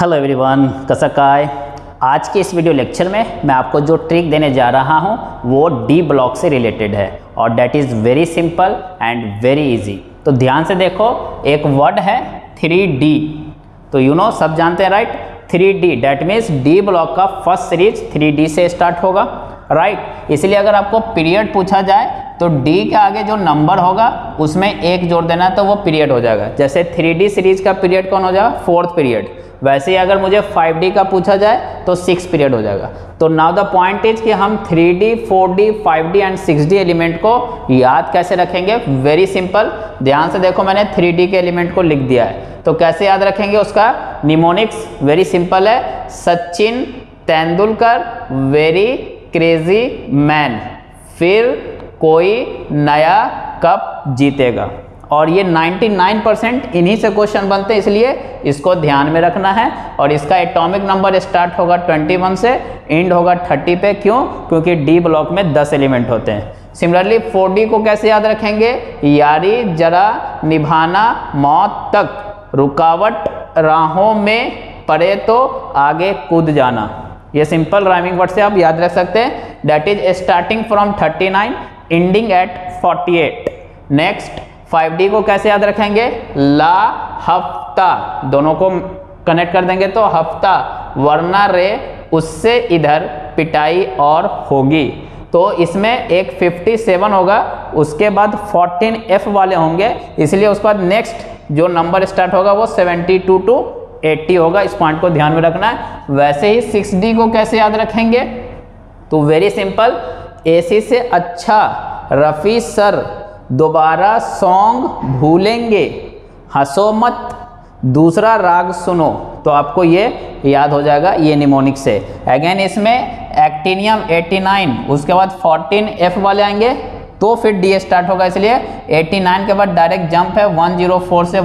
Hello everyone कसकाय आज के इस वीडियो लेक्चर में मैं आपको जो ट्रिक देने जा रहा हूँ वो डी ब्लॉक से रिलेटेड है। और that is very simple and very easy तो ध्यान से देखो एक वर्ड है थ्री डी तो यू you नो know, सब जानते हैं right three D that means D block का फ़र्स्ट सीरीज़ थ्री डी से स्टार्ट होगा राइट right? इसलिए अगर आपको पीरियड पूछा जाए तो डी के आगे जो नंबर होगा उसमें एक जोड़ देना तो वो पीरियड हो जाएगा। जैसे थ्री सीरीज़ का पीरियड कौन हो जाएगा? फोर्थ पीरियड वैसे ही अगर मुझे 5D का पूछा जाए तो सिक्स पीरियड हो जाएगा। तो नाउ द पॉइंट इज़ कि हम 3D, 4D, 5D and 6D element को याद कैसे रखेंगे? वेरी सिंपल ध्यान से देखो मैंने 3D के एलिमेंट को लिख दिया है। तो कैसे याद रखेंगे उसका? निमोनिक्स वेरी सिंपल है। Sachin Tendulkar very crazy man फिर कोई नया कप जीतेगा। और ये 99 परसेंट इन्हीं से क्वेश्चन बनते हैं, इसलिए इसको ध्यान में रखना है। और इसका एटॉमिक नंबर स्टार्ट होगा 21 से, एंड होगा 30 पे। क्यों? क्योंकि डी ब्लॉक में 10 एलिमेंट होते हैं। सिमिलरली 4D को कैसे याद रखेंगे? यारी, जरा, निभाना, मौत तक। रुकावट, राहों में पड़े तो आगे कूद जाना। ये सिंपल राइमिंग वर्ड से आप याद रख सकते हैं। That is starting from 39 ending at 48 next 5D को कैसे याद रखेंगे? ला, हफ़्ता। दोनों को कनेक्ट कर देंगे तो हफ़्ता, वरना रे, उससे इधर, पिटाई और होगी। तो इसमें एक 57 होगा, उसके बाद 14F वाले होंगे, इसलिए उसके बाद नेक्स्ट जो नंबर स्टार्ट होगा वो 72 टू 80 होगा। इस पॉइंट को ध्यान में रखना है। वैसे ही 6D को कैसे याद रखेंगे? तो वेरी सिंपल एसी से अच्छा रफ़ी सर, दोबारा सॉन्ग भूलेंगे। हंसो मत। दूसरा राग सुनो। तो आपको ये याद हो जाएगा, ये निमोनिक से। अगेन इसमें एक्टीनियम 89 उसके बाद 14 एफ़ वाले आएँगे तो फिर डी स्टार्ट होगा। इसलिए 89 के बाद डायरेक्ट जंप है 104 से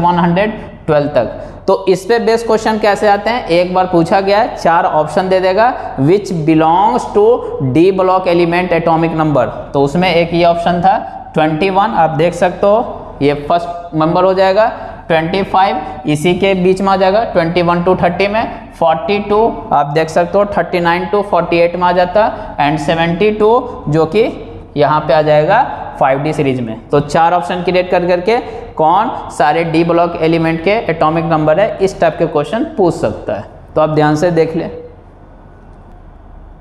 112 तक। तो इस पे बेस क्वेश्चन कैसे आते हैं? एक बार पूछा गया है, चार ऑप्शन दे देगा which belongs to D block element atomic number तो उसमें एक ये ऑप्शन था 21 आप देख सकते हो, ये फ़र्स्ट नंबर हो जाएगा 25 इसी के बीच में आ जाएगा 21 टू 30 में 42 आप देख सकते हो 39 टू 48 में आ जाता एंड 72 जो कि यहाँ पे आ जाएगा 5D सीरीज़ में। तो चार ऑप्शन क्रिएट कर करके कौन सारे डी ब्लॉक एलिमेंट के एटॉमिक नंबर है, इस टाइप के क्वेश्चन पूछ सकता है। तो आप ध्यान से देख ले।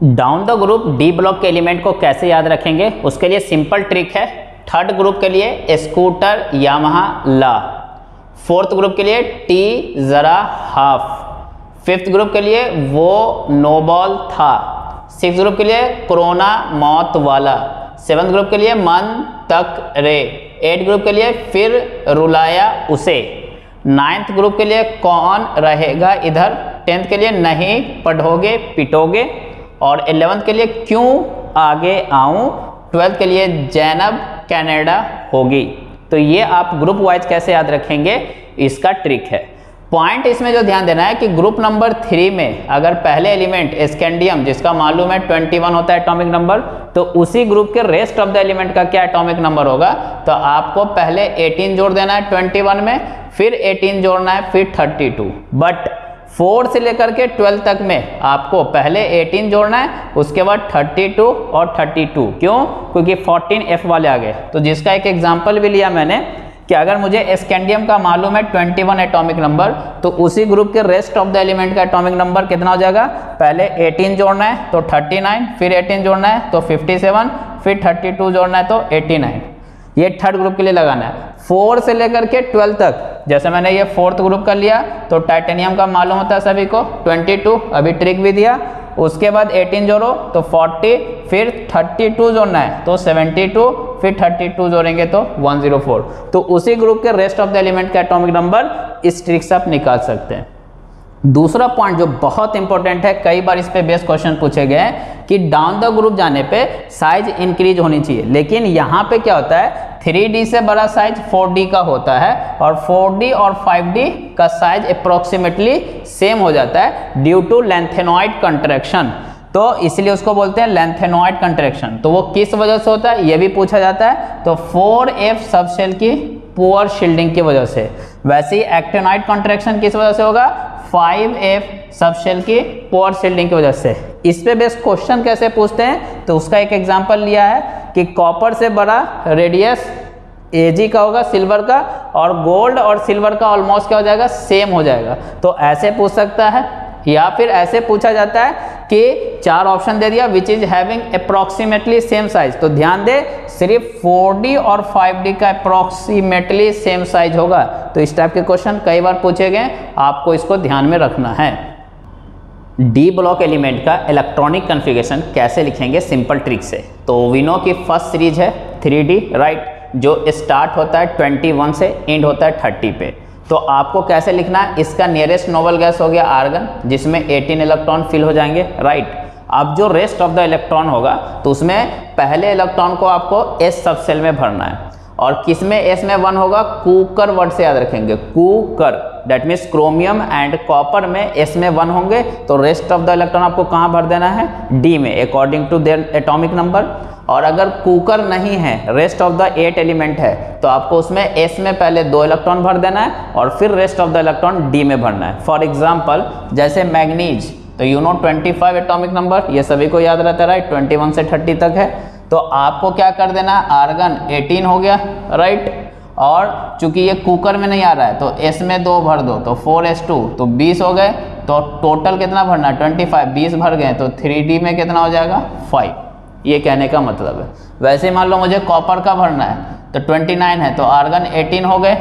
Down the group D block के एलिमेंट को कैसे याद रखेंगे? उसके लिए सिंपल ट्रिक है। थर्ड ग्रुप के लिए स्कूटर यामहा ला। फोर्थ ग्रुप के लिए टी ज़रा हाफ़ फिफ्थ ग्रुप के लिए वो नोबॉल था। सिक्स ग्रुप के लिए कोरोना मौत वाला। सेवन्थ ग्रुप के लिए मन, तक, रे। एट ग्रुप के लिए फिर रुलाया उसे। नाइन्थ ग्रुप के लिए कौन रहेगा इधर? टेंथ के लिए नहीं, पढ़ोगे, पिटोगे। और एलेवंथ के लिए क्यों आगे आऊँ? ट्वेल्थ के लिए जैनब, कैनेडा होगी। तो ये आप ग्रुप वाइज कैसे याद रखेंगे? इसका ट्रिक है। पॉइंट इसमें जो ध्यान देना है कि ग्रुप नंबर थ्री में अगर पहले एलिमेंट स्कैंडियम जिसका मालूम है 21 होता है एटॉमिक नंबर तो उसी ग्रुप के रेस्ट ऑफ़ द एलिमेंट का क्या एटॉमिक नंबर होगा? तो आपको पहले 18 जोड़ देना है 21 में, फिर 18 जोड़ना है, फिर 32 बट फोर से लेकर के ट्वेल्थ तक में आपको पहले 18 जोड़ना है, उसके बाद 32 और 32 क्यों? क्योंकि 14 एफ़ वाले आ गए. तो जिसका एक एग्ज़ाम्पल भी लिया मैंने कि अगर मुझे स्कैंडियम का मालूम है 21 एटॉमिक नंबर तो उसी ग्रुप के रेस्ट ऑफ़ द एलिमेंट का एटॉमिक नंबर कितना हो जाएगा? पहले 18 जोड़ना है तो 39 फिर 18 जोड़ना है तो 57 फिर 32 जोड़ना है तो 89 ये थर्ड ग्रुप के लिए लगाना है। फोर से लेकर के ट्वेल्थ तक। जैसे मैंने ये फोर्थ ग्रुप कर लिया तो टाइटेनियम का मालूम होता है सभी को? 22 अभी ट्रिक भी दिया। उसके बाद 18 जोड़ो तो 40 फिर 32 जोड़ना है तो 72 फिर 32 जोड़ेंगे तो 104 तो उसी ग्रुप के रेस्ट ऑफ़ द एलिमेंट का एटॉमिक नंबर इस ट्रिक से आप निकाल सकते हैं। दूसरा पॉइंट जो बहुत इंपॉर्टेंट है, कई बार इस पे बेस्ट क्वेश्चन पूछे गए हैं कि डाउन द ग्रुप जाने पे साइज़ इंक्रीज होनी चाहिए। लेकिन यहाँ पे क्या होता है? 3D से बड़ा साइज़ 4D का होता है और 4D और 5D का साइज़ अप्रोक्सीमेटली सेम हो जाता है ड्यू टू लेंथेनॉइड कंट्रैक्शन तो इसलिए उसको बोलते हैं लेंथेनॉइड कंट्रैक्शन तो वो किस वजह से होता है? ये भी पूछा जाता है। तो 4F सबसेल की पुअर शील्डिंग की वजह से। वैसे ही एक्टेनॉइड कंट्रैक्शन किस वजह से होगा? फाइव एफ़ सब की पोअर शील्डिंग की वजह से। इस पे बेस्ट क्वेश्चन कैसे पूछते हैं? तो उसका एक एग्ज़ाम्पल लिया है कि कॉपर से बड़ा रेडियस एजी का होगा सिल्वर का, और गोल्ड और सिल्वर का ऑलमोस्ट क्या हो जाएगा? सेम हो जाएगा। तो ऐसे पूछ सकता है या फिर ऐसे पूछा जाता है कि चार ऑप्शन दे दिया which is having approximately same size तो ध्यान दे, सिर्फ़ 4D और 5D का अप्रोक्सीमेटली सेम साइज़ होगा। तो इस टाइप के क्वेश्चन कई बार पूछे गए, आपको इसको ध्यान में रखना है। डी ब्लॉक एलिमेंट का इलेक्ट्रॉनिक कन्फिगेशन कैसे लिखेंगे? सिंपल ट्रिक से। तो विनो की फ़र्स्ट सीरीज़ है 3D राइट जो स्टार्ट होता है 21 से एंड होता है 30 पे। तो आपको कैसे लिखना है? इसका नियरेस्ट नोबल गैस हो गया आर्गन जिसमें 18 इलेक्ट्रॉन फिल हो जाएँगे राइट अब जो रेस्ट ऑफ़ द इलेक्ट्रॉन होगा तो उसमें पहले इलेक्ट्रॉन को आपको एस सबसेल में भरना है। और किसमें एस में वन होगा? कुकर वर्ड से याद रखेंगे। Cooker that means chromium and copper में एस में वन होंगे। तो रेस्ट ऑफ़ द इलेक्ट्रॉन आपको कहाँ भर देना है? डी में according to their atomic number और अगर कुकर नहीं है rest of the eight element है तो आपको उसमें एस में पहले दो इलेक्ट्रॉन भर देना है और फिर rest of the electron D में भरना है। फॉर एग्ज़ाम्पल जैसे मैग्नीज तो यू नो 25 एटॉमिक नंबर ये सभी को याद रहता है राइट 21 से 30 तक है। तो आपको क्या कर देना आर्गन 18 हो गया राइट और चूँकि ये कुकर में नहीं आ रहा है तो एस में दो भर दो तो फोर एस टू तो 20 हो गए तो टोटल कितना भरना है? 25 20 भर गए तो थ्री डी में कितना हो जाएगा? फाइव ये कहने का मतलब है। वैसे मान लो मुझे कॉपर का भरना है तो 29 है तो आर्गन 18 हो गए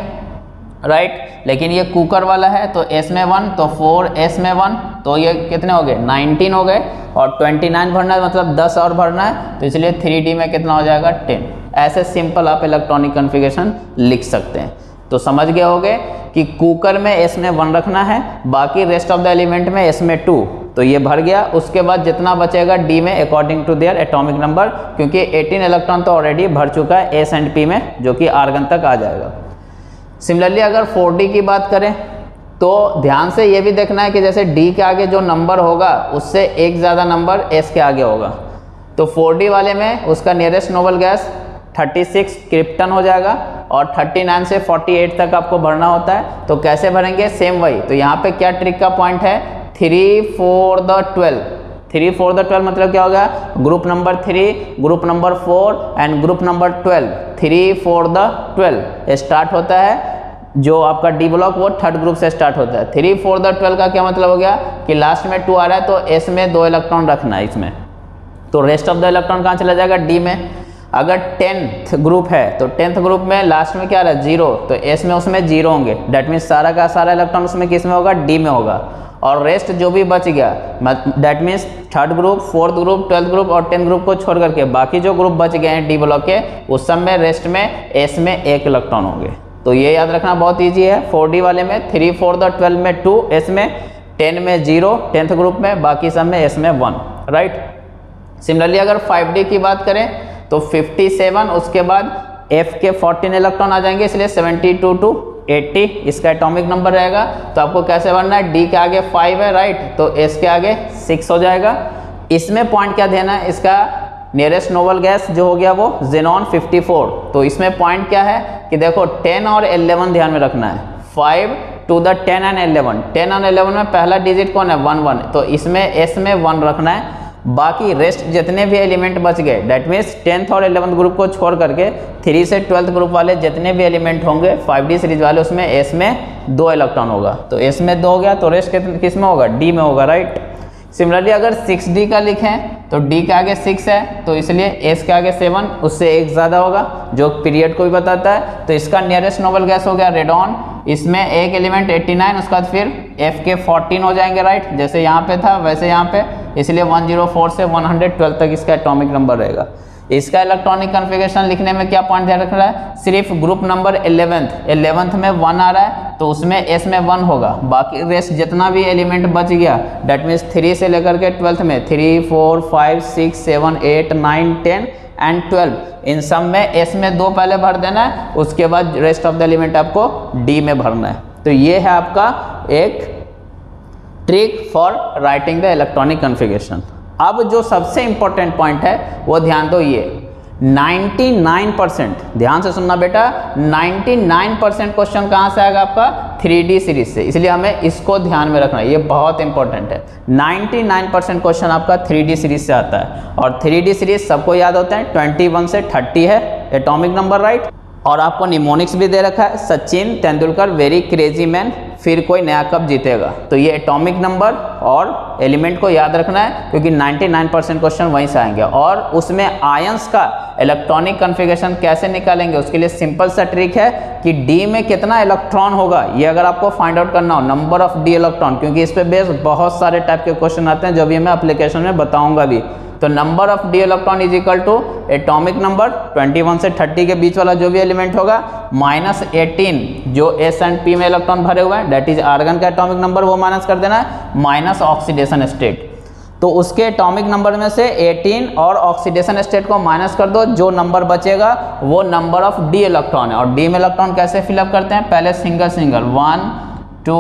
राइट? right? लेकिन ये कुकर वाला है तो एस में वन तो फोर एस में वन तो ये कितने हो गए? 19 हो गए। और 29 भरना है मतलब 10 और भरना है तो इसलिए 3D में कितना हो जाएगा? 10 ऐसे सिंपल आप इलेक्ट्रॉनिक कन्फिगेशन लिख सकते हैं। तो समझ गए होगे कि कुकर में एस में वन रखना है, बाकी रेस्ट ऑफ़ द एलिमेंट में एस में टू तो ये भर गया। उसके बाद जितना बचेगा डी में according to their atomic number क्योंकि 18 इलेक्ट्रॉन तो ऑलरेडी भर चुका है एस एंड पी में, जो कि आर्गन तक आ जाएगा। सिमिलरली अगर 4D की बात करें तो ध्यान से ये भी देखना है कि जैसे D के आगे जो नंबर होगा, उससे एक ज़्यादा नंबर S के आगे होगा। तो 4D वाले में उसका नियरेस्ट नोबल गैस 36 क्रिप्टन हो जाएगा और 39 से 48 तक आपको भरना होता है। तो कैसे भरेंगे? सेम वही। तो यहाँ पे क्या ट्रिक का पॉइंट है? Three four the twelve three four the twelve मतलब क्या होगा group number three group number four and group number twelve three four the twelve start होता है। जो आपका डी ब्लॉक वो थर्ड ग्रुप से स्टार्ट होता है। थ्री फोर द ट्वेल्व का क्या मतलब हो गया? कि लास्ट में टू आ रहा है तो एस में दो इलेक्ट्रॉन रखना है इसमें। तो रेस्ट ऑफ़ द इलेक्ट्रॉन कहाँ चला जाएगा? डी में। अगर टेंथ ग्रुप है तो टेंथ ग्रुप में लास्ट में क्या रहा? है ज़ीरो तो एस में उसमें ज़ीरो होंगे. डेट मीन्स सारा का सारा इलेक्ट्रॉन उसमें किसमें होगा? डी में होगा. और रेस्ट जो भी बच गया that means third group fourth group twelfth group और टेंथ ग्रुप को छोड़ करके बाकी जो ग्रुप बच गए हैं डी ब्लॉक के, उस सब में रेस्ट में एस में एक इलेक्ट्रॉन होंगे. तो ये याद रखना बहुत ईजी है. फोर वाले में थ्री फोर्थ और ट्वेल्व में टू एस में टेन में ज़ीरो टेंथ ग्रुप में बाकी सब में एस में वन राइट सिमिलरली अगर फाइव की बात करें तो फिफ्टी सेवन उसके बाद एफ़ के फोर्टीन इलेक्ट्रॉन आ जाएँगे, इसलिए सेवेंटी टू टू 80 इसका एटॉमिक नंबर रहेगा। तो आपको कैसे बनना है? डी के आगे 5 है राइट तो एस के आगे 6 हो जाएगा। इसमें पॉइंट क्या देना है? इसका नियरेस्ट नोबल गैस जो हो गया वो जेनॉन 54 तो इसमें पॉइंट क्या है? कि देखो 10 और 11 ध्यान में रखना है। 5 टू द 10 एंड 11 10 और 11 में पहला डिजिट कौन है? 1 1 तो इसमें एस में 1 रखना है। बाकी रेस्ट जितने भी एलिमेंट बच गए डेट मीन्स टेंथ और एलेवंथ ग्रुप को छोड़ करके थ्री से ट्वेल्थ ग्रुप वाले जितने भी एलिमेंट होंगे फाइव डी सीरीज़ वाले, उसमें एस में दो इलेक्ट्रॉन होगा। तो एस में दो हो गया तो रेस्ट किसमें होगा? डी में होगा राइट सिमिलरली अगर सिक्स डी का लिखें तो डी के आगे सिक्स है तो इसलिए एस के आगे सेवन उससे एक ज़्यादा होगा, जो पीरियड को भी बताता है। तो इसका नियरेस्ट नोबल गैस हो गया रेडॉन इसमें एक एलिमेंट 89 उसके बाद फिर एफ़ के 14 हो जाएँगे राइट जैसे यहाँ पे था, वैसे यहाँ पे। इसलिए 104 से 112 तक इसका एटॉमिक नंबर रहेगा। इसका इलेक्ट्रॉनिक कन्फिगेशन लिखने में क्या पॉइंट ध्यान रखना है? सिर्फ़ ग्रुप नंबर इलेवेंथ इलेवेंथ में वन आ रहा है तो उसमें एस में वन होगा। बाकी रेस्ट जितना भी एलिमेंट बच गया डेट मीन्स थ्री से लेकर के ट्वेल्थ में three four five six seven eight nine ten and twelve इन सब में एस में दो पहले भर देना है, उसके बाद रेस्ट ऑफ़ द एलिमेंट आपको डी में भरना है। तो ये है आपका एक trick for writing the electronic configuration अब जो सबसे इंपॉर्टेंट पॉइंट है, वो ध्यान दो ये। 99 परसेंट ध्यान से सुनना बेटा 99 परसेंट क्वेश्चन कहाँ से आएगा आपका? 3D सीरीज़ से। इसलिए हमें इसको ध्यान में रखना ये बहुत इंपॉर्टेंट है। 99 परसेंट क्वेश्चन आपका 3D सीरीज़ से आता है। और 3D सीरीज़ सबको याद होता है 21 से 30 है। एटॉमिक नंबर राइट और आपको निमोनिक्स भी दे रखा है। Sachin Tendulkar very crazy man फिर कोई नया कप जीतेगा। तो ये एटॉमिक नंबर और एलिमेंट को याद रखना है, क्योंकि 99 परसेंट क्वेश्चन वहीं से आएँगे। और उसमें आयंस का इलेक्ट्रॉनिक कन्फिगेशन कैसे निकालेंगे, उसके लिए सिंपल सा ट्रिक है कि डी में कितना इलेक्ट्रॉन होगा। ये अगर आपको फाइंड आउट करना हो नंबर ऑफ़ डी इलेक्ट्रॉन क्योंकि इस पर बेस बहुत सारे टाइप के क्वेश्चन आते हैं, जो भी मैं अप्लीकेशन में बताऊँगा भी। तो number of D electron is equal to atomic number 21 से 30 के बीच वाला जो भी एलिमेंट होगा माइनस 18 जो एस एंड पी में इलेक्ट्रॉन भरे हुए हैं डेट इज़ आर्गन का एटॉमिक नंबर वो माइनस कर देना है माइनस ऑक्सीडेशन स्टेट तो उसके एटॉमिक नंबर में से 18 और ऑक्सीडेशन स्टेट को माइनस कर दो, जो नंबर बचेगा, वो नंबर ऑफ़ डी इलेक्ट्रॉन है। और डी में इलेक्ट्रॉन कैसे फिलअप करते हैं? पहले single single one two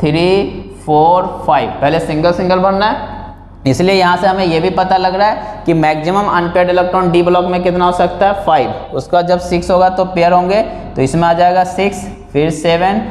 three four five पहले सिंगल सिंगल भरना है। इसलिए यहाँ से हमें ये भी पता लग रहा है कि maximum unpaired electron D block में कितना हो सकता है? फाइव उसका जब सिक्स होगा तो पेयर होंगे तो इसमें आ जाएगा सिक्स फिर सेवन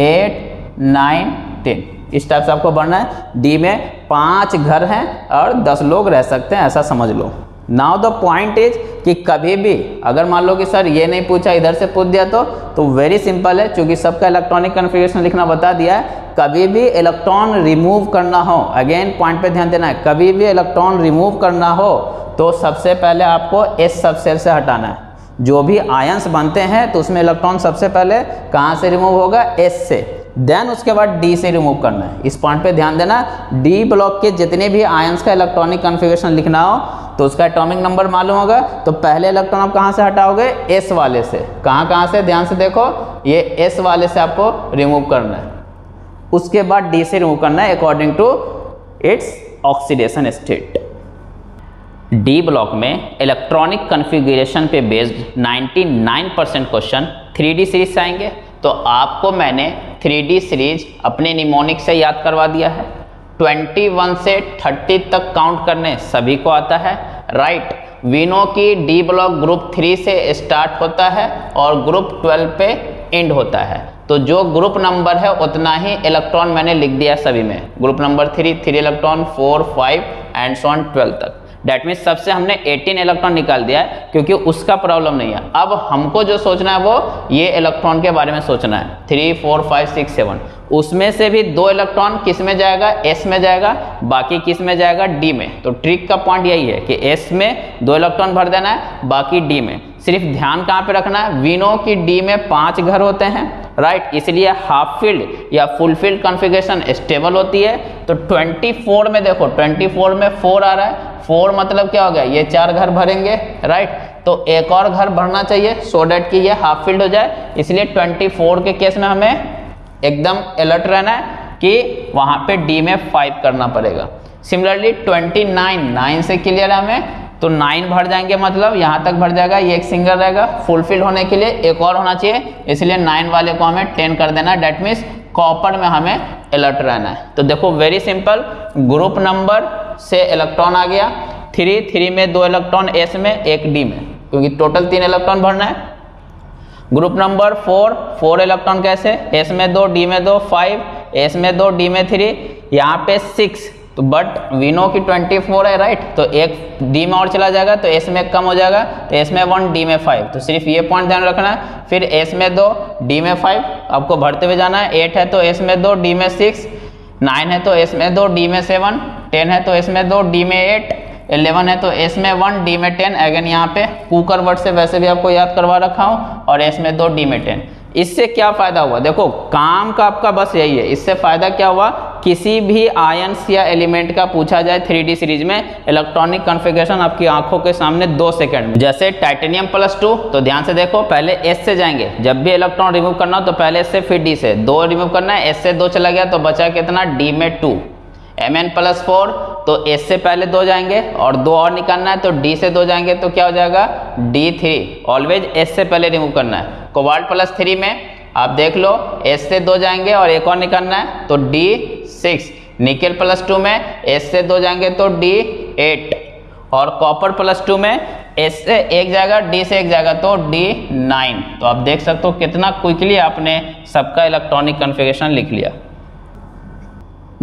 एट, नाइन, टेन। इस टाइप से आपको बढ़ना है। डी में पाँच घर हैं और दस लोग रह सकते हैं, ऐसा समझ लो। नाउ द पॉइंट इज़ कि कभी भी अगर मान लो कि सर ये नहीं पूछा, इधर से पूछ दिया तो तो वेरी सिंपल है। क्योंकि सबका इलेक्ट्रॉनिक कन्फिग्रेशन लिखना बता दिया है, कभी भी इलेक्ट्रॉन रिमूव करना हो अगेन पॉइंट पे ध्यान देना है, कभी भी इलेक्ट्रॉन रिमूव करना हो तो सबसे पहले आपको एस सबसेल से हटाना है। जो भी आयंस बनते हैं तो उसमें इलेक्ट्रॉन सबसे पहले कहाँ से रिमूव होगा? एस से। देन उसके बाद डी से रिमूव करना है। इस पॉइंट पे ध्यान देना डी ब्लॉक के जितने भी आयंस का इलेक्ट्रॉनिक कन्फिग्रेशन लिखना हो तो उसका एटॉमिक नंबर मालूम होगा। तो पहले इलेक्ट्रॉन आप कहाँ से हटाओगे? एस वाले से। कहाँ कहाँ से? ध्यान से देखो, ये एस वाले से आपको रिमूव करना है। उसके बाद डी से रिमूव करना है according to its oxidation state D block में इलेक्ट्रॉनिक कन्फिग्रेशन पे based 99 percent question three D series से आएँगे। तो आपको मैंने थ्री डी सीरीज़ अपने निमोनिक से याद करवा दिया है। 21 से 30 तक काउंट करने सभी को आता है। Right we know D block group three से स्टार्ट होता है और ग्रुप 12 पे एंड होता है। तो जो ग्रुप नंबर है, उतना ही इलेक्ट्रॉन मैंने लिख दिया सभी में। Group number three three electron four five and so on twelve तक। डेट मीन सबसे हमने 18 इलेक्ट्रॉन निकाल दिया है, क्योंकि उसका प्रॉब्लम नहीं है। अब हमको जो सोचना है वो, ये इलेक्ट्रॉन के बारे में सोचना है। Three four five six seven उसमें से भी दो इलेक्ट्रॉन किसमें जाएगा? एस में जाएगा। बाकी किसमें जाएगा? डी में। तो ट्रिक का पॉइंट यही है कि एस में दो इलेक्ट्रॉन भर देना है, बाकी डी में। सिर्फ़ ध्यान कहाँ पे रखना है? वीनो की डी में पाँच घर होते हैं राइट इसलिए हाफ़ फ़ील्ड या फुल फ़ील्ड कॉन्फ़िगरेशन स्टेबल होती है। तो 24 में देखो 24 में 4 आ रहा है। 4 मतलब क्या हो गया? ये चार घर भरेंगे राइट तो एक और घर भरना चाहिए सो डेट कि ये हाफ़ फ़ील्ड हो जाए। इसलिए 24 के केस में हमें एकदम अलर्ट रहना है कि वहाँ पे डी में फाइव करना पड़ेगा। सिमिलरली 29 9 से क्लियर है हमें। तो नाइन भर जाएँगे मतलब यहाँ तक भर जाएगा, ये एक सिंगल रहेगा। फुलफिल होने के लिए एक और होना चाहिए, इसलिए नाइन वाले को हमें टेन कर देना है। डेट मीन्स कॉपर में हमें अलर्ट रहना है। तो देखो वेरी सिंपल ग्रुप नंबर से इलेक्ट्रॉन आ गया। थ्री थ्री में दो इलेक्ट्रॉन एस में एक डी में। क्योंकि टोटल तीन इलेक्ट्रॉन भरना है। Group number four four electron कैसे? एस में दो डी में दो फाइव एस में दो डी में थ्री यहाँ पे सिक्स तो बट विनो की 24 है राइट तो एक डी में और चला जाएगा तो एस में कम हो जाएगा तो एस में वन डी में फाइव तो सिर्फ़ ये पॉइंट ध्यान रखना है। फिर एस में दो डी में फाइव आपको भरते हुए जाना है। एट है तो एस में दो डी में सिक्स नाइन है तो एस में दो डी में सेवन टेन है तो एस में दो डी में एट इलेवन है तो एस में वन डी में टेन अगेन यहाँ पे कुकर वर्ड से वैसे भी आपको याद करवा रखा हूँ। और एस में दो डी में टेन इससे क्या फ़ायदा हुआ? देखो, काम का आपका बस यही है। इससे फ़ायदा क्या हुआ? किसी भी आयंस या एलिमेंट का पूछा जाए थ्री सीरीज़ में इलेक्ट्रॉनिक कॉन्फ़िगरेशन आपकी आँखों के सामने दो सेकंड में। जैसे टाइटेनियम प्लस टू तो ध्यान से देखो, पहले एस से जाएँगे। जब भी इलेक्ट्रॉन रिमूव करना हो तो पहले एस से फिर डी से। दो रिमूव करना है एस से दो चला गया तो बचा कितना? डी में two M N plus four तो एस से पहले दो जाएँगे और दो और निकालना है तो डी से दो जाएँगे तो क्या हो जाएगा? डी थ्री ऑलवेज एस से पहले रिमूव करना है। कोबाल्ट प्लस थ्री में आप देख लो एस से दो जाएँगे और एक और निकालना है तो D six nickel plus two में एस से दो जाएँगे तो डी एट और कॉपर प्लस टू में एस से एक जाएगा डी से एक जाएगा तो डी नाइन तो आप देख सकते हो कितना क्विकली आपने सबका इलेक्ट्रॉनिक कन्फिग्रेशन लिख लिया।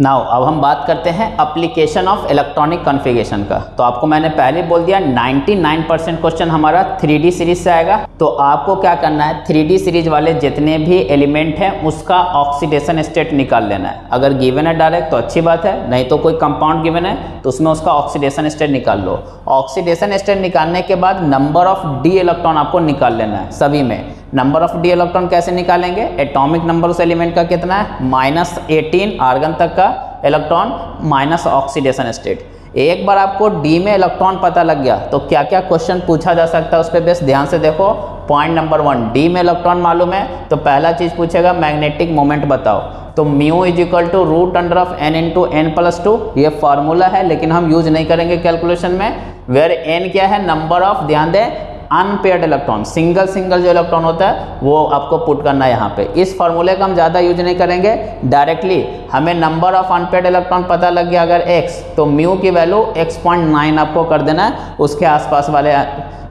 नाउ अब हम बात करते हैं अप्लीकेशन ऑफ़ इलेक्ट्रॉनिक कॉन्फ़िगरेशन का। तो आपको मैंने पहले बोल दिया 99 परसेंट क्वेश्चन हमारा 3D सीरीज़ से आएगा। तो आपको क्या करना है? 3D सीरीज़ वाले जितने भी एलिमेंट हैं, उसका ऑक्सीडेशन स्टेट निकाल लेना है। अगर गिवन है डायरेक्ट तो अच्छी बात है। नहीं तो कोई कंपाउंड गिवन है तो उसमें उसका ऑक्सीडेशन स्टेट निकाल लो। ऑक्सीडेशन स्टेट निकालने के बाद नंबर ऑफ़ डी इलेक्ट्रॉन आपको निकाल लेना है, सभी में। नंबर ऑफ़ डी इलेक्ट्रॉन कैसे निकालेंगे? एटॉमिक नंबर उस एलिमेंट का कितना है? माइनस एटीन आर्गन तक का इलेक्ट्रॉन माइनस ऑक्सीडेशन स्टेट एक बार आपको डी में इलेक्ट्रॉन पता लग गया तो क्या क्या क्वेश्चन पूछा जा सकता है उस पर बेस? ध्यान से देखो पॉइंट नंबर वन डी में इलेक्ट्रॉन मालूम है तो पहला चीज़ पूछेगा मैग्नेटिक मोमेंट बताओ. तो mu is equal to root under of N into N plus two ये फार्मूला है, लेकिन हम यूज़ नहीं करेंगे कैलकुलेशन में. वेयर एन क्या है? नंबर ऑफ़ ध्यान दें अनपेयर्ड इलेक्ट्रॉन सिंगल सिंगल जो इलेक्ट्रॉन होता है, वो आपको पुट करना है यहाँ पे। इस फॉर्मूले का हम ज़्यादा यूज़ नहीं करेंगे। डायरेक्टली हमें नंबर ऑफ़ अनपेड इलेक्ट्रॉन पता लग गया अगर x तो म्यू की वैल्यू एक्स पॉइंट नाइन आपको कर देना है। उसके आसपास वाले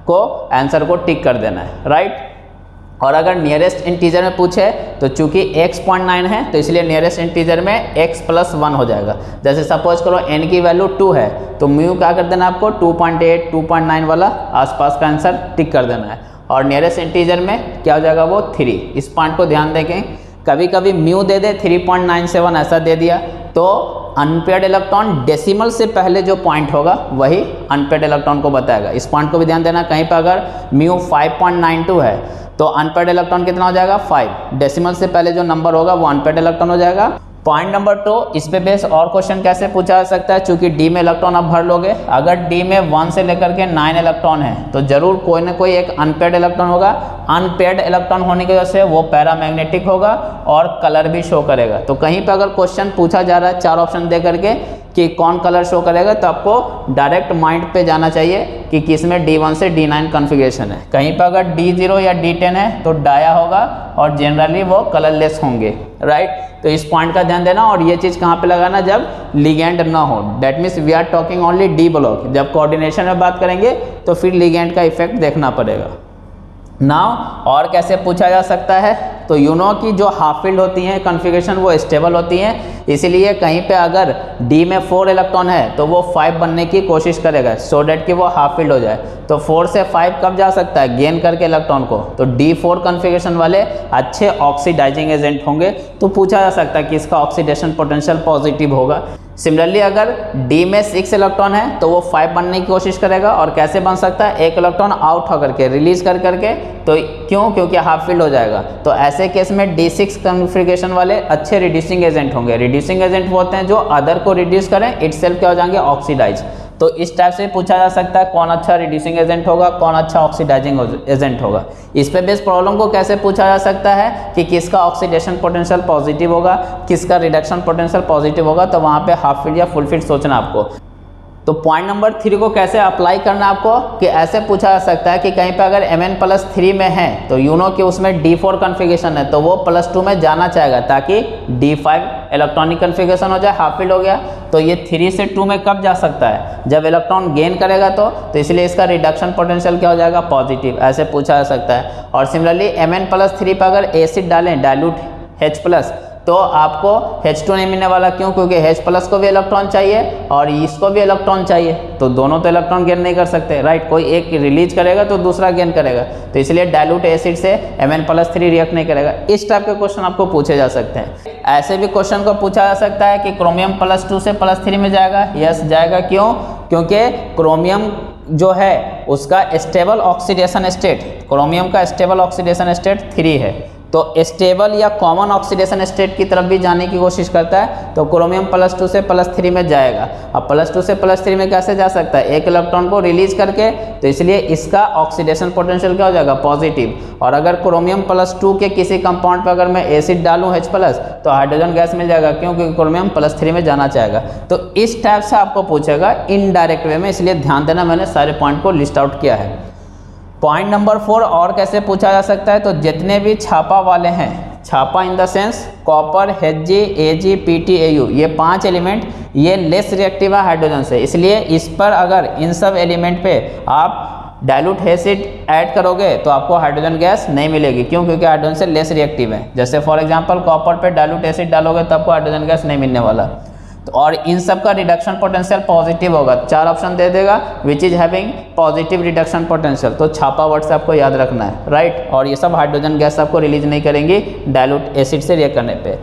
को आंसर को टिक कर देना है। राइट और अगर नियरेस्ट इंटीजर में पूछे तो चूँकि x पॉइंट नाइन है तो इसलिए नियरेस्ट इंटीजर में x प्लस वन हो जाएगा। जैसे सपोज़ करो n की वैल्यू टू है तो म्यू क्या कर देना आपको? 2.8 2.9 वाला आसपास का आंसर टिक कर देना है। और नियरेस्ट इंटीजर में क्या हो जाएगा वो? थ्री इस पॉइंट को ध्यान देखें। कभी कभी म्यू दे दे 3.97 ऐसा दे दिया तो अनपेड इलेक्ट्रॉन डेसिमल से पहले जो पॉइंट होगा, वही अनपेड इलेक्ट्रॉन को बताएगा। इस पॉइंट को भी ध्यान देना, कहीं पर अगर म्यू 5.92 है तो अनपेड इलेक्ट्रॉन कितना हो जाएगा? फाइव डेसिमल से पहले जो नंबर होगा, वो अनपेड इलेक्ट्रॉन हो जाएगा। पॉइंट नंबर टू इस पे बेस और क्वेश्चन कैसे पूछा जा सकता है? चूँकि डी में इलेक्ट्रॉन आप भर लोगे, अगर डी में वन से लेकर के नाइन इलेक्ट्रॉन है तो ज़रूर कोई ना कोई एक अनपेड इलेक्ट्रॉन होगा। अनपेड इलेक्ट्रॉन होने की वजह से वो पैरामैग्नेटिक होगा और कलर भी शो करेगा। तो कहीं पर अगर क्वेश्चन पूछा जा रहा है, चार ऑप्शन दे करके कि कौन कलर शो करेगा तो आपको डायरेक्ट माइंड पे जाना चाहिए कि किसमें डी वन से डी नाइन कन्फिग्रेशन है। कहीं पर अगर डी ज़ीरो या डी टेन है तो डाया होगा और जनरली वो कलरलेस होंगे। राइट तो इस पॉइंट का ध्यान देना और ये चीज़ कहाँ पे लगाना जब लिगेंड ना हो। That means we are talking only D block जब कोऑर्डिनेशन में बात करेंगे तो फिर लिगेंड का इफ़ेक्ट देखना पड़ेगा। नाउ और कैसे पूछा जा सकता है? तो यूनो की जो हाफ़ फ़ील्ड होती हैं कॉन्फ़िगरेशन वो स्टेबल होती हैं, इसीलिए कहीं पे अगर डी में फोर इलेक्ट्रॉन है तो वो फाइव बनने की कोशिश करेगा सो डेट कि वो हाफ़ फ़ील्ड हो जाए। तो फोर से फाइव कब जा सकता है? गेन करके इलेक्ट्रॉन को। तो डी फोर कन्फिग्रेशन वाले अच्छे ऑक्सीडाइजिंग एजेंट होंगे। तो पूछा जा सकता है कि इसका ऑक्सीडेशन पोटेंशियल पॉजिटिव होगा। सिमिलरली अगर डी में सिक्स इलेक्ट्रॉन है तो वो फाइव बनने की कोशिश करेगा और कैसे बन सकता है? एक इलेक्ट्रॉन आउट होकर के रिलीज़ कर करके तो क्यों? क्योंकि हाफ़ फ़ील्ड हो जाएगा। तो ऐसे केस में डी सिक्स कन्फिग्रेशन वाले अच्छे रिड्यूसिंग एजेंट होंगे। रिड्यूसिंग एजेंट वो होते हैं जो अदर को रिड्यूस करें इट क्या हो जाएँगे? ऑक्सीडाइज तो इस टाइप से पूछा जा सकता है कौन अच्छा रिड्यूसिंग एजेंट होगा, कौन अच्छा ऑक्सीडाइजिंग एजेंट होगा। इस पे बेस प्रॉब्लम को कैसे पूछा जा सकता है कि किसका ऑक्सीडेशन पोटेंशियल पॉजिटिव होगा, किसका रिडक्शन पोटेंशियल पॉजिटिव होगा तो वहाँ पे हाफ़ फिट या फुल फिट सोचना आपको। तो पॉइंट नंबर थ्री को कैसे अप्लाई करना आपको? कि ऐसे पूछा जा सकता है कि कहीं पे अगर एम एन प्लस थ्री में है तो यू नो कि उसमें डी फोर कन्फिगेशन है तो वो प्लस टू में जाना चाहेगा ताकि डी फाइव इलेक्ट्रॉनिक कन्फिगेशन हो जाए हाफ़ फ़ील्ड हो गया। तो ये थ्री से टू में कब जा सकता है? जब इलेक्ट्रॉन गेन करेगा तो तो इसलिए इसका रिडक्शन पोटेंशियल क्या हो जाएगा? पॉजिटिव ऐसे पूछा जा सकता है। और similarly M N plus three पर अगर एसिड डालें डायलूट एच प्लस तो आपको H2 नहीं मिलने वाला क्यों? क्योंकि H प्लस को भी इलेक्ट्रॉन चाहिए और इसको भी इलेक्ट्रॉन चाहिए। तो दोनों तो इलेक्ट्रॉन गेन नहीं कर सकते राइट कोई एक रिलीज़ करेगा तो दूसरा गेन करेगा। तो इसलिए डायलूट एसिड से M N plus three react नहीं करेगा। इस टाइप के क्वेश्चन आपको पूछे जा सकते हैं। ऐसे भी क्वेश्चन को पूछा जा सकता है कि क्रोमियम प्लस टू से प्लस थ्री में जाएगा। यस जाएगा क्यों? क्योंकि क्रोमियम जो है, उसका स्टेबल ऑक्सीडेशन स्टेट क्रोमियम का स्टेबल ऑक्सीडेशन स्टेट थ्री है। तो स्टेबल या कॉमन ऑक्सीडेशन स्टेट की तरफ़ भी जाने की कोशिश करता है तो क्रोमियम प्लस टू से प्लस थ्री में जाएगा। अब प्लस टू से प्लस थ्री में कैसे जा सकता है? एक इलेक्ट्रॉन को रिलीज़ करके तो इसलिए इसका ऑक्सीडेशन पोटेंशियल क्या हो जाएगा? पॉजिटिव और अगर क्रोमियम प्लस टू के किसी कंपाउंड पर अगर मैं एसिड डालूँ एच प्लस तो हाइड्रोजन गैस मिल जाएगा। क्योंकि क्रोमियम प्लस थ्री में जाना चाहेगा। तो इस टाइप से आपको पूछेगा इनडायरेक्ट वे में, इसलिए ध्यान देना मैंने सारे पॉइंट को लिस्ट आउट किया है। पॉइंट नंबर फोर और कैसे पूछा जा सकता है? तो जितने भी छापा वाले हैं, छापा in the sense copper H G A G P T A U ये पाँच एलिमेंट ये लेस रिएक्टिव है हाइड्रोजन से। इसलिए इस पर अगर इन सब एलिमेंट पे आप डायलूट एसिड ऐड करोगे तो आपको हाइड्रोजन गैस नहीं मिलेगी। क्यों? क्योंकि हाइड्रोजन से लेस रिएक्टिव है। जैसे फॉर एग्जांपल कॉपर पे डायलूट एसिड डालोगे तो आपको हाइड्रोजन गैस नहीं मिलने वाला। तो और इन सब का रिडक्शन पोटेंशियल पॉजिटिव होगा। चार ऑप्शन दे देगा which is having positive reduction potential तो छापा वर्ड से आपको याद रखना है राइट और ये सब हाइड्रोजन गैस आपको रिलीज़ नहीं करेंगी डायलूट एसिड से रिएक्ट करने पे।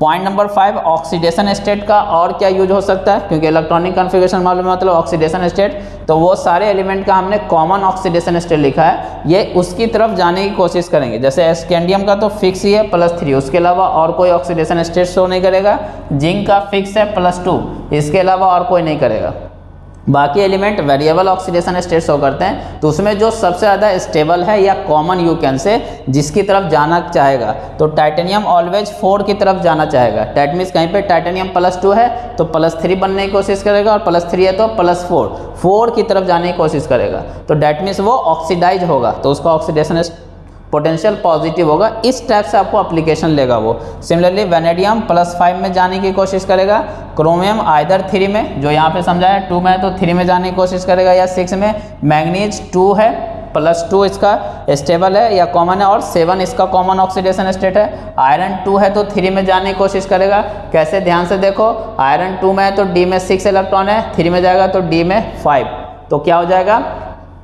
Point number five oxidation state का और क्या यूज़ हो सकता है? क्योंकि इलेक्ट्रॉनिक कॉन्फ़िगरेशन मालूम में मतलब ऑक्सीडेशन स्टेट तो वो सारे एलिमेंट का हमने कॉमन ऑक्सीडेशन स्टेट लिखा है। ये उसकी तरफ़ जाने की कोशिश करेंगे। जैसे एसकेंडियम का तो फिक्स ही है प्लस थ्री उसके अलावा और कोई ऑक्सीडेशन स्टेट शो नहीं करेगा। जिंक का फिक्स है प्लस टू इसके अलावा और कोई नहीं करेगा। बाकी element variable oxidation state show करते हैं तो उसमें जो सबसे ज़्यादा स्टेबल है या कॉमन यू कैन से जिसकी तरफ़ जाना चाहेगा तो टाइटेनियम ऑलवेज फोर की तरफ़ जाना चाहेगा। टैट मीन्स कहीं पे टाइटेनियम प्लस टू है तो प्लस थ्री बनने की कोशिश करेगा, और प्लस थ्री है तो प्लस फोर फोर की तरफ़ जाने की कोशिश करेगा तो डैट मीन्स वो ऑक्सीडाइज होगा तो उसका ऑक्सीडेशन पोटेंशियल पॉजिटिव होगा, इस टाइप से आपको अप्लीकेशन लेगा वो। सिमिलरली वेनेडियम प्लस फाइव में जाने की कोशिश करेगा क्रोमियम आइदर थ्री में, जो यहाँ पे समझाया टू में तो थ्री में जाने की कोशिश करेगा, या सिक्स में मैग्नीज टू है प्लस टू इसका स्टेबल है, या कॉमन है, और सेवन इसका कॉमन ऑक्सीडेशन स्टेट है। आयरन टू है तो थ्री में जाने की कोशिश करेगा। कैसे? ध्यान से देखो आयरन टू में है तो डी में सिक्स इलेक्ट्रॉन है थ्री में जाएगा तो डी में फाइव तो क्या हो जाएगा?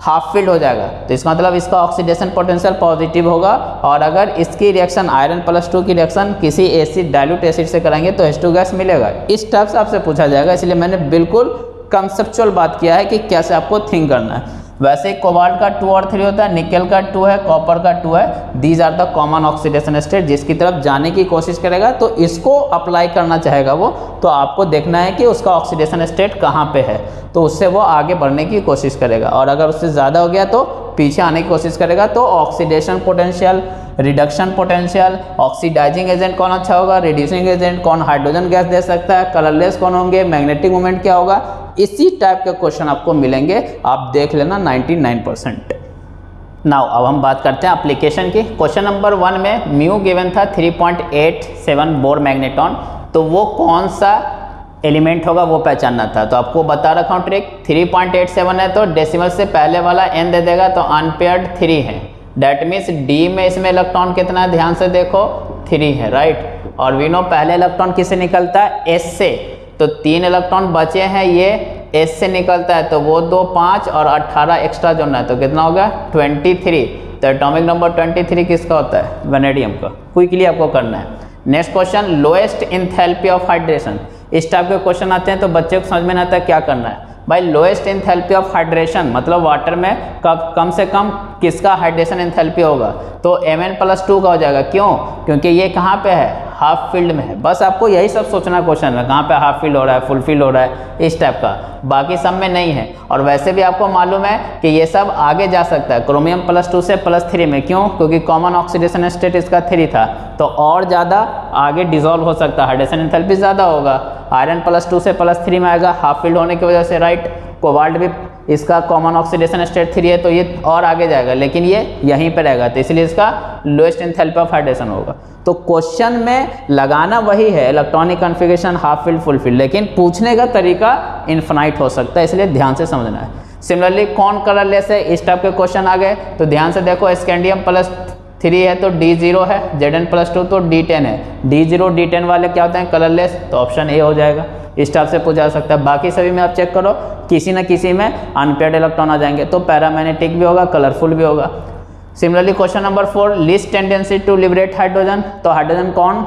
हाफ़ फ़ील्ड हो जाएगा। तो इसका मतलब इसका ऑक्सीडेशन पोटेंशियल पॉजिटिव होगा और अगर इसकी रिएक्शन आयरन प्लस टू की रिएक्शन किसी एसिड डायलूट एसिड से कराएँगे तो एस टू गैस मिलेगा। इस टाइप से आपसे पूछा जाएगा, इसलिए मैंने बिल्कुल कंसेप्चुअल बात किया है कि कैसे आपको थिंक करना है। वैसे कोबाल्ट का टू और थ्री होता है, निकल का टू है, कॉपर का टू है। These are the common oxidation state जिसकी तरफ़ जाने की कोशिश करेगा तो इसको अप्लाई करना चाहेगा वो तो आपको देखना है कि उसका ऑक्सीडेशन स्टेट कहाँ पे है। तो उससे वो आगे बढ़ने की कोशिश करेगा। और अगर उससे ज़्यादा हो गया तो पीछे आने की कोशिश करेगा तो oxidation potential reduction potential oxidising agent कौन अच्छा होगा रिड्यूसिंग एजेंट कौन हाइड्रोजन गैस दे सकता है कलरलेस कौन होंगे मैग्नेटिक मूवमेंट क्या होगा इसी टाइप के क्वेश्चन आपको मिलेंगे। आप देख लेना 99 परसेंट नाउ अब हम बात करते हैं एप्लीकेशन की। क्वेश्चन नंबर वन में म्यू गिवन था 3.87 बोर मैग्नेटॉन तो वो कौन सा एलिमेंट होगा वो पहचानना था। तो आपको बता रखा हूँ ट्रिक 3.87 है तो डेसिमल से पहले वाला एन दे देगा तो अनपेयर्ड थ्री है। डेट मीन्स डी में इसमें इलेक्ट्रॉन कितना है? ध्यान से देखो थ्री है राइट और वी नो पहले इलेक्ट्रॉन किससे निकलता है? एस से। तो तीन इलेक्ट्रॉन बचे हैं, ये एस से निकलता है तो वो दो पाँच और अट्ठारह एक्स्ट्रा जो है तो कितना होगा ट्वेंटी थ्री तो एटॉमिक नंबर ट्वेंटी थ्री किसका होता है? वेनेडियम का। क्विकली आपको करना है। Next question lowest enthalpy of hydration इस टाइप के क्वेश्चन आते हैं तो बच्चे को समझ में नहीं आता है क्या करना है। भाई लोएस्ट इंथैल्पी ऑफ़ हाइड्रेशन मतलब वाटर में कब, कम से कम किसका हाइड्रेशन इंथैल्पी होगा? तो एम एन प्लस टू का हो जाएगा। क्यों? क्योंकि ये कहाँ पे है? हाफ़ फ़ील्ड में है। बस आपको यही सब सोचना क्वेश्चन है, कहाँ पे हाफ़ फ़ील्ड हो रहा है फुल फ़ील्ड हो रहा है, इस टाइप का। बाकी सब में नहीं है। और वैसे भी आपको मालूम है कि ये सब आगे जा सकता है क्रोमियम प्लस टू से प्लस थ्री में। क्यों? क्योंकि कॉमन ऑक्सीडेशन स्टेट इसका थ्री था। तो और ज़्यादा आगे डिजोल्व हो सकता है। हाइड्रेशन इंथैल्पी ज़्यादा होगा। आयरन प्लस टू से प्लस थ्री में आएगा। हाफ़ फ़ील्ड होने की वजह से राइट कोबाल्ट भी इसका कॉमन ऑक्सीडेशन स्टेट थ्री है तो ये और आगे जाएगा, लेकिन ये यहीं पर रहेगा तो इसलिए इसका लोएस्ट इंथैल्पी ऑफ़ हाइड्रेशन होगा। तो क्वेश्चन में लगाना वही है electronic configuration half filled full filled लेकिन पूछने का तरीका इन्फिनाइट हो सकता है, इसलिए ध्यान से समझना है। सिमिलरली कौन कलरलेस है? इस टाइप के क्वेश्चन आ गए तो ध्यान से देखो स्कैंडियम प्लस थ्री है तो डी ज़ीरो है, जेड एन प्लस टू तो डी टेन है। डी ज़ीरो, डी टेन वाले क्या होते हैं? कलरलेस तो ऑप्शन ए हो जाएगा। इस टाइप से पूछा जा सकता है। बाकी सभी में आप चेक करो, किसी न किसी में अनपेड इलेक्ट्रॉन आ जाएँगे तो पैरामैग्नेटिक भी होगा कलरफुल भी होगा। Similarly question number four list tendency to liberate hydrogen तो हाइड्रोजन कौन?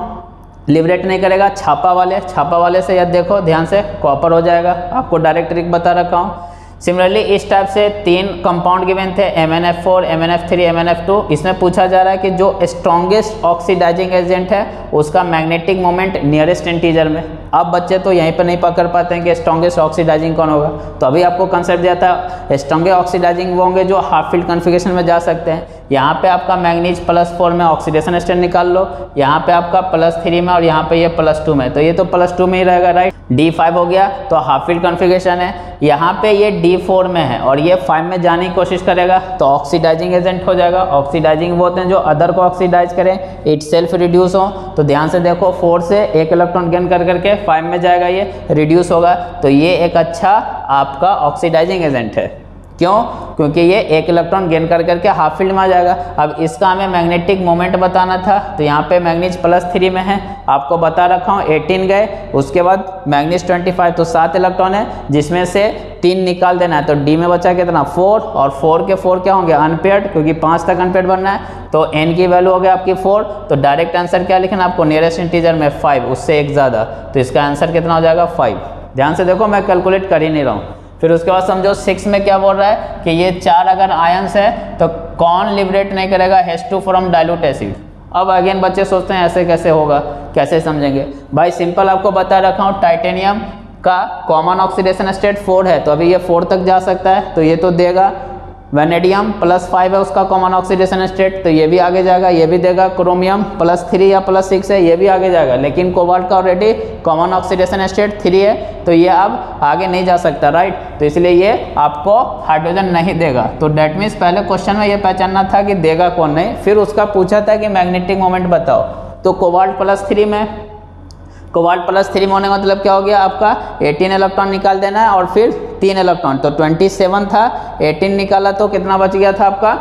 लिबरेट नहीं करेगा, छापा वाले। छापा वाले से यदि देखो, ध्यान से कॉपर हो जाएगा। आपको डायरेक्ट ट्रिक बता रखा हूँ। सिमिलरली इस टाइप से तीन कंपाउंड गिवन थे M N F four M N F three M N F two इसमें पूछा जा रहा है कि जो स्ट्रॉन्गेस्ट ऑक्सीडाइजिंग एजेंट है, उसका मैग्नेटिक मोमेंट नियरेस्ट इंटीजर में। अब बच्चे तो यहीं पर नहीं पकड़ पाते हैं कि स्ट्रॉन्गेस्ट ऑक्सीडाइजिंग कौन होगा। तो अभी आपको कंसेप्ट दिया था स्ट्रॉन्गे ऑक्सीडाइजिंग वो होंगे जो हाफ़ फ़ील्ड कन्फिगेशन में जा सकते हैं। यहाँ पे आपका मैग्नीज प्लस फोर में ऑक्सीडेशन स्टेट निकाल लो, यहाँ पे आपका प्लस थ्री में और यहाँ पे ये प्लस टू में। तो ये तो प्लस टू में ही रहेगा राइट डी फाइव हो गया तो हाफ़ फ़ील्ड कॉन्फ़िगरेशन है। यहाँ पे ये डी फोर में है और ये फाइव में जाने की कोशिश करेगा तो ऑक्सीडाइजिंग एजेंट हो जाएगा। ऑक्सीडाइजिंग वो होते हैं जो अदर को ऑक्सीडाइज करें इट सेल्फ रिड्यूस हो। तो ध्यान से देखो फोर से एक इलेक्ट्रॉन गेन कर करके फाइव में जाएगा ये रिड्यूस होगा। तो ये एक अच्छा आपका ऑक्सीडाइजिंग एजेंट है। क्यों? क्योंकि ये एक इलेक्ट्रॉन गेन कर करके हाफ़ फ़ील्ड में आ जाएगा। अब इसका हमें मैग्नेटिक मोमेंट बताना था तो यहाँ पे मैग्नीज प्लस थ्री में है। आपको बता रखा हूँ 18 गए, उसके बाद मैग्नीज 25 तो सात इलेक्ट्रॉन है, जिसमें से तीन निकाल देना है। तो डी में बचा कितना? फोर और फोर के फोर क्या होंगे? अनपेड क्योंकि पाँच तक अनपेड बनना है। तो एन की वैल्यू हो गया आपकी फोर तो डायरेक्ट आंसर क्या लिखना आपको? नियरेस्ट इंटीजर में फाइव उससे एक ज़्यादा। तो इसका आंसर कितना हो जाएगा? फाइव ध्यान से देखो, मैं कैलकुलेट कर ही नहीं रहा हूँ। फिर उसके बाद समझो सिक्स में क्या बोल रहा है कि ये चार अगर आयंस है तो कौन लिबरेट नहीं करेगा? H two from dilute acid अब अगेन बच्चे सोचते हैं ऐसे कैसे होगा? कैसे समझेंगे? भाई सिंपल आपको बता रखा हूँ टाइटेनियम का कॉमन ऑक्सीडेशन स्टेट फोर है तो अभी ये फोर तक जा सकता है तो ये तो देगा। वेनेडियम प्लस फाइव है, उसका कॉमन ऑक्सीडेशन स्टेट तो ये भी आगे जाएगा, ये भी देगा क्रोमियम प्लस थ्री या प्लस सिक्स है, ये भी आगे जाएगा, लेकिन कोबाल्ट का already common oxidation state three है तो ये अब आगे नहीं जा सकता राइट तो इसलिए ये आपको हाइड्रोजन नहीं देगा। तो डेट मीन्स पहले क्वेश्चन में ये पहचानना था कि देगा कौन नहीं, फिर उसका पूछा था कि मैग्नेटिक मोमेंट बताओ। तो कोबाल्ट प्लस थ्री में कोबाल्ट प्लस थ्री में होने का मतलब क्या हो गया? आपका 18 इलेक्ट्रॉन निकाल देना है और फिर तीन इलेक्ट्रॉन तो 27 था 18 निकाला तो कितना बच गया था आपका?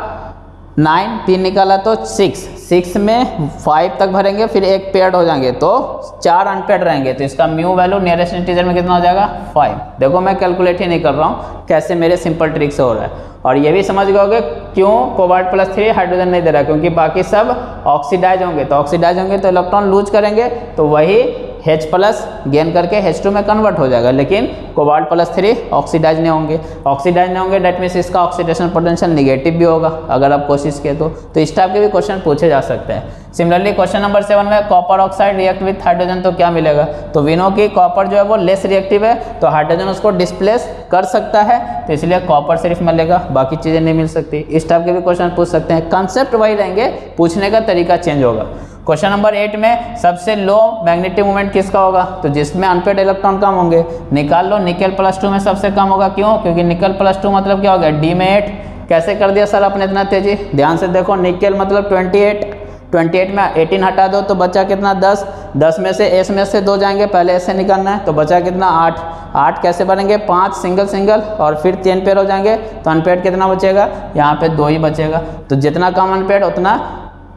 नाइन तीन निकाला तो सिक्स सिक्स में फाइव तक भरेंगे, फिर एक पेड हो जाएँगे तो चार अनपेड रहेंगे। तो इसका म्यू वैल्यू नियरेस्ट इंटीजर में कितना हो जाएगा? फाइव देखो मैं कैलकुलेट ही नहीं कर रहा हूँ, कैसे मेरे सिंपल ट्रिक से हो रहा है। और ये भी समझ गए क्यों कोबाल्ट प्लस थ्री हाइड्रोजन नहीं दे रहा क्योंकि बाकी सब ऑक्सीडाइज होंगे। तो ऑक्सीडाइज होंगे तो इलेक्ट्रॉन लूज करेंगे तो वही H प्लस गेन करके H2 में कन्वर्ट हो जाएगा। लेकिन कोबाल्ट प्लस थ्री ऑक्सीडाइज नहीं होंगे। ऑक्सीडाइज नहीं होंगे डेट मीन्स इसका ऑक्सीडेशन पोटेंशियल निगेटिव भी होगा, अगर आप कोशिश किए तो। तो इस टाइप के भी क्वेश्चन पूछे जा सकते हैं। सिमिलरली क्वेश्चन नंबर सेवन में copper oxide react with hydrogen तो क्या मिलेगा? तो विनो की कॉपर जो है वो लेस रिएक्टिव है तो हाइड्रोजन उसको डिस्प्लेस कर सकता है तो इसलिए कॉपर सिर्फ़ मिलेगा, बाकी चीज़ें नहीं मिल सकती। इस टाइप के भी क्वेश्चन पूछ सकते हैं। कंसेप्ट वही रहेंगे, पूछने का तरीका चेंज होगा। क्वेश्चन नंबर एट में सबसे लो मैग्नेटिक मोमेंट किसका होगा? तो जिसमें अनपेड इलेक्ट्रॉन कम होंगे। निकाल लो निकल प्लस टू में सबसे कम होगा। क्यों? क्योंकि निकल प्लस टू मतलब क्या हो गया? डी में एट कैसे कर दिया सर आपने इतना तेज़ी? ध्यान से देखो निकल मतलब ट्वेंटी एट ट्वेंटी एट में एटीन हटा दो तो बचा कितना? दस। दस में से एस में से दो जाएँगे, पहले ऐसे निकालना है तो बचा कितना? आठ। आठ कैसे बनेंगे? पाँच सिंगल सिंगल और फिर तीन पेड़ हो जाएँगे तो अनपेड कितना बचेगा? यहाँ पे दो ही बचेगा। तो जितना कम अनपेड उतना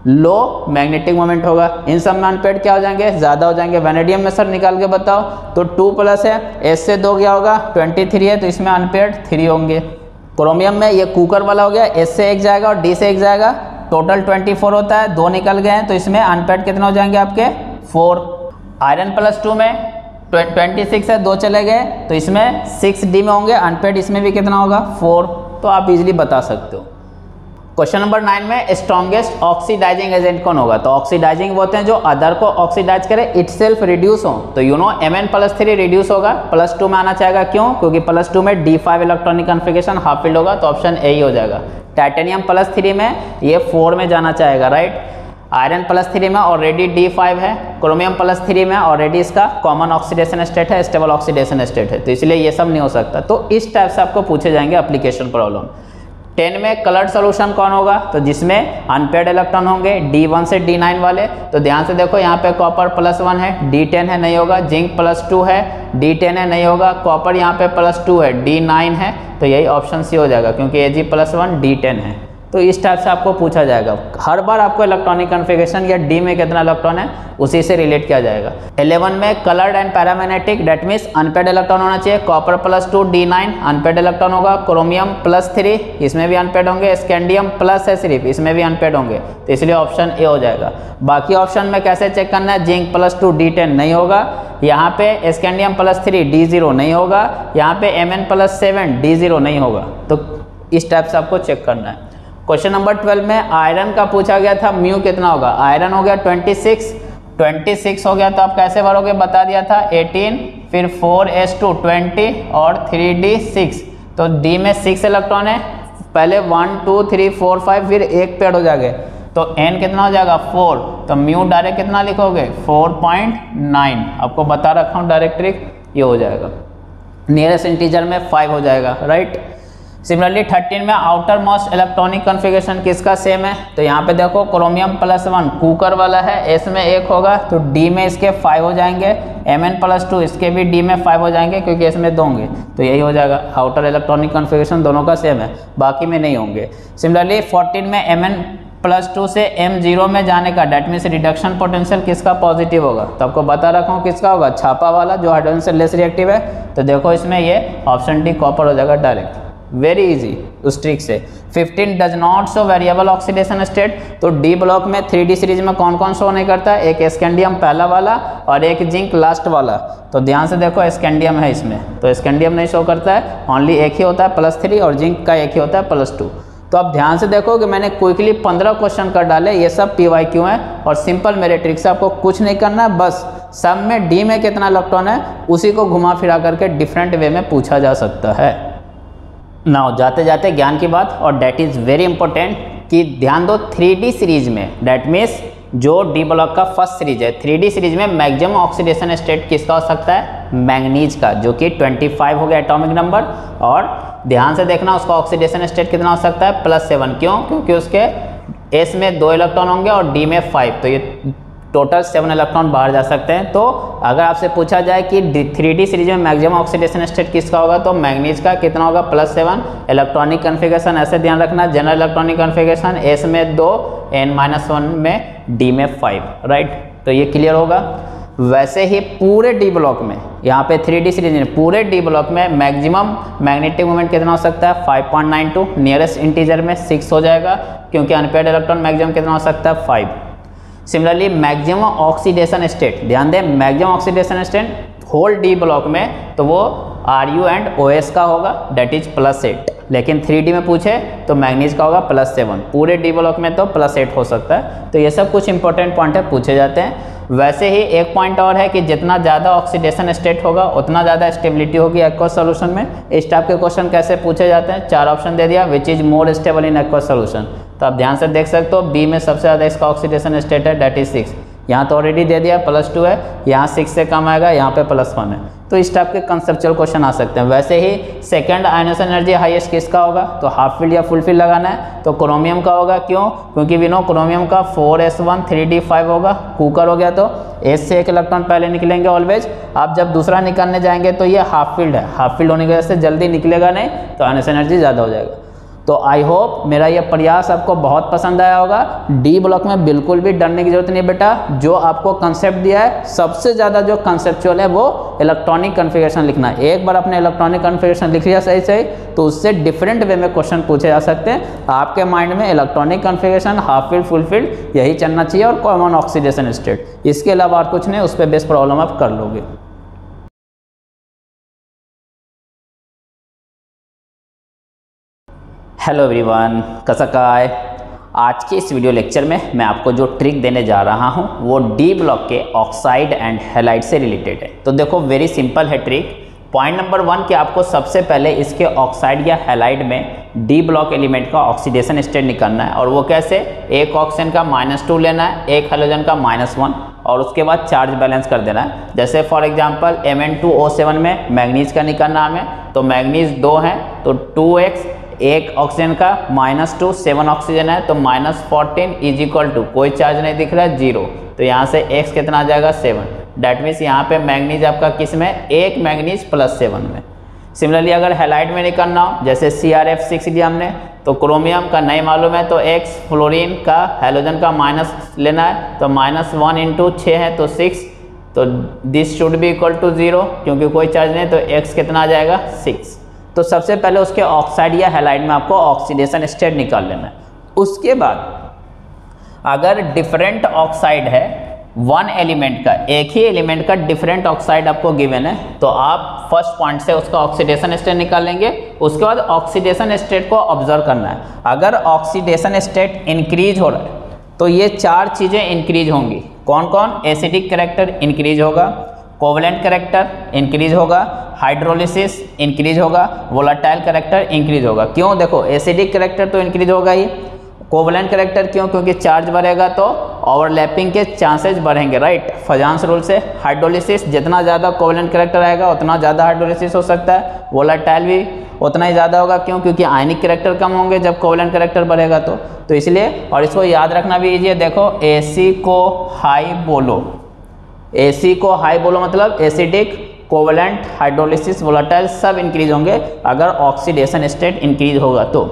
लो मैग्नेटिक मोमेंट होगा। इन सब में अनपेड क्या हो जाएँगे? ज़्यादा हो जाएँगे। वेनेडियम में सर निकाल के बताओ। तो टू प्लस है। एस से दो क्या होगा? ट्वेंटी थ्री है। तो इसमें अनपेड थ्री होंगे। क्रोमियम में ये कुकर वाला हो गया। एस से एक जाएगा और डी से एक जाएगा। टोटल ट्वेंटी फोर होता है। दो निकल गए हैं। तो इसमें अनपेड कितना हो जाएँगे आपके? फोर आयरन प्लस टू में ट्वेंटी सिक्स है। दो चले गए। तो इसमें सिक्स डी में होंगे। अनपेड इसमें भी कितना होगा? फोर तो आप इजिली बता सकते हो। क्वेश्चन नंबर नाइन में स्ट्रॉन्गेस्ट ऑक्सीडाइजिंग एजेंट कौन होगा? तो ऑक्सीडाइजिंग बोलते हैं जो अदर को ऑक्सीडाइज करे इट सेल्फ रिड्यूस हो। तो you know M N plus three reduce होगा प्लस टू में आना चाहेगा क्यों? क्योंकि प्लस टू में D five electronic configuration half filled होगा तो ऑप्शन ए ही हो जाएगा। टाइटेनियम प्लस थ्री में, ये फोर में जाना चाहेगा राइट आयरन प्लस थ्री में ऑलरेडी डी फाइव है क्रोमियम प्लस थ्री में ऑलरेडी इसका कॉमन ऑक्सीडेशन स्टेट है स्टेबल ऑक्सीडेशन स्टेट है। तो इसलिए ये सब नहीं हो सकता। तो इस टाइप से आपको पूछे जाएँगे अप्लीकेशन प्रॉब्लम टेन में कलर्ड सोल्यूशन कौन होगा? तो जिसमें अनपेड इलेक्ट्रॉन होंगे डी वन से डी नाइन वाले। तो ध्यान से देखो, यहाँ पे कॉपर प्लस वन है डी टेन है, नहीं होगा। जिंक प्लस टू है डी टेन है, नहीं होगा। कॉपर यहाँ पे प्लस टू है डी नाइन है तो यही ऑप्शन सी हो जाएगा, क्योंकि A G plus one D ten है। तो इस टाइप से आपको पूछा जाएगा, हर बार आपको इलेक्ट्रॉनिक कन्फिगेशन या डी में कितना इलेक्ट्रॉन है, उसी से रिलेट किया जाएगा। 11 में coloured and paramagnetic that means unpaired electron होना चाहिए copper plus two D nine unpaired electron होगा क्रोमियम प्लस थ्री इसमें भी अनपेड होंगे स्कैंडियम प्लस है सिर्फ़, इसमें भी अनपेड होंगे तो इसलिए ऑप्शन ए हो जाएगा। बाकी ऑप्शन में कैसे चेक करना है zinc plus two D ten नहीं होगा, यहाँ पे scandium plus three D zero नहीं होगा, यहाँ पे M N plus seven D zero नहीं होगा तो इस टाइप से आपको चेक करना है। क्वेश्चन नंबर ट्वेल्व में आयरन का पूछा गया था म्यू कितना होगा? आयरन हो गया ट्वेंटी सिक्स ट्वेंटी सिक्स हो गया तो आप कैसे भरोगे? बता दिया था एटीन फिर फोर एस टू ट्वेंटी और थ्री डी सिक्स तो डी में सिक्स इलेक्ट्रॉन है, पहले one two three four five फिर एक पेड़ हो जाएगा। तो एन कितना हो जाएगा? फोर तो म्यू डायरेक्ट कितना लिखोगे? फोर पॉइंट नाइन आपको बता रखा हूँ डायरेक्ट ट्रिक ये हो जाएगा। नियरेस्ट इंटीजर में फाइव हो जाएगा राइट सिमिलरली थर्टीन में आउटर मोस्ट इलेक्ट्रॉनिक कॉन्फ़िगरेशन किसका सेम है? तो यहाँ पे देखो क्रोमियम प्लस वन कुकर वाला है। एस में एक होगा तो डी में इसके फाइव हो जाएँगे। एम एन प्लस टू इसके भी डी में फाइव हो जाएँगे, क्योंकि इसमें दो होंगे। तो यही हो जाएगा। आउटर इलेक्ट्रॉनिक कॉन्फ़िगरेशन दोनों का सेम है, बाकी में नहीं होंगे। सिमिलरली फोर्टीन में एम एन प्लस टू से एम ज़ीरो में जाने का डेट मीन रिडक्शन पोटेंशियल किसका पॉजिटिव होगा? तो आपको बता रखा हूँ किसका होगा, छापा वाला जो हाइड्रोजन से लेस रिएक्टिव है। तो देखो इसमें ये ऑप्शन डी कॉपर हो जाएगा डायरेक्ट वेरी इजी उस ट्रिक से। 15 does not show variable oxidation state तो डी ब्लॉक में 3D सीरीज़ में कौन कौन शो नहीं करता? है एक स्कैंडियम पहला वाला और एक जिंक लास्ट वाला। तो ध्यान से देखो स्कैंडियम है इसमें। तो स्कैंडियम नहीं शो करता है ओनली एक ही होता है प्लस थ्री और जिंक का एक ही होता है प्लस टू तो आप ध्यान से देखो कि मैंने क्विकली पंद्रह क्वेश्चन कर डाले, ये सब पी वाई क्यू हैं? और सिंपल मेरे ट्रिक से आपको कुछ नहीं करना है, बस सब में डी में कितना इलेक्ट्रॉन है, उसी को घुमा फिरा करके डिफरेंट वे में पूछा जा सकता है। नाउ जाते जाते ज्ञान की बात और डेट इज़ वेरी इंपॉर्टेंट कि ध्यान दो थ्री सीरीज़ में। डैट मीन्स जो डी ब्लॉक का फ़र्स्ट सीरीज़ है थ्री सीरीज़ में मैक्सिमम ऑक्सीडेशन स्टेट किसका हो सकता है? मैंगनीज का, जो कि 25 हो गया एटॉमिक नंबर और ध्यान से देखना उसका ऑक्सीडेशन स्टेट कितना हो सकता है? प्लस सेवन क्यों? क्योंकि उसके एस में दो इलेक्ट्रॉन होंगे और डी में फाइव तो ये टोटल सेवन इलेक्ट्रॉन बाहर जा सकते हैं। तो अगर आपसे पूछा जाए कि थ्री डी सीरीज़ में मैक्सिमम ऑक्सीडेशन स्टेट किसका होगा तो मैग्नीज का कितना होगा? प्लस सेवन इलेक्ट्रॉनिक कन्फिगेशन ऐसे ध्यान रखना। जनरल इलेक्ट्रॉनिक कन्फिग्रेशन एस में दो एन माइनस वन में डी में फाइव राइट तो ये क्लियर होगा। वैसे ही पूरे डी ब्लॉक में, यहाँ पे थ्री डी सीरीज़ में, पूरे डी ब्लॉक में मैक्सिमम मैग्नेटिक मोमेंट कितना हो सकता है? 5.92 नियरेस्ट इंटीजर में 6 हो जाएगा, क्योंकि अनपेड इलेक्ट्रॉन मैक्सिमम कितना हो सकता है? 5 सिमिलरली मैक्सिमम ऑक्सीडेशन स्टेट ध्यान दें maximum oxidation state whole D block में तो वो R U and O S का होगा डेट इज़ प्लस एट लेकिन थ्री डी में पूछे तो मैग्नीज का होगा प्लस सेवन पूरे डी ब्लॉक में तो प्लस एट हो सकता है। तो ये सब कुछ इंपॉर्टेंट पॉइंट है, पूछे जाते हैं। वैसे ही एक पॉइंट और है कि जितना ज़्यादा ऑक्सीडेशन स्टेट होगा, उतना ज़्यादा स्टेबिलिटी होगी एक्वस सोल्यूशन में। इस टाइप के क्वेश्चन कैसे पूछे जाते हैं? चार ऑप्शन दे दिया which is more stable in aqueous solution तो आप ध्यान से देख सकते हो बी में सबसे ज़्यादा इसका ऑक्सीडेशन स्टेट है डेट इज़ सिक्स यहाँ तो ऑलरेडी दे दिया प्लस टू है। यहाँ सिक्स से कम आएगा, यहाँ पे प्लस वन है। तो इस टाइप के कंसेप्चुअल क्वेश्चन आ सकते हैं। वैसे ही सेकंड आइनस एनर्जी हाईएस्ट किसका होगा? तो हाफ़ फिल्ड या फुल फिल लगाना है। तो क्रोमियम का होगा। क्यों? क्योंकि विनो क्रोमियम का four S one three D five होगा। कूकर हो गया तो एस से एक इलेक्ट्रॉन पहले निकलेंगे ऑलवेज आप जब दूसरा निकालने जाएँगे तो ये हाफ़ फ़ील्ड है। हाफ़ फ़ील्ड होने की वजह से जल्दी निकलेगा नहीं तो आइनस एनर्जी ज़्यादा हो जाएगा। तो आई होप मेरा ये प्रयास आपको बहुत पसंद आया होगा। डी ब्लॉक में बिल्कुल भी डरने की ज़रूरत नहीं बेटा। जो आपको कंसेप्ट दिया है, सबसे ज़्यादा जो कंसेप्चुअल है वो इलेक्ट्रॉनिक कन्फिग्रेशन लिखना है। एक बार अपने इलेक्ट्रॉनिक कन्फिग्रेशन लिख लिया सही सही तो उससे डिफरेंट वे में क्वेश्चन पूछे जा सकते हैं। आपके माइंड में electronic configuration half filled full filled यही चलना चाहिए और कॉमन ऑक्सीडेशन स्टेट इसके अलावा और कुछ नहीं, उस पर बेस्ट प्रॉब्लम आप कर लोगे। हेलो एवरीवन कसकाय आज के इस वीडियो लेक्चर में मैं आपको जो ट्रिक देने जा रहा हूँ, वो डी ब्लॉक के ऑक्साइड एंड हेलाइट से रिलेटेड है। तो देखो वेरी सिंपल है ट्रिक पॉइंट नंबर वन कि आपको सबसे पहले इसके ऑक्साइड या हेलाइड में डी ब्लॉक एलिमेंट का ऑक्सीडेशन स्टेट निकालना है। और वो कैसे? एक ऑक्सीजन का माइनस टू लेना है, एक हेलोजन का माइनस वन और उसके बाद चार्ज बैलेंस कर देना है। जैसे फॉर एग्जांपल एम में मैग्नीज का निकालना हमें तो मैग्नीज दो हैं तो टू एक्स एक ऑक्सीजन का माइनस टू सेवन ऑक्सीजन है तो minus fourteen is equal to कोई चार्ज नहीं दिख रहा है ज़ीरो तो यहाँ से एक्स कितना आ जाएगा सेवन डैट मीन्स यहाँ पे मैग्नीज आपका किसमें? एक मैग्नीज प्लस सेवन में. सिमिलरली अगर हेलाइट में निकलना हो, जैसे सी आर एफ़ सिक्स लिया हमने तो क्रोमियम का नहीं मालूम है तो एक्स फ्लोरीन का हेलोजन का माइनस लेना है तो माइनस वन इंटू छः है तो सिक्स तो this should be equal to zero क्योंकि कोई चार्ज नहीं तो एक्स कितना आ जाएगा? सिक्स तो सबसे पहले उसके ऑक्साइड या हेलाइड में आपको ऑक्सीडेशन स्टेट निकाल लेना है। उसके बाद, अगर डिफरेंट ऑक्साइड है वन एलिमेंट का, एक ही एलिमेंट का डिफरेंट ऑक्साइड आपको गिवन है तो आप फ़र्स्ट पॉइंट से उसका ऑक्सीडेशन स्टेट निकाल लेंगे। उसके बाद ऑक्सीडेशन स्टेट को ऑब्ज़र्व करना है। अगर ऑक्सीडेशन स्टेट इंक्रीज हो रहा है तो ये चार चीज़ें इंक्रीज होंगी। कौन कौन एसिडिक करेक्टर इंक्रीज होगा। कोवलेंट करेक्टर इंक्रीज होगा हाइड्रोलिसिस इंक्रीज होगा वोलाटाइल करेक्टर इंक्रीज होगा। क्यों? देखो एसिडिक करेक्टर तो इंक्रीज होगा ही। कोवलेंट करेक्टर क्यों? क्योंकि चार्ज बढ़ेगा तो ओवरलैपिंग के चांसेस बढ़ेंगे राइट फजांस रूल से हाइड्रोलिसिस जितना ज़्यादा कोवलेंट करेक्टर आएगा, उतना ज़्यादा हाइड्रोलिसिस हो सकता है। वोलाटाइल भी उतना ही ज़्यादा होगा। क्यों? क्योंकि आयनिक करेक्टर कम होंगे जब कोवलेंट करेक्टर बढ़ेगा तो। तो इसलिए, और इसको याद रखना भी ईजी है। देखो एसी को हाई बोलो। ए को हाई बोलो मतलब एसिडिक कोवलेंट हाइड्रोलिसिस वोलाटाइल सब इंक्रीज होंगे, अगर ऑक्सीडेशन स्टेट इंक्रीज होगा तो।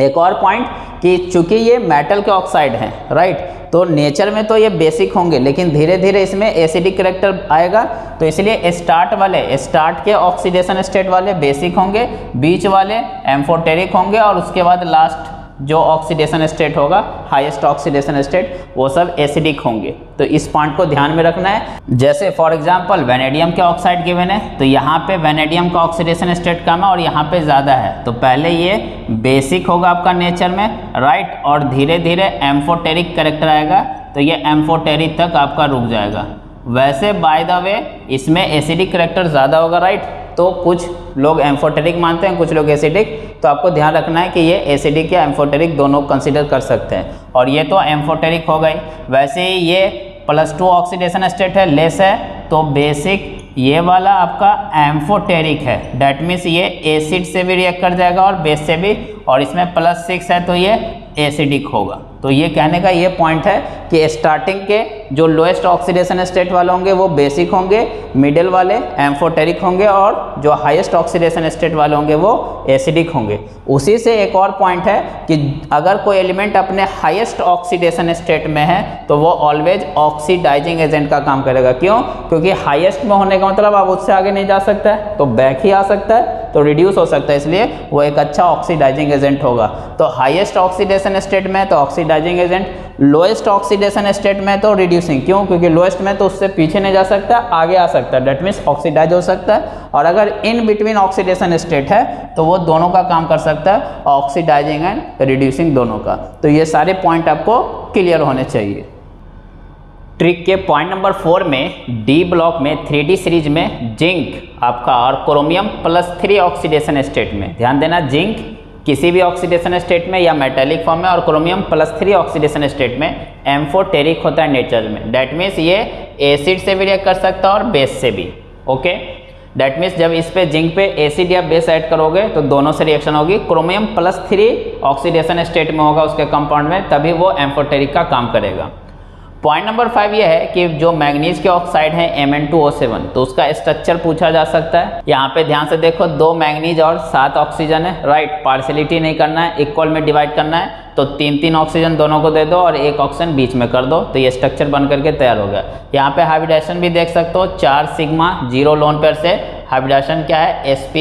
एक और पॉइंट कि चूँकि ये मेटल के ऑक्साइड हैं राइट तो नेचर में तो ये बेसिक होंगे, लेकिन धीरे धीरे इसमें एसिडिक करेक्टर आएगा तो इसलिए स्टार्ट वाले स्टार्ट के ऑक्सीडेशन स्टेट वाले बेसिक होंगे, बीच वाले एम्फोटेरिक होंगे, और उसके बाद लास्ट जो ऑक्सीडेशन स्टेट होगा हाईएस्ट ऑक्सीडेशन स्टेट वो सब एसिडिक होंगे। तो इस पॉइंट को ध्यान में रखना है। जैसे फॉर एग्जांपल वेनेडियम के ऑक्साइड गिवन है तो यहाँ पे वेनेडियम का ऑक्सीडेशन स्टेट कम है और यहाँ पे ज़्यादा है। तो पहले ये बेसिक होगा आपका नेचर में राइट और धीरे धीरे एम्फोटेरिक करेक्टर आएगा तो ये एम्फोटेरिक तक आपका रुक जाएगा। वैसे बाय द वे इसमें एसिडिक करेक्टर ज़्यादा होगा राइट तो कुछ लोग एम्फोटेरिक मानते हैं, कुछ लोग एसिडिक तो आपको ध्यान रखना है कि ये एसिडिक या एम्फोटेरिक दोनों कंसिडर कर सकते हैं। और ये तो एम्फोटेरिक हो गई। वैसे ही ये प्लस टू ऑक्सीडेशन स्टेट है लेस है तो बेसिक ये वाला आपका एम्फोटेरिक है। डैट मीन्स ये एसिड से भी रिएक्ट कर जाएगा और बेस से भी। और इसमें प्लस सिक्स है तो ये एसिडिक होगा। तो ये कहने का ये पॉइंट है कि स्टार्टिंग के जो लोएस्ट ऑक्सीडेशन स्टेट वाले होंगे, वो बेसिक होंगे मिडिल वाले एम्फोटेरिक होंगे और जो हाईएस्ट ऑक्सीडेशन स्टेट वाले होंगे, वो एसिडिक होंगे। उसी से एक और पॉइंट है कि अगर कोई एलिमेंट अपने हाईएस्ट ऑक्सीडेशन स्टेट में है तो वो ऑलवेज ऑक्सीडाइजिंग एजेंट का काम करेगा। क्यों? क्योंकि हाईएस्ट में होने का मतलब आप उससे आगे नहीं जा सकता है तो बैक ही आ सकता है तो रिड्यूस हो सकता है। इसलिए वो एक अच्छा ऑक्सीडाइजिंग एजेंट होगा। तो हाईएस्ट ऑक्सीडेशन स्टेट में तो oxidising agent lowest oxidation state में तो रिड्यूसिंग क्यों? क्योंकि लोएस्ट में तो उससे पीछे नहीं जा सकता, आगे आ सकता है। डेट मीन्स ऑक्सीडाइज हो सकता है। और अगर इन बिटवीन ऑक्सीडेशन स्टेट है तो वो दोनों का काम कर सकता है ऑक्सीडाइजिंग एंड रिड्यूसिंग दोनों का। तो ये सारे पॉइंट आपको क्लियर होने चाहिए। ट्रिक के पॉइंट नंबर फोर में डी ब्लॉक में थ्री सीरीज़ में जिंक आपका और chromium plus three oxidation state में। ध्यान देना जिंक किसी भी ऑक्सीडेशन स्टेट में या मेटेलिक फॉर्म में और chromium plus three oxidation state में एम्फोटेरिक होता है नेचर में। डैट मीन्स ये एसिड से भी रिएक्ट कर सकता है और बेस से भी ओके डेट मीन्स जब इस पे जिंक पे एसिड या बेस ऐड करोगे तो दोनों से रिएक्शन होगी। Chromium plus three oxidation state में होगा उसके कंपाउंड में, तभी वो एम्फोटेरिक का काम करेगा। पॉइंट नंबर फाइव ये है कि जो मैग्नीज के ऑक्साइड है Mn2O7 तो उसका स्ट्रक्चर पूछा जा सकता है। यहाँ पे ध्यान से देखो, दो मैग्नीज और सात ऑक्सीजन है राइट पार्शलिटी नहीं करना है इक्वल में डिवाइड करना है तो तीन तीन ऑक्सीजन दोनों को दे दो और एक ऑक्सीजन बीच में कर दो तो ये स्ट्रक्चर बन करके तैयार हो गया। यहाँ पे हाइब्रिडेशन भी देख सकते हो, चार सिग्मा ज़ीरो लोन पेयर से। हाइब्रिडेशन क्या है? एस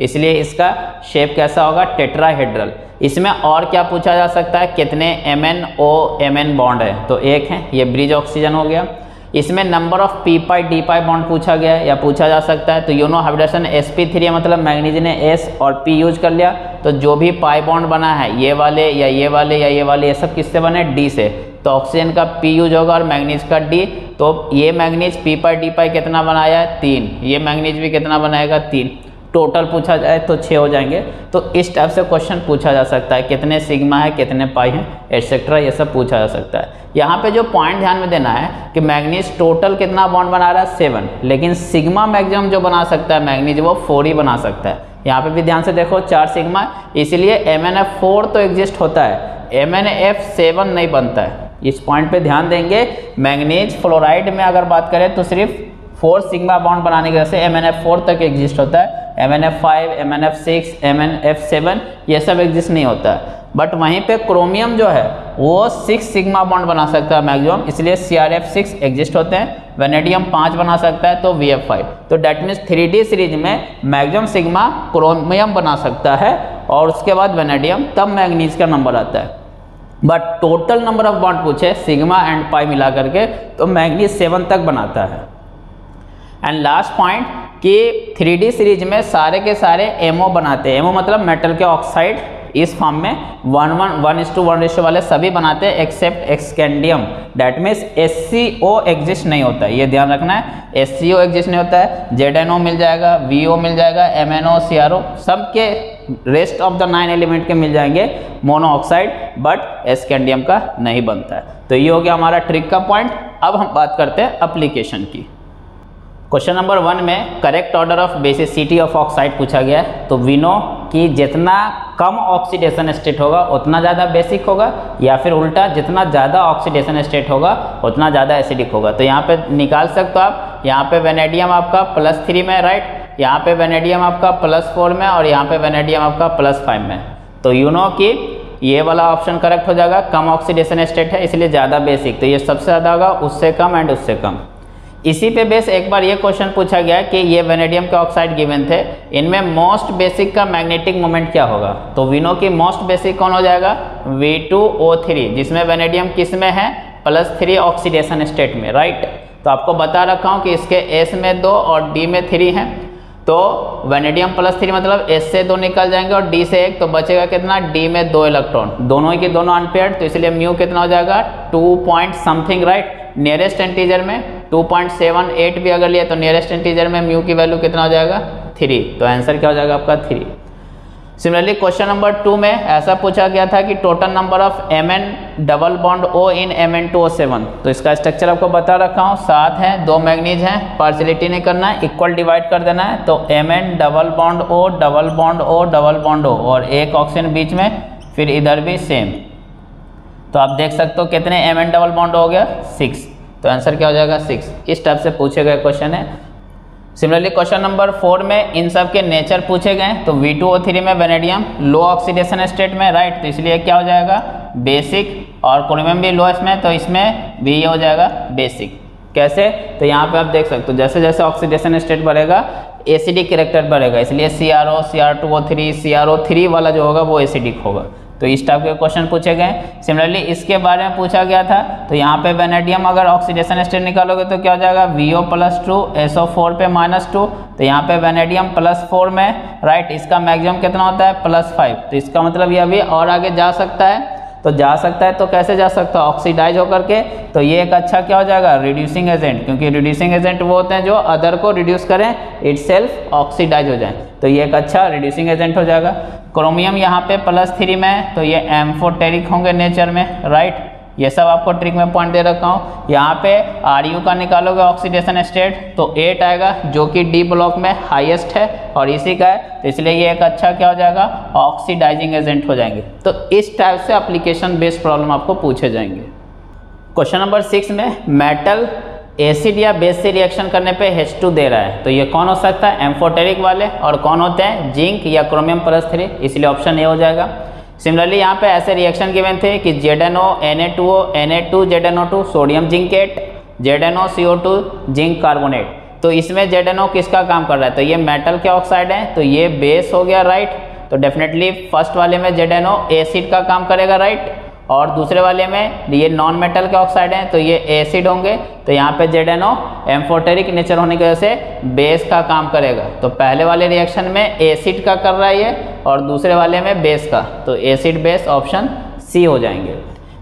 इसलिए इसका शेप कैसा होगा? टेट्राहेड्रल इसमें और क्या पूछा जा सकता है? कितने M N O M N bond है? तो एक है, ये ब्रिज ऑक्सीजन हो गया। इसमें number of P pi D pi bond पूछा गया है या पूछा जा सकता है? तो you know hybridisation S P three मतलब मैग्नीज ने एस और पी यूज़ कर लिया। तो जो भी पाई बॉन्ड बना है, ये वाले या ये वाले या ये वाले, ये सब किससे बने? डी से। तो ऑक्सीजन का पी यूज़ होगा और मैग्नीज का डी तो ये manganese P pi D pi कितना बनाया है? तीन। ये मैग्नीज भी कितना बनाएगा? तीन। टोटल पूछा जाए तो छः हो जाएँगे। तो इस टाइप से क्वेश्चन पूछा जा सकता है, कितने सिग्मा है, कितने पाई हैं एटसेट्रा ये सब पूछा जा सकता है। यहाँ पे जो पॉइंट ध्यान में देना है कि मैग्नीज टोटल कितना बॉन्ड बना रहा है? सेवन लेकिन सिग्मा मैक्सिमम जो बना सकता है मैग्नीज वो फोर ही बना सकता है। यहाँ पे भी ध्यान से देखो, चार सिग्मा इसीलिए एम एन एफ़ फोर तो एग्जिस्ट होता है। एम एन एफ़ सेवन नहीं बनता है। इस पॉइंट पे ध्यान देंगे। मैग्नीज फ्लोराइड में अगर बात करें तो सिर्फ़ फोर सिग्मा बॉन्ड बनाने की वजह से एम एन एफ़ फोर तक एग्जिस्ट होता है। M N F five M N F six M N F seven ये सब एग्जिस्ट नहीं होता। है बट वहीं पे क्रोमियम जो है, वो सिक्स सिग्मा बॉन्ड बना सकता है मैक्सिमम इसलिए C R F six exist होते हैं। वेनेडियम पाँच बना सकता है तो वी एफ़ फाइव तो that means three D series में मैक्सिमम सिग्मा क्रोमियम बना सकता है, और उसके बाद वेनेडियम तब मैग्नीज का नंबर आता है। But total number of bond पूछे सिग्मा एंड पाई मिला करके तो मैग्नीज सेवन तक बनाता है। एंड लास्ट पॉइंट कि थ्री सीरीज़ में सारे के सारे एमओ बनाते हैं। एमओ मतलब मेटल के ऑक्साइड इस फॉर्म में वन वन वन इस टू वन रेशो वाले सभी बनाते हैं except scandium that means S C O exist नहीं होता। है ये ध्यान रखना है। एस सी ओ एग्जिस्ट नहीं होता है। जेड एन ओ मिल जाएगा वी ओ मिल जाएगा M N O C R O सबके rest of the nine element के मिल जाएँगे। मोनो ऑक्साइड बट एस्केंडियम का नहीं बनता है। तो ये हो गया हमारा ट्रिक का पॉइंट अब हम बात करते हैं अप्लीकेशन की। क्वेश्चन नंबर वन में correct order of basicity of oxide पूछा गया है। तो वी नो कि जितना कम ऑक्सीडेशन स्टेट होगा, उतना ज़्यादा बेसिक होगा, या फिर उल्टा जितना ज़्यादा ऑक्सीडेशन स्टेट होगा, उतना ज़्यादा एसिडिक होगा। तो यहाँ पे निकाल सकते हो आप। यहाँ पे वेनेडियम आपका प्लस थ्री में राइट यहाँ पे वेनेडियम आपका प्लस फोर में और यहाँ पे वेनेडियम आपका प्लस फाइव में। तो यू नो कि ये वाला ऑप्शन करेक्ट हो जाएगा। कम ऑक्सीडेशन स्टेट है, इसलिए ज़्यादा बेसिक तो ये सबसे ज़्यादा होगा, उससे कम एंड उससे कम। इसी पे बेस एक बार ये क्वेश्चन पूछा गया कि ये वेनेडियम के ऑक्साइड गिवन थे, इनमें मोस्ट बेसिक का मैग्नेटिक मोमेंट क्या होगा? तो विनो की मोस्ट बेसिक कौन हो जाएगा? V2O3 जिसमें वेनेडियम किसमें है? प्लस थ्री ऑक्सीडेशन स्टेट में राइट तो आपको बता रखा हूँ कि इसके एस में दो और डी में थ्री हैं। तो वेनेडियम प्लस थ्री मतलब एस से दो निकल जाएँगे और डी से एक तो बचेगा कितना? डी में दो इलेक्ट्रॉन दोनों ही के दोनों अनपेयर्ड तो इसलिए म्यू कितना हो जाएगा? Two point something right nearest integer में 2.78 भी अगर लिया तो नियरेस्ट इंटीजर में म्यू की वैल्यू कितना हो जाएगा? थ्री तो आंसर क्या हो जाएगा आपका? Three similarly question number two में ऐसा पूछा गया था कि total number of M N double bond O in M N two O seven तो इसका स्ट्रक्चर आपको बता रखा हूँ, सात है, दो मैग्नीज हैं पार्सिलिटी नहीं करना है इक्वल डिवाइड कर देना है तो M N double bond O double bond O double bond O और एक ऑक्सीजन बीच में, फिर इधर भी सेम तो आप देख सकते हो कितने एम एन डबल बॉन्ड हो गया? सिक्स तो आंसर क्या हो जाएगा? सिक्स इस टाइप से पूछे गए क्वेश्चन है। सिमिलरली क्वेश्चन नंबर फोर में इन सब के नेचर पूछे गए तो वी टू ओ थ्री में वेनेडियम लो ऑक्सीडेशन स्टेट में राइट तो इसलिए क्या हो जाएगा? बेसिक और क्रोमियम भी लो इसमें तो इसमें भी ये हो जाएगा बेसिक कैसे? तो यहाँ पे आप देख सकते हो, जैसे जैसे ऑक्सीडेशन स्टेट बढ़ेगा एसिडिक करेक्टर बढ़ेगा। इसलिए C R O C R two O three C R O three वाला जो होगा, वो एसिडिक होगा। तो इस टाइप के क्वेश्चन पूछे गए। सिमिलरली इसके बारे में पूछा गया था तो यहाँ पे वेनेडियम अगर ऑक्सीडेशन स्टेट निकालोगे तो क्या हो जाएगा? V O plus two S O four पे माइनस टू तो यहाँ पे वेनेडियम प्लस फोर में राइट इसका मैक्सिमम कितना होता है? प्लस फाइव तो इसका मतलब ये अभी और आगे जा सकता है। तो जा सकता है तो कैसे जा सकता है? ऑक्सीडाइज होकर के। तो ये एक अच्छा क्या हो जाएगा? रिड्यूसिंग एजेंट क्योंकि रिड्यूसिंग एजेंट वो होते हैं जो अदर को रिड्यूस करें इट ऑक्सीडाइज हो जाए। तो ये एक अच्छा रिड्यूसिंग एजेंट हो जाएगा। क्रोमियम यहाँ पे प्लस थ्री में है तो ये एम्फोटेरिक होंगे नेचर में राइट ये सब आपको ट्रिक में पॉइंट दे रखा हूँ। यहाँ पे आर यू का निकालोगे ऑक्सीडेशन स्टेट तो एट आएगा, जो कि डी ब्लॉक में हाईएस्ट है, और इसी का है तो इसलिए ये एक अच्छा क्या हो जाएगा? ऑक्सीडाइजिंग एजेंट हो जाएँगे। तो इस टाइप से अप्लीकेशन बेस्ड प्रॉब्लम आपको पूछे जाएँगे। क्वेश्चन नंबर सिक्स में मेटल एसिड या बेस से रिएक्शन करने पे H2 दे रहा है। तो ये कौन हो सकता है? एम्फोटेरिक वाले, और कौन होते हैं? जिंक या क्रोमियम प्लस थ्री इसलिए ऑप्शन ए हो जाएगा। सिमिलरली यहाँ पे ऐसे रिएक्शन गिवन थे कि Z N O N A two O N A two Z N O two sodium zincate Z N O C O two zinc carbonate तो इसमें जेड एन ओ किसका काम कर रहा है? तो ये मेटल के ऑक्साइड है तो ये बेस हो गया राइट तो डेफिनेटली फ़र्स्ट वाले में जेड एन ओ एसिड का काम करेगा राइट और दूसरे वाले में ये नॉन मेटल के ऑक्साइड हैं तो ये एसिड होंगे. तो यहाँ पे Z N O amphoteric nature होने की वजह से बेस का काम करेगा. तो पहले वाले रिएक्शन में एसिड का कर रहा है ये और दूसरे वाले में बेस का। तो एसिड बेस ऑप्शन सी हो जाएँगे।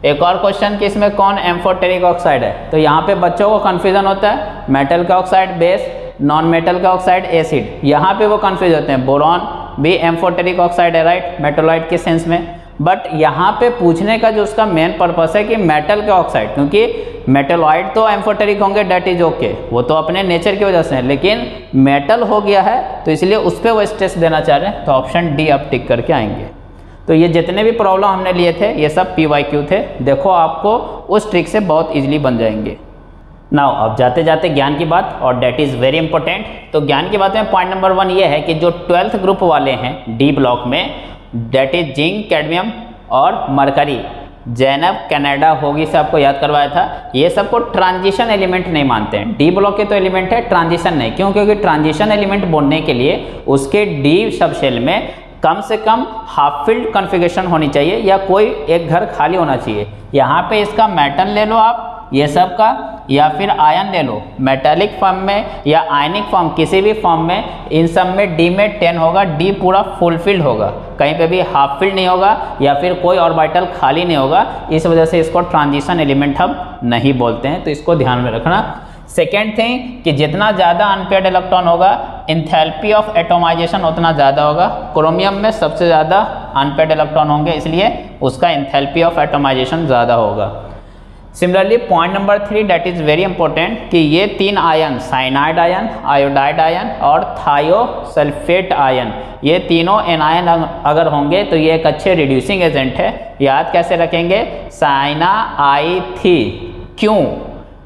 एक और क्वेश्चन कि इसमें कौन एम्फोटेरिक ऑक्साइड है? तो यहाँ पे बच्चों को कन्फ्यूज़न होता है। मेटल का ऑक्साइड बेस नॉन मेटल का ऑक्साइड एसिड यहाँ पे वो कन्फ्यूज़ होते हैं। बोरॉन भी एम्फोटेरिक ऑक्साइड है राइट मेटोलाइट के सेंस में। बट यहाँ पे पूछने का जो उसका मेन पर्पस है कि मेटल के ऑक्साइड क्योंकि मेटलॉइड तो एम्फोटेरिक होंगे डेट इज़ ओके वो तो अपने नेचर की वजह से है, लेकिन मेटल हो गया है तो इसलिए उस पर वो स्ट्रेस देना चाह रहे हैं तो ऑप्शन डी आप टिक करके आएँगे। तो ये जितने भी प्रॉब्लम हमने लिए थे, ये सब पी वाई क्यू थे। देखो आपको उस ट्रिक से बहुत ईजिली बन जाएँगे। नाउ अब जाते जाते ज्ञान की बात, और डेट इज़ वेरी इंपॉर्टेंट तो ज्ञान की बात में पॉइंट नंबर वन ये है कि जो ट्वेल्थ ग्रुप वाले हैं डी ब्लॉक में डेट इज़ जिंक कैडमियम और मरकरी जैनब कनाडा होगी से आपको याद करवाया था। ये सबको ट्रांजिशन एलिमेंट नहीं मानते हैं। डी ब्लॉक के तो एलिमेंट है, ट्रांजिशन नहीं। क्यों? क्योंकि ट्रांजिशन एलिमेंट बोलने के लिए उसके डी सब शेल में कम से कम हाफ़ फ़ील्ड कॉन्फ़िगरेशन होनी चाहिए या कोई एक घर खाली होना चाहिए। यहाँ पे इसका मैटन ले लो आप। ये सब का, या फिर आयन ले लो मेटेलिक फॉर्म में या आयनिक फॉर्म किसी भी फॉर्म में, इन सब में डी में टेन होगा डी पूरा फुलफिल्ड होगा। कहीं पे भी हाफ़ फिल्ड नहीं होगा, या फिर कोई ऑर्बिटल खाली नहीं होगा, इस वजह से इसको ट्रांजिशन एलिमेंट हम नहीं बोलते हैं तो इसको ध्यान में रखना। सेकेंड थिंग कि जितना ज़्यादा अनपेड इलेक्ट्रॉन होगा इंथैल्पी ऑफ़ एटोमाइजेशन उतना ज़्यादा होगा। क्रोमियम में सबसे ज़्यादा अनपेड इलेक्ट्रॉन होंगे, इसलिए उसका इंथैल्पी ऑफ़ एटोमाइजेशन ज़्यादा होगा। Similarly point number three that is very important कि ये तीन ion cyanide ion iodide ion और थायोसल्फेट आयन ये तीनों एनायन अगर होंगे तो ये एक अच्छे रिड्यूसिंग एजेंट है। याद कैसे रखेंगे? साइना आई थी क्यों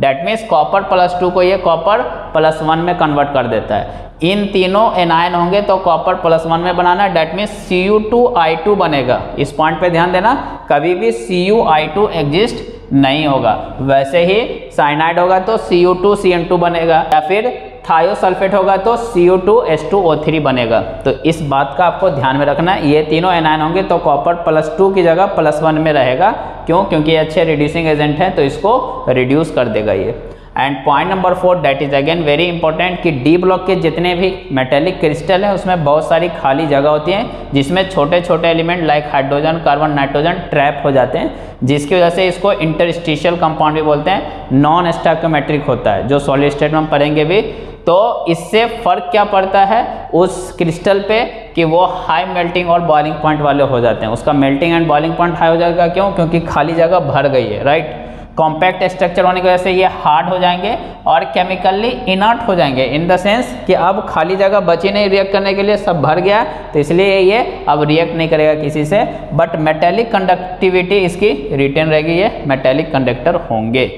that means copper plus two को ये कॉपर प्लस वन में कन्वर्ट कर देता है। इन तीनों एनायन होंगे तो कॉपर प्लस वन में बनाना that means C U two I two बनेगा। इस पॉइंट पे ध्यान देना, कभी भी C U I two exist नहीं होगा। वैसे ही साइनाइड होगा तो C U two C N two बनेगा, या फिर थायोसल्फेट होगा तो C U two S two O three बनेगा। तो इस बात का आपको ध्यान में रखना है। ये तीनों एनायन होंगे तो कॉपर प्लस टू की जगह प्लस वन में रहेगा। क्यों? क्योंकि ये अच्छे रिड्यूसिंग एजेंट हैं तो इसको रिड्यूस कर देगा ये। And point number four that is again very important कि डी ब्लॉक के जितने भी मेटेलिक क्रिस्टल हैं, उसमें बहुत सारी खाली जगह होती है, जिसमें छोटे छोटे element like hydrogen carbon nitrogen trap हो जाते हैं, जिसकी वजह से इसको इंटरस्टिशियल कंपाउंड भी बोलते हैं नॉन स्टैकोमेट्रिक होता है, जो सॉलिड स्टेट में हम पढ़ेंगे भी। तो इससे फ़र्क क्या पड़ता है? उस क्रिस्टल पे कि वो हाई मेल्टिंग और बॉइलिंग पॉइंट वाले हो जाते हैं। उसका melting and boiling point high हो जाएगा क्यों? क्योंकि खाली जगह भर गई है राइट कॉम्पैक्ट स्ट्रक्चर होने की वजह से ये हार्ड हो जाएँगे और केमिकली इनर्ट हो जाएँगे इन द सेंस कि अब खाली जगह बची नहीं रिएक्ट करने के लिए, सब भर गया तो इसलिए ये अब रिएक्ट नहीं करेगा किसी से बट मेटेलिक कंडक्टिविटी इसकी रिटेन रहेगी, ये मेटेलिक कंडक्टर होंगे।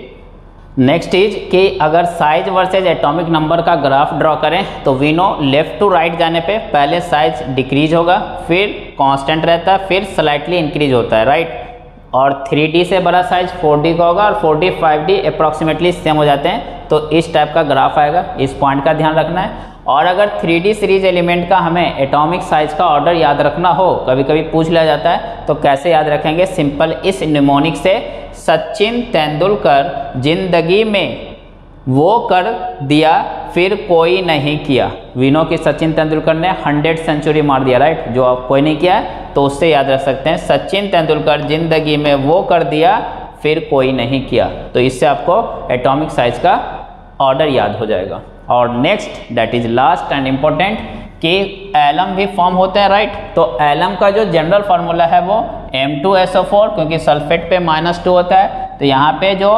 नेक्स्ट इज़ कि अगर साइज़ वर्सेज एटॉमिक नंबर का ग्राफ ड्रॉ करें तो we know left to right जाने पे पहले साइज़ डिक्रीज होगा, फिर कांस्टेंट रहता है, फिर स्लाइटली इंक्रीज होता है राइट और 3D से बड़ा साइज़ 4D का होगा और 4D 5D अप्रॉक्सीमेटली सेम हो जाते हैं। तो इस टाइप का ग्राफ आएगा। इस पॉइंट का ध्यान रखना है। और अगर 3D सीरीज़ एलिमेंट का हमें एटॉमिक साइज़ का ऑर्डर याद रखना हो कभी कभी पूछ लिया जाता है तो कैसे याद रखेंगे? सिंपल इस निमोनिक से सचिन तेंदुलकर ज़िंदगी में वो कर दिया, फिर कोई नहीं किया। विनो की सचिन तेंदुलकर ने हंड्रेड सेंचुरी मार दिया, राइट? जो आप कोई नहीं किया तो उससे याद रख सकते हैं, सचिन तेंदुलकर ज़िंदगी में वो कर दिया, फिर कोई नहीं किया। तो इससे आपको एटॉमिक साइज़ का ऑर्डर याद हो जाएगा। और next that is last and important कि एलम भी फॉर्म होते हैं, राइट? तो एलम का जो जनरल फार्मूला है वो M2SO4 क्योंकि सल्फेट पे माइनस टू होता है तो यहाँ पे जो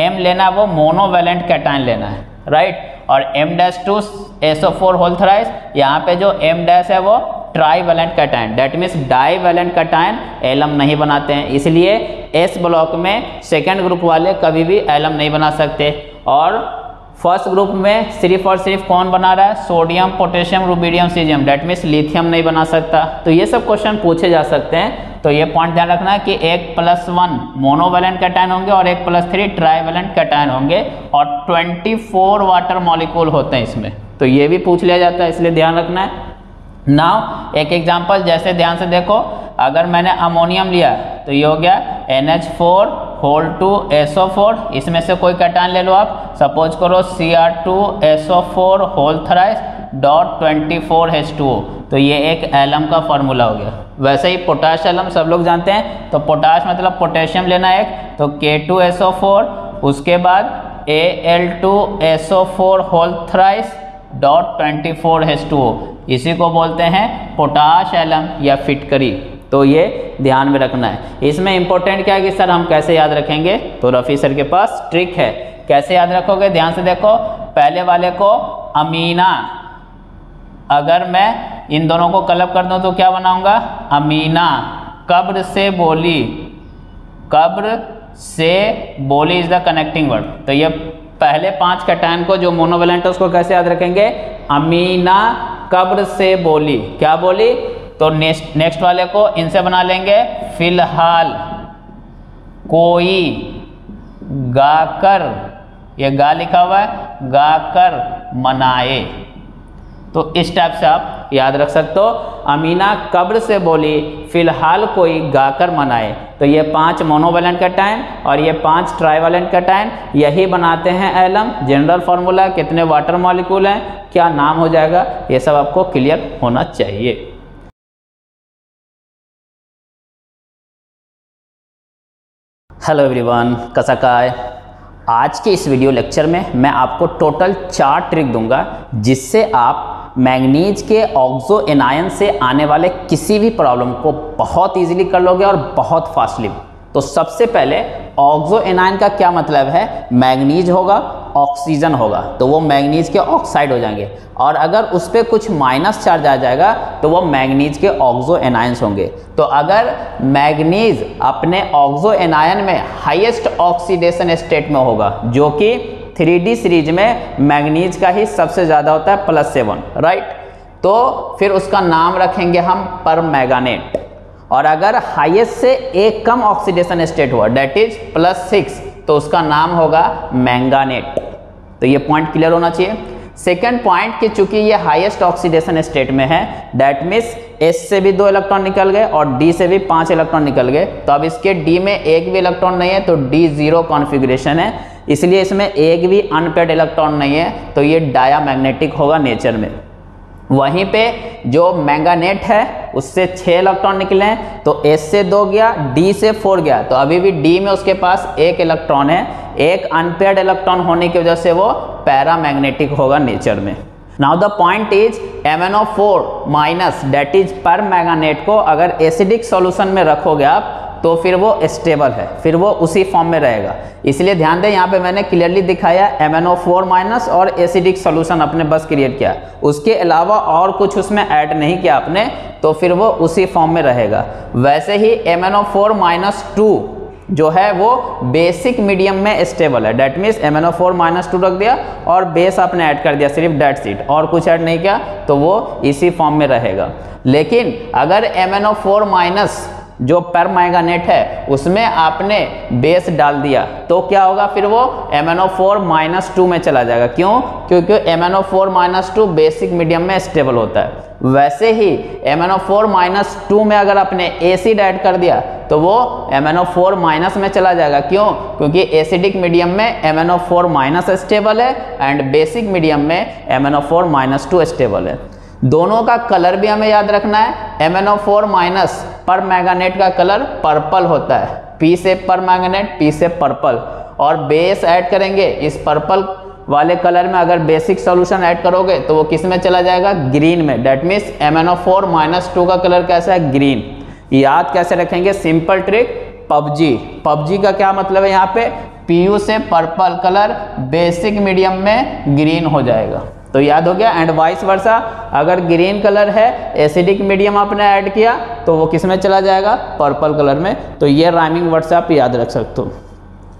M लेना है वो मोनोवेलेंट कैटाइन लेना है राइट और M dash two S O four whole thrice यहाँ पे जो एम डैश है वो trivalent cation that means divalent cation alum नहीं बनाते हैं। इसलिए एस ब्लॉक में सेकेंड ग्रुप वाले कभी भी एलम नहीं बना सकते। और फ़र्स्ट ग्रुप में सिर्फ़ और सिर्फ़ कौन बना रहा है? Sodium potassium rubidium caesium that means lithium नहीं बना सकता। तो ये सब क्वेश्चन पूछे जा सकते हैं। तो ये पॉइंट ध्यान रखना कि एक प्लस वन मोनोवेलेंट कैटाइन होंगे और एक प्लस थ्री ट्राईवेलेंट कैटाइन होंगे और 24 वाटर मॉलिक्यूल होते हैं इसमें। तो ये भी पूछ लिया जाता है, इसलिए ध्यान रखना है। नाउ एक एग्ज़ाम्पल जैसे ध्यान से देखो, अगर मैंने अमोनियम लिया तो ये हो गया N H four whole two S O four इसमें से कोई कैटान ले लो आप। सपोज़ करो C R two S O four whole thrice dot twenty four H two तो ये एक एलम का फॉर्मूला हो गया। वैसे ही पोटाश एलम सब लोग जानते हैं। तो पोटाश मतलब पोटेशियम लेना एक। तो के टू एसओ फोर उसके बाद A L two S O four whole thrice dot twenty four H two इसी को बोलते हैं पोटाश एलम या फिटकरी। तो ये ध्यान में रखना है। इसमें इंपॉर्टेंट क्या है कि सर हम कैसे याद रखेंगे? तो रफ़ी सर के पास ट्रिक है। कैसे याद रखोगे? ध्यान से देखो, पहले वाले को अमीना। अगर मैं इन दोनों को कलब कर दूँ तो क्या बनाऊँगा? अमीना। कब्र से बोली। कब्र से बोली इज़ द कनेक्टिंग वर्ड तो ये पहले पाँच कटायन को जो मोनोवेलेंट है, उसको कैसे याद रखेंगे? अमीना कब्र से बोली। क्या बोली? तो नेक्स्ट नेक्स्ट वाले को इनसे बना लेंगे। फ़िलहाल, कोई गाकर, ये गा लिखा हुआ है, गाकर मनाए। तो इस टाइप से आप याद रख सकते हो। अमीना कब्र से बोली, फ़िलहाल कोई गाकर मनाए। तो ये पाँच मोनोवेलेंट कैटाइन और ये पाँच ट्राइवेलेंट कैटाइन यही बनाते हैं एलम जनरल फार्मूला कितने वाटर मॉलिक्यूल हैं, क्या नाम हो जाएगा, ये सब आपको क्लियर होना चाहिए। हेलो एवरीवन कैसा का है? आज के इस वीडियो लेक्चर में मैं आपको टोटल चार ट्रिक दूँगा, जिससे आप मैग्नीज के ऑक्सो एनायन से आने वाले किसी भी प्रॉब्लम को बहुत इजीली कर लोगे और बहुत फास्टली तो सबसे पहले ऑक्सो एनाइन का क्या मतलब है? मैग्नीज होगा, ऑक्सीजन होगा। तो वो मैग्नीज के ऑक्साइड हो जाएँगे। और अगर उस पर कुछ माइनस चार्ज आ जाएगा तो वो मैग्नीज के ऑक्सो एनायंस होंगे। तो अगर मैग्नीज अपने ऑक्सो एनायन में हाईएस्ट ऑक्सीडेशन स्टेट में होगा, जो कि थ्री सीरीज़ में मैग्नीज का ही सबसे ज़्यादा होता है, प्लस सेवन, राइट? तो फिर उसका नाम रखेंगे हम पर मैगानेट और अगर हाइएस्ट से एक कम ऑक्सीडेशन स्टेट हुआ डेट इज़ प्लस सिक्स तो उसका नाम होगा मैंगानेट तो ये पॉइंट क्लियर होना चाहिए. सेकेंड पॉइंट कि चूँकि ये हाईएस्ट ऑक्सीडेशन स्टेट में है डेट मीन्स एस से भी दो इलेक्ट्रॉन निकल गए और डी से भी पाँच इलेक्ट्रॉन निकल गए. तो अब इसके डी में एक भी इलेक्ट्रॉन नहीं है तो डी ज़ीरो कॉन्फ़िगरेशन है. इसलिए इसमें एक भी अनपेड इलेक्ट्रॉन नहीं है तो ये डायामैग्नेटिक होगा नेचर में. वहीं पे जो मैंगानेट है, उससे छः इलेक्ट्रॉन निकले हैं तो एस से दो गया डी से फोर गया। तो अभी भी डी में उसके पास एक इलेक्ट्रॉन है, एक अनपेड इलेक्ट्रॉन होने की वजह से वो पैरामैग्नेटिक होगा नेचर में। Now the point is M N O four minus that is permanganate को अगर एसिडिक सॉल्यूशन में रखोगे आप तो फिर वो स्टेबल है। फिर वो उसी फॉर्म में रहेगा। इसलिए ध्यान दें, यहाँ पे मैंने क्लियरली दिखाया M N O four minus और एसिडिक सोल्यूशन अपने बस क्रिएट किया। उसके अलावा और कुछ उसमें ऐड नहीं किया आपने तो फिर वो उसी फॉर्म में रहेगा। वैसे ही M N O four minus two जो है, वो बेसिक मीडियम में स्टेबल है। That means M N O four minus two रख दिया और बेस आपने ऐड कर दिया, सिर्फ़ डेट सीट और कुछ ऐड नहीं किया तो वो इसी फॉर्म में रहेगा। लेकिन अगर M N O four minus जो पर मैगानेट है, उसमें आपने बेस डाल दिया। तो क्या होगा फिर वो? M N O four minus two में चला जाएगा। क्यों? क्योंकि M N O four minus two basic medium में स्टेबल होता है। वैसे ही M N O four minus two में अगर आपने एसिड ऐड कर दिया तो वो M N O four minus में चला जाएगा। क्यों? क्योंकि एसिडिक मीडियम में M N O four minus stable है एंड बेसिक मीडियम में M N O four minus two stable है। दोनों का कलर भी हमें याद रखना है M N O four minus permanganate का कलर पर्पल होता है। पी से पर मैगानेट पी से पर्पल और बेस ऐड करेंगे, इस पर्पल वाले कलर में अगर बेसिक सॉल्यूशन ऐड करोगे तो वो किसमें चला जाएगा? ग्रीन में। That means M N O four minus two का कलर कैसा है? ग्रीन याद कैसे रखेंगे? Simple trick PUBG. पबजी का क्या मतलब है यहाँ पे? पीयू से पर्पल कलर बेसिक मीडियम में ग्रीन हो जाएगा। तो याद हो गया? एंड वाइस वर्षा अगर ग्रीन कलर है एसिडिक मीडियम आपने ऐड किया तो वो किसमें चला जाएगा? पर्पल कलर में। तो ये राइमिंग वर्ड्स आप याद रख सकते हो।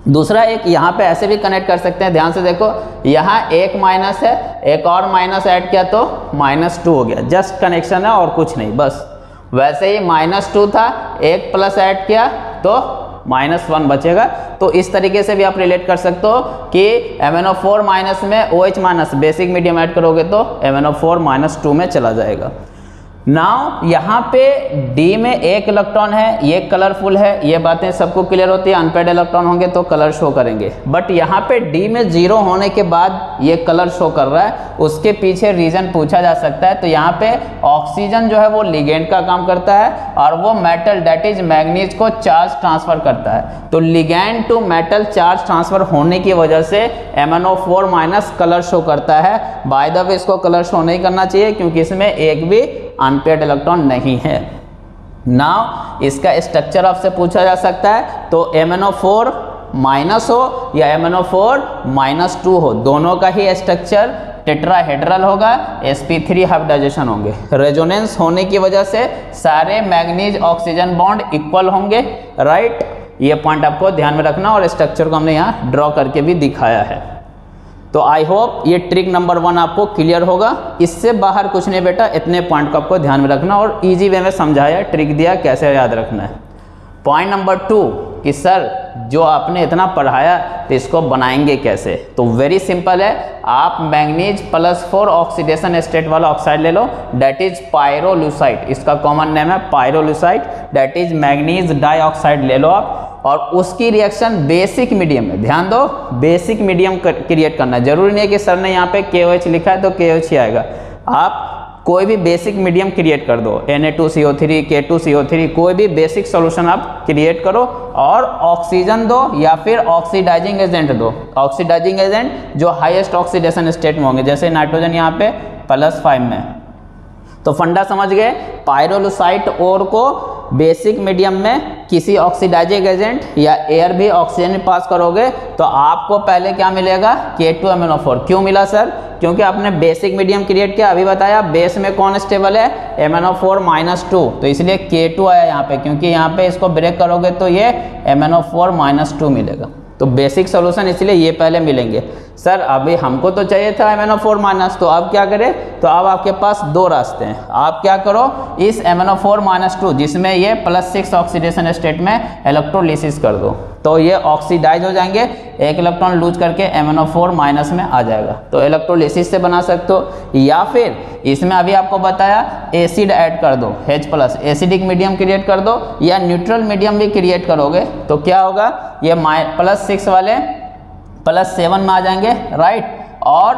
दूसरा, एक यहाँ पे ऐसे भी कनेक्ट कर सकते हैं। ध्यान से देखो, यहाँ एक माइनस है, एक और माइनस ऐड किया तो माइनस टू हो गया। जस्ट कनेक्शन है और कुछ नहीं, बस। वैसे ही माइनस टू था, एक प्लस ऐड किया तो माइनस वन बचेगा। तो इस तरीके से भी आप रिलेट कर सकते हो कि M N O four minus में O H minus basic medium add करोगे तो M N O four minus two में चला जाएगा। नाउ यहाँ पे डी में एक इलेक्ट्रॉन है, ये कलरफुल है, ये बातें सबको क्लियर होती है अनपेड इलेक्ट्रॉन होंगे तो कलर शो करेंगे। बट यहाँ पे डी में ज़ीरो होने के बाद ये कलर शो कर रहा है, उसके पीछे रीजन पूछा जा सकता है। तो यहाँ पे ऑक्सीजन जो है वो लिगेंड का काम करता है, और वो मेटल डेट इज़ मैग्नीज को चार्ज ट्रांसफ़र करता है। तो ligand to metal charge transfer होने की वजह से एम माइनस कलर शो करता है। बाय द वे इसको कलर शो नहीं करना चाहिए, क्योंकि इसमें एक भी अनपेड इलेक्ट्रॉन नहीं है। नाउ इसका स्ट्रक्चर आपसे पूछा जा सकता है तो M N O four minus हो या M N O four minus two हो, दोनों का ही स्ट्रक्चर टेट्राहेड्रल होगा sp3 हाइब्रिडाइजेशन होंगे। रेजोनेंस होने की वजह से सारे मैग्नीज ऑक्सीजन बॉन्ड इक्वल होंगे राइट ये पॉइंट आपको ध्यान में रखना और स्ट्रक्चर को हमने यहाँ ड्रॉ करके भी दिखाया है। तो आई होप ये ट्रिक नंबर वन आपको क्लियर होगा। इससे बाहर कुछ नहीं बेटा, इतने पॉइंट को आपको ध्यान में रखना और इजी वे में समझाया ट्रिक दिया, कैसे याद रखना है। पॉइंट नंबर टू कि सर जो आपने इतना पढ़ाया तो इसको बनाएँगे कैसे? तो वेरी सिंपल है। आप manganese plus four oxidation state वाला ऑक्साइड ले लो डेट इज़ पायरोलूसाइड इसका कॉमन नेम है pyrolusite that is manganese dioxide ले लो आप। और उसकी रिएक्शन बेसिक मीडियम में ध्यान दो बेसिक मीडियम क्रिएट करना ज़रूरी नहीं है कि सर ने यहाँ पे के लिखा है तो के ही आएगा। आप कोई भी बेसिक मीडियम क्रिएट कर दो। Na2CO3 K2CO3 कोई भी बेसिक सोल्यूशन आप क्रिएट करो और ऑक्सीजन दो या फिर ऑक्सीडाइजिंग एजेंट दो। ऑक्सीडाइजिंग एजेंट जो हाईएस्ट ऑक्सीडेशन स्टेट में होंगे, जैसे नाइट्रोजन यहाँ पे प्लस फाइव में। तो फंडा समझ गए, पायरोलोसाइट और को बेसिक मीडियम में किसी ऑक्सीडाइजिंग एजेंट या एयर भी ऑक्सीजन पास करोगे तो आपको पहले क्या मिलेगा? के टू एम क्यों मिला सर? क्योंकि आपने बेसिक मीडियम क्रिएट किया, अभी बताया बेस में कौन स्टेबल है? M N O four minus two तो इसलिए के टू आया यहाँ पे, क्योंकि यहाँ पे इसको ब्रेक करोगे तो ये M N O four minus two मिलेगा। तो बेसिक सोल्यूशन इसलिए ये पहले मिलेंगे। सर, अभी हमको तो चाहिए था M N O four minus तो अब क्या करें? तो अब आपके पास दो रास्ते हैं। आप क्या करो, इस M N O four minus two जिसमें ये प्लस सिक्स ऑक्सीडेशन स्टेट में इलेक्ट्रोलिसिस कर दो तो ये ऑक्सीडाइज हो जाएँगे। एक इलेक्ट्रॉन लूज करके M N O four minus में आ जाएगा। तो इलेक्ट्रोलिसिस से बना सकते हो, या फिर इसमें अभी आपको बताया एसिड ऐड कर दो, H plus acidic medium create कर दो, या न्यूट्रल मीडियम भी क्रिएट करोगे तो क्या होगा, ये प्लस सिक्स वाले प्लस सेवन में आ जाएँगे राइट और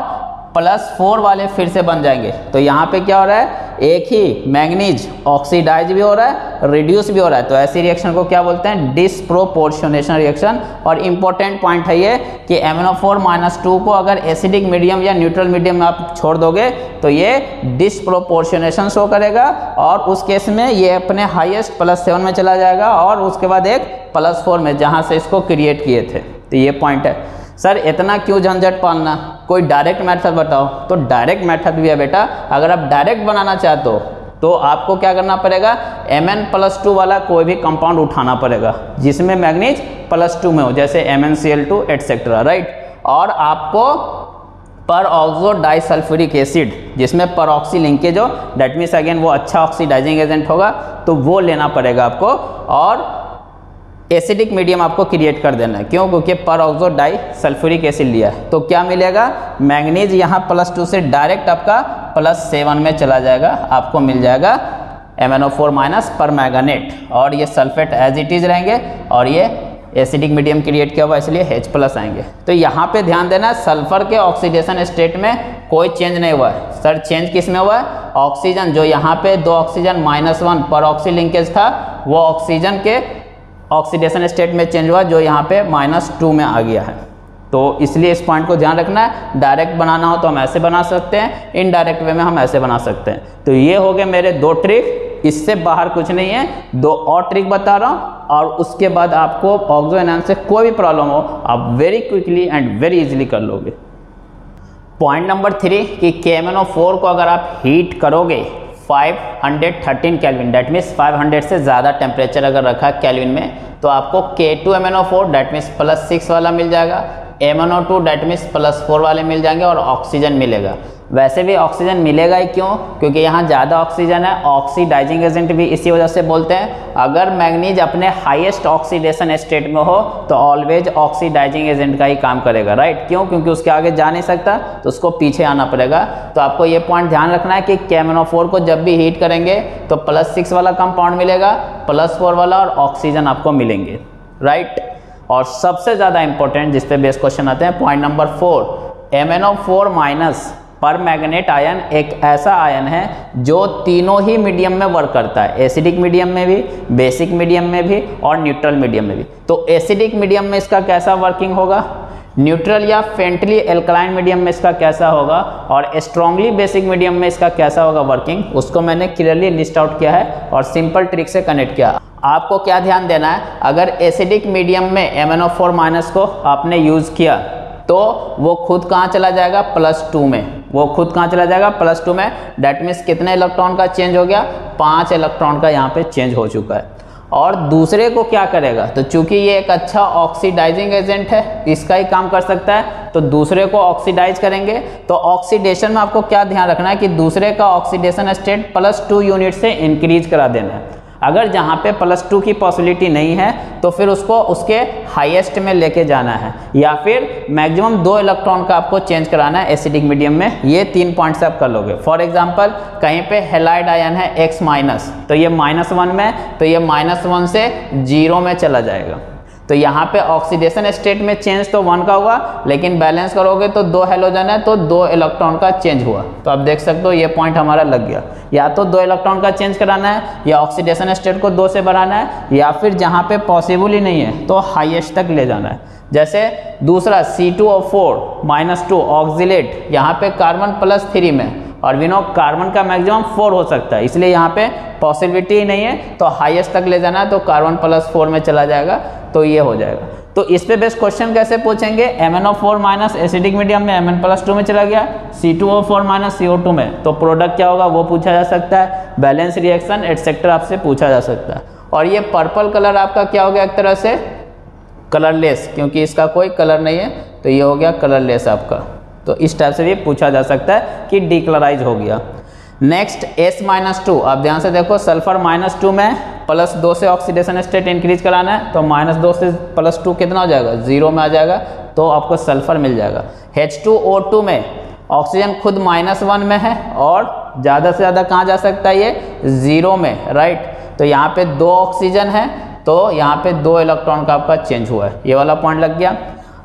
प्लस फोर वाले फिर से बन जाएँगे। तो यहाँ पे क्या हो रहा है? एक ही मैग्नीज ऑक्सीडाइज भी हो रहा है रिड्यूस भी हो रहा है। तो ऐसी रिएक्शन को क्या बोलते हैं? डिसप्रोपोर्शनेशन रिएक्शन और इंपॉर्टेंट पॉइंट है ये कि एमएनओ फोर माइनस टू को अगर एसिडिक मीडियम या न्यूट्रल मीडियम में आप छोड़ दोगे तो ये डिसप्रोपोर्शनेशन शो करेगा। और उस केस में ये अपने हाइएस्ट प्लस सेवन में चला जाएगा। और उसके बाद एक प्लस फोर में, जहाँ से इसको क्रिएट किए थे। तो ये पॉइंट है। सर, इतना क्यों झंझट पालना? कोई डायरेक्ट मेथड बताओ। तो डायरेक्ट मेथड भी है बेटा। अगर आप डायरेक्ट बनाना चाहते हो तो आपको क्या करना पड़ेगा? एम एन प्लस टू वाला कोई भी कंपाउंड उठाना पड़ेगा, जिसमें मैग्नीज प्लस टू में हो, जैसे M N C L two etcetera right और आपको पर ऑक्सो डाइसल्फ्यूरिक एसिड जिसमें पर ऑक्सी लिंकेज हो डेट मीन्स अगेन वो अच्छा ऑक्सीडाइजिंग एजेंट होगा तो वो लेना पड़ेगा आपको। और एसिडिक मीडियम आपको क्रिएट कर देना है। क्यों? क्योंकि पर ऑक्सो डाई सल्फ्यूरिक एसिड लिया है। तो क्या मिलेगा? मैग्नीज यहाँ प्लस टू से डायरेक्ट आपका प्लस सेवन में चला जाएगा। आपको मिल जाएगा M N O four minus permanganate और ये सल्फेट एज इट इज़ रहेंगे। और ये एसिडिक मीडियम क्रिएट किया हुआ इसलिए H प्लस आएँगे। तो यहाँ पे ध्यान देना है सल्फ़र के ऑक्सीडेशन स्टेट में कोई चेंज नहीं हुआ है। सर चेंज किसमें हुआ है? ऑक्सीजन जो यहाँ पे दो oxygen minus one peroxy linkage था, वो ऑक्सीजन के ऑक्सीडेशन स्टेट में चेंज हुआ जो यहाँ पे माइनस टू में आ गया है। तो इसलिए इस पॉइंट को ध्यान रखना है। डायरेक्ट बनाना हो तो हम ऐसे बना सकते हैं। इनडायरेक्ट वे में हम ऐसे बना सकते हैं। तो ये हो गए मेरे दो ट्रिक इससे बाहर कुछ नहीं है। दो और ट्रिक बता रहा हूँ। और उसके बाद आपको एनान से कोई भी प्रॉब्लम हो, आप very quickly and very easily कर लोगे। पॉइंट नंबर थ्री कि के फोर को अगर आप हीट करोगे 513 केल्विन डेट मीन्स 500 से ज़्यादा टेम्परेचर अगर रखा केल्विन में तो आपको K two M N O four that means plus six वाला मिल जाएगा। M N O two that means plus four वाले मिल जाएँगे और ऑक्सीजन मिलेगा। वैसे भी ऑक्सीजन मिलेगा ही क्यों? क्योंकि यहाँ ज़्यादा ऑक्सीजन है ऑक्सीडाइजिंग एजेंट भी इसी वजह से बोलते हैं। अगर मैग्नीज अपने हाईएस्ट ऑक्सीडेशन स्टेट में हो तो ऑलवेज ऑक्सीडाइजिंग एजेंट का ही काम करेगा राइट क्यों? क्योंकि उसके आगे जा नहीं सकता तो उसको पीछे आना पड़ेगा। तो आपको ये पॉइंट ध्यान रखना है कि कैमनोफोर को जब भी हीट करेंगे तो प्लस सिक्स वाला कंपाउंड मिलेगा प्लस फोर वाला और ऑक्सीजन आपको मिलेंगे राइट और सबसे ज़्यादा इंपॉर्टेंट जिस पे बेस क्वेश्चन आते हैं point number four M minus permanganate ion एक ऐसा आयन है जो तीनों ही मीडियम में वर्क करता है। एसिडिक मीडियम में भी बेसिक मीडियम में भी और न्यूट्रल मीडियम में भी। तो एसिडिक मीडियम में इसका कैसा वर्किंग होगा? न्यूट्रल या फेंटली एल्कलाइन मीडियम में इसका कैसा होगा? और स्ट्रॉन्गली बेसिक मीडियम में इसका कैसा होगा वर्किंग उसको मैंने क्लियरली लिस्ट आउट किया है और सिंपल ट्रिक से कनेक्ट किया। आपको क्या ध्यान देना है? अगर एसिडिक मीडियम में M N O four minus को आपने यूज़ किया तो वो खुद कहाँ चला जाएगा? प्लस टू में। वो खुद कहाँ चला जाएगा? प्लस टू में। डेट मीन्स कितने इलेक्ट्रॉन का चेंज हो गया? पाँच इलेक्ट्रॉन का यहाँ पे चेंज हो चुका है। और दूसरे को क्या करेगा? तो चूँकि ये एक अच्छा ऑक्सीडाइजिंग एजेंट है, इसका ही काम कर सकता है तो दूसरे को ऑक्सीडाइज करेंगे। तो ऑक्सीडेशन में आपको क्या ध्यान रखना है कि दूसरे का oxidation state plus two unit से इंक्रीज करा देना है। अगर जहाँ पे प्लस टू की पॉसिबिलिटी नहीं है तो फिर उसको उसके हाईएस्ट में लेके जाना है। या फिर मैक्सिमम दो इलेक्ट्रॉन का आपको चेंज कराना है एसिडिक मीडियम में, ये तीन पॉइंट्स आप कर लोगे। फॉर एग्जांपल कहीं पे हेलाइड आयन है एक्स माइनस तो ये माइनस वन में तो ये माइनस वन से ज़ीरो में चला जाएगा। तो यहाँ पे ऑक्सीडेशन स्टेट में चेंज तो वन का हुआ, लेकिन बैलेंस करोगे तो दो हेलोजन है तो दो इलेक्ट्रॉन का चेंज हुआ। तो आप देख सकते हो ये पॉइंट हमारा लग गया। या तो दो इलेक्ट्रॉन का चेंज कराना है, या ऑक्सीडेशन स्टेट को दो से बढ़ाना है, या फिर जहाँ पे पॉसिबल ही नहीं है तो हाइएस्ट तक ले जाना है। जैसे दूसरा सी टू और फोर माइनस टू ऑक्सीलेट यहाँ पे कार्बन प्लस थ्री में। और वी नो कार्बन का मैक्सिमम फोर हो सकता है। इसलिए यहाँ पे पॉसिबिलिटी ही नहीं है। तो हाईएस्ट तक ले जाना है तो कार्बन प्लस फोर में चला जाएगा तो ये हो जाएगा। तो इस पे बेस्ट क्वेश्चन कैसे पूछेंगे? M N O four minus acidic medium में एम एन प्लस टू में चला गया। C two O four minus C O two में। तो प्रोडक्ट क्या होगा? वो पूछा जा सकता है। बैलेंस रिएक्शन एटसेट्रा आपसे पूछा जा सकता है। और ये पर्पल कलर आपका क्या हो गया एक तरह से? कलरलेस क्योंकि इसका कोई कलर नहीं है। तो ये हो गया कलरलेस आपका। तो इस टाइप से भी पूछा जा सकता है कि डिक्लराइज हो गया। नेक्स्ट एस माइनस टू आप ध्यान से देखो सल्फ़र माइनस टू में प्लस दो से ऑक्सीडेशन स्टेट इंक्रीज कराना है तो माइनस दो से प्लस टू कितना हो जाएगा? ज़ीरो में आ जाएगा तो आपको सल्फ़र मिल जाएगा। एच टू ओ टू में ऑक्सीजन खुद माइनस वन में है, और ज़्यादा से ज़्यादा कहाँ जा सकता है ये? ज़ीरो में राइट तो यहाँ पे दो ऑक्सीजन है तो यहाँ पे दो इलेक्ट्रॉन का आपका चेंज हुआ है। ये वाला पॉइंट लग गया।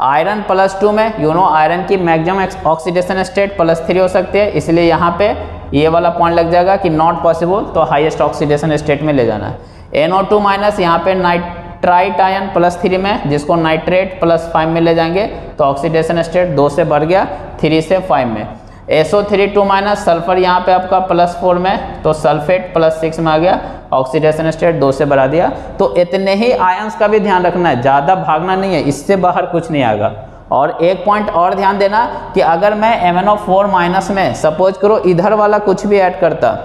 आयरन प्लस टू में यू नो आयरन की maximum oxidation state plus three हो सकती है, इसलिए यहाँ पे ये वाला पॉइंट लग जाएगा कि नॉट पॉसिबल तो हाईएस्ट ऑक्सीडेशन स्टेट में ले जाना है। एनओ टू माइनस यहाँ पे नाइट्राइट आयन प्लस थ्री में, जिसको नाइट्रेट प्लस फाइव में ले जाएँगे तो ऑक्सीडेशन स्टेट दो से बढ़ गया थ्री से फाइव में। SO three two minus sulphur यहाँ पे आपका प्लस फोर में तो सल्फेट प्लस सिक्स में आ गया ऑक्सीडेशन स्टेट दो से बढ़ा दिया। तो इतने ही आयंस का भी ध्यान रखना है, ज़्यादा भागना नहीं है, इससे बाहर कुछ नहीं आएगा। और एक पॉइंट और ध्यान देना कि अगर मैं M N O four minus में सपोज़ करो इधर वाला कुछ भी ऐड करता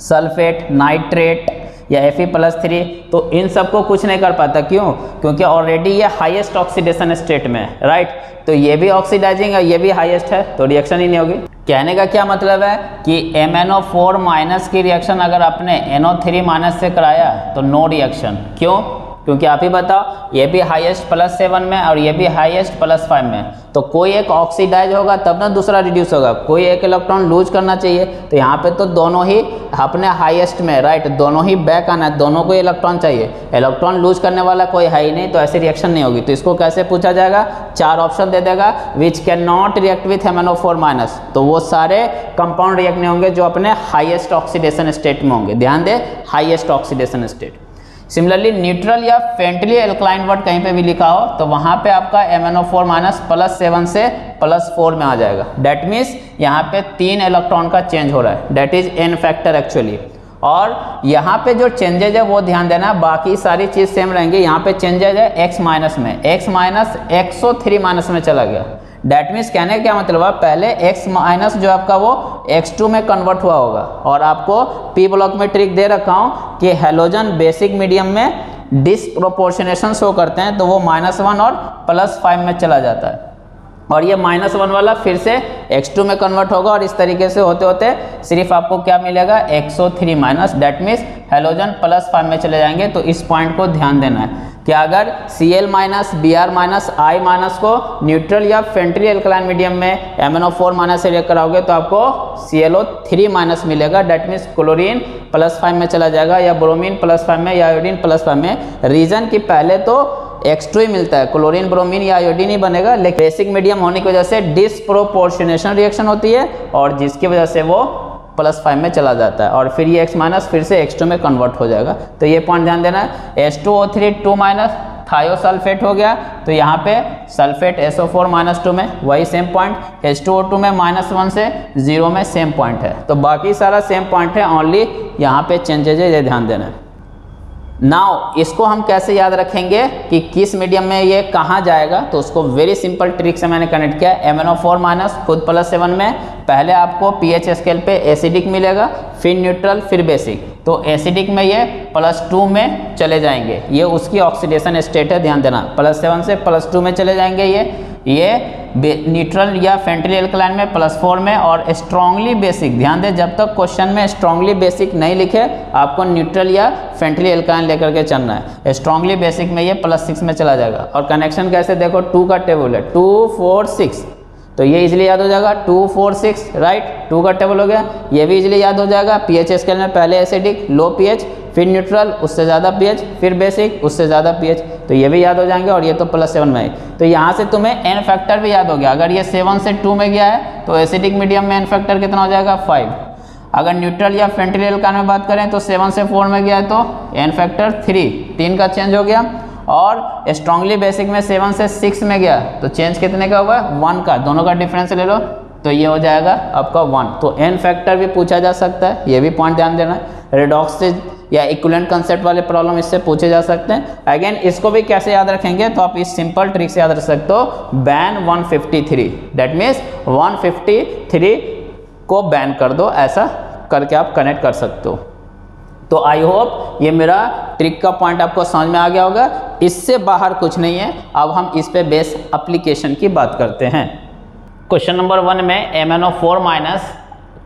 सल्फेट नाइट्रेट या एफ़ प्लस थ्री तो इन सबको कुछ नहीं कर पाता। क्यों? क्योंकि ऑलरेडी ये हाईएस्ट ऑक्सीडेशन स्टेट में है राइट तो ये भी ऑक्सीडाइजिंग है, ये भी हाईएस्ट है तो रिएक्शन ही नहीं होगी। कहने का क्या मतलब है कि M N O four minus की रिएक्शन अगर आपने एन ओ थ्री माइनस से कराया तो नो रिएक्शन क्यों? क्योंकि आप ही बताओ, ये भी हाईएस्ट प्लस सेवन में और ये भी हाईएस्ट प्लस फाइव में। तो कोई एक ऑक्सीडाइज होगा, तब ना दूसरा रिड्यूस होगा। कोई एक इलेक्ट्रॉन लूज करना चाहिए तो यहाँ पे तो दोनों ही अपने हाईएस्ट में राइट दोनों ही बैक आना है, दोनों को इलेक्ट्रॉन चाहिए। इलेक्ट्रॉन लूज करने वाला कोई है ही नहीं तो ऐसी रिएक्शन नहीं होगी। तो इसको कैसे पूछा जाएगा? चार ऑप्शन दे देगा which can not react with हेमनो फोर माइनस तो वो सारे कंपाउंड रिएक्ट नहीं होंगे, जो अपने हाइएस्ट ऑक्सीडेशन स्टेट में होंगे। ध्यान दे highest oxidation state similarly neutral या फेंटली एल्कलाइन वर्ड कहीं पे भी लिखा हो तो वहाँ पे आपका M N O four minus plus seven से प्लस फोर में आ जाएगा। डेट मीन्स यहाँ पे तीन इलेक्ट्रॉन का चेंज हो रहा है। That is N factor actually और यहाँ पे जो चेंजेज है, वो ध्यान देना, बाकी सारी चीज़ सेम रहेंगे। यहाँ पे चेंजेज है एक्स माइनस में। X minus X O three minus में चला गया। डेट मीन्स कहने का क्या मतलब है पहले x माइनस जो आपका वो x2 में कन्वर्ट हुआ होगा। और आपको p ब्लॉक में ट्रिक दे रखा हूँ कि हेलोजन बेसिक मीडियम में डिसप्रोपोर्शनेशन शो करते हैं तो वो माइनस वन और प्लस फाइव में चला जाता है। और ये माइनस वन वाला फिर से x2 में कन्वर्ट होगा और इस तरीके से होते होते सिर्फ़ आपको क्या मिलेगा? X O three minus that means halogen plus five में चले जाएँगे तो इस पॉइंट को ध्यान देना है। कि अगर C L minus B R minus I minus को न्यूट्रल या फेंट्री एल्कलाइन मीडियम में M N O four minus से कराओगे तो आपको C L O three minus मिलेगा। That means chlorine plus five में चला जाएगा या ब्रोमीन प्लस फाइव में या आयोडीन प्लस फाइव में। रीजन की पहले तो एक्स ही मिलता है। क्लोरीन ब्रोमीन या आयोडीन ही बनेगा, लेकिन बेसिक मीडियम होने की वजह से डिसप्रोपोर्शनेशन रिएक्शन होती है और जिसकी वजह से वो प्लस फाइव में चला जाता है। और फिर ये एक्स माइनस फिर से एक्स टू में कन्वर्ट हो जाएगा। तो ये पॉइंट ध्यान देना है। S two O three two minus thiosulphate हो गया। तो यहाँ पे sulphate SO four minus two में, वही same point S two O two में माइनस वन से ज़ीरो में सेम पॉइंट है। तो बाकी सारा सेम पॉइंट है। ओनली यहाँ पे चेंजेज है, ये ध्यान देना है। नाउ इसको हम कैसे याद रखेंगे कि किस मीडियम में ये कहाँ जाएगा? तो उसको वेरी सिंपल ट्रिक से मैंने कनेक्ट किया। M N O four minus खुद प्लस सेवन में। पहले आपको पी एच स्केल पे एसिडिक मिलेगा फिर न्यूट्रल, फिर बेसिक। तो एसिडिक में ये प्लस टू में चले जाएँगे। ये उसकी ऑक्सीडेशन स्टेट है, ध्यान देना। प्लस सेवन से प्लस टू में चले जाएँगे ये। ये न्यूट्रल या फेंट्री एल्कलाइन में प्लस फोर में और स्ट्रांगली बेसिक। ध्यान दें, जब तक क्वेश्चन में स्ट्रांगली बेसिक नहीं लिखे, आपको न्यूट्रल या फेंट्री एल्कलाइन लेकर के चलना है। स्ट्रांगली बेसिक में ये प्लस सिक्स में चला जाएगा। और कनेक्शन कैसे? देखो, टू का टेबल है। Two, four, six. तो ये इजिली याद हो जाएगा two, four, six, right? Two का टेबल हो गया। ये भी इजिली याद हो जाएगा, पीएच स्केल में पहले एसिडिक लो पीएच फिर न्यूट्रल उससे ज़्यादा पीएच फिर बेसिक उससे ज़्यादा पीएच तो ये भी याद हो जाएँगे और ये तो प्लस सेवन में है। तो यहाँ से तुम्हें एन फैक्टर भी याद हो गया। अगर ये सेवन से टू में गया है तो एसिडिक मीडियम में एन फैक्टर कितना हो जाएगा? फाइव अगर न्यूट्रल या फेंट्रियल का में बात करें तो सेवन से फोर में गया है तो एन फैक्टर थ्री तीन का चेंज हो गया। और स्ट्रांगली बेसिक में सेवन से सिक्स में गया तो चेंज कितने का हुआ? वन का। दोनों का डिफरेंस ले लो तो ये हो जाएगा आपका वन तो एन फैक्टर भी पूछा जा सकता है, ये भी पॉइंट ध्यान देना रेडॉक्स से या इक्वलेंट कंसेप्ट वाले प्रॉब्लम इससे पूछे जा सकते हैं। अगेन इसको भी कैसे याद रखेंगे? तो आप इस सिंपल ट्रिक से याद रख सकते हो बैन 153 दैट मीन्स 153 को बैन कर दो, ऐसा करके आप कनेक्ट कर सकते हो। तो आई होप ये मेरा ट्रिक का पॉइंट आपको समझ में आ गया होगा। इससे बाहर कुछ नहीं है। अब हम इस पे बेस एप्लीकेशन की बात करते हैं। क्वेश्चन नंबर वन में M N O four minus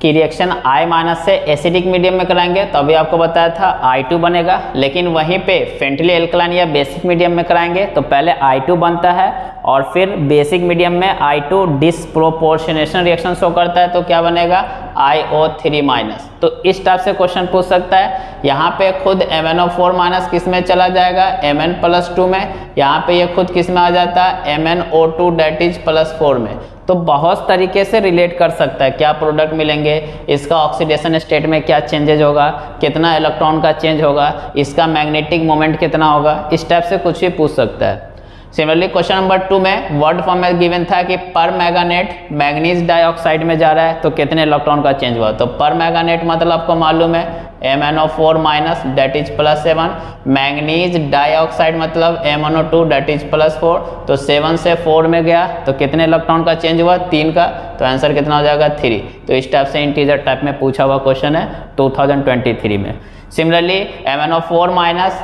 की रिएक्शन आई माइनस से एसिडिक मीडियम में कराएँगे। तो अभी आपको बताया था आई टू बनेगा। लेकिन वहीं पे फेंटली एल्कलाइन या बेसिक मीडियम में कराएँगे। तो पहले आई टू बनता है। और फिर बेसिक मीडियम में I2 डिसप्रोपोर्शनेशन रिएक्शन शो करता है तो क्या बनेगा? IO3 माइनस तो इस टाइप से क्वेश्चन पूछ सकता है। यहाँ पे खुद MnO4 माइनस किसमें चला जाएगा? Mn प्लस टू में। यहाँ पे ये खुद किसमें आ जाता है? MnO2 date is plus four में। तो बहुत तरीके से रिलेट कर सकता है। क्या प्रोडक्ट मिलेंगे? इसका ऑक्सीडेशन स्टेट में क्या चेंजेज होगा? कितना इलेक्ट्रॉन का चेंज होगा? इसका मैग्नेटिक मोमेंट कितना होगा? इस टाइप से कुछ भी पूछ सकता है। सिमिलरली क्वेश्चन नंबर टू में वर्ड फॉर्म में गिवन था कि पर मैगानेट मैग्नीज डाइऑक्साइड में जा रहा है तो कितने इलेक्ट्रॉन का चेंज हुआ? तो पर मैगानेट मतलब आपको मालूम है M N O four minus that is plus seven manganese dioxide मतलब M N O two that is plus four तो सेवन से फोर में गया तो कितने इलेक्ट्रॉन का चेंज हुआ? तीन का। तो आंसर कितना हो जाएगा? थ्री तो इस टाइप से इंटीजर टाइप में पूछा हुआ क्वेश्चन है 2023 में। Similarly M N O four minus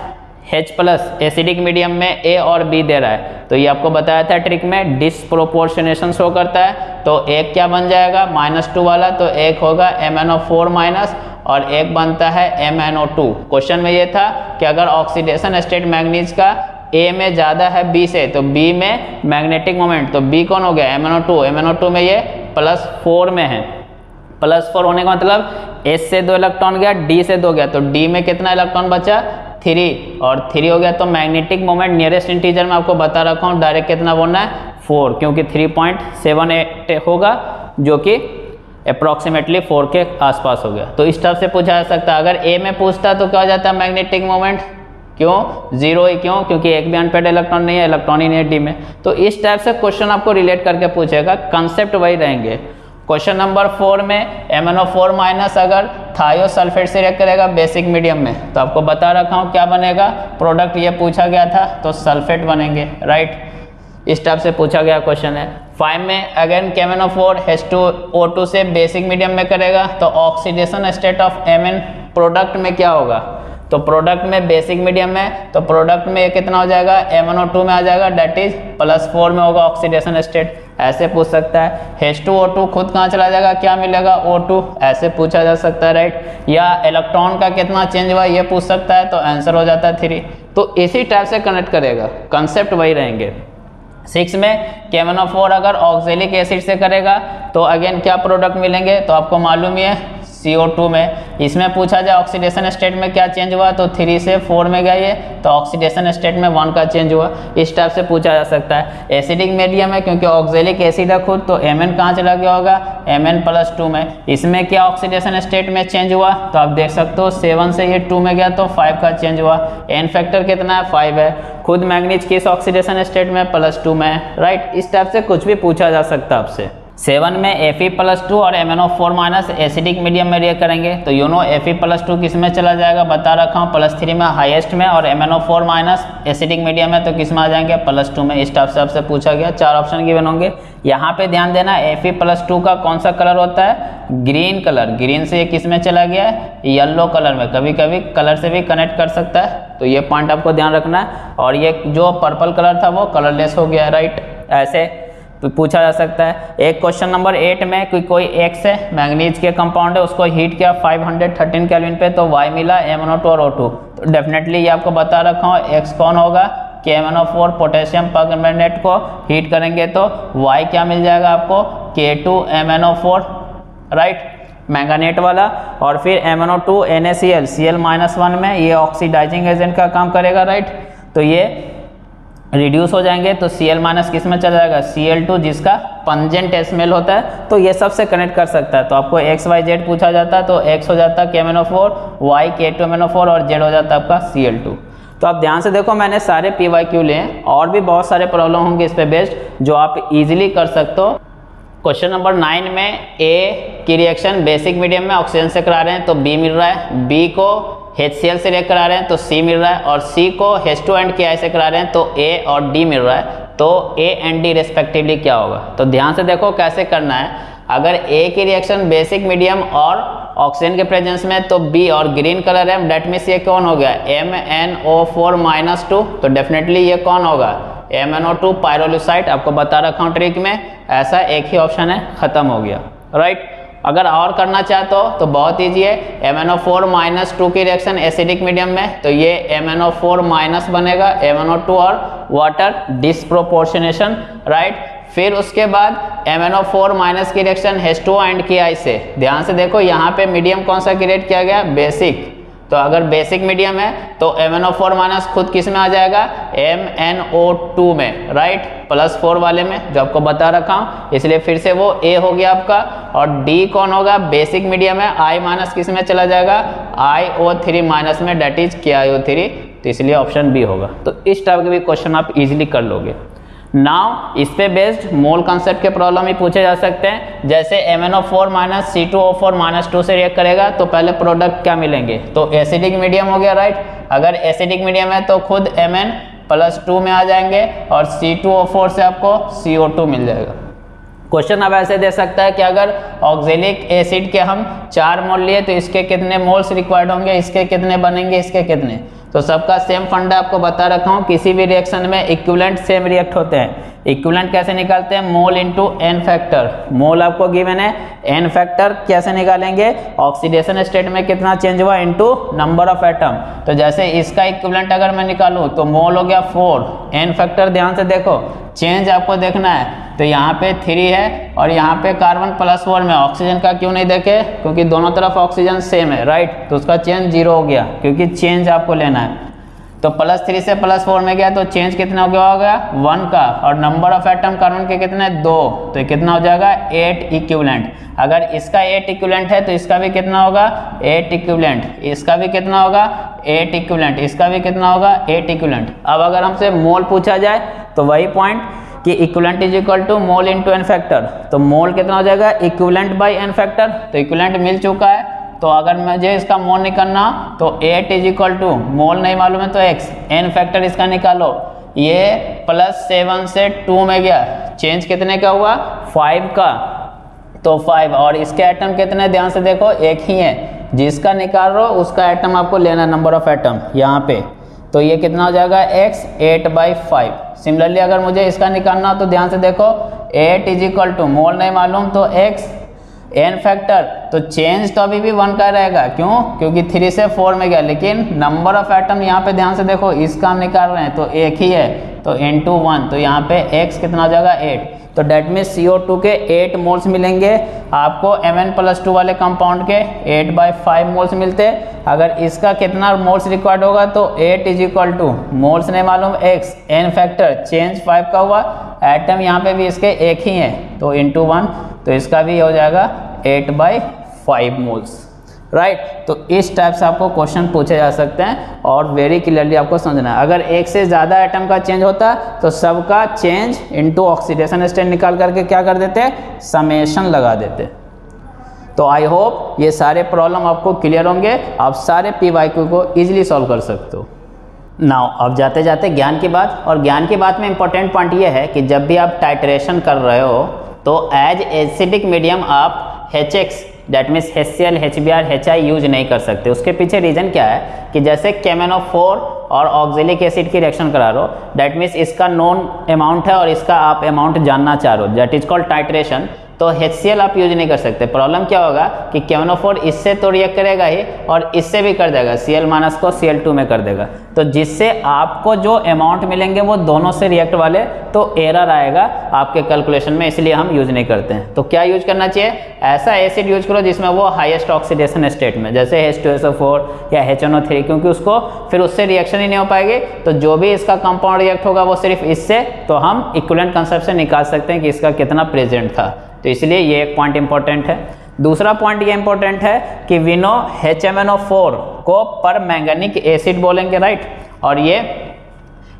H plus acidic medium में A और B दे रहा है। तो ये आपको बताया था ट्रिक में डिसप्रोपोर्शनेशन शो करता है तो एक क्या बन जाएगा? माइनस टू वाला तो एक होगा MnO4 माइनस और एक बनता है M N O two question में ये था कि अगर ऑक्सीडेशन स्टेट मैग्नीज का ए में ज़्यादा है बी से तो बी में मैग्नेटिक मोमेंट तो बी कौन हो गया? MnO2 MnO2 में ये प्लस फोर में है। प्लस फोर होने का मतलब एस से दो इलेक्ट्रॉन गया डी से दो गया तो डी में कितना इलेक्ट्रॉन बचा? थ्री और थ्री हो गया तो मैग्नेटिक मोमेंट नियरेस्ट इंटीजर में आपको बता रखा हूँ डायरेक्ट कितना बोलना है? फोर क्योंकि थ्री पॉइंट सेवन एट होगा, जो कि अप्रॉक्सीमेटली फोर के आसपास हो गया। तो इस तरफ़ से पूछा जा सकता है, अगर ए में पूछता तो क्या हो जाता है मैग्नेटिक मोमेंट क्यों? ज़ीरो ही क्यों? क्योंकि एक भी अनपेड इलेक्ट्रॉन नहीं है इलेक्ट्रॉन ही नहीं है डी में। तो इस टाइप से क्वेश्चन आपको रिलेट करके पूछेगा कंसेप्ट वही रहेंगे। क्वेश्चन नंबर फोर में MnO4 माइनस अगर थायो सल्फेट से रिएक्ट करेगा बेसिक मीडियम में। तो आपको बता रखा हूँ क्या बनेगा। प्रोडक्ट ये पूछा गया था तो सल्फेट बनेंगे राइट इस टाइप से पूछा गया क्वेश्चन है। फाइव में again K M N O four H two O two से बेसिक मीडियम में करेगा तो oxidation state of M N product में क्या होगा? तो प्रोडक्ट में बेसिक मीडियम में तो प्रोडक्ट में कितना हो जाएगा? एम में आ जाएगा डेट इज़ प्लस फोर में होगा ऑक्सीडेशन स्टेट ऐसे पूछ सकता है। एच टू ओ टू खुद कहाँ चला जाएगा? क्या मिलेगा? ओ टू ऐसे पूछा जा सकता है राइट या इलेक्ट्रॉन का कितना चेंज हुआ, ये पूछ सकता है तो आंसर हो जाता है थ्री तो इसी टाइप से कनेक्ट करेगा। कंसेप्ट वही रहेंगे। सिक्स में केमनोफोर अगर ऑक्जेलिक एसिड से करेगा तो अगेन क्या प्रोडक्ट मिलेंगे? तो आपको मालूम ही है CO2 में। इसमें पूछा जाए ऑक्सीडेशन स्टेट में क्या चेंज हुआ तो थ्री से फोर में गया ये तो ऑक्सीडेशन स्टेट में वन का चेंज हुआ। इस टाइप से पूछा जा सकता है। एसिडिक मीडियम है, क्योंकि ऑक्जेलिक एसिड है खुद तो एम एन कहाँ चला गया होगा? एम एन प्लस टू में। इसमें क्या ऑक्सीडेशन स्टेट में चेंज हुआ? तो आप देख सकते हो सेवन से ये टू में गया तो फाइव का चेंज हुआ। एन फैक्टर कितना है? फाइव है। खुद मैग्नीज किस ऑक्सीडेशन स्टेट में? प्लस टू में। राइट इस टाइप से कुछ भी पूछा जा सकता है आपसे। सेवन में एफ़ ई प्लस टू और M N O four minus acidic medium में रिएक्ट करेंगे। तो you know F E plus two किसमें चला जाएगा? बता रखा हूँ प्लस थ्री में हाईएस्ट में और M N O four minus acidic medium में तो किसमें आ जाएँगे? प्लस टू में। इस टाइप से आपसे पूछा गया। चार ऑप्शन गिवन होंगे। यहाँ पे ध्यान देना एफ़ ई प्लस टू का कौन सा कलर होता है? ग्रीन कलर ग्रीन से ये किसमें चला गया है? येल्लो कलर में। कभी कभी कलर से भी कनेक्ट कर सकता है। तो ये पॉइंट आपको ध्यान रखना है। और ये जो पर्पल कलर था वो कलरलेस हो गया है राइट ऐसे तो पूछा जा सकता है, एक क्वेश्चन नंबर एट में कोई कोई एक्स है, मैंगनीज के कंपाउंड है, उसको हीट किया 513 केल्विन पे तो वाई मिला एम एन और ओ टू तो डेफिनेटली ये आपको बता रखा हूँ एक्स कौन होगा? K M N four potassium permanganate को हीट करेंगे तो वाई क्या मिल जाएगा आपको? K two M N O four right manganate वाला. और फिर M N O two N A C L C L minus one में ये ऑक्सीडाइजिंग एजेंट का काम करेगा राइट तो ये रिड्यूस हो जाएँगे तो सी एल माइनस किसमें चला जाएगा? सी एल टू, जिसका पंजेंट स्मेल होता है तो ये सबसे कनेक्ट कर सकता है। तो आपको एक्स वाई जेड पूछा जाता है तो एक्स हो जाता है K M four Y K two M four और जेड हो जाता है आपका सी एल टू तो आप ध्यान से देखो, मैंने सारे पी वाई क्यू लिए और भी बहुत सारे प्रॉब्लम होंगे इस पर बेस्ड जो आप इजिली कर सकते हो। क्वेश्चन नंबर नाइन में ए की रिएक्शन बेसिक मीडियम में ऑक्सीजन से करा रहे हैं तो बी मिल रहा है। बी को एच से रिएक्ट करा रहे हैं तो सी मिल रहा है। और सी को एच टू एंड के आई से करा रहे हैं तो ए और डी मिल रहा है। तो ए एंड डी रेस्पेक्टिवली क्या होगा? तो ध्यान से देखो कैसे करना है। अगर ए की रिएक्शन बेसिक मीडियम और ऑक्सीजन के प्रेजेंस में तो बी और ग्रीन कलर है डेट मीन्स ये कौन हो गया? M N O four minus two तो डेफिनेटली ये कौन होगा? M N O two pyrolusite आपको बता रखा हूँ ट्रिक में, ऐसा एक ही ऑप्शन है, खत्म हो गया राइट अगर और करना चाहते हो तो बहुत ईजी है M N O four minus two की रिएक्शन एसिडिक मीडियम में तो ये M N O four minus बनेगा एम एन ओ टू और वाटर डिसप्रोपोर्शनेशन राइट फिर उसके बाद M N O four minus की reaction H two and K I से, ध्यान से देखो, यहाँ पे मीडियम कौन सा क्रिएट किया गया? बेसिक तो अगर बेसिक मीडियम है तो M N O four minus खुद किसमें आ जाएगा? एम एन ओ टू में राइट प्लस फोर वाले में, जो आपको बता रखा हूँ। इसलिए फिर से वो ए हो गया आपका, और डी कौन होगा? बेसिक मीडियम है आई माइनस किसमें चला जाएगा? आई ओ थ्री माइनस में that is K I O three तो इसलिए ऑप्शन बी होगा। तो इस टाइप के भी क्वेश्चन आप इजिली कर लोगे। नाउ इस पे बेस्ड मोल कंसेप्ट के प्रॉब्लम भी पूछे जा सकते हैं। जैसे M N O four minus C two O four minus two से रिएक्ट करेगा तो पहले प्रोडक्ट क्या मिलेंगे? तो एसिडिक मीडियम हो गया राइट अगर एसिडिक मीडियम है तो खुद एम एन प्लस टू में आ जाएँगे और सी टू ओ फोर से आपको सी ओ टू मिल जाएगा। क्वेश्चन अब ऐसे दे सकता है कि अगर ऑक्जेलिक एसिड के हम चार मोल लिए तो इसके कितने मोल्स रिक्वायर्ड होंगे? इसके कितने बनेंगे? इसके कितने? तो सबका सेम फंडा आपको बता रखा हूँ, किसी भी रिएक्शन में इक्विवेलेंट सेम रिएक्ट होते हैं। इक्विवेलेंट कैसे निकालते हैं? Mole into N factor mole आपको गिवन है एन फैक्टर कैसे निकालेंगे? ऑक्सीडेशन स्टेट में कितना चेंज हुआ? इनटू नंबर ऑफ़ एटम तो जैसे इसका इक्विवेलेंट अगर मैं निकालूं तो मोल हो गया फोर एन फैक्टर ध्यान से देखो चेंज आपको देखना है। तो यहाँ पे थ्री है और यहाँ पे कार्बन प्लस फोर में ऑक्सीजन का क्यों नहीं देखे? क्योंकि दोनों तरफ़ ऑक्सीजन सेम है राइट तो उसका चेंज ज़ीरो हो गया, क्योंकि चेंज आपको लेना है। तो प्लस थ्री से प्लस फोर में गया तो चेंज कितना हो गया हो गया? वन का। और नंबर ऑफ़ एटम कार्बन के कितने? दो। तो कितना हो जाएगा? एट इक्विवेलेंट अगर इसका एट इक्विवेलेंट है तो इसका भी कितना होगा? एट इक्विवेलेंट इसका भी कितना होगा? एट इक्विवेलेंट इसका भी कितना होगा? एट इक्विवेलेंट अब अगर हमसे मोल पूछा जाए तो वही पॉइंट कि equivalent is equal to mole into N factor तो मोल कितना हो जाएगा? इक्विवेलेंट बाय एन फैक्टर तो इक्विवेलेंट मिल चुका है। तो अगर मुझे इसका मोल निकालना तो eight is equal to mole नहीं मालूम है तो एक्स एन फैक्टर इसका निकालो। ये प्लस सेवन से टू में गया। चेंज कितने का हुआ? फाइव का। तो फाइव और इसके एटम कितने? ध्यान से देखो, एक ही है। जिसका निकाल रहे हो, उसका आइटम आपको लेना नंबर ऑफ़ एटम यहाँ पे। तो ये कितना हो जाएगा? X eight by five similarly अगर मुझे इसका निकालना तो ध्यान से देखो eight is equal to mole नहीं मालूम तो x एन फैक्टर तो चेंज तो अभी भी वन का रहेगा। क्यों? क्योंकि थ्री से फोर में गया। लेकिन नंबर ऑफ़ एटम यहाँ पे ध्यान से देखो, इसका हम निकाल रहे हैं तो एक ही है। तो एन टू वन तो यहाँ पे एक्स कितना हो जाएगा? एट तो that mean C O two के एट मोल्स मिलेंगे। आपको एम एन प्लस टू वाले कंपाउंड के एट बाई फाइव मोल्स मिलते। अगर इसका कितना मोल्स रिक्वायर्ड होगा तो eight is equal to moles नहीं मालूम X N factor change five का हुआ। एटम यहाँ पे भी इसके एक ही है। तो इंटू वन तो इसका भी हो जाएगा eight by five moles right? तो इस टाइप से आपको क्वेश्चन पूछे जा सकते हैं और वेरी क्लियरली आपको समझना है। अगर एक से ज़्यादा आइटम का चेंज होता तो सबका चेंज इनटू ऑक्सीडेशन स्टेट निकाल करके क्या कर देते? समेशन लगा देते। तो आई होप ये सारे प्रॉब्लम आपको क्लियर होंगे। आप सारे पी वाई क्यू को ईजिली सॉल्व कर सकते हो। नाउ अब जाते जाते ज्ञान की बात, और ज्ञान की बात में इंपॉर्टेंट पॉइंट ये है कि जब भी आप टाइट्रेशन कर रहे हो तो एज एसिडिक मीडियम आप H X that means H C L H B R H I use नहीं कर सकते। उसके पीछे रीज़न क्या है कि जैसे केमेनोफोर और ऑक्जिलिक एसिड की रिएक्शन करा रहे हो मीन्स इसका नॉन अमाउंट है और इसका आप अमाउंट जानना चाह रहे हो। दैट इज़ कॉल्ड टाइट्रेशन तो एच आप यूज़ नहीं कर सकते। प्रॉब्लम क्या होगा कि केवनोफोर इससे तो रिएक्ट करेगा ही और इससे भी कर देगा। सी माइनस को सी में कर देगा। तो जिससे आपको जो अमाउंट मिलेंगे वो दोनों से रिएक्ट वाले तो एरर आएगा आपके कैलकुलेशन में, इसलिए हम यूज़ नहीं करते हैं। तो क्या यूज़ करना चाहिए? ऐसा एसिड यूज़ करो जिसमें वो हाईएस्ट ऑक्सीडेशन स्टेट में, जैसे एच या एच क्योंकि उसको फिर उससे रिएक्शन ही नहीं हो पाएगी। तो जो भी इसका कंपाउंड रिएक्ट होगा वो सिर्फ़ इससे तो हम इक्वलेंट कंसेप्ट से निकाल सकते हैं कि इसका कितना प्रेजेंट था। तो इसलिए ये एक पॉइंट इंपॉर्टेंट है। दूसरा पॉइंट ये इंपॉर्टेंट है कि we know H M N O four को पर मैंगनिक एसिड बोलेंगे राइट और ये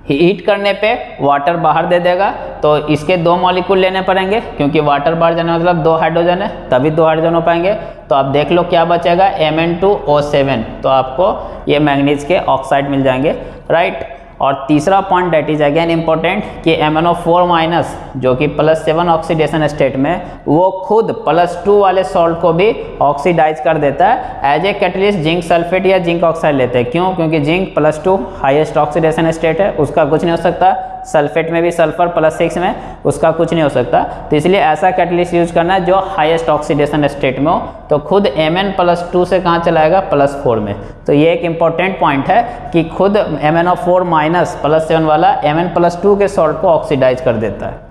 हीट करने पे वाटर बाहर दे देगा तो इसके दो मॉलिक्यूल लेने पड़ेंगे, क्योंकि वाटर बाहर जाने मतलब दो हाइड्रोजन है, तभी दो हाइड्रोजन हो पाएँगे। तो आप देख लो क्या बचेगा M N two O seven तो आपको ये मैग्नीज के ऑक्साइड मिल जाएँगे राइट और तीसरा point that is again important कि M N O four minus जो कि प्लस सेवन ऑक्सीडेशन स्टेट में, वो खुद प्लस टू वाले सॉल्ट को भी ऑक्सीडाइज कर देता है as a catalyst zinc sulphate या जिंक ऑक्साइड लेते हैं। क्यों? क्योंकि zinc plus two highest oxidation state है, उसका कुछ नहीं हो सकता। सल्फेट में भी सल्फ़र प्लस सिक्स में, उसका कुछ नहीं हो सकता। तो इसलिए ऐसा कैटलिस्ट यूज़ करना है जो हाईएस्ट ऑक्सीडेशन स्टेट में हो। तो खुद एम एन प्लस टू से कहाँ चलाएगा? प्लस फोर में। तो ये एक इंपॉर्टेंट पॉइंट है कि खुद M N O four minus plus seven वाला एम एन प्लस टू के सॉल्ट को ऑक्सीडाइज कर देता है।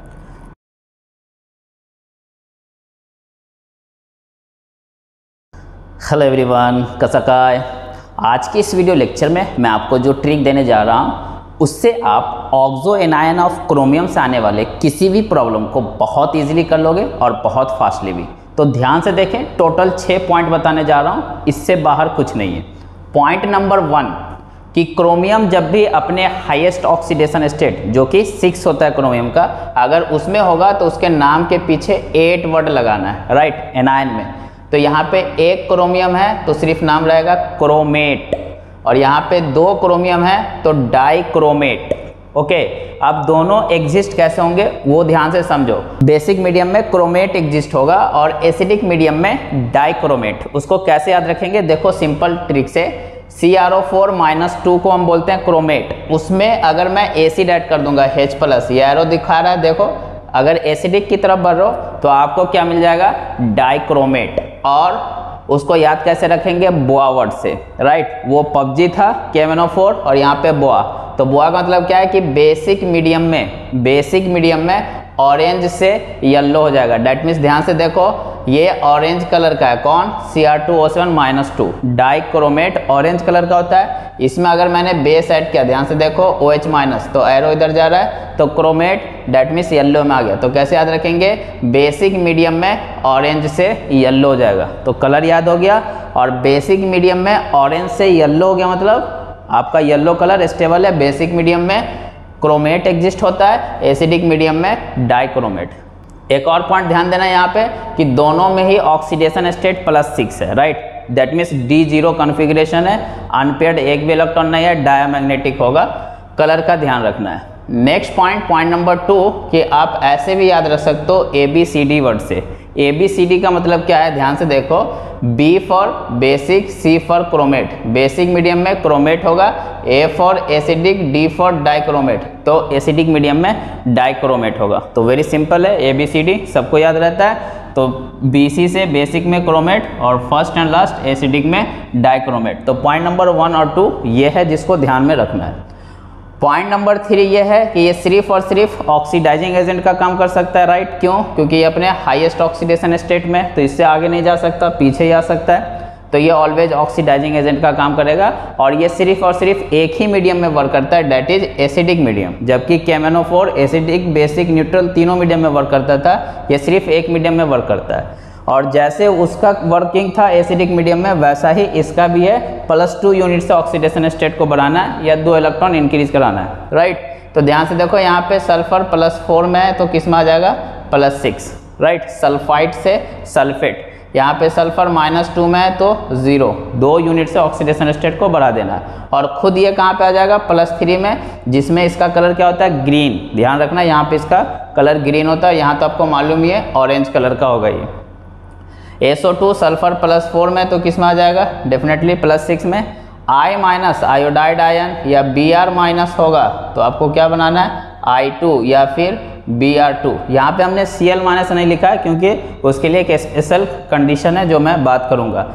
हेलो एवरीवन कसकाय आज के इस वीडियो लेक्चर में मैं आपको जो ट्रिक देने जा रहा हूँ, उससे आप ऑक्जो एनायन ऑफ़ क्रोमियम से आने वाले किसी भी प्रॉब्लम को बहुत इजीली कर लोगे और बहुत फास्टली भी। तो ध्यान से देखें टोटल छः पॉइंट बताने जा रहा हूँ, इससे बाहर कुछ नहीं है। पॉइंट नंबर वन कि क्रोमियम जब भी अपने हाईएस्ट ऑक्सीडेशन स्टेट जो कि सिक्स होता है क्रोमियम का, अगर उसमें होगा तो उसके नाम के पीछे एट वर्ड लगाना है राइट एनायन में। तो यहाँ पे एक क्रोमियम है तो सिर्फ़ नाम रहेगा क्रोमेट। और यहाँ पे दो क्रोमियम है तो डाइक्रोमेट ओके अब दोनों एग्जिस्ट कैसे होंगे? वो ध्यान से समझो। बेसिक मीडियम में क्रोमेट एग्जिस्ट होगा और एसिडिक मीडियम में डाइक्रोमेट उसको कैसे याद रखेंगे? देखो सिंपल ट्रिक से। C R O four minus two को हम बोलते हैं क्रोमेट उसमें अगर मैं एसिड ऐड कर दूँगा एच प्लस ये एरो दिखा रहा है, देखो। अगर एसिडिक की तरफ़ बढ़ रहे हो तो आपको क्या मिल जाएगा? डाइक्रोमेट और उसको याद कैसे रखेंगे? बोआ वर्ड से। राइट वो पबजी था K M N O four और यहाँ पे बोआ तो बोआ का मतलब क्या है कि बेसिक मीडियम में बेसिक मीडियम में ऑरेंज से येल्लो हो जाएगा। डेट मीन्स ध्यान से देखो ये ऑरेंज कलर का है। कौन? C R two O seven minus two dichromate orange colour का होता है। इसमें अगर मैंने बेस ऐड किया, ध्यान से देखो ओ एच माइनस तो एरो इधर जा रहा है तो क्रोमेट डेट मीन्स येल्लो में आ गया। तो कैसे याद रखेंगे? बेसिक मीडियम में ऑरेंज से येल्लो हो जाएगा। तो कलर याद हो गया, और बेसिक मीडियम में ऑरेंज से येल्लो हो गया मतलब आपका येल्लो कलर स्टेबल है। बेसिक मीडियम में क्रोमेट एग्जिस्ट होता है एसिडिक मीडियम में डाइक्रोमेट एक और पॉइंट ध्यान देना यहाँ पे कि दोनों में ही ऑक्सीडेशन स्टेट प्लस सिक्स है right that means D zero configuration है। अनपेड एक भी इलेक्ट्रॉन नहीं है डायामैग्नेटिक होगा। कलर का ध्यान रखना है। Next point point number two कि आप ऐसे भी याद रख सकते हो A B C D word से। ए बी सी डी का मतलब क्या है? ध्यान से देखो। B for basic C for chromate basic medium में क्रोमेट होगा। A for acidic D for dichromate तो एसिडिक मीडियम में डाइक्रोमेट होगा। तो वेरी सिंपल है। ए बी सी डी सबको याद रहता है। तो बी सी से बेसिक में क्रोमेट और फ़र्स्ट एंड लास्ट एसिडिक में डाइक्रोमेट तो पॉइंट नंबर वन और टू ये है जिसको ध्यान में रखना है। पॉइंट नंबर थ्री ये है कि ये सिर्फ़ और सिर्फ़ ऑक्सीडाइजिंग एजेंट का काम कर सकता है राइट क्यों? क्योंकि ये अपने हाईएस्ट ऑक्सीडेशन स्टेट में तो इससे आगे नहीं जा सकता, पीछे ही आ सकता है। तो ये ऑलवेज ऑक्सीडाइजिंग एजेंट का काम करेगा और ये सिर्फ़ और सिर्फ़ एक ही मीडियम में वर्क करता है डैट इज़ एसिडिक मीडियम जबकि K M N O four acidic basic neutral तीनों मीडियम में वर्क करता था, ये सिर्फ़ एक मीडियम में वर्क करता है। और जैसे उसका वर्किंग था एसिडिक मीडियम में, वैसा ही इसका भी है। प्लस टू यूनिट से ऑक्सीडेशन स्टेट को बढ़ाना है या दो इलेक्ट्रॉन इंक्रीज कराना है राइट तो ध्यान से देखो यहाँ पे सल्फ़र प्लस फोर में है तो किसमें आ जाएगा? प्लस सिक्स राइट सल्फाइड से सल्फेट यहाँ पे सल्फ़र माइनस टू में है तो ज़ीरो दो यूनिट से ऑक्सीडेशन स्टेट को बढ़ा देना है। और खुद ये कहाँ पे आ जाएगा? प्लस थ्री में, जिसमें इसका कलर क्या होता है? ग्रीन ध्यान रखना, यहाँ पे इसका कलर ग्रीन होता है। यहाँ तो आपको मालूम ही है ऑरेंज कलर का होगा ये। S O two sulphur plus four में तो किसमें आ जाएगा? डेफिनेटली प्लस सिक्स में। आई माइनस आयोडाइड आयन या बी आर माइनस होगा। तो आपको क्या बनाना है? आई टू या फिर बी आर टू यहाँ पर हमने सी एल माइनस नहीं लिखा है क्योंकि उसके लिए एक स्पेशल कंडीशन है जो मैं बात करूँगा।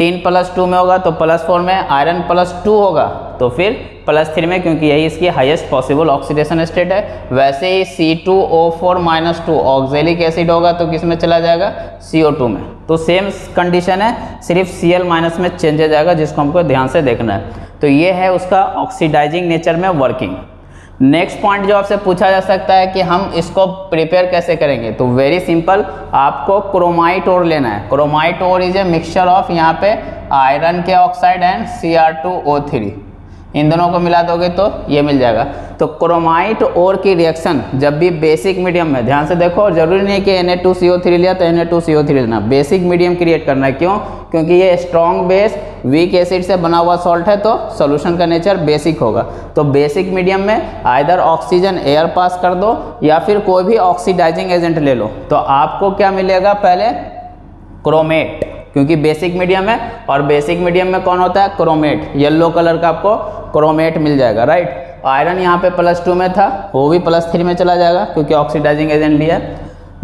टीन प्लस टू में होगा तो प्लस फोर में आयरन प्लस टू होगा। तो फिर प्लस थ्री में, क्योंकि यही इसकी हाईएस्ट पॉसिबल ऑक्सीडेशन स्टेट है, वैसे ही C two O four minus two oxalic acid होगा तो किसमें चला जाएगा? सी ओ टू में। तो सेम कंडीशन है, सिर्फ़ सी एल माइनस में चेंज हो जाएगा, जिसको हमको ध्यान से देखना है। तो ये है उसका ऑक्सीडाइजिंग नेचर में वर्किंग नेक्स्ट पॉइंट जो आपसे पूछा जा सकता है कि हम इसको प्रिपेयर कैसे करेंगे? तो वेरी सिंपल आपको क्रोमाइट ओर लेना है। Chromite ore is a mixture of यहाँ पे आयरन के oxide and C R two O three इन दोनों को मिला दोगे तो ये मिल जाएगा। तो क्रोमाइट और की रिएक्शन जब भी बेसिक मीडियम में, ध्यान से देखो, और ज़रूरी नहीं कि Na2CO3 लिया तो Na2CO3 लेना। बेसिक मीडियम क्रिएट करना है। क्यों? क्योंकि ये स्ट्रॉन्ग बेस वीक एसिड से बना हुआ सॉल्ट है तो सोल्यूशन का नेचर बेसिक होगा। तो बेसिक मीडियम में आइदर ऑक्सीजन एयर पास कर दो, या फिर कोई भी ऑक्सीडाइजिंग एजेंट ले लो। तो आपको क्या मिलेगा पहले? क्रोमेट क्योंकि बेसिक मीडियम है और बेसिक मीडियम में कौन होता है? क्रोमेट येलो कलर का आपको क्रोमेट मिल जाएगा राइट आयरन यहाँ पे प्लस टू में था, वो भी प्लस थ्री में चला जाएगा क्योंकि ऑक्सीडाइजिंग एजेंट लिया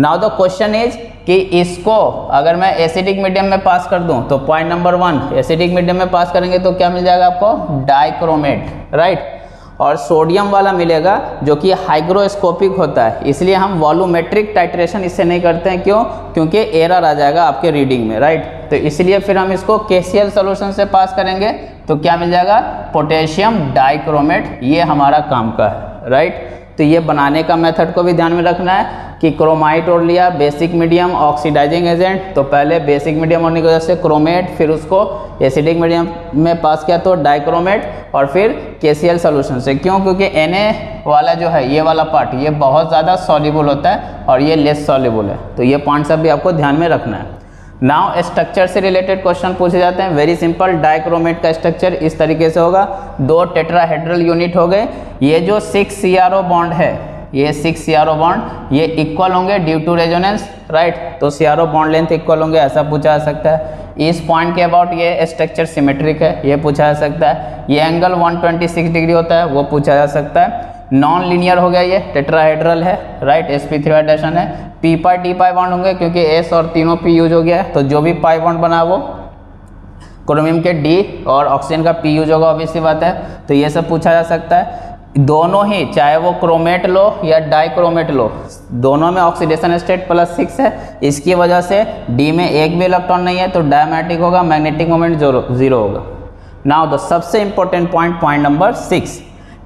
नाउ द क्वेश्चन इज़ कि इसको अगर मैं एसिडिक मीडियम में पास कर दूँ तो point number one acidic medium में पास करेंगे तो क्या मिल जाएगा आपको? डाइक्रोमेट राइट और सोडियम वाला मिलेगा जो कि हाइग्रोस्कोपिक होता है। इसलिए हम वॉल्यूमेट्रिक टाइट्रेशन इससे नहीं करते हैं। क्यों? क्योंकि एरर आ जाएगा आपके रीडिंग में राइट तो इसलिए फिर हम इसको केसीएल सोल्यूशन से पास करेंगे। तो क्या मिल जाएगा? पोटेशियम डाइक्रोमेट ये हमारा काम का है राइट तो ये बनाने का मेथड को भी ध्यान में रखना है कि क्रोमाइट और लिया बेसिक मीडियम ऑक्सीडाइजिंग एजेंट तो पहले बेसिक मीडियम होने की वजह से क्रोमेट, फिर उसको एसिडिक मीडियम में पास किया तो डाइक्रोमेट, और फिर के सी सोल्यूशन से। क्यों? क्योंकि एनए वाला जो है, ये वाला पार्ट ये बहुत ज़्यादा सॉलिबल होता है और ये लेस सॉलिबल है। तो ये पॉइंट सब भी आपको ध्यान में रखना है। नाउ स्ट्रक्चर से रिलेटेड क्वेश्चन पूछे जाते हैं। वेरी सिंपल डाइक्रोमेट का स्ट्रक्चर इस तरीके से होगा। दो टेट्राहेड्रल यूनिट हो गए। ये जो सिक्स सी बॉन्ड है, ये सिक्स सी बॉन्ड ये इक्वल होंगे ड्यू टू रेजोनेंस राइट तो C R O bond length equal होंगे, ऐसा पूछा जा सकता है। इस पॉइंट के अबाउट ये स्ट्रक्चर सिमेट्रिक है, ये पूछा जा सकता है। ये एंगल 126 डिग्री होता है, वो पूछा जा सकता है। नॉन लीनियर हो गया ये टेट्राहेड्रल है राइट एस पी थ्री है। P pi D pi bond होंगे, क्योंकि एस और तीनों पी यूज़ हो गया है। तो जो भी पाई बॉन्ड बना वो क्रोमियम के डी और ऑक्सीजन का पी यूज़ होगा ऑब्वियसली बात है। तो ये सब पूछा जा सकता है। दोनों ही, चाहे वो क्रोमेट लो या डाइक्रोमेट लो, दोनों में ऑक्सीडेशन स्टेट प्लस सिक्स है। इसकी वजह से डी में एक भी इलेक्ट्रॉन नहीं है तो डायमेटिक होगा मैग्नेटिक मोमेंट ज़ीरो होगा। नाउ द सबसे important point point number six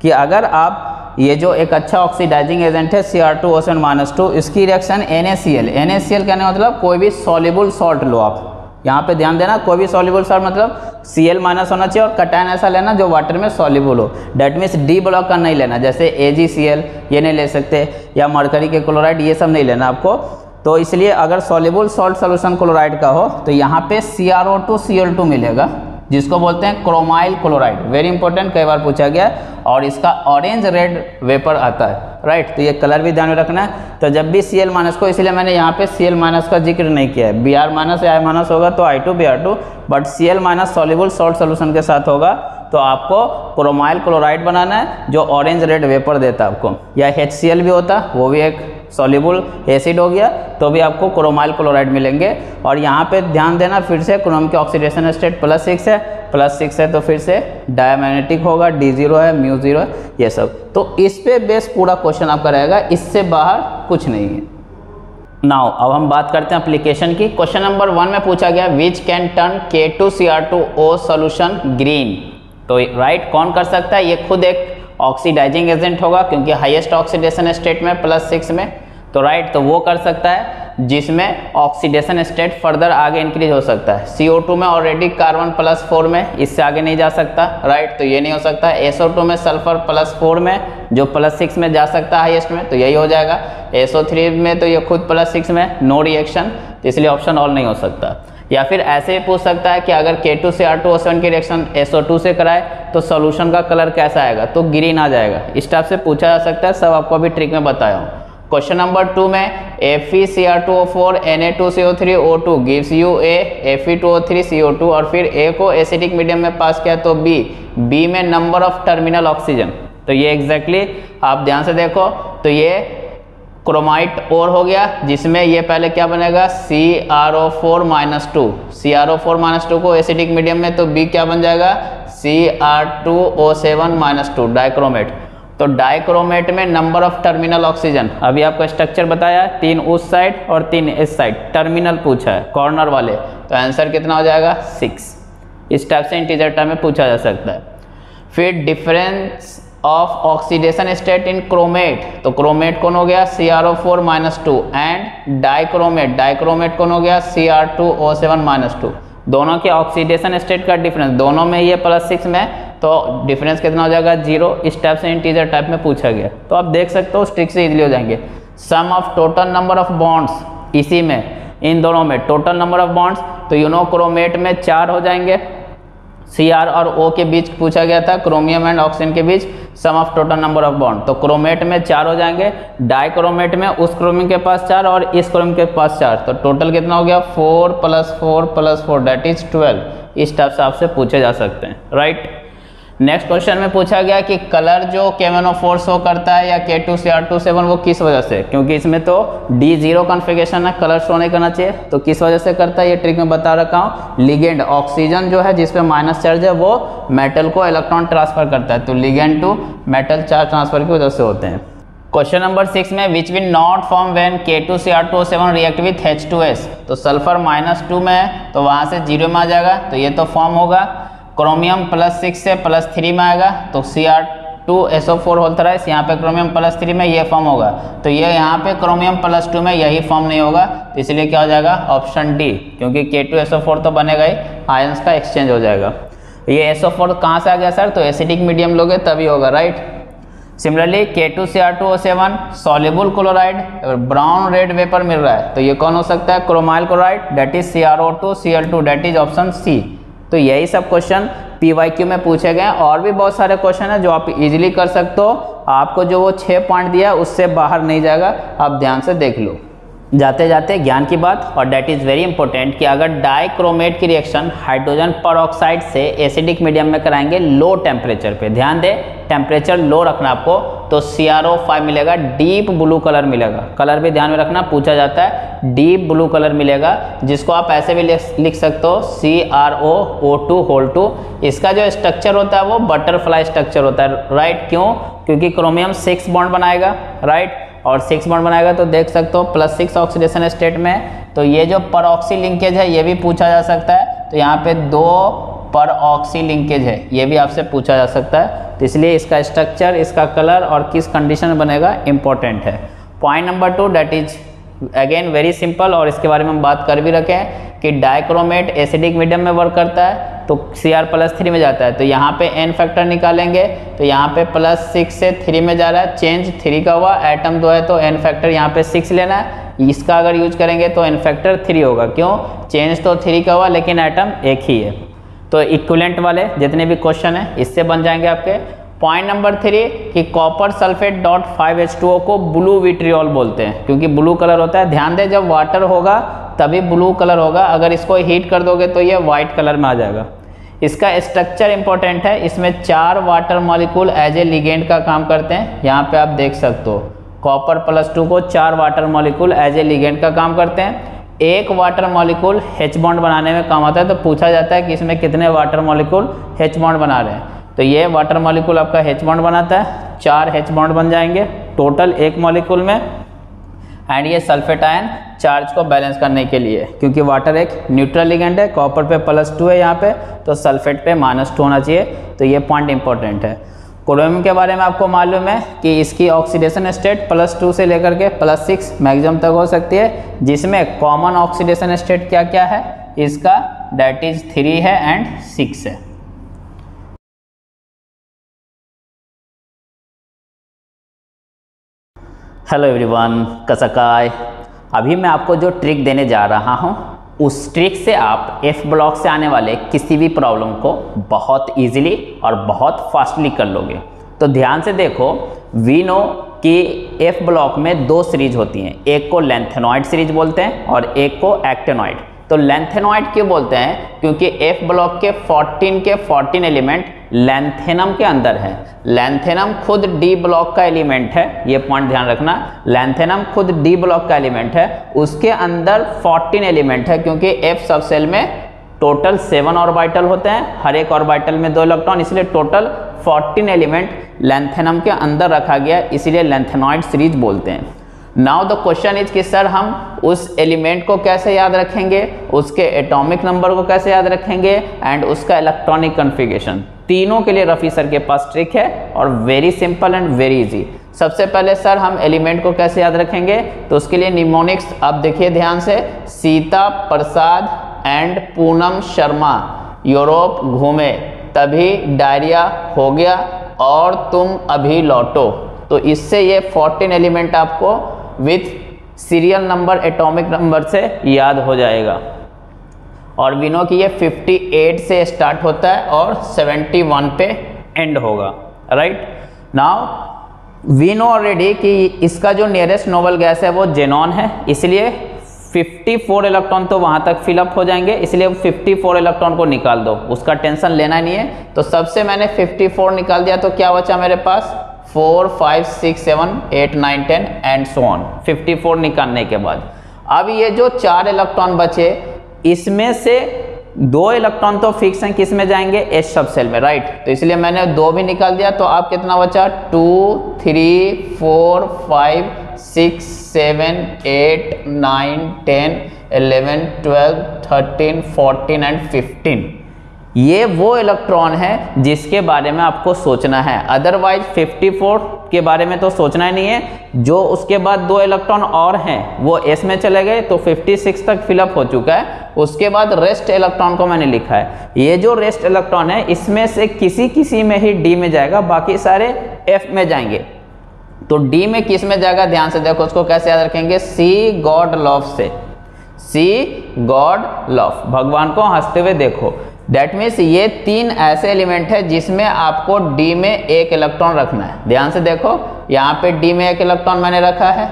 कि अगर आप ये जो एक अच्छा ऑक्सीडाइजिंग एजेंट है C R two O seven minus two इसकी reaction N A C L N A C L कहने मतलब कोई भी सॉलिबल सॉल्ट लो आप। यहाँ पे ध्यान देना, कोई भी सॉल्युबल सॉल्ट मतलब सी एल माइनस होना चाहिए और कटायन ऐसा लेना जो वाटर में सॉल्युबल हो। डेट मीन्स डी ब्लॉक का नहीं लेना, जैसे ए जी सी एल ये नहीं ले सकते, या मरकरी के क्लोराइड ये सब नहीं लेना आपको। तो इसलिए अगर सॉल्युबल सॉल्ट सोल्यूशन क्लोराइड का हो तो यहाँ पे C R O two C L two मिलेगा। जिसको बोलते हैं क्रोमाइल क्लोराइड। वेरी इंपॉर्टेंट कई बार पूछा गया और इसका ऑरेंज रेड वेपर आता है। राइट तो ये कलर भी ध्यान में रखना है। तो जब भी सी एल माइनस को, इसलिए मैंने यहाँ पे सी एल माइनस का ज़िक्र नहीं किया है। बी आर माइनस या आई माइनस होगा तो I two B R two but C L minus soluble salt solution के साथ होगा। तो आपको क्रोमाइल क्लोराइड बनाना है, जो ऑरेंज रेड वेपर देता है आपको। या एच सी एल भी होता, वो भी एक सॉल्युबल एसिड हो गया तो भी आपको क्रोमाइल क्लोराइड मिलेंगे। और यहाँ पे ध्यान देना फिर से क्रोम के ऑक्सीडेशन स्टेट प्लस सिक्स है प्लस सिक्स है तो फिर से डायमैग्नेटिक होगा डी ज़ीरो है म्यू ज़ीरो है ये सब। तो इस पे बेस पूरा क्वेश्चन आपका रहेगा इससे बाहर कुछ नहीं है। नाउ अब हम बात करते हैं एप्लीकेशन की। क्वेश्चन नंबर वन में पूछा गया which can turn K two C R two O solution green तो राइट right, कौन कर सकता है? ये खुद एक ऑक्सीडाइजिंग एजेंट होगा, क्योंकि हाईएस्ट ऑक्सीडेशन स्टेट में प्लस सिक्स में तो राइट तो वो कर सकता है, जिसमें ऑक्सीडेशन स्टेट फर्दर आगे इंक्रीज हो सकता है। CO2 में ऑलरेडी कार्बन प्लस फोर में, इससे आगे नहीं जा सकता राइट तो ये नहीं हो सकता। SO2 में सल्फ़र प्लस फोर में, जो प्लस सिक्स में जा सकता है हाईएस्ट में तो यही हो जाएगा। SO3 में तो ये खुद प्लस सिक्स में नो रिएक्शन तो इसलिए ऑप्शन ऑल नहीं हो सकता। या फिर ऐसे ही पूछ सकता है कि अगर K2 से R2O7 की रिएक्शन SO2 से कराए तो सॉल्यूशन का कलर कैसा आएगा? तो ग्रीन आ जाएगा। इस टाइप से पूछा जा सकता है। सब आपको अभी ट्रिक में बताया हूँ। क्वेश्चन नंबर टू में F E C R two O four N A two C O three O two gives you a F E two O three C O two और फिर ए को एसिडिक मीडियम में पास किया तो B B में number of terminal oxygen तो ये exactly exactly, आप ध्यान से देखो। तो ये क्रोमाइट और हो गया, जिसमें ये पहले क्या बनेगा? C R O four minus two C R O four minus two को एसिडिक मीडियम में तो बी क्या बन जाएगा? C R two O seven minus two dichromate तो डाइक्रोमेट में नंबर ऑफ़ टर्मिनल ऑक्सीजन अभी आपको स्ट्रक्चर बताया, तीन उस साइड और तीन इस साइड टर्मिनल पूछा है कॉर्नर वाले. तो आंसर कितना हो जाएगा? सिक्स इस टाइप से इंटीजर टर्म में पूछा जा सकता है. फिर difference of oxidation state in chromate तो क्रोमेट कौन हो गया? C R O four minus two and dichromate dichromate कौन हो गया? C R two O seven minus two दोनों के ऑक्सीडेशन स्टेट का डिफरेंस दोनों में ये प्लस सिक्स में तो डिफरेंस कितना हो जाएगा? ज़ीरो इस टाइप से इंटीजर टाइप में पूछा गया। तो आप देख सकते हो स्ट्रिक से इजिली हो जाएँगे। Sum of total number of bonds इसी में, इन दोनों में टोटल नंबर ऑफ़ बॉन्ड्स तो यूनोक्रोमेट में चार हो जाएँगे। सी आर और ओ के बीच पूछा गया था क्रोमियम एंड ऑक्सीजन के बीच sum of total number of bond तो क्रोमेट में चार हो जाएँगे डाइक्रोमेट में उस क्रोमियम के पास चार और इस क्रोमियम के पास चार. तो टोटल कितना हो गया? Four plus four plus four that is twelve इस टाइप से आपसे पूछे जा सकते हैं राइट? नेक्स्ट क्वेश्चन में पूछा गया कि कलर जो केमेनोफोर शो करता है या K two C R two seven वो किस वजह से? क्योंकि इसमें तो डी ज़ीरो कॉन्फ़िगरेशन है कलर शो नहीं करना चाहिए। तो किस वजह से करता है? ये ट्रिक में बता रखा हूँ। लिगेंड ऑक्सीजन जो है, जिसपे माइनस चार्ज है, वो मेटल को इलेक्ट्रॉन ट्रांसफ़र करता है। तो ligand to metal charge transfer की वजह से होते हैं। क्वेश्चन नंबर सिक्स में which will not form when K two C R two seven react with H two S तो सल्फ़र माइनस टू में है तो वहाँ से ज़ीरो में आ जाएगा। तो ये तो फॉर्म होगा। क्रोमियम प्लस सिक्स से प्लस थ्री में आएगा तो C R two S O four whole thrice यहाँ पे क्रोमियम प्लस थ्री में ये फॉर्म होगा। तो ये यहाँ पे क्रोमियम प्लस टू में यही फॉर्म नहीं होगा तो इसलिए क्या हो जाएगा? ऑप्शन डी क्योंकि के टू एस ओ फोर तो बनेगा ही आयंस का एक्सचेंज हो जाएगा। ये एस ओ फोर कहाँ से आ गया सर तो एसिडिक मीडियम लोगे, तभी होगा right similarly K two C R two O seven soluble chloride brown red vapour मिल रहा है तो ये कौन हो सकता है? Chromyl chloride that is C R O two C L two that is option C तो यही सब क्वेश्चन पी वाई क्यू में पूछे गए। और भी बहुत सारे क्वेश्चन हैं जो आप इजीली कर सकते हो। आपको जो वो छः पॉइंट दिया उससे बाहर नहीं जाएगा। आप ध्यान से देख लो। जाते जाते ज्ञान की बात, और डेट इज़ वेरी इंपॉर्टेंट कि अगर डाइक्रोमेट की रिएक्शन हाइड्रोजन पर से एसिडिक मीडियम में कराएँगे लो टेम्परेचर पे। ध्यान दे टेम्परेचर लो रखना आपको। तो सी आर ओ फाइव मिलेगा डीप ब्लू कलर मिलेगा। कलर भी ध्यान में रखना, पूछा जाता है। डीप ब्लू कलर मिलेगा, जिसको आप ऐसे भी लिख सकते हो C R O O two whole two इसका जो स्ट्रक्चर होता है, वो बटरफ्लाई स्ट्रक्चर होता है। राइट क्यों? क्योंकि क्रोमियम सिक्स बॉन्ड बनाएगा राइट और सिक्स बॉन्ड बनाएगा तो देख सकते हो प्लस सिक्स ऑक्सीडेशन स्टेट में। तो ये जो परऑक्सी लिंकेज है, ये भी पूछा जा सकता है। तो यहाँ पे दो पर ऑक्सी लिंकेज है, ये भी आपसे पूछा जा सकता है। तो इसलिए इसका स्ट्रक्चर इसका कलर और किस कंडीशन में बनेगा इंपॉर्टेंट है। Point number two that is again very simple और इसके बारे में हम बात कर भी रखे हैं कि डाइक्रोमेट एसिडिक मीडियम में वर्क करता है तो सी आर प्लस थ्री में जाता है। तो यहाँ पे एन फैक्टर निकालेंगे तो यहाँ पे प्लस सिक्स से थ्री में जा रहा है चेंज थ्री का हुआ एटम दो है तो एन फैक्टर यहाँ पे सिक्स लेना है। इसका अगर यूज़ करेंगे तो एन फैक्टर थ्री होगा। क्यों? चेंज तो थ्री का हुआ, लेकिन एटम एक ही है। तो इक्वलेंट वाले जितने भी क्वेश्चन है, इससे बन जाएँगे आपके। पॉइंट नंबर थ्री कि copper sulphate dot five H two O को ब्लू विट्रियोल बोलते हैं, क्योंकि ब्लू कलर होता है। ध्यान दे, जब वाटर होगा, तभी ब्लू कलर होगा। अगर इसको हीट कर दोगे तो ये वाइट कलर में आ जाएगा। इसका स्ट्रक्चर इंपॉर्टेंट है। इसमें चार water molecule as a ligand का काम करते हैं। यहाँ पे आप देख सकते हो। कॉपर प्लस टू को चार water molecule as a ligand का काम करते हैं। एक वाटर मॉलिक्यूल हेच बॉन्ड बनाने में काम आता है तो पूछा जाता है कि इसमें कितने वाटर मॉलिक्यूल हेच बॉन्ड बना रहे हैं। तो ये वाटर मॉलिक्यूल आपका हेच बॉन्ड बनाता है, चार हेच बॉन्ड बन जाएँगे टोटल एक मॉलिक्यूल में। एंड ये सल्फेट आयन चार्ज को बैलेंस करने के लिए, क्योंकि वाटर एक न्यूट्रल लिगेंड है कॉपर पे प्लस टू है यहाँ पे तो सल्फेट पे माइनस टू होना चाहिए तो ये पॉइंट इंपॉर्टेंट है। क्रोमियम के बारे में आपको मालूम है कि इसकी ऑक्सीडेशन स्टेट प्लस टू से लेकर के प्लस सिक्स मैक्सिमम तक हो सकती है, जिसमें कॉमन ऑक्सीडेशन स्टेट क्या क्या है? इसका डेट इज़ थ्री है एंड सिक्स है। हेलो एवरीवन कसकाय अभी मैं आपको जो ट्रिक देने जा रहा हूँ उस ट्रिक से आप एफ़ ब्लॉक से आने वाले किसी भी प्रॉब्लम को बहुत इजीली और बहुत फास्टली कर लोगे। तो ध्यान से देखो वी नो कि एफ़ ब्लॉक में दो सीरीज़ होती हैं। एक को लेंथेनॉइड सीरीज़ बोलते हैं और एक को एक्टेनॉइड तो लेंथेनॉइड क्यों बोलते हैं? क्योंकि एफ़ ब्लॉक के 14 के 14 एलिमेंट लेंथेनम के अंदर है। लेंथेनम खुद डी ब्लॉक का एलिमेंट है, ये पॉइंट ध्यान रखना। लेंथेनम खुद डी ब्लॉक का एलिमेंट है, उसके अंदर 14 एलिमेंट है, क्योंकि एफ़ सब सेल में टोटल सेवन ऑर्बिटल होते हैं, हर एक ऑर्बिटल में दो इलेक्ट्रॉन इसलिए टोटल 14 एलिमेंट लेंथेनम के अंदर रखा गया, इसीलिए लेंथेनॉइड सीरीज़ बोलते हैं। नाउ द क्वेश्चन इज़ कि सर हम उस एलिमेंट को कैसे याद रखेंगे? उसके एटॉमिक नंबर को कैसे याद रखेंगे? एंड उसका इलेक्ट्रॉनिक कन्फिगेशन तीनों के लिए रफ़ी सर के पास ट्रिक है और very simple and very easy सबसे पहले सर हम एलिमेंट को कैसे याद रखेंगे? तो उसके लिए निमोनिक्स अब देखिए ध्यान से. सीता, प्रसाद एंड पूनम शर्मा, यूरोप घूमे, तभी डायरिया हो गया और तुम अभी लौटो। तो इससे ये 14 एलिमेंट आपको with serial number atomic number से याद हो जाएगा। और विनो की ये 58 से स्टार्ट होता है और 71 पे एंड होगा। Right now we know already कि इसका जो नियरेस्ट नोबल गैस है वो जेनॉन है, इसलिए 54 इलेक्ट्रॉन तो वहाँ तक फिलअप हो जाएँगे, इसलिए 54 इलेक्ट्रॉन को निकाल दो। उसका टेंशन लेना नहीं है। तो सबसे मैंने 54 निकाल दिया तो क्या बचा मेरे पास? Four, five, six, seven, eight, nine, ten, and so on. Fifty four निकालने के बाद। अब ये जो चार इलेक्ट्रॉन बचे, इसमें से दो इलेक्ट्रॉन तो फिक्स हैं, किसमें जाएँगे? एस सब सेल में, राइट? तो इसलिए मैंने दो भी निकाल दिया तो आप कितना बचा? Two, three, four, five, six, seven, eight, nine, ten eleven twelve, thirteen, fourteen, and fifteen. ये वो इलेक्ट्रॉन है जिसके बारे में आपको सोचना है। अदरवाइज़ 54 के बारे में तो सोचना ही नहीं है। जो उसके बाद दो इलेक्ट्रॉन और हैं, वो एस में चले गए तो 56 तक फिलअप हो चुका है। उसके बाद रेस्ट इलेक्ट्रॉन को मैंने लिखा है। ये जो रेस्ट इलेक्ट्रॉन है, इसमें से किसी किसी में ही डी में जाएगा, बाकी सारे एफ़ में जाएँगे। तो डी में किसमें जाएगा? ध्यान से देखो, उसको कैसे याद रखेंगे? सी गॉड लॉफ से। सी गॉड लॉफ भगवान को हँसते हुए देखो। डेट मीन्स ये तीन ऐसे एलिमेंट है जिसमें आपको डी में एक इलेक्ट्रॉन रखना है। ध्यान से देखो, यहाँ पे डी में एक इलेक्ट्रॉन मैंने रखा है,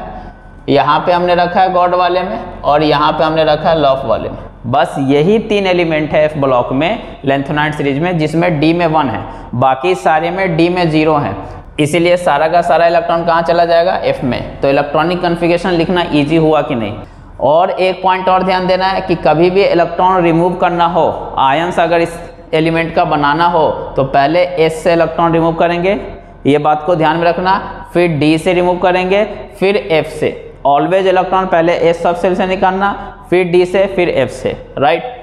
यहाँ पे हमने रखा है गॉड वाले में, और यहाँ पे हमने रखा है लॉफ वाले में। बस यही तीन एलिमेंट है एफ़ ब्लॉक में लेंथोनाइट सीरीज़ में, जिसमें डी में वन है। बाकी सारे में डी में ज़ीरो है। इसीलिए सारा का सारा इलेक्ट्रॉन कहाँ चला जाएगा? एफ़ में। तो इलेक्ट्रॉनिक कन्फिगेशन लिखना ईजी हुआ कि नहीं? और एक पॉइंट और ध्यान देना है कि कभी भी इलेक्ट्रॉन रिमूव करना हो आयंस अगर इस एलिमेंट का बनाना हो तो पहले एस से इलेक्ट्रॉन रिमूव करेंगे। ये बात को ध्यान में रखना। फिर डी से रिमूव करेंगे, फिर एफ़ से। ऑलवेज इलेक्ट्रॉन पहले एस सबसे निकालना, फिर डी से, फिर एफ़ से। राइट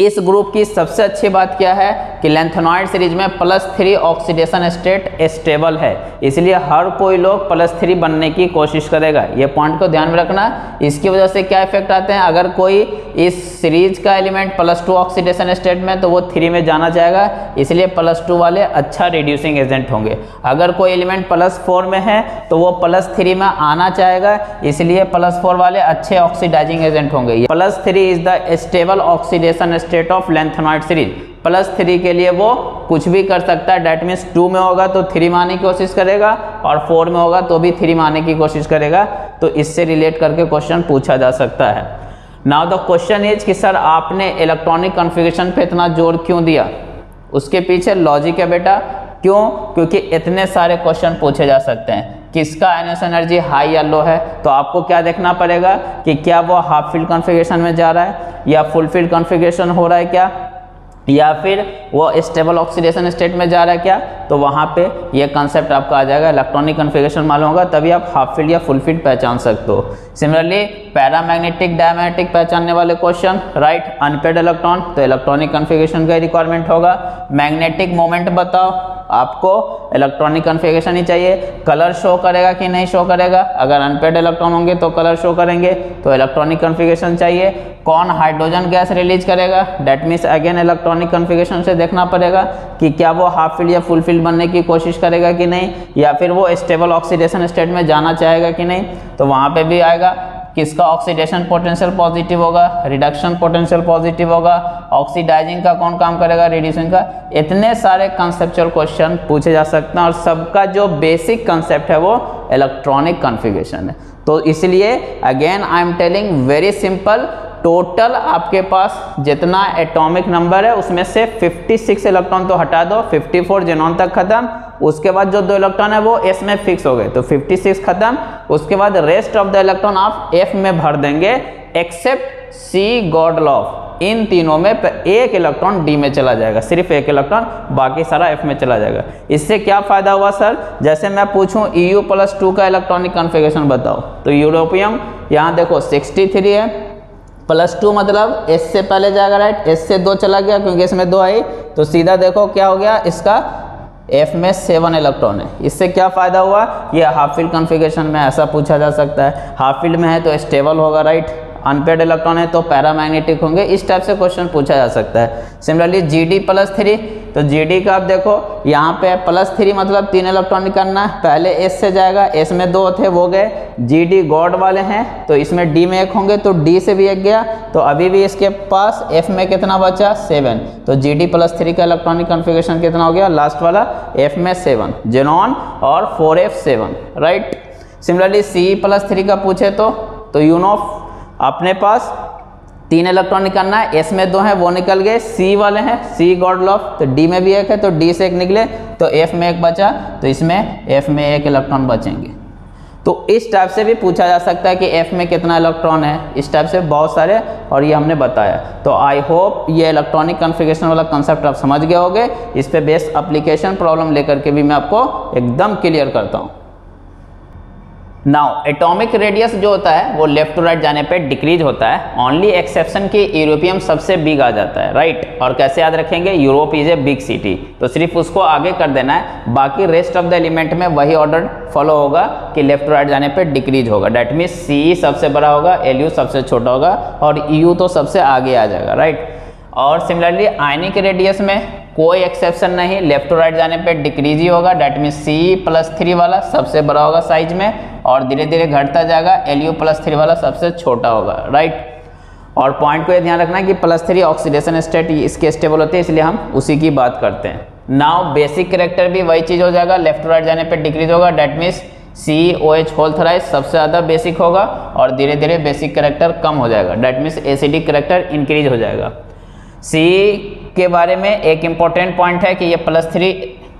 इस ग्रुप की सबसे अच्छी बात क्या है कि लेंथेनॉइड सीरीज़ में plus three oxidation state stable है। इसलिए हर कोई लोग प्लस थ्री बनने की कोशिश करेगा। ये पॉइंट को ध्यान में रखना। इसकी वजह से क्या इफ़ेक्ट आते हैं? अगर कोई इस सीरीज़ का element plus two oxidation state में तो वो थ्री में जाना जाएगा। इसलिए प्लस टू वाले अच्छा रिड्यूसिंग एजेंट होंगे। अगर कोई एलिमेंट प्लस फोर में है तो वो प्लस थ्री में आना चाहेगा। इसलिए प्लस फोर वाले अच्छे ऑक्सीडाइजिंग एजेंट होंगे। Plus three is the stable oxidation state of lanthanoid series plus three के लिए वो कुछ भी कर सकता है. डेट मीन्स टू में होगा तो थ्री में आने की कोशिश करेगा और फोर में होगा तो भी थ्री में आने की कोशिश करेगा. तो इससे रिलेट करके क्वेश्चन पूछा जा सकता है. नाउ द क्वेश्चन इज़ कि सर आपने इलेक्ट्रॉनिक कॉन्फ़िगरेशन पे इतना ज़ोर क्यों दिया? उसके पीछे लॉजिक है बेटा. क्यों? क्योंकि इतने सारे क्वेश्चन पूछे जा सकते हैं. किसका एनएस एनर्जी हाई या लो है? तो आपको क्या देखना पड़ेगा कि क्या वो हाफ़ फ़ील्ड कॉन्फ़िगरेशन में जा रहा है या फुल फ़ील्ड कॉन्फ़िगरेशन हो रहा है क्या? या फिर वो स्टेबल ऑक्सीडेशन स्टेट में जा रहा है क्या? तो वहाँ पे ये कंसेप्ट आपका आ जाएगा इलेक्ट्रॉनिक कन्फिगेशन मालूम होगा, तभी आप हाफ़ फ़ील्ड या फुल फ़ील्ड पहचान सकते हो। सिमिलरली पैरामैग्नेटिक डायमैग्नेटिक पहचानने वाले क्वेश्चन राइट अनपेड इलेक्ट्रॉन तो इलेक्ट्रॉनिक कन्फिगेशन का रिक्वायरमेंट होगा। मैग्नेटिक मोमेंट बताओ। आपको इलेक्ट्रॉनिक कन्फिगेशन ही चाहिए। कलर शो करेगा कि नहीं शो करेगा? अगर अनपेड इलेक्ट्रॉन होंगे तो कलर शो करेंगे। तो इलेक्ट्रॉनिक कन्फिगेशन चाहिए। कौन हाइड्रोजन गैस रिलीज़ करेगा? That means again electronic configuration से देखना पड़ेगा कि क्या वो हाफ़ फ़ील्ड या फुल फ़ील्ड बनने की कोशिश करेगा कि नहीं, या फिर वो स्टेबल ऑक्सीडेशन स्टेट में जाना चाहेगा कि नहीं। तो वहाँ पे भी आएगा। किसका ऑक्सीडेशन पोटेंशियल पॉजिटिव होगा? रिडक्शन पोटेंशियल पॉजिटिव होगा। ऑक्सीडाइजिंग का कौन काम करेगा? रिड्यूसिंग का। इतने सारे कंसेप्चुअल क्वेश्चन पूछे जा सकते हैं और सबका जो बेसिक कंसेप्ट है वो इलेक्ट्रॉनिक कॉन्फ़िगरेशन है। तो इसलिए again I am telling very simple total आपके पास जितना एटॉमिक नंबर है, उसमें से 56 इलेक्ट्रॉन तो हटा दो 54 जेनॉन तक खत्म। उसके बाद जो दो इलेक्ट्रॉन है वो एस में फिक्स हो गए। तो 56 खत्म। उसके बाद रेस्ट ऑफ़ द इलेक्ट्रॉन आप एफ़ में भर देंगे except C god laugh in तीनों में एक इलेक्ट्रॉन डी में चला जाएगा। सिर्फ़ एक इलेक्ट्रॉन बाकी सारा एफ़ में चला जाएगा। इससे क्या फ़ायदा हुआ सर जैसे मैं पूछूँ यू प्लस टू का इलेक्ट्रॉनिक कन्फिगेशन बताओ। तो यूरोपियम, यहाँ देखो 63 है। प्लस टू मतलब एस से पहले जाएगा राइट एस से दो चला गया, क्योंकि इसमें दो आई। तो सीधा देखो, क्या हो गया? इसका एफ़ में सेवन इलेक्ट्रॉन है। इससे क्या फ़ायदा हुआ? ये हाफ़ फ़ील्ड कॉन्फ़िगरेशन में ऐसा पूछा जा सकता है। हाफ़ फ़ील्ड में है तो स्टेबल होगा राइट अनपेड इलेक्ट्रॉन है तो पैरामैग्नेटिक होंगे। इस टाइप से क्वेश्चन पूछा जा सकता है। Similarly G D plus three तो जी डी का आप देखो, यहाँ पे प्लस थ्री मतलब तीन इलेक्ट्रॉन निकालना है पहले एस से जाएगा एस में दो थे, वो गए। जी डी गॉड वाले हैं तो इसमें डी में एक होंगे तो डी से भी एक गया। तो अभी भी इसके पास एफ़ में कितना बचा? सेवन तो जी डी प्लस थ्री का इलेक्ट्रॉनिक कन्फिगेशन कितना हो गया? लास्ट वाला एफ़ में सेवन जेनॉन और four F seven right similarly C plus three का पूछे तो तो यूनो अपने पास तीन इलेक्ट्रॉन निकालना है एस में दो हैं, वो निकल गए सी वाले हैं सी गॉड लॉफ तो डी में भी एक है तो डी से एक निकले तो एफ़ में एक बचा तो इसमें एफ़ में एक इलेक्ट्रॉन बचेंगे। तो इस टाइप से भी पूछा जा सकता है कि एफ़ में कितना इलेक्ट्रॉन है, इस टाइप से बहुत सारे, और ये हमने बताया। तो आई होप ये इलेक्ट्रॉनिक कन्फिगेशन वाला कंसेप्ट आप समझ गए होंगे, इस पे बेस्ट अप्लीकेशन प्रॉब्लम लेकर के भी मैं आपको एकदम क्लियर करता हूँ। नाउ एटॉमिक रेडियस जो होता है, वो लेफ़्ट टू राइट जाने पे डिक्रीज होता है। ओनली एक्सेप्शन की यूरोपियम सबसे बिग आ जाता है राइट right? और कैसे याद रखेंगे? Europe is a big city तो सिर्फ़ उसको आगे कर देना है। बाकी रेस्ट ऑफ़ द एलिमेंट में वही ऑर्डर फॉलो होगा कि लेफ़्ट टू राइट जाने पे डिक्रीज होगा। डेट मीन सी सबसे बड़ा होगा एल सबसे छोटा होगा, और यू तो सबसे आगे आ जाएगा राइट right? और सिमिलरली आयनिक रेडियस में कोई एक्सेप्शन नहीं। लेफ़्ट टू राइट जाने पे डिक्रीज ही होगा। That mean C plus three वाला सबसे बड़ा होगा साइज़ में और धीरे धीरे घटता जाएगा। एल यू प्लस थ्री वाला सबसे छोटा होगा। राइट और पॉइंट को ये ध्यान रखना कि प्लस थ्री ऑक्सीडेशन स्टेट इसके स्टेबल होते हैं, इसलिए हम उसी की बात करते हैं। नाउ बेसिक करेक्टर भी वही चीज़ हो जाएगा। लेफ़्ट टू राइट जाने पर डिक्रीज होगा। That means C O H whole thrice सबसे ज़्यादा बेसिक होगा और धीरे धीरे बेसिक करेक्टर कम हो जाएगा। That means acidic character increase हो जाएगा। सी के बारे में एक इंपॉर्टेंट पॉइंट है कि ये plus three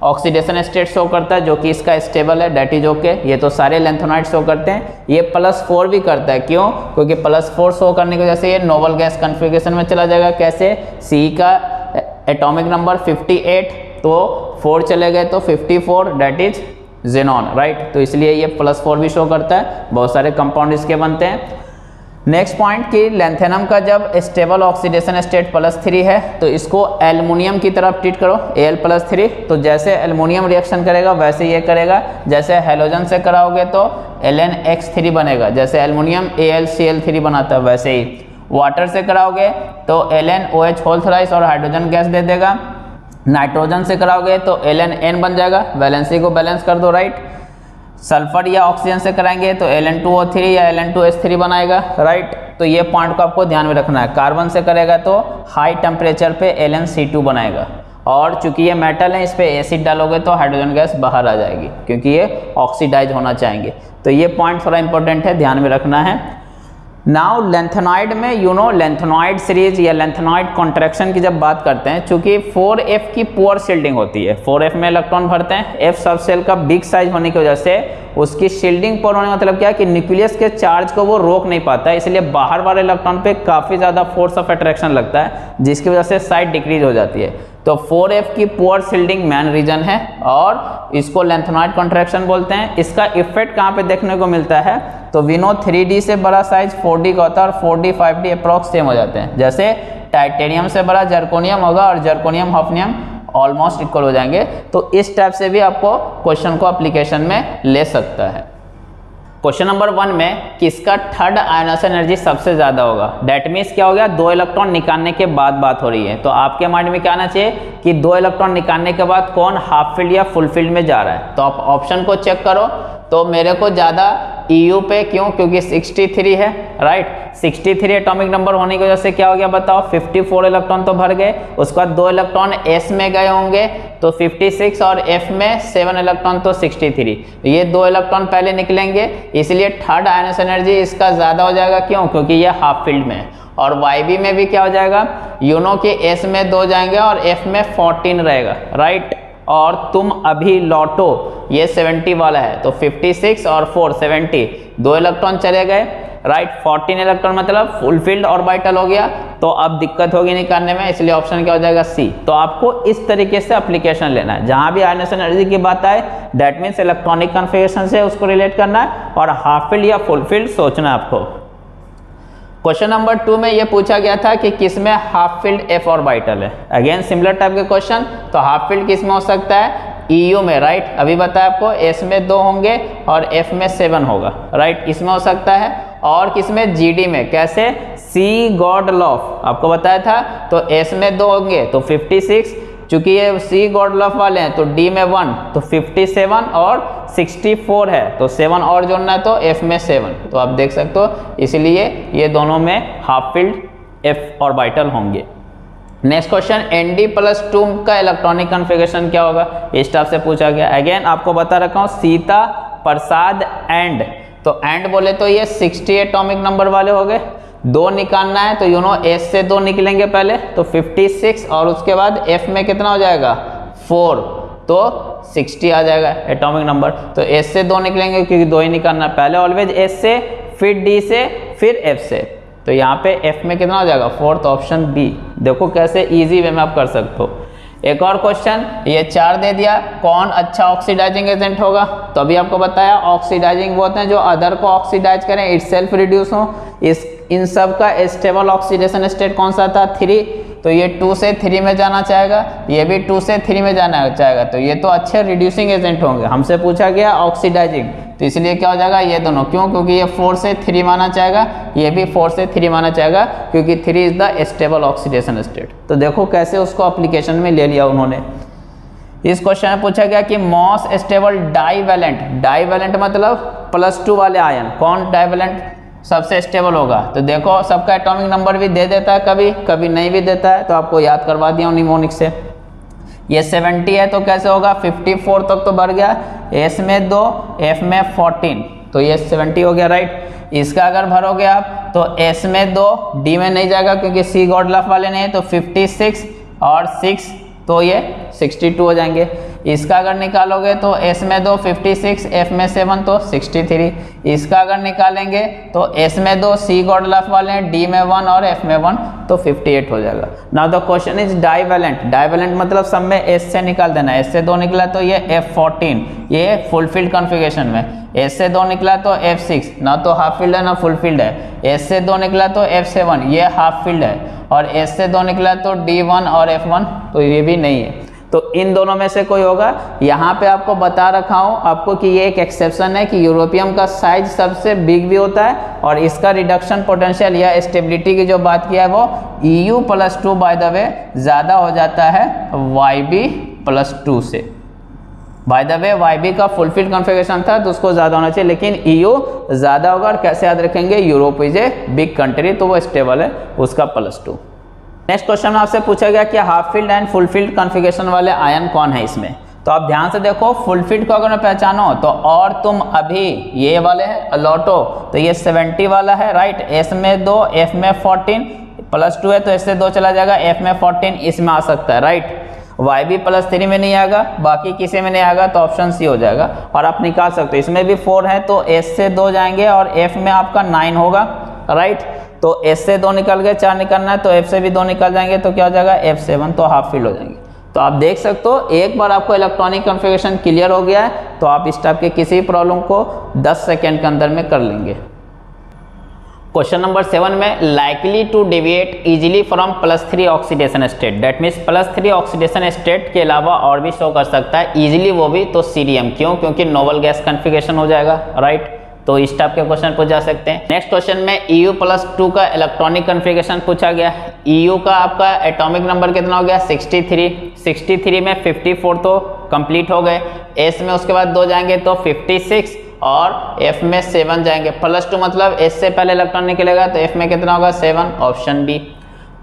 oxidation state show करता है, जो कि इसका स्टेबल है डेट इज़ ओके ये तो सारे लेंथोनाइट शो करते हैं। ये प्लस फोर भी करता है। क्यों? क्योंकि प्लस फोर शो करने की वजह से ये नोबल गैस कन्फिग्रेशन में चला जाएगा। कैसे? सी का एटॉमिक नंबर 58 तो फोर चले गए तो 54 डेट इज़ जेनॉन राइट तो इसलिए ये प्लस फोर भी शो करता है। बहुत सारे कंपाउंड इसके बनते हैं। नेक्स्ट पॉइंट कि लेंथेनम का जब stable oxidation state plus three है तो इसको एल्युमिनियम की तरफ़ ट्रीट करो एल प्लस थ्री तो जैसे एल्युमिनियम रिएक्शन करेगा, वैसे ये करेगा, जैसे हेलोजन से कराओगे तो एल एन एक्स थ्री बनेगा, जैसे aluminium A L C L three बनाता है, वैसे ही। वाटर से कराओगे तो L N O H whole thrice और हाइड्रोजन गैस दे देगा। नाइट्रोजन से कराओगे तो एल एन एन बन जाएगा वैलेंसी को बैलेंस कर दो राइट सल्फ़र या ऑक्सीजन से कराएँगे तो L N two O three या L N two S three बनाएगा। राइट तो ये पॉइंट को आपको ध्यान में रखना है। कार्बन से करेगा तो हाई टेम्परेचर पे एल एन सी टू बनाएगा। और चूँकि ये मेटल है इस पर एसिड डालोगे तो हाइड्रोजन गैस बाहर आ जाएगी क्योंकि ये ऑक्सीडाइज होना चाहेंगे। तो ये पॉइंट थोड़ा इंपॉर्टेंट है ध्यान में रखना है। नाउ लेंथेनॉइड में यू नो लेंथेनॉइड सीरीज़ या लेंथेनॉइड कॉन्ट्रेक्शन की जब बात करते हैं, चूँकि 4f की पुअर शील्डिंग होती है 4f में इलेक्ट्रॉन भरते हैं, f सब सेल का बिग साइज़ होने की वजह से उसकी शील्डिंग पर होने का मतलब क्या है कि न्यूक्लियस के चार्ज को वो रोक नहीं पाता है, इसलिए बाहर वाले इलेक्ट्रॉन पे काफ़ी ज़्यादा फोर्स ऑफ़ अट्रैक्शन लगता है, जिसकी वजह से साइड डिक्रीज हो जाती है। तो 4f की पुअर शील्डिंग मैन रीजन है और इसको लेंथनॉइड कॉन्ट्रैक्शन बोलते हैं। इसका इफ़ेक्ट कहाँ पे देखने को मिलता है? तो विनो 3D से बड़ा साइज़ 4D का होता है और 4D 5D अप्रॉक्स सेम हो जाते हैं। जैसे टाइटेनियम से बड़ा जर्कोनियम होगा और जर्कोनियम हॉफनियम ऑलमोस्ट इक्वल हो जाएँगे। तो इस टाइप से भी आपको क्वेश्चन को अप्लीकेशन में ले सकता है। क्वेश्चन नंबर वन में किसका थर्ड आयोनाइजेशन एनर्जी सबसे ज़्यादा होगा? डेट मीन्स क्या हो गया? दो इलेक्ट्रॉन निकालने के बाद बात हो रही है। तो आपके माइंड में क्या आना चाहिए कि दो इलेक्ट्रॉन निकालने के बाद कौन हाफ़ फ़ील्ड या फुल फ़ील्ड में जा रहा है? तो आप ऑप्शन को चेक करो। तो मेरे को ज़्यादा EU पे क्यों? क्योंकि 63 है राइट 63 एटॉमिक नंबर होने की वजह से क्या हो गया बताओ? 54 इलेक्ट्रॉन तो भर गए, उसके बाद दो इलेक्ट्रॉन एस में गए होंगे तो 56 और एफ़ में सेवन इलेक्ट्रॉन तो 63 ये दो इलेक्ट्रॉन पहले निकलेंगे, इसलिए थर्ड आयनस एनर्जी इसका ज़्यादा हो जाएगा क्यों? क्योंकि ये हाफ़ फ़ील्ड में है। और YB में भी क्या हो जाएगा? यूनो के S में दो जाएँगे और F में 14 रहेगा राइट और तुम अभी लौटो। ये 70 वाला है तो 56 और 4 70 दो इलेक्ट्रॉन चले गए राइट 14 इलेक्ट्रॉन मतलब फुल फ़ील्ड और बाइटल हो गया। तो अब दिक्कत होगी निकालने में, इसलिए ऑप्शन क्या हो जाएगा? सी तो आपको इस तरीके से अप्लीकेशन लेना है। जहाँ भी आयनेशन एनर्जी की बात आए डेट मीन्स इलेक्ट्रॉनिक कन्फिगेशन से उसको रिलेट करना है और हाफ़ फ़ील्ड या फुल फ़ील्ड सोचना है आपको। क्वेश्चन नंबर टू में ये पूछा गया था कि किसमें half filled F orbital है? अगेन सिमिलर टाइप के क्वेश्चन तो हाफ़ फ़ील्ड किसमें हो सकता है? ईयू e में राइट right? अभी बताया आपको एस में दो होंगे और एफ़ में सेवन होगा राइट right? इसमें हो सकता है और किसमें जीडी में. कैसे? सी गॉड लॉफ आपको बताया था तो एस में दो होंगे तो 56 चूँकि ये सी गॉड लॉफ वाले हैं तो डी में वन तो 57 और 64 है। तो सेवन और जोड़ना है तो एफ़ में सेवन तो आप देख सकते हो, इसलिए ये दोनों में हाफ़ फ़ील्ड एफ़ ऑर्बिटल होंगे। Next question N D plus two का इलेक्ट्रॉनिक कन्फिग्रेशन क्या होगा? इस टाइप से पूछा गया। अगेन आपको बता रखा हूँ, सीता, प्रसाद एंड तो एंड बोले तो ये 60 एटॉमिक नंबर वाले हो गए। दो निकालना है तो यू नो एस से दो निकलेंगे पहले तो 56 और उसके बाद एफ़ में कितना हो जाएगा? फोर तो 60 आ जाएगा एटॉमिक नंबर तो एस से दो निकलेंगे, क्योंकि दो ही निकालना है पहले ऑलवेज एस से, फिर डी से, फिर एफ़ से. तो यहाँ पे एफ़ में कितना हो जाएगा? फोर्थ ऑप्शन बी देखो कैसे इजी वे में आप कर सकते हो. एक और क्वेश्चन ये चार दे दिया, कौन अच्छा ऑक्सीडाइजिंग एजेंट होगा? तो अभी आपको बताया ऑक्सीडाइजिंग वो होते हैं जो अदर को ऑक्सीडाइज करें इट सेल्फ रिड्यूस हो. इस इन सब का स्टेबल ऑक्सीडेशन स्टेट कौन सा था? थ्री तो ये टू से थ्री में जाना चाहेगा, ये भी टू से थ्री में जाना चाहेगा। तो ये तो अच्छे रिड्यूसिंग एजेंट होंगे। हमसे पूछा गया ऑक्सीडाइजिंग तो इसलिए क्या हो जाएगा? ये दोनों। क्यों? क्योंकि ये फोर से थ्री माना चाहेगा, ये भी फोर से थ्री माना चाहेगा, क्योंकि three is the stable oxidation state तो देखो कैसे उसको अप्लीकेशन में ले लिया उन्होंने। इस क्वेश्चन में पूछा गया कि मॉस स्टेबल डाईवेलेंट डाईवेलेंट मतलब प्लस टू वाले आयन। कौन डाईवेलेंट सबसे स्टेबल होगा। तो देखो, सबका एटॉमिक नंबर भी दे देता है कभी कभी नहीं भी देता है तो आपको याद करवा दिया हूँ निमोनिक से। ये 70 है तो कैसे होगा? 54 तक तो बढ़ गया। एस में दो एफ़ में 14 तो ये 70 हो गया राइट इसका अगर भरोगे आप तो एस में दो डी में नहीं जाएगा क्योंकि सी गॉड लफ वाले नहीं है तो 56 और 6 तो ये 62 हो जाएँगे। इसका अगर निकालोगे तो एस में दो 56 एफ़ में सेवन तो 63 इसका अगर निकालेंगे तो एस में दो सी गॉड लफ वाले हैं डी में वन और एफ़ में वन तो 58 हो जाएगा। Now the question is divalent divalent मतलब सब में एस से निकाल देना एस से दो निकला तो ये एफ़ फोर्टीन ये फुलफिल्ड कॉन्फ़िगरेशन में। एस से दो निकला तो एफ़ सिक्स ना तो हाफ़ फ़ील्ड है, ना फुल फ़ील्ड है। एस से दो निकला तो एफ़ सेवन ये हाफ़ फ़ील्ड है। और एस से दो निकला तो डी वन और एफ़ वन तो ये भी नहीं है। तो इन दोनों में से कोई होगा? यहाँ पे आपको बता रखा हूँ आपको कि ये एक एक्सेप्शन है कि यूरोपियम का साइज़ सबसे बिग भी होता है और इसका रिडक्शन पोटेंशियल या स्टेबिलिटी की जो बात किया है वो E U plus two by the way ज़्यादा हो जाता है वाई बी प्लस टू से। By the way Y B का फुलफिल कॉन्फ़िगरेशन था तो उसको ज़्यादा होना चाहिए, लेकिन ईयू ज़्यादा होगा और कैसे याद रखेंगे? Europe is a big country तो वो स्टेबल है, उसका प्लस टू नेक्स्ट क्वेश्चन में आपसे पूछा गया कि half filled and full filled configuration वाले आयन कौन है इसमें? तो आप ध्यान से देखो फुल फ़ील्ड को अगर मैं पहचानो तो और तुम अभी ये वाले हैं अलॉटो तो ये 70 वाला है राइट एस में दो एफ़ में 14 प्लस टू है तो इससे दो चला जाएगा एफ़ में 14 इसमें आ सकता है राइट वाई भी प्लस थ्री में नहीं आएगा, बाकी किसी में नहीं आएगा तो ऑप्शन सी हो जाएगा, और आप निकाल सकते हो। इसमें भी फोर है तो एस से दो जाएँगे, और एफ़ में आपका नाइन होगा राइट तो एस से दो निकल गए, चार निकलना है तो एफ़ से भी दो निकल जाएँगे तो क्या हो जाएगा? एफ़ सेवन तो हाफ़ फ़ील्ड हो जाएँगे। तो आप देख सकते हो, एक बार आपको इलेक्ट्रॉनिक कन्फिग्रेशन क्लियर हो गया है तो आप इस टाइप के किसी भी प्रॉब्लम को 10 सेकेंड के अंदर में कर लेंगे। क्वेश्चन नंबर सेवन में likely to deviate easily from plus three oxidation state that means plus three oxidation state के अलावा और भी शो कर सकता है। इजीली वो भी तो सीरियम क्यों? क्योंकि नोवल गैस कन्फिगेशन हो जाएगा राइट तो इस टाइप के क्वेश्चन पूछ जा सकते हैं। नेक्स्ट क्वेश्चन में EU प्लस टू का इलेक्ट्रॉनिक कन्फिगेशन पूछा गया। EU का आपका एटॉमिक नंबर कितना हो गया? 63 63 में 54 तो कंप्लीट हो गए। S में उसके बाद दो जाएँगे तो 56 और F में सेवन जाएँगे। प्लस टू मतलब S से पहले इलेक्ट्रॉन निकलेगा तो F में कितना होगा? सेवन ऑप्शन बी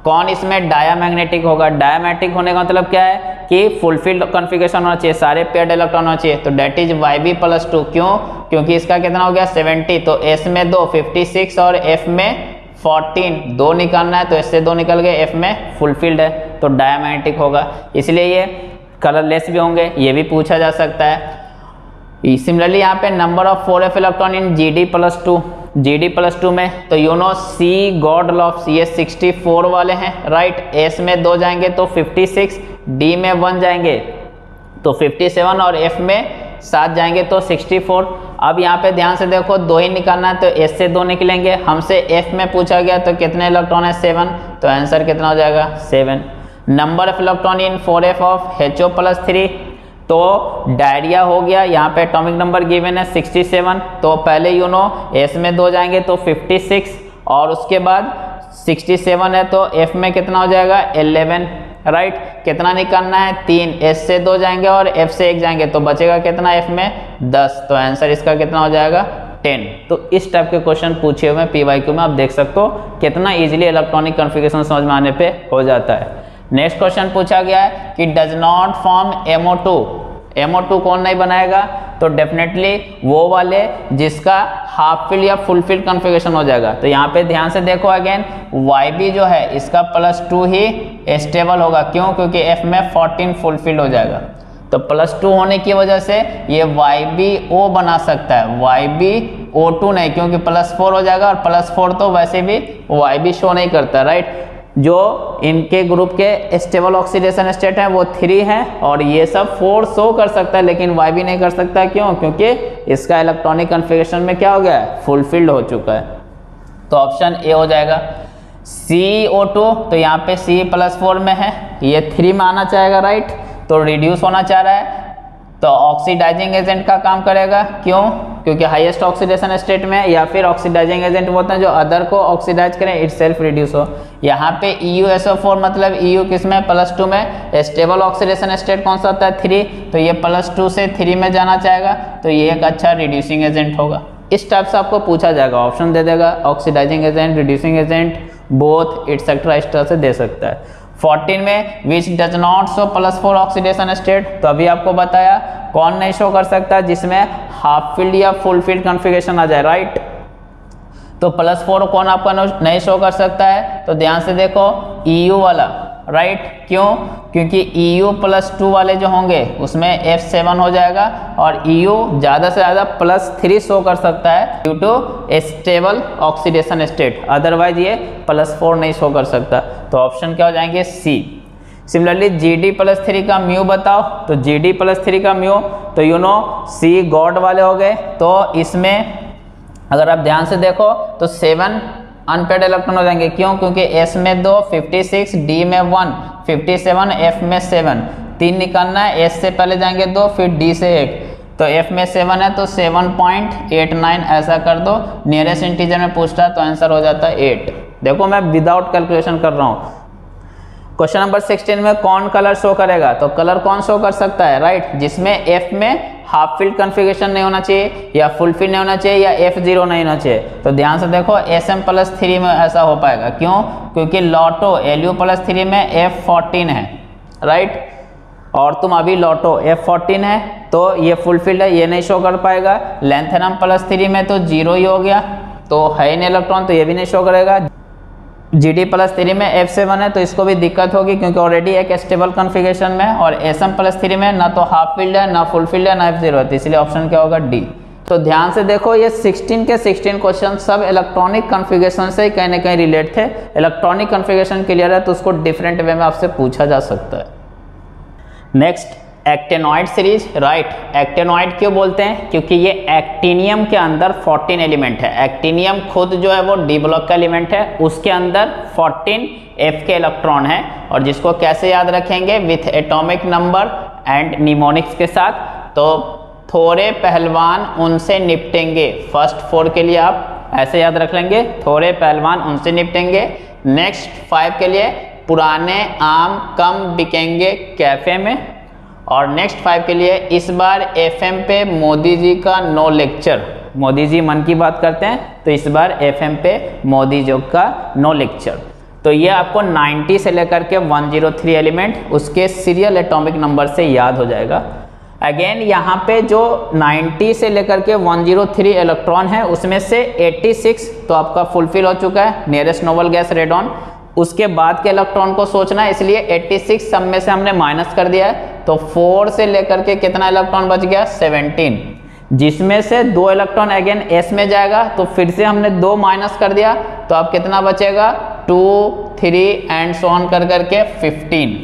कौन इसमें डायामैग्नेटिक होगा? डायामैग्नेटिक होने का मतलब क्या है? कि फुलफिल्ड कॉन्फ़िगरेशन होना चाहिए, सारे पेड इलेक्ट्रॉन होना चाहिए। तो that is Y B plus two क्यों? क्योंकि इसका कितना हो गया? 70 तो एस में दो 56 और एफ़ में 14 दो निकालना है तो इससे दो निकल गए एफ़ में फुलफिल्ड है। तो डायामैग्नेटिक होगा। इसलिए ये कलरलेस भी होंगे, ये भी पूछा जा सकता है। सिमिलरली यहाँ पे number of four F electron in G D plus two G D plus two में तो you know C god laugh ये सिक्सटी फोर वाले हैं राइट एस में दो जाएँगे तो फिफ्टी सिक्स डी में वन जाएँगे तो फिफ्टी सेवन और एफ़ में सात जाएँगे तो सिक्सटी फोर अब यहाँ पे ध्यान से देखो, दो ही निकालना है तो एस से दो निकलेंगे. हमसे एफ़ में पूछा गया तो कितने इलेक्ट्रॉन है? सेवन तो आंसर कितना हो जाएगा? Seven number of electron in four f of H O plus three तो डायरिया हो गया, यहाँ पे एटॉमिक नंबर गिवन है 67 तो पहले यू नो एस में दो जाएँगे तो 56 और उसके बाद 67 है तो एफ़ में कितना हो जाएगा? 11 राइट कितना निकालना है? तीन एस से दो जाएँगे और एफ़ से एक जाएँगे तो बचेगा कितना एफ़ में? दस तो आंसर इसका कितना हो जाएगा? टेन तो इस टाइप के क्वेश्चन पूछे हुए पी वाई क्यू में, आप देख सकते हो कितना इजीली इलेक्ट्रॉनिक कन्फिग्रेशन समझ में आने पे हो जाता है। नेक्स्ट क्वेश्चन पूछा गया है कि does not form MO two MO two कौन नहीं बनाएगा तो डेफिनेटली वो वाले जिसका हाफ़ फिल या फुल फिल कन्फिग्रेशन हो जाएगा। तो यहाँ पे ध्यान से देखो अगेन वाई बी जो है, इसका प्लस टू ही स्टेबल होगा। क्यों? क्योंकि एफ़ में फोर्टीन फुल फिल हो जाएगा। तो प्लस टू होने की वजह से ये वाई बी ओ बना सकता है। वाई बी ओ टू नहीं, क्योंकि प्लस फोर हो जाएगा और प्लस फोर तो वैसे भी वाई बी शो नहीं करता राइट जो इनके ग्रुप के स्टेबल ऑक्सीडेशन स्टेट हैं, वो थ्री हैं और ये सब फोर शो कर सकता है, लेकिन वाई भी नहीं कर सकता। क्यों? क्योंकि इसका इलेक्ट्रॉनिक कन्फिग्रेशन में क्या हो गया है? फुलफिल्ड हो चुका है। तो ऑप्शन ए हो जाएगा। सी ओ टू तो यहाँ पे सी प्लस फोर में है। ये थ्री में आना चाहेगा राइट तो रिड्यूस होना चाह रहा है। तो ऑक्सीडाइजिंग एजेंट का काम करेगा। क्यों? क्योंकि हाईएस्ट ऑक्सीडेशन स्टेट में या फिर ऑक्सीडाइजिंग एजेंट होते हैं जो अदर को ऑक्सीडाइज करें इट सेल्फ रिड्यूस हो। यहाँ पे E U S O four मतलब ई यू किसमें? प्लस टू में। स्टेबल ऑक्सीडेशन स्टेट कौन सा होता है? थ्री तो ये प्लस टू से थ्री में जाना चाहेगा तो ये एक अच्छा रिड्यूसिंग एजेंट होगा। इस टाइप से आपको पूछा जाएगा ऑप्शन दे देगा oxidising agent reducing agent both etcetera इस तरह से दे सकता है। 14 में which does not show plus four oxidation state तो अभी आपको बताया, कौन नहीं शो कर सकता, जिसमें हाफ़ फ़ील्ड या फुल फ़ील्ड कॉन्फ़िगरेशन आ जाए राइट तो प्लस फोर कौन आपका नहीं शो कर सकता है? तो ध्यान से देखो ईयू वाला। Right right? क्यों? क्योंकि EU प्लस टू वाले जो होंगे, उसमें F7 हो जाएगा और EU ज़्यादा से ज़्यादा प्लस थ्री शो कर सकता है due to stable oxidation state otherwise ये प्लस फोर नहीं शो कर सकता। तो ऑप्शन क्या हो जाएँगे? C similarly G D plus three का म्यू बताओ। तो जी डी प्लस थ्री का म्यू तो यू नो सी गॉड वाले हो गए। तो इसमें अगर आप ध्यान से देखो तो सेवन अनपेड इलेक्ट्रॉन हो जाएँगे। क्यों? क्योंकि एस में दो 56 डी में वन 57 एफ़ में सेवन तीन निकालना है एस से पहले जाएँगे दो, फिर डी से एक। तो एफ़ में सेवन है तो 7.89 ऐसा कर दो। नियरेस्ट इंटीजर में पूछता है तो आंसर हो जाता है एट देखो, मैं विदाउट कैलकुलेशन कर रहा हूँ। क्वेश्चन नंबर 16 में कौन कलर शो करेगा? तो कलर कौन शो कर सकता है राइट जिसमें एफ़ में हाफ़ फ़ील्ड कन्फिग्रेशन नहीं होना चाहिए, या फुल फ़ील्ड नहीं होना चाहिए, या एफ़ ज़ीरो नहीं होना चाहिए। तो ध्यान से देखो एस एम प्लस थ्री में ऐसा हो पाएगा। क्यों? क्योंकि लॉटो एल यू प्लस थ्री में एफ़ फोर्टीन है राइट और तुम अभी लॉटो एफ़ फोर्टीन है तो ये फुल फ़ील्ड है, ये नहीं शो कर पाएगा। लेंथेनम प्लस थ्री में तो ज़ीरो ही हो गया। तो है इन इलेक्ट्रॉन तो ये भी नहीं शो करेगा। जी डी प्लस थ्री में एफ़ सेवन है तो इसको भी दिक्कत होगी क्योंकि ऑलरेडी एक स्टेबल कॉन्फ़िगरेशन में और एस एम प्लस थ्री में ना तो हाफ़ फ़ील्ड है, ना फुल फ़ील्ड है, ना एफ़ ज़ीरो है तो इसलिए ऑप्शन क्या होगा डी तो ध्यान से देखो, ये 16 के 16 क्वेश्चन सब इलेक्ट्रॉनिक कॉन्फ़िगरेशन से कहीं ना कहीं रिलेट थे। इलेक्ट्रॉनिक कॉन्फ़िगरेशन क्लियर है तो उसको डिफरेंट वे में आपसे पूछा जा सकता है। Next actinoid series right actinoid क्यों बोलते हैं? क्योंकि ये एक्टिनियम के अंदर 14 एलिमेंट है। एक्टिनियम खुद जो है वो डी ब्लॉक का एलिमेंट है। उसके अंदर 14 एफ़ के इलेक्ट्रॉन है। और जिसको कैसे याद रखेंगे? With atomic number and mnemonics के साथ। तो थोड़े पहलवान उनसे निपटेंगे। फ़र्स्ट फोर के लिए आप ऐसे याद रख लेंगे। थोड़े पहलवान उनसे निपटेंगे। नेक्स्ट फाइव के लिए पुराने आम कम बिकेंगे कैफ़े में। और नेक्स्ट फाइव के लिए इस बार एफएम पे मोदी जी का नो लेक्चर मोदी जी मन की बात करते हैं तो इस बार एफएम पे मोदी जी का नो लेक्चर तो ये आपको 90 से लेकर के 103 एलिमेंट उसके सीरियल एटॉमिक नंबर से याद हो जाएगा. अगेन यहाँ पे जो 90 से लेकर के 103 इलेक्ट्रॉन है, उसमें से 86 तो आपका फुलफिल हो चुका है नियरेस्ट नोवल गैस रेडॉन उसके बाद के इलेक्ट्रॉन को सोचना है, इसलिए 86 सब में से हमने माइनस कर दिया है. तो फोर से लेकर के कितना इलेक्ट्रॉन बच गया? 17 जिसमें से दो इलेक्ट्रॉन अगेन एस में जाएगा तो फिर से हमने दो माइनस कर दिया तो अब कितना बचेगा? Two, three and so on कर करके 15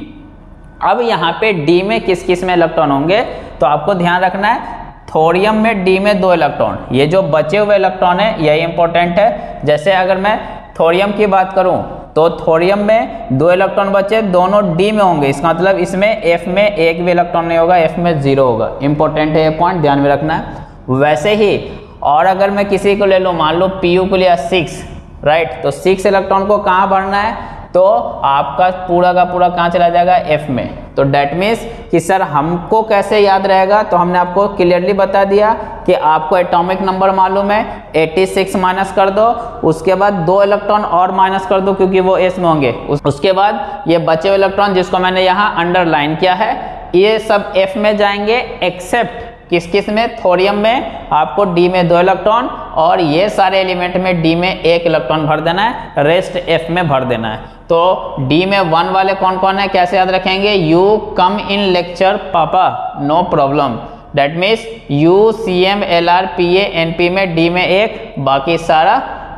अब यहाँ पे डी में किस किसमें इलेक्ट्रॉन होंगे? तो आपको ध्यान रखना है थोरियम में डी में दो इलेक्ट्रॉन ये जो बचे हुए इलेक्ट्रॉन है, यही इंपॉर्टेंट है। जैसे अगर मैं थोरियम की बात करूँ तो थोरियम में दो इलेक्ट्रॉन बचे, दोनों डी में होंगे। इसका मतलब इसमें एफ़ में एक भी इलेक्ट्रॉन नहीं होगा एफ़ में ज़ीरो होगा। इंपॉर्टेंट है ये पॉइंट ध्यान में रखना। है वैसे ही, और अगर मैं किसी को ले लूँ, मान लो पी यू को लिया सिक्स राइट तो सिक्स इलेक्ट्रॉन को कहाँ भरना है? तो आपका पूरा का पूरा कहाँ चला जाएगा? एफ़ में। तो डेट मीन्स कि सर हमको कैसे याद रहेगा? तो हमने आपको क्लियरली बता दिया कि आपको एटॉमिक नंबर मालूम है 86 माइनस कर दो उसके बाद दो इलेक्ट्रॉन और माइनस कर दो क्योंकि वो एस में होंगे। उस, उसके बाद ये बचे हुए इलेक्ट्रॉन जिसको मैंने यहाँ अंडरलाइन किया है ये सब एफ़ में जाएँगे एक्सेप्ट किस किसमें? थोरियम में। आपको डी में दो इलेक्ट्रॉन और ये सारे एलिमेंट में डी में एक इलेक्ट्रॉन भर देना है रेस्ट एफ़ में भर देना है। तो डी में वन वाले कौन कौन है? कैसे याद रखेंगे? You come in lecture papa no problem that means U C M L R P A N P में डी में एक, बाकी सारा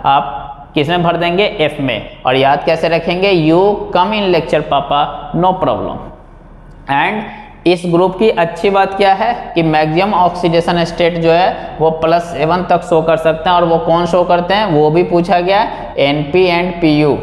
आप किसमें भर देंगे? एफ़ में। और याद कैसे रखेंगे? You come in lecture papa no problem and इस ग्रुप की अच्छी बात क्या है कि मैक्सिमम ऑक्सीडेशन स्टेट जो है वो प्लस सेवन तक शो कर सकते हैं और वो कौन शो करते हैं? वो भी पूछा गया है N P and P U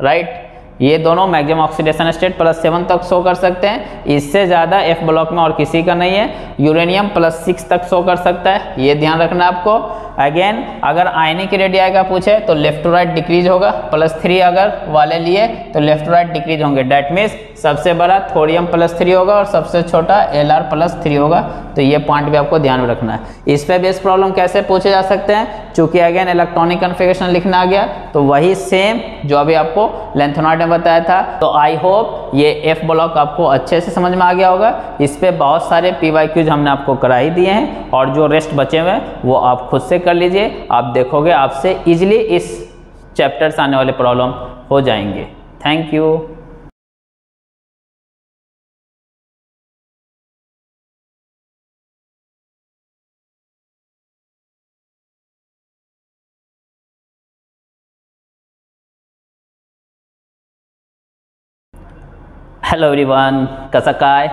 right ये दोनों maximum oxidation state plus seven तक शो कर सकते हैं। इससे ज़्यादा एफ़ ब्लॉक में और किसी का नहीं है। यूरेनियम प्लस सिक्स तक शो कर सकता है। ये ध्यान रखना आपको। अगेन अगर आयनिक रेडियाई का पूछे तो लेफ़्ट टू राइट डिक्रीज होगा। प्लस थ्री अगर वाले लिए तो लेफ़्ट टू राइट डिक्रीज होंगे। डेट मीन्स सबसे बड़ा थोरियम प्लस थ्री होगा और सबसे छोटा एल आर प्लस थ्री होगा। तो ये पॉइंट भी आपको ध्यान में रखना है। इस पे बेस प्रॉब्लम कैसे पूछे जा सकते हैं? चूँकि अगेन इलेक्ट्रॉनिक कन्फिगेशन लिखना आ गया तो वही सेम जो अभी आपको लेंथोनाइड में बताया था। तो आई होप ये एफ़ ब्लॉक आपको अच्छे से समझ में आ गया होगा। इस पर बहुत सारे पी वाई क्यूज हमने आपको करा ही दिए हैं और जो रेस्ट बचे हुए हैं, वो आप खुद से कर लीजिए। आप देखोगे आपसे इजिली इस चैप्टर से आने वाले प्रॉब्लम हो जाएँगे। थैंक यू हेलो एवरीवन कसकाय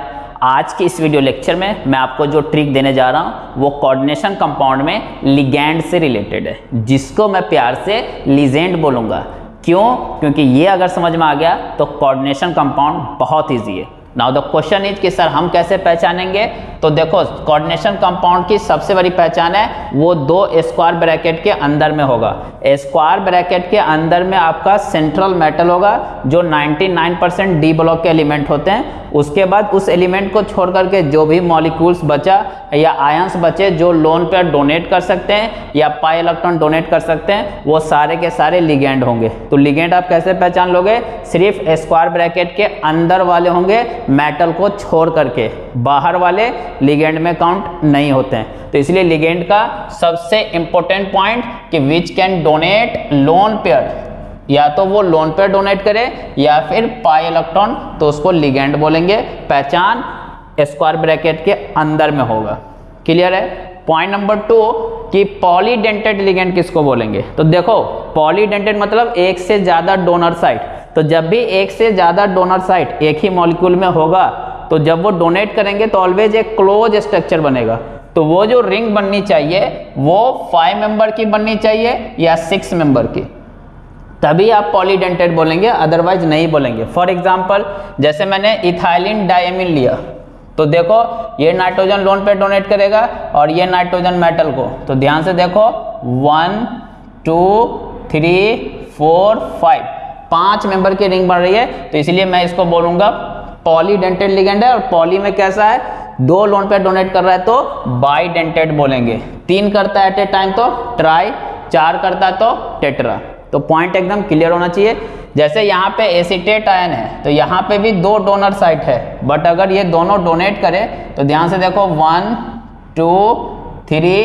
आज के इस वीडियो लेक्चर में मैं आपको जो ट्रिक देने जा रहा हूँ, वो कोऑर्डिनेशन कंपाउंड में लिगेंड से रिलेटेड है, जिसको मैं प्यार से लिजेंड बोलूँगा। क्यों? क्योंकि ये अगर समझ में आ गया तो कोऑर्डिनेशन कंपाउंड बहुत ईजी है। नाउ द क्वेश्चन इज़ कि सर हम कैसे पहचानेंगे? तो देखो कोऑर्डिनेशन कंपाउंड की सबसे बड़ी पहचान है, वो दो स्क्वायर ब्रैकेट के अंदर में होगा। स्क्वायर ब्रैकेट के अंदर में आपका सेंट्रल मेटल होगा, जो 99 परसेंट डी ब्लॉक के एलिमेंट होते हैं। उसके बाद उस एलिमेंट को छोड़ करके जो भी मॉलिक्यूल्स बचा या आयंस बचे, जो लोन पर डोनेट कर सकते हैं या पाई इलेक्ट्रॉन डोनेट कर सकते हैं, वो सारे के सारे लिगेंड होंगे। तो लिगेंड आप कैसे पहचान लोगे? सिर्फ़ स्क्वायर ब्रैकेट के अंदर वाले होंगे मेटल को छोड़ करके, बाहर वाले लिगेंड में काउंट नहीं होते हैं। तो इसलिए लिगेंड का सबसे इंपॉर्टेंट पॉइंट कि which can donate lone pair या तो वो लोन पेयर डोनेट करे, या फिर पाई इलेक्ट्रॉन तो उसको लिगेंड बोलेंगे। पहचान स्क्वायर ब्रैकेट के अंदर में होगा। क्लियर है? पॉइंट नंबर टू कि पॉलीडेंटेड लिगेंड किसको बोलेंगे? तो देखो पॉलीडेंटेड मतलब एक से ज़्यादा डोनर साइट तो जब भी एक से ज़्यादा डोनर साइट एक ही मॉलिक्यूल में होगा तो जब वो डोनेट करेंगे तो ऑलवेज एक क्लोज स्ट्रक्चर बनेगा. तो वो जो रिंग बननी चाहिए, वो फाइव मेंबर की बननी चाहिए या सिक्स मेंबर की? तभी आप पॉलीडेंटेड बोलेंगे अदरवाइज़ नहीं बोलेंगे. फॉर एग्ज़ाम्पल जैसे मैंने इथाइलिन डायमिन लिया तो देखो, ये नाइट्रोजन लोन पे डोनेट करेगा और ये नाइट्रोजन मेटल को। तो ध्यान से देखो one two three four five पाँच मेंबर की रिंग बन रही है तो इसलिए मैं इसको बोलूँगा पॉलीडेंटेड लिगेंड है और पॉली में कैसा है? दो लोन पे डोनेट कर रहा है तो बाईडेंटेड बोलेंगे। तीन करता है एट ए टाइम तो ट्राई चार करता है तो टेट्रा तो पॉइंट एकदम क्लियर होना चाहिए। जैसे यहाँ पे एसीटेट आयन है तो यहाँ पे भी दो डोनर साइट है। बट अगर ये दोनों डोनेट करें तो ध्यान से देखो वन टू थ्री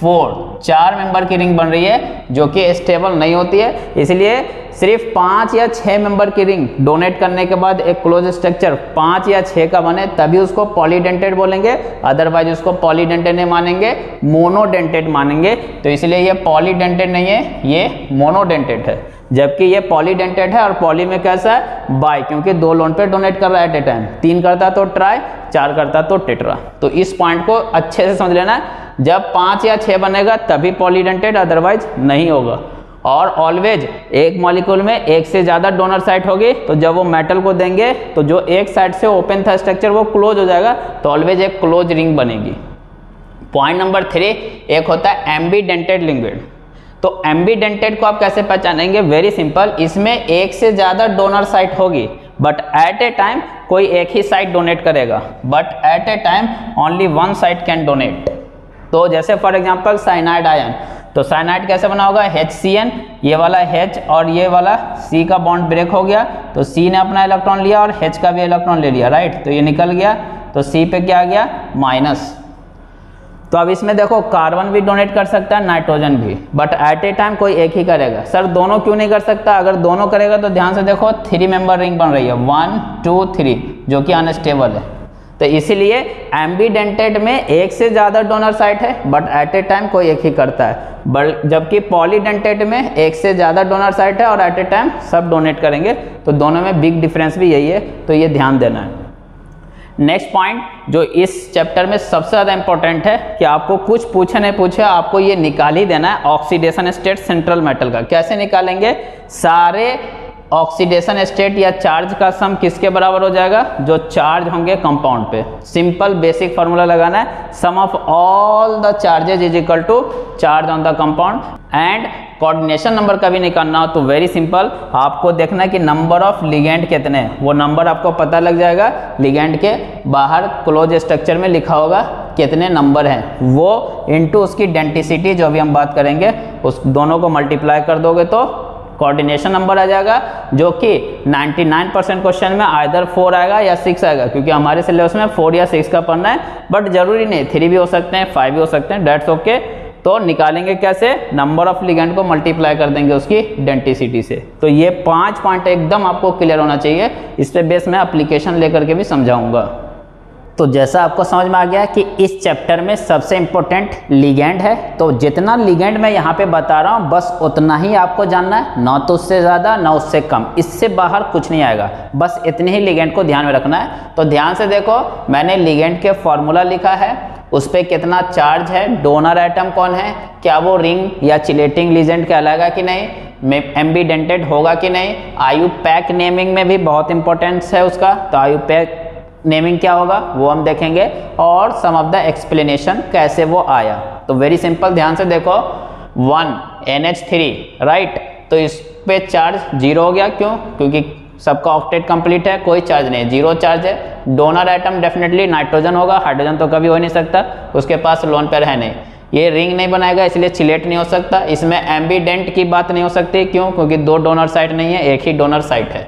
फोर, चार मेंबर की रिंग बन रही है, जो कि स्टेबल नहीं होती है। इसलिए सिर्फ़ पाँच या छः मेंबर की रिंग डोनेट करने के बाद एक क्लोज स्ट्रक्चर पाँच या छः का बने, तभी उसको पॉलीडेंटेड बोलेंगे, अदरवाइज़ उसको पॉलीडेंटेड नहीं मानेंगे, मोनोडेंटेड मानेंगे। तो इसलिए ये पॉलीडेंटेड नहीं है, ये मोनोडेंटेड है। जबकि ये पॉलीडेंटेड है और पॉली में कैसा है? बाय क्योंकि दो लोन पे डोनेट कर रहा है एट ए टाइम तीन करता तो ट्राई, चार करता तो टेट्रा। तो इस पॉइंट को अच्छे से समझ लेना है। जब पाँच या छः बनेगा, तभी पॉलीडेंटेड अदरवाइज़ नहीं होगा। और ऑलवेज एक मॉलिक्यूल में एक से ज़्यादा डोनर साइट होगी तो जब वो मेटल को देंगे तो जो एक साइड से ओपन था स्ट्रक्चर वो क्लोज हो जाएगा तो ऑलवेज एक क्लोज रिंग बनेगी। पॉइंट नंबर थ्री एक होता है एम्बीडेंटेड लिंग्विड तो एम्बीडेंटेड को आप कैसे पहचानेंगे? वेरी सिंपल इसमें एक से ज़्यादा डोनर साइट होगी बट एट ए टाइम कोई एक ही साइट डोनेट करेगा but at a time only one site can donate तो जैसे फॉर एग्जांपल साइनाइड आयन तो साइनाइड कैसे बना होगा? एन ये वाला H और ये वाला C का बॉन्ड ब्रेक हो गया तो C ने अपना इलेक्ट्रॉन लिया और H का भी इलेक्ट्रॉन ले लिया राइट तो ये निकल गया तो C पे क्या आ गया? माइनस तो अब इसमें देखो कार्बन भी डोनेट कर सकता है नाइट्रोजन भी बट एट ए टाइम कोई एक ही करेगा। सर दोनों क्यों नहीं कर सकता? अगर दोनों करेगा तो ध्यान से देखो थ्री मेंबर रिंग बन रही है। वन टू थ्री जो कि अनस्टेबल है। तो इसीलिए एम्बीडेंटेड में एक से ज़्यादा डोनर साइट है बट एट ए टाइम कोई एक ही करता है। बट जबकि पॉलीडेंटेड में एक से ज़्यादा डोनर साइट है और एट ए टाइम सब डोनेट करेंगे तो दोनों में बिग डिफरेंस भी यही है तो ये ध्यान देना है। नेक्स्ट पॉइंट जो इस चैप्टर में सबसे ज़्यादा इंपॉर्टेंट है कि आपको कुछ पूछे नहीं पूछे, आपको ये निकाल ही देना है ऑक्सीडेशन स्टेट सेंट्रल मेटल का। कैसे निकालेंगे? सारे ऑक्सीडेशन स्टेट या चार्ज का सम किसके बराबर हो जाएगा? जो चार्ज होंगे कंपाउंड पे। सिंपल, बेसिक फार्मूला लगाना है। Sum of all the charges is equal to charge on the compound. And coordination number का भी निकालना हो तो वेरी सिंपल। आपको देखना है कि नंबर ऑफ़ लिगेंड कितने हैं। वो नंबर आपको पता लग जाएगा। लिगेंड के बाहर क्लोज स्ट्रक्चर में लिखा होगा कितने नंबर हैं। वो इनटू उसकी डेंटिसिटी जो अभी हम बात करेंगे, उस दोनों को मल्टीप्लाई कर दोगे तो कोऑर्डिनेशन नंबर आ जाएगा, जो कि 99 परसेंट क्वेश्चन में आइधर फोर आएगा या सिक्स आएगा, क्योंकि हमारे सिलेबस में फोर या सिक्स का पढ़ना है बट ज़रूरी नहीं थ्री भी हो सकते हैं फाइव भी हो सकते हैं डेट्स ओके तो निकालेंगे कैसे? नंबर ऑफ़ लिगेंड को मल्टीप्लाई कर देंगे उसकी डेंटिसिटी से। तो ये पाँच पॉइंट एकदम आपको क्लियर होना चाहिए, इस पे बेस मैं एप्लीकेशन लेकर के भी समझाऊँगा। तो जैसा आपको समझ में आ गया कि इस चैप्टर में सबसे इम्पोर्टेंट लिगेंड है तो जितना लिगेंड मैं यहाँ पे बता रहा हूँ, बस उतना ही आपको जानना है। ना तो उससे ज़्यादा, ना उससे कम। इससे बाहर कुछ नहीं आएगा। बस इतने ही लिगेंड को ध्यान में रखना है। तो ध्यान से देखो, मैंने लिगेंड के फॉर्मूला लिखा है। उस पर कितना चार्ज है डोनर आइटम कौन है, क्या वो रिंग या चिलेटिंग लिजेंड कहलाएगा कि नहीं एम्बीडेंटेड होगा कि नहीं, आयु पैक नेमिंग में भी बहुत इंपॉर्टेंस है उसका। तो आयु पैक नेमिंग क्या होगा, वो हम देखेंगे और सम ऑफ़ द एक्सप्लेनेशन कैसे वो आया। तो वेरी सिंपल ध्यान से देखो one N H three right तो इस पे चार्ज ज़ीरो हो गया, क्यों? क्योंकि सबका ऑक्टेट कंप्लीट है, कोई चार्ज नहीं ज़ीरो चार्ज है। डोनर आइटम डेफिनेटली नाइट्रोजन होगा हाइड्रोजन तो कभी हो नहीं सकता, उसके पास लोन पेयर है नहीं। ये रिंग नहीं बनाएगा, इसलिए चिलेट नहीं हो सकता। इसमें एम्बीडेंट की बात नहीं हो सकती, क्यों? क्योंकि दो डोनर साइट नहीं है, एक ही डोनर साइट है।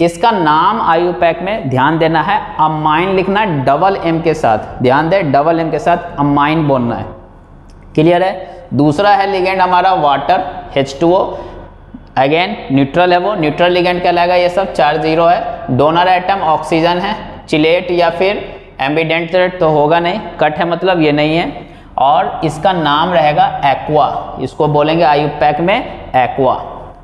इसका नाम आयु पैक में ध्यान देना है अमाइन लिखना है डबल एम के साथ। ध्यान दे डबल एम के साथ अमाइन बोलना है। क्लियर है? दूसरा है लिगेंड हमारा वाटर H2O अगेन न्यूट्रल है वो। न्यूट्रल लिगेंड कहलाएगा ये सब, चार ज़ीरो है। डोनर आइटम ऑक्सीजन है। चिलेट या फिर एम्बिडेंट तो होगा नहीं। कट है मतलब ये नहीं है। और इसका नाम रहेगा एक्वा इसको बोलेंगे आयु पैक में एक्वा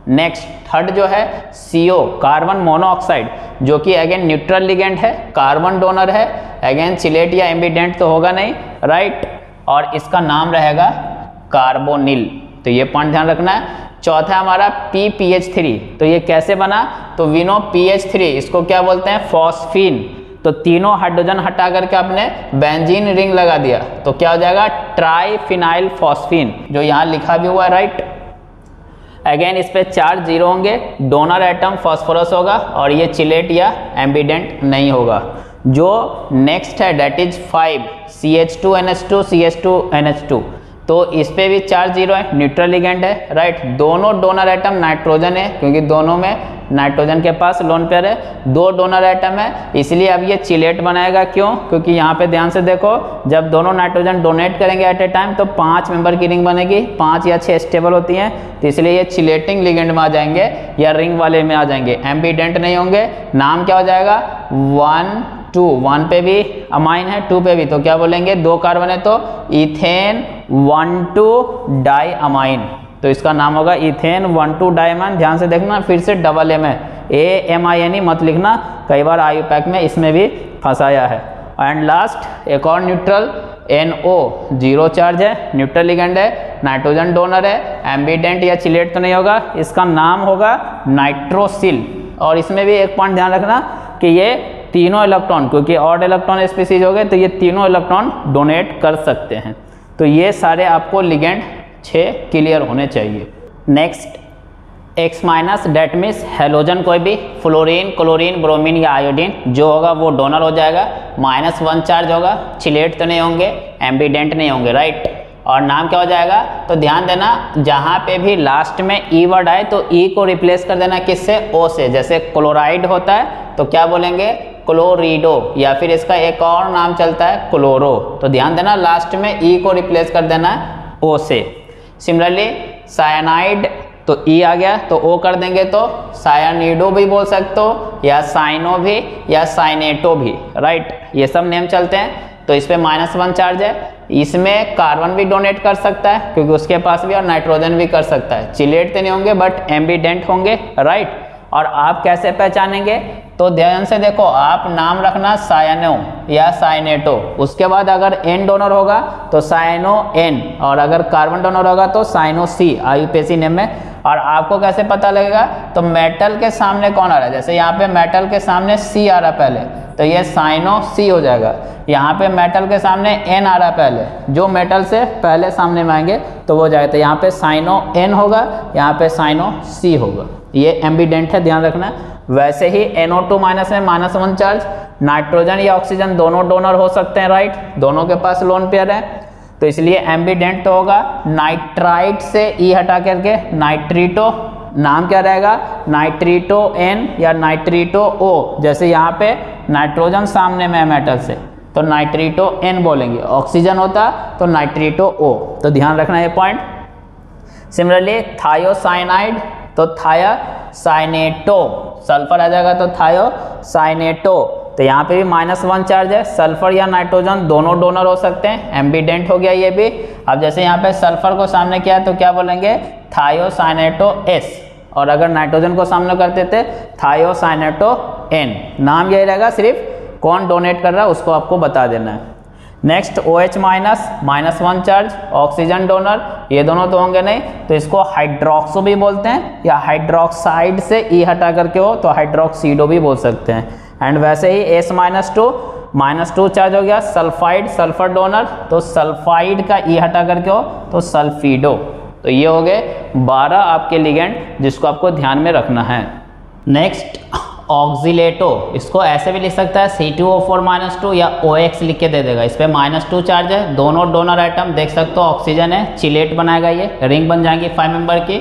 नेक्स्ट थर्ड जो है CO कार्बन मोनोऑक्साइड जो कि अगेन न्यूट्रल लिगेंड है कार्बन डोनर है अगेन सिलेट या एम्बिडेंट तो होगा नहीं राइट और इसका नाम रहेगा कार्बोनिल तो ये पॉइंट ध्यान रखना है। चौथा हमारा पी पी एच थ्री तो ये कैसे बना? तो विनो पी एच थ्री इसको क्या बोलते हैं? फॉस्फिन तो तीनों हाइड्रोजन हटा करके आपने बेंजीन रिंग लगा दिया। तो क्या हो जाएगा? ट्राईफिनाइल फॉस्फिन जो यहाँ लिखा भी हुआ है राइट अगेन इस पर चार ज़ीरो होंगे। डोनर आइटम फॉस्फोरस होगा और ये चिलेट या एम्बिडेंट नहीं होगा। जो नेक्स्ट है that is five C H two N H two C H two N H two तो इस पर भी चार्ज ज़ीरो है न्यूट्रल लिगेंड है राइट दोनों डोनर आइटम नाइट्रोजन है, क्योंकि दोनों में नाइट्रोजन के पास लोन पेयर है। दो डोनर आइटम है, इसलिए अब ये चिलेट बनाएगा क्यों? क्योंकि यहाँ पे ध्यान से देखो, जब दोनों नाइट्रोजन डोनेट करेंगे एट ए टाइम तो पाँच मेंबर की रिंग बनेगी। पाँच या छह स्टेबल होती हैं तो इसलिए ये चिलेटिंग लिगेंड में आ जाएँगे या रिंग वाले में आ जाएँगे। एम्बीडेंट नहीं होंगे, नाम क्या हो जाएगा? वन टू, वन पे भी अमाइन है, टू पे भी। तो क्या बोलेंगे? दो कार्बन है तो ethane, one two diamine. तो इसका नाम होगा इथेन, वन टू डायमंड ध्यान से देखना, फिर से डबल एम है। A M I N E मत लिखना। कई बार आयु पैक में इसमें भी फंसाया है। एंड लास्ट एक और neutral N O zero charge है न्यूट्रल लिगेंड है नाइट्रोजन डोनर है एम्बीडेंट या चिलेट तो नहीं होगा। इसका नाम होगा नाइट्रोसिल और इसमें भी एक पॉइंट ध्यान रखना कि ये तीनों इलेक्ट्रॉन, क्योंकि ऑड इलेक्ट्रॉन स्पीसीज हो गए तो ये तीनों इलेक्ट्रॉन डोनेट कर सकते हैं। तो ये सारे आपको लिगेंड छः क्लियर होने चाहिए। Next X minus that means halogen कोई भी फ्लोरीन क्लोरीन ब्रोमीन या आयोडीन जो होगा वो डोनर हो जाएगा। माइनस वन चार्ज होगा चिलेट तो नहीं होंगे एम्बीडेंट नहीं होंगे राइट और नाम क्या हो जाएगा? तो ध्यान देना, जहाँ पे भी लास्ट में ई e वर्ड आए तो ई e को रिप्लेस कर देना किससे? ओ से। जैसे क्लोराइड होता है तो क्या बोलेंगे? क्लोरीडो या फिर इसका एक और नाम चलता है क्लोरो तो ध्यान देना लास्ट में ई e को रिप्लेस कर देना ओ से। सिमिलरली साइनाइड तो ई आ गया तो ओ कर देंगे तो सायानिडो भी बोल सकते हो, या साइनो भी, या साइनेटो भी। राइट ये सब नेम चलते हैं। तो इस पर माइनस वन चार्ज है। इसमें कार्बन भी डोनेट कर सकता है, क्योंकि उसके पास भी और नाइट्रोजन भी कर सकता है। चिलेट तो नहीं होंगे बट एम्बीडेंट होंगे राइट और आप कैसे पहचानेंगे? तो ध्यान से देखो, आप नाम रखना साइनो या साइनेटो उसके बाद अगर एन डोनर होगा तो साइनो एन और अगर कार्बन डोनर होगा तो साइनो सी आयुपेसी नेम में। और आपको कैसे पता लगेगा? तो मेटल के सामने कौन आ रहा है? जैसे यहाँ पे मेटल के सामने सी आ रहा पहले तो ये साइनो सी हो जाएगा। यहाँ पे मेटल के सामने एन आ रहा पहले, जो मेटल से पहले सामने में आएँगे तो वो जाएगा। तो यहाँ पे साइनो एन होगा, यहाँ पे साइनो सी होगा। ये एम्बीडेंट है, ध्यान रखना। वैसे ही NO2 माइनस में माइनस वन चार्ज नाइट्रोजन या ऑक्सीजन दोनों डोनर हो सकते हैं राइट दोनों के पास लोन पेयर है। तो इसलिए एम्बीडेंट तो होगा नाइट्राइट से ई e हटा करके नाइट्रीटो, नाम क्या रहेगा? नाइट्रीटो एन या नाइट्रीटो ओ जैसे यहाँ पे नाइट्रोजन सामने में है मेटल से तो नाइट्रीटो एन बोलेंगे। ऑक्सीजन होता तो नाइट्रीटो ओ तो ध्यान रखना ये पॉइंट सिमिलरली थायोसाइनाइड तो थाया साइनेटो सल्फ़र आ जाएगा तो थायो साइनेटो तो यहाँ पे भी माइनस वन चार्ज है। सल्फ़र या नाइट्रोजन दोनों डोनर हो सकते हैं। एम्बीडेंट हो गया ये भी। अब जैसे यहाँ पे सल्फ़र को सामने किया तो क्या बोलेंगे? थायोसाइनेटो एस और अगर नाइट्रोजन को सामने करते थे थायोसाइनेटो एन नाम यही रहेगा, सिर्फ़ कौन डोनेट कर रहा है, उसको आपको बता देना है। Next O H minus minus one charge oxygen donor ये दोनों तो होंगे नहीं। तो इसको हाइड्रोक्सो भी बोलते हैं, या हाइड्रोक्साइड से ई e हटा करके हो तो हाइड्रोक्सीडो भी बोल सकते हैं। एंड वैसे ही S minus two minus two charge हो गया सल्फाइड सल्फ़र डोनर तो सल्फाइड का ई e हटा करके हो तो सल्फीडो तो ये हो गए बारह आपके लिगेंड जिसको आपको ध्यान में रखना है. नेक्स्ट ऑक्सीलेटो इसको ऐसे भी लिख सकता है C two O four minus two या ओ एक्स लिख के दे देगा. इस पर माइनस टू चार्ज है, दोनों डोनर आइटम देख सकते हो ऑक्सीजन है चिलेट बनाएगा ये रिंग बन जाएँगी फाइव मेंबर की.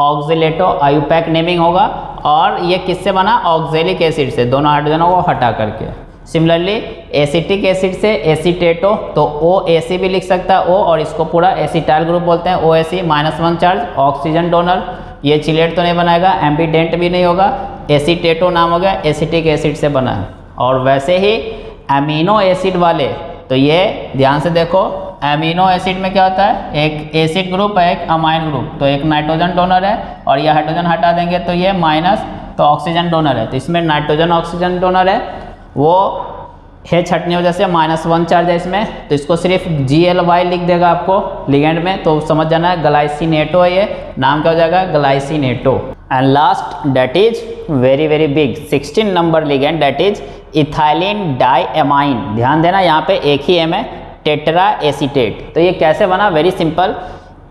ऑक्सीलेटो आयुपैक नेमिंग होगा और ये किससे बना? ऑक्जेलिक एसिड से। दोनों हाइड्रोजनों को हटा करके। सिमिलरली एसिटिक एसिड से एसीटेटो तो ओ ए सी भी लिख सकता है ओ और इसको पूरा एसिटाइल ग्रुप बोलते हैं। O A C minus one charge oxygen donor ये चिलेट तो नहीं बनाएगा एम्बीडेंट भी नहीं होगा। एसीटेटो नाम हो गया एसिटिक एसिड से बना है। और वैसे ही अमीनो एसिड वाले तो ये ध्यान से देखो अमीनो एसिड में क्या होता है? एक एसिड ग्रुप है, एक अमाइन ग्रुप तो एक नाइट्रोजन डोनर है और यह हाइड्रोजन हटा देंगे तो ये माइनस तो ऑक्सीजन डोनर है. तो इसमें नाइट्रोजन ऑक्सीजन डोनर है. वो है छटनी वजह से माइनस वन चार्ज है इसमें. तो इसको सिर्फ़ जी एल वाई लिख देगा आपको लिगेंड में. तो समझ जाना है गलाइसिनेटो है ये. नाम क्या हो जाएगा? Glycinato and last that is very very big 16 number ligand that is ethylene diamine ध्यान देना, यहाँ पे एक ही एम है. टेट्रा एसीटेट तो ये कैसे बना? वेरी सिंपल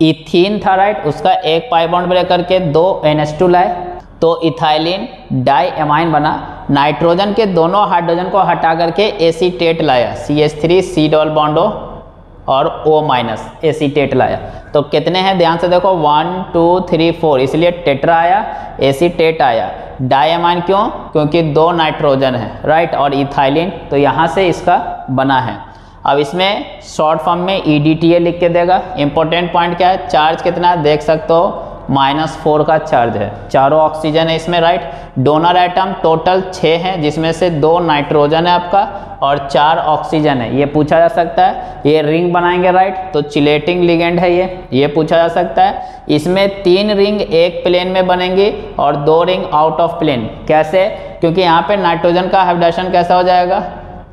इथीन था राइट उसका एक पाई बॉन्ड ब्रेक करके दो एन एस टू लाए तो इथाइलिन डाईएमाइन बना। नाइट्रोजन के दोनों हाइड्रोजन को हटा करके एसीटेट लाया। C H three C double बॉन्डो और ओ माइनस एसीटेट लाया। तो कितने हैं? ध्यान से देखो। वन टू थ्री फोर इसलिए टेट्रा आया, एसीटेट आया। डायमाइन क्यों? क्योंकि दो नाइट्रोजन है राइट और इथाइलिन तो यहाँ से इसका बना है। अब इसमें शॉर्ट फॉर्म में ई लिख के देगा। इंपॉर्टेंट पॉइंट क्या है? चार्ज कितना है? देख सकते हो माइनस फोर का चार्ज है। चारों ऑक्सीजन है इसमें राइट डोनर आइटम टोटल छः हैं, जिसमें से दो नाइट्रोजन है आपका और चार ऑक्सीजन है। ये पूछा जा सकता है, ये रिंग बनाएँगे राइट तो चिलेटिंग लिगेंड है ये। ये पूछा जा सकता है, इसमें तीन रिंग एक प्लेन में बनेंगी और दो रिंग आउट ऑफ़ प्लेन कैसे? क्योंकि यहाँ पे नाइट्रोजन का हाइब्रिडेशन कैसा हो जाएगा?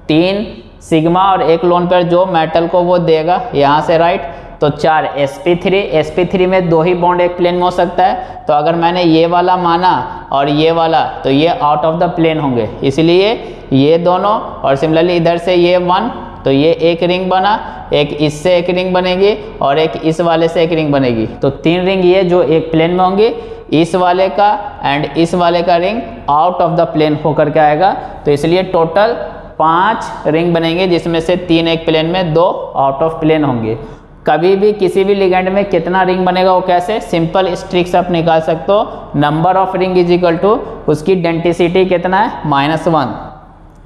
तीन सिग्मा और एक लोन पर जो मेटल को वो देगा, यहाँ से राइट तो चार sp3 sp3 में दो ही बॉन्ड एक प्लेन में हो सकता है। तो अगर मैंने ये वाला माना और ये वाला तो ये आउट ऑफ़ द प्लेन होंगे। इसलिए ये दोनों और सिमिलरली इधर से ये वन तो ये एक रिंग बना, एक इससे एक रिंग बनेगी और एक इस वाले से एक रिंग बनेगी। तो तीन रिंग ये जो एक प्लेन में होंगी, इस वाले का एंड इस वाले का ring out of the plane होकर के आएगा। तो इसलिए टोटल पाँच रिंग बनेंगे, जिसमें से तीन एक प्लेन में, दो आउट ऑफ़ प्लेन होंगे। कभी भी किसी भी लिगेंड में कितना रिंग बनेगा वो कैसे? सिंपल स्ट्रिक्स आप निकाल सकते हो। Number of ring is equal to उसकी डेंटिसिटी कितना है? माइनस वन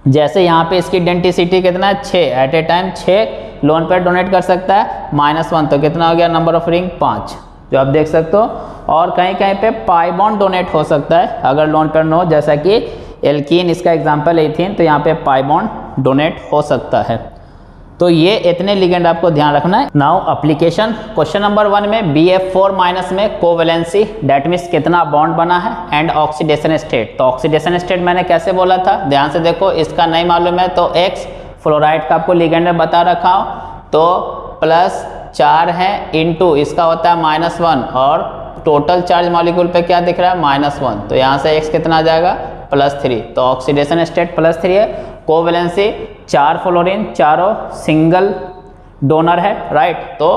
जैसे यहाँ पे इसकी डेंटिसिटी कितना है? छः एट ए टाइम छः लोन पर डोनेट कर सकता है। माइनस वन तो कितना हो गया? नंबर ऑफ़ रिंग पाँच। जो आप देख सकते हो। और कहीं कहीं पे पाइबॉन्ड डोनेट हो सकता है, अगर लोन पर नो जैसा कि एल्कीन, इसका एग्ज़ाम्पल एथीन तो यहाँ पे पाइबॉन्ड डोनेट हो सकता है। तो ये इतने लिगेंड आपको ध्यान रखना है। Now application question number one में बी एफ़ फोर माइनस में कोवेलेंसी डेट मीन्स कितना बॉन्ड बना है एंड ऑक्सीडेशन स्टेट तो ऑक्सीडेशन स्टेट मैंने कैसे बोला था? ध्यान से देखो, इसका नहीं मालूम है तो एक्स फ्लोराइड का आपको लिगेंड में बता रखा हो। तो प्लस चार है इनटू इसका होता है माइनस वन और टोटल चार्ज मॉलिक्यूल पे क्या दिख रहा है? माइनस वन तो यहाँ से एक्स कितना आ जाएगा? Plus three. तो ऑक्सीडेशन स्टेट प्लस थ्री है। कोवेलेंसी चार फ्लोरीन चारों सिंगल डोनर है राइट तो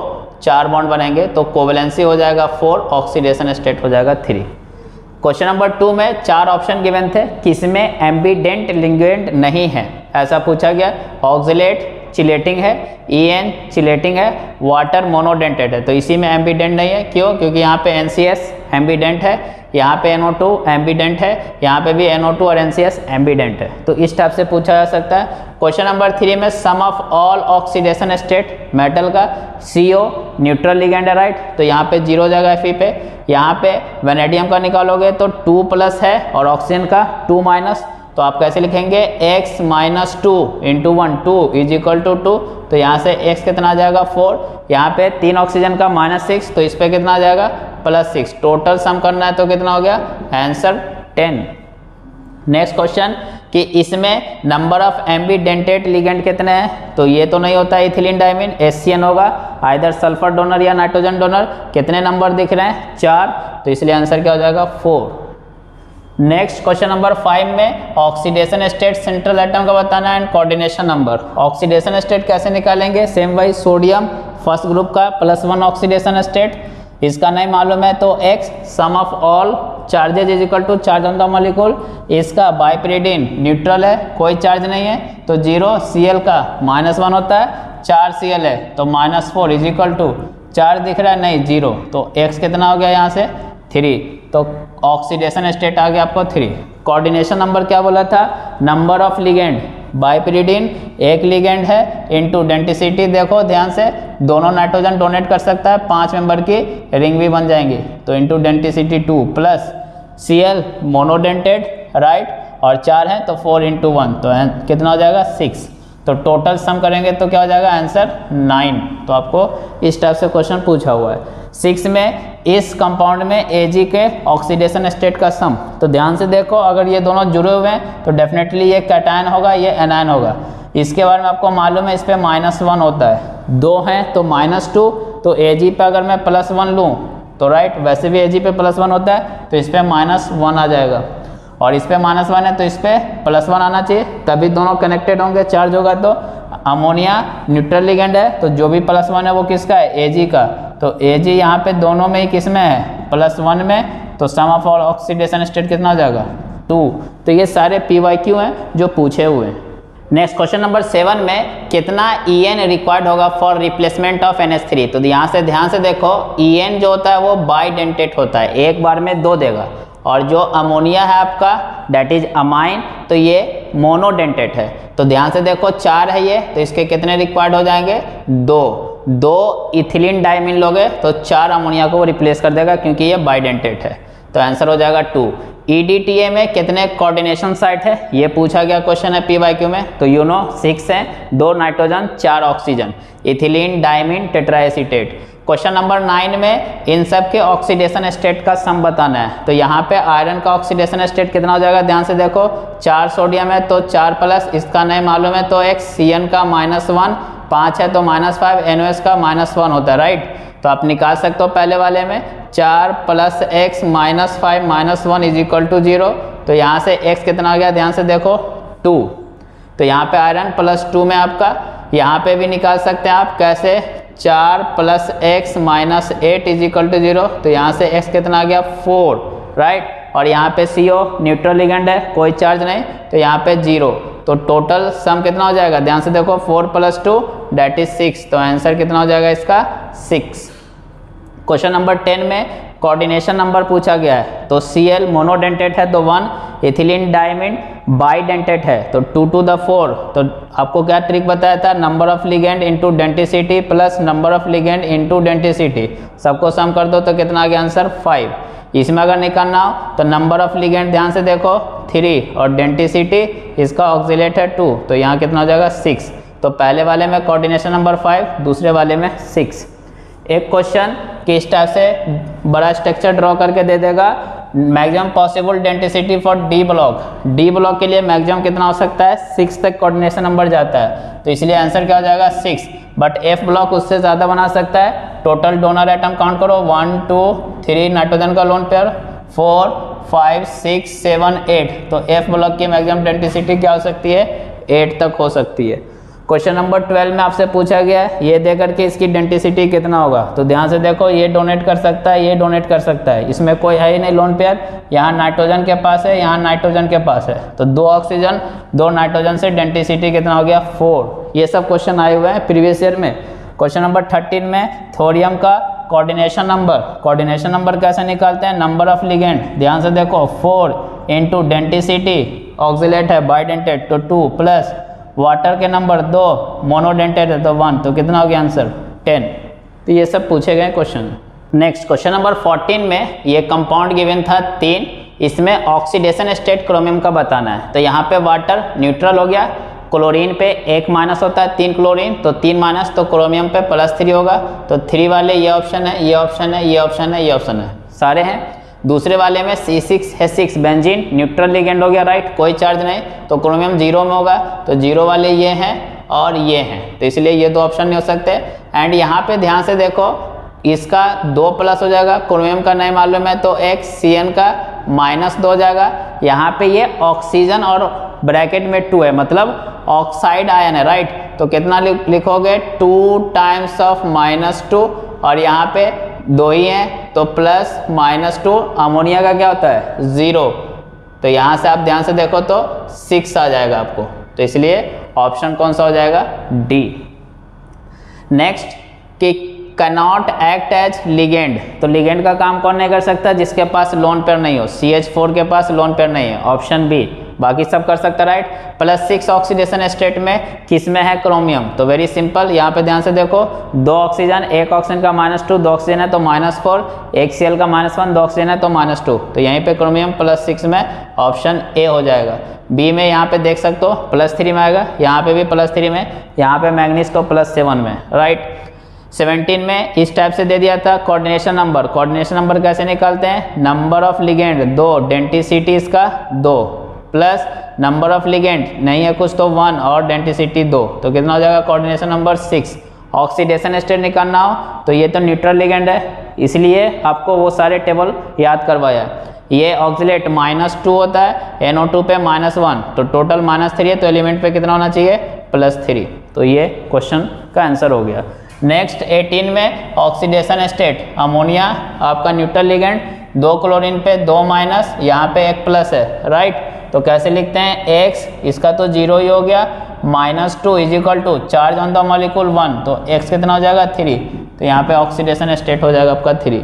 चार बॉन्ड बनेंगे तो कोवेलेंसी हो जाएगा फोर ऑक्सीडेशन स्टेट हो जाएगा थ्री क्वेश्चन नंबर टू में चार ऑप्शन गिवन थे। किसमें एम्बीडेंट लिंगेंट नहीं है? ऐसा पूछा गया। ऑक्सिलेट चिलेटिंग है ई एन चिलेटिंग है वाटर मोनोडेंटेड है। तो इसी में एम्बीडेंट नहीं है। क्यों? क्योंकि यहाँ पे एन सी एस एम्बीडेंट है, यहाँ पे एनओ टू एम्बीडेंट है, यहाँ पे भी एनओ टू और एन सी एस एम्बीडेंट है। तो इस टाइप से पूछा जा सकता है। क्वेश्चन नंबर थ्री में sum of all oxidation state metal का CO न्यूट्रल लिगेंड राइट तो यहाँ पे ज़ीरो जगह Fe पे। यहाँ पे वेनेडियम का निकालोगे तो टू प्लस है और ऑक्सीजन का टू माइनस तो आप कैसे लिखेंगे? x minus two into one two is equal to two तो यहाँ से x कितना आ जाएगा? फोर यहाँ पे तीन ऑक्सीजन का माइनस सिक्स तो इस पर कितना आ जाएगा? प्लस सिक्स टोटल सम करना है तो कितना हो गया? आंसर टेन नेक्स्ट क्वेश्चन कि इसमें नंबर ऑफ़ एम्बीडेंटेड लिगेंड कितने हैं? तो ये तो नहीं होता इथिलीन डायमिन एस होगा। आइधर सल्फ़र डोनर या नाइट्रोजन डोनर कितने नंबर दिख रहे हैं? चार. तो इसलिए आंसर क्या हो जाएगा? Four next question number five में ऑक्सीडेशन स्टेट सेंट्रल एटम का बताना है and coordination number oxidation state कैसे निकालेंगे? Same wise sodium first group का प्लस वन ऑक्सीडेशन स्टेट इसका नहीं मालूम है तो X sum of all charges is equal to charge on the molecule इसका बाइप्रिडिन न्यूट्रल है, कोई चार्ज नहीं है. तो ज़ीरो सी एल का माइनस वन होता है, चार सी एल है तो minus four is equal to charge दिख रहा है, नहीं ज़ीरो तो एक्स कितना हो गया यहाँ से? थ्री तो ऑक्सीडेशन स्टेट आ गया आपको थ्री कोऑर्डिनेशन नंबर क्या बोला था? नंबर ऑफ़ लिगेंड बाइपरीडिन एक लिगेंड है इनटू डेंटिसिटी देखो ध्यान से, दोनों नाइट्रोजन डोनेट कर सकता है, पाँच मेंबर की रिंग भी बन जाएँगी। तो into denticity two plus C L monodentate right और चार हैं तो फोर इंटू वन तो कितना हो जाएगा? सिक्स तो टोटल सम करेंगे तो क्या हो जाएगा? आंसर नाइन तो आपको इस टाइप से क्वेश्चन पूछा हुआ है। सिक्स में इस कंपाउंड में एजी के ऑक्सीडेशन स्टेट का सम तो ध्यान से देखो, अगर ये दोनों जुड़े हुए हैं तो डेफिनेटली ये कैटायन होगा, ये एनायन होगा। इसके बारे में आपको मालूम है, इस पर माइनस वन होता है। दो हैं तो माइनस टू तो ए पे अगर मैं प्लस वन लूँ तो राइट वैसे भी ए जी पे प्लस वन होता है तो इस पर माइनस वन आ जाएगा। और इस पर माइनस वन है तो इस पर प्लस वन आना चाहिए। तभी दोनों कनेक्टेड होंगे चार्ज होगा तो अमोनिया न्यूट्रल लिगेंड है तो जो भी प्लस वन है वो किसका है? एजी का। तो ए जी यहाँ पे दोनों में ही किसमें है? प्लस वन में तो सम ऑफ़ ऑक्सीडेशन स्टेट कितना हो जाएगा? टू तो ये सारे पी वाई क्यू हैं जो पूछे हुए हैं। नेक्स्ट क्वेश्चन नंबर सेवन में कितना ई एन रिक्वायर्ड होगा for replacement of N S three तो यहाँ से ध्यान से देखो ई एन जो होता है वो बाईडेंटेट होता है। एक बार में दो देगा। और जो अमोनिया है आपका डेट इज़ अमाइन तो ये मोनोडेंटेट है। तो ध्यान से देखो, चार है ये तो इसके कितने रिक्वायर्ड हो जाएँगे? दो। दो इथिलीन डायमिन लोगे तो चार अमोनिया को वो रिप्लेस कर देगा, क्योंकि ये बाइडेंटेट है। तो आंसर हो जाएगा टू ईडीटीए में कितने कोऑर्डिनेशन साइट है? ये पूछा गया क्वेश्चन है पी वाई क्यू में। तो यू नो सिक्स है, दो नाइट्रोजन चार oxygen ethylene diamine tetraacetate question number nine में, इन सब के ऑक्सीडेशन स्टेट का सम बताना है। तो यहाँ पे आयरन का ऑक्सीडेशन स्टेट कितना हो जाएगा? ध्यान से देखो, चार सोडियम है तो चार प्लस इसका नहीं मालूम है तो एक सी का माइनस वन पाँच है तो माइनस फाइव एनओएस का माइनस वन होता है राइट तो आप निकाल सकते हो पहले वाले में, चार plus X minus five minus one is equal to zero तो यहाँ से एक्स कितना आ गया? ध्यान से देखो टू तो यहाँ पे आयरन प्लस टू में आपका, यहाँ पे भी निकाल सकते हैं आप, कैसे? चार plus X minus eight is equal to zero तो यहाँ से एक्स कितना आ गया? फोर राइट और यहाँ पे सी ओ न्यूट्रल लिगेंड है, कोई चार्ज नहीं तो यहाँ पे ज़ीरो। तो टोटल सम कितना हो जाएगा? ध्यान से देखो four plus two that is six तो आंसर कितना हो जाएगा इसका? सिक्स क्वेश्चन नंबर टेन में कोऑर्डिनेशन नंबर पूछा गया है। तो सी एल मोनोडेंटेट है तो वन इथिलीन डायमिंड बाईडेंटेट है तो टू टू द फोर तो आपको क्या ट्रिक बताया था? Number of ligand into denticity plus number of ligand into denticity सबको सम कर दो तो कितना आ गया आंसर फाइव इसमें अगर निकालना हो तो नंबर ऑफ़ लिगेंड ध्यान से देखो थ्री और डेंटिसिटी इसका ऑक्सीट है टू तो यहाँ कितना हो जाएगा? सिक्स तो पहले वाले में कोऑर्डिनेशन नंबर फाइव दूसरे वाले में सिक्स एक क्वेश्चन किस टाइप से बड़ा स्ट्रक्चर ड्रॉ करके दे देगा? Maximum possible denticity for D block. D block के लिए मैक्सिमम कितना हो सकता है? सिक्स तक कोऑर्डिनेशन नंबर जाता है। तो इसलिए आंसर क्या हो जाएगा? सिक्स। बट एफ़ ब्लॉक उससे ज़्यादा बना सकता है। टोटल डोनर आइटम काउंट करो। वन, टू, थ्री, नाइट्रोजन का lone pair four, five, six, seven, eight. तो एफ़ ब्लॉक की मैक्सिमम डेंटिसिटी क्या हो सकती है? एट तक हो सकती है। क्वेश्चन नंबर ट्वेल्व में आपसे पूछा गया है, ये दे करके इसकी डेंटिसिटी कितना होगा? तो ध्यान से देखो, ये डोनेट कर सकता है, ये डोनेट कर सकता है। इसमें कोई है ही नहीं लोन पेयर यहाँ नाइट्रोजन के पास है, यहाँ नाइट्रोजन के पास है। तो दो ऑक्सीजन दो नाइट्रोजन से डेंटिसिटी कितना हो गया? फोर ये सब क्वेश्चन आए हुए हैं प्रीवियस ईयर में। क्वेश्चन नंबर थर्टीन में थोरियम का कोऑर्डिनेशन नंबर कोऑर्डिनेशन नंबर कैसे निकालते हैं? नंबर ऑफ़ लिगेंड ध्यान से देखो फोर इंटू डेंटिसिटी ऑक्सीलेट है बाइडेंटेड तो टू प्लस वाटर के नंबर दो मोनोडेंटेड है तो वन तो कितना हो गया आंसर टेन तो ये सब पूछे गए question next question number fourteen में ये कंपाउंड गिवन था तीन. इसमें ऑक्सीडेशन स्टेट क्रोमियम का बताना है. तो यहाँ पे वाटर न्यूट्रल हो गया. क्लोरीन पे एक माइनस होता है, तीन क्लोरीन तो तीन माइनस तो क्रोमियम पे प्लस थ्री होगा. तो थ्री वाले ये ऑप्शन है, ये ऑप्शन है, ये ऑप्शन है, ये ऑप्शन है. सारे हैं? दूसरे वाले में सी सिक्स है सिक्स बेंजीन न्यूट्रल लिगेंड हो गया राइट कोई चार्ज नहीं तो क्रोमियम ज़ीरो में होगा तो ज़ीरो वाले ये हैं और ये हैं। तो इसलिए ये दो ऑप्शन नहीं हो सकते। एंड यहाँ पे ध्यान से देखो, इसका दो प्लस हो जाएगा क्रोमियम का नहीं मालूम है तो एक सी का माइनस दो हो जाएगा। यहाँ पे ये ऑक्सीजन और ब्रैकेट में टू है मतलब ऑक्साइड आयन है राइट तो कितना लिखोगे? Two times of minus two और यहाँ पे दो ही हैं तो प्लस माइनस टू अमोनिया का क्या होता है? ज़ीरो तो यहाँ से आप ध्यान से देखो तो सिक्स आ जाएगा आपको। तो इसलिए ऑप्शन कौन सा हो जाएगा? डी नेक्स्ट कि कैनॉट एक्ट एज लिगेंड तो लिगेंड का काम कौन नहीं कर सकता? जिसके पास लोन पेयर नहीं हो। सी एच फोर के पास लोन पेयर नहीं है। ऑप्शन बी बाकी सब कर सकता right plus six oxidation state में किसमें है? क्रोमियम तो वेरी सिंपल यहाँ पे ध्यान से देखो, दो ऑक्सीजन एक ऑक्सीजन का माइनस टू दो ऑक्सीजन है तो माइनस फोर एक सी का माइनस वन दो ऑक्सीजन है तो माइनस टू तो यहीं पे क्रोमियम प्लस सिक्स में ऑप्शन ए हो जाएगा. बी में यहाँ पे देख सकते हो प्लस थ्री में आएगा, यहाँ पे भी प्लस थ्री में, यहाँ पे मैग्नीस को प्लस सेवन में राइट 17 में इस टाइप से दे दिया था कोऑर्डिनेशन नंबर कोऑर्डिनेशन नंबर कैसे निकालते हैं? नंबर ऑफ़ लिगेंड दो. डेंटिसिटीज का दो. प्लस नंबर ऑफ़ लिगेंट नहीं है कुछ तो वन और डेंटिसिटी दो। तो कितना हो जाएगा coordination number six oxidation state निकालना हो तो ये तो न्यूट्रल लिगेंड है। इसलिए आपको वो सारे टेबल याद करवाया ये ऑक्सीलेट माइनस टू होता है एनओ टू पे माइनस वन तो टोटल माइनस थ्री है तो एलिमेंट पे कितना होना चाहिए? प्लस थ्री तो ये क्वेश्चन का आंसर हो गया। नेक्स्ट 18 में ऑक्सीडेशन स्टेट अमोनिया आपका न्यूट्रल लिगेंड दो क्लोरीन पे दो माइनस यहाँ पे एक प्लस है राइट तो कैसे लिखते हैं? एक्स इसका तो ज़ीरो ही हो गया। Minus two is equal to, charge on the molecule one तो एक्स कितना हो जाएगा? थ्री। तो यहाँ पे ऑक्सीडेशन स्टेट हो जाएगा आपका थ्री।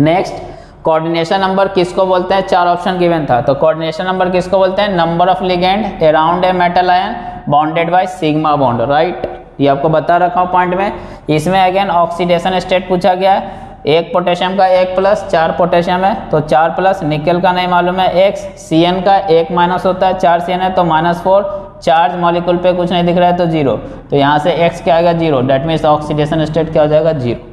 नेक्स्ट कोऑर्डिनेशन नंबर किसको बोलते हैं? चार ऑप्शन गिवन था। तो कोऑर्डिनेशन नंबर किसको बोलते हैं? Number of ligand around a metal ion bounded by sigma bond right ये आपको बता रखा हूँ पॉइंट में। इसमें अगेन ऑक्सीडेशन स्टेट पूछा गया है। एक पोटेशियम का एक प्लस, चार पोटेशियम है तो चार प्लस निकल का नहीं मालूम है एक्स सी एन का एक माइनस होता है, चार सी एन है तो माइनस फोर, चार्ज मॉलिक्यूल पे कुछ नहीं दिख रहा है तो ज़ीरो। तो यहाँ से एक्स क्या आएगा? Zero. That means oxidation state क्या हो जाएगा? ज़ीरो।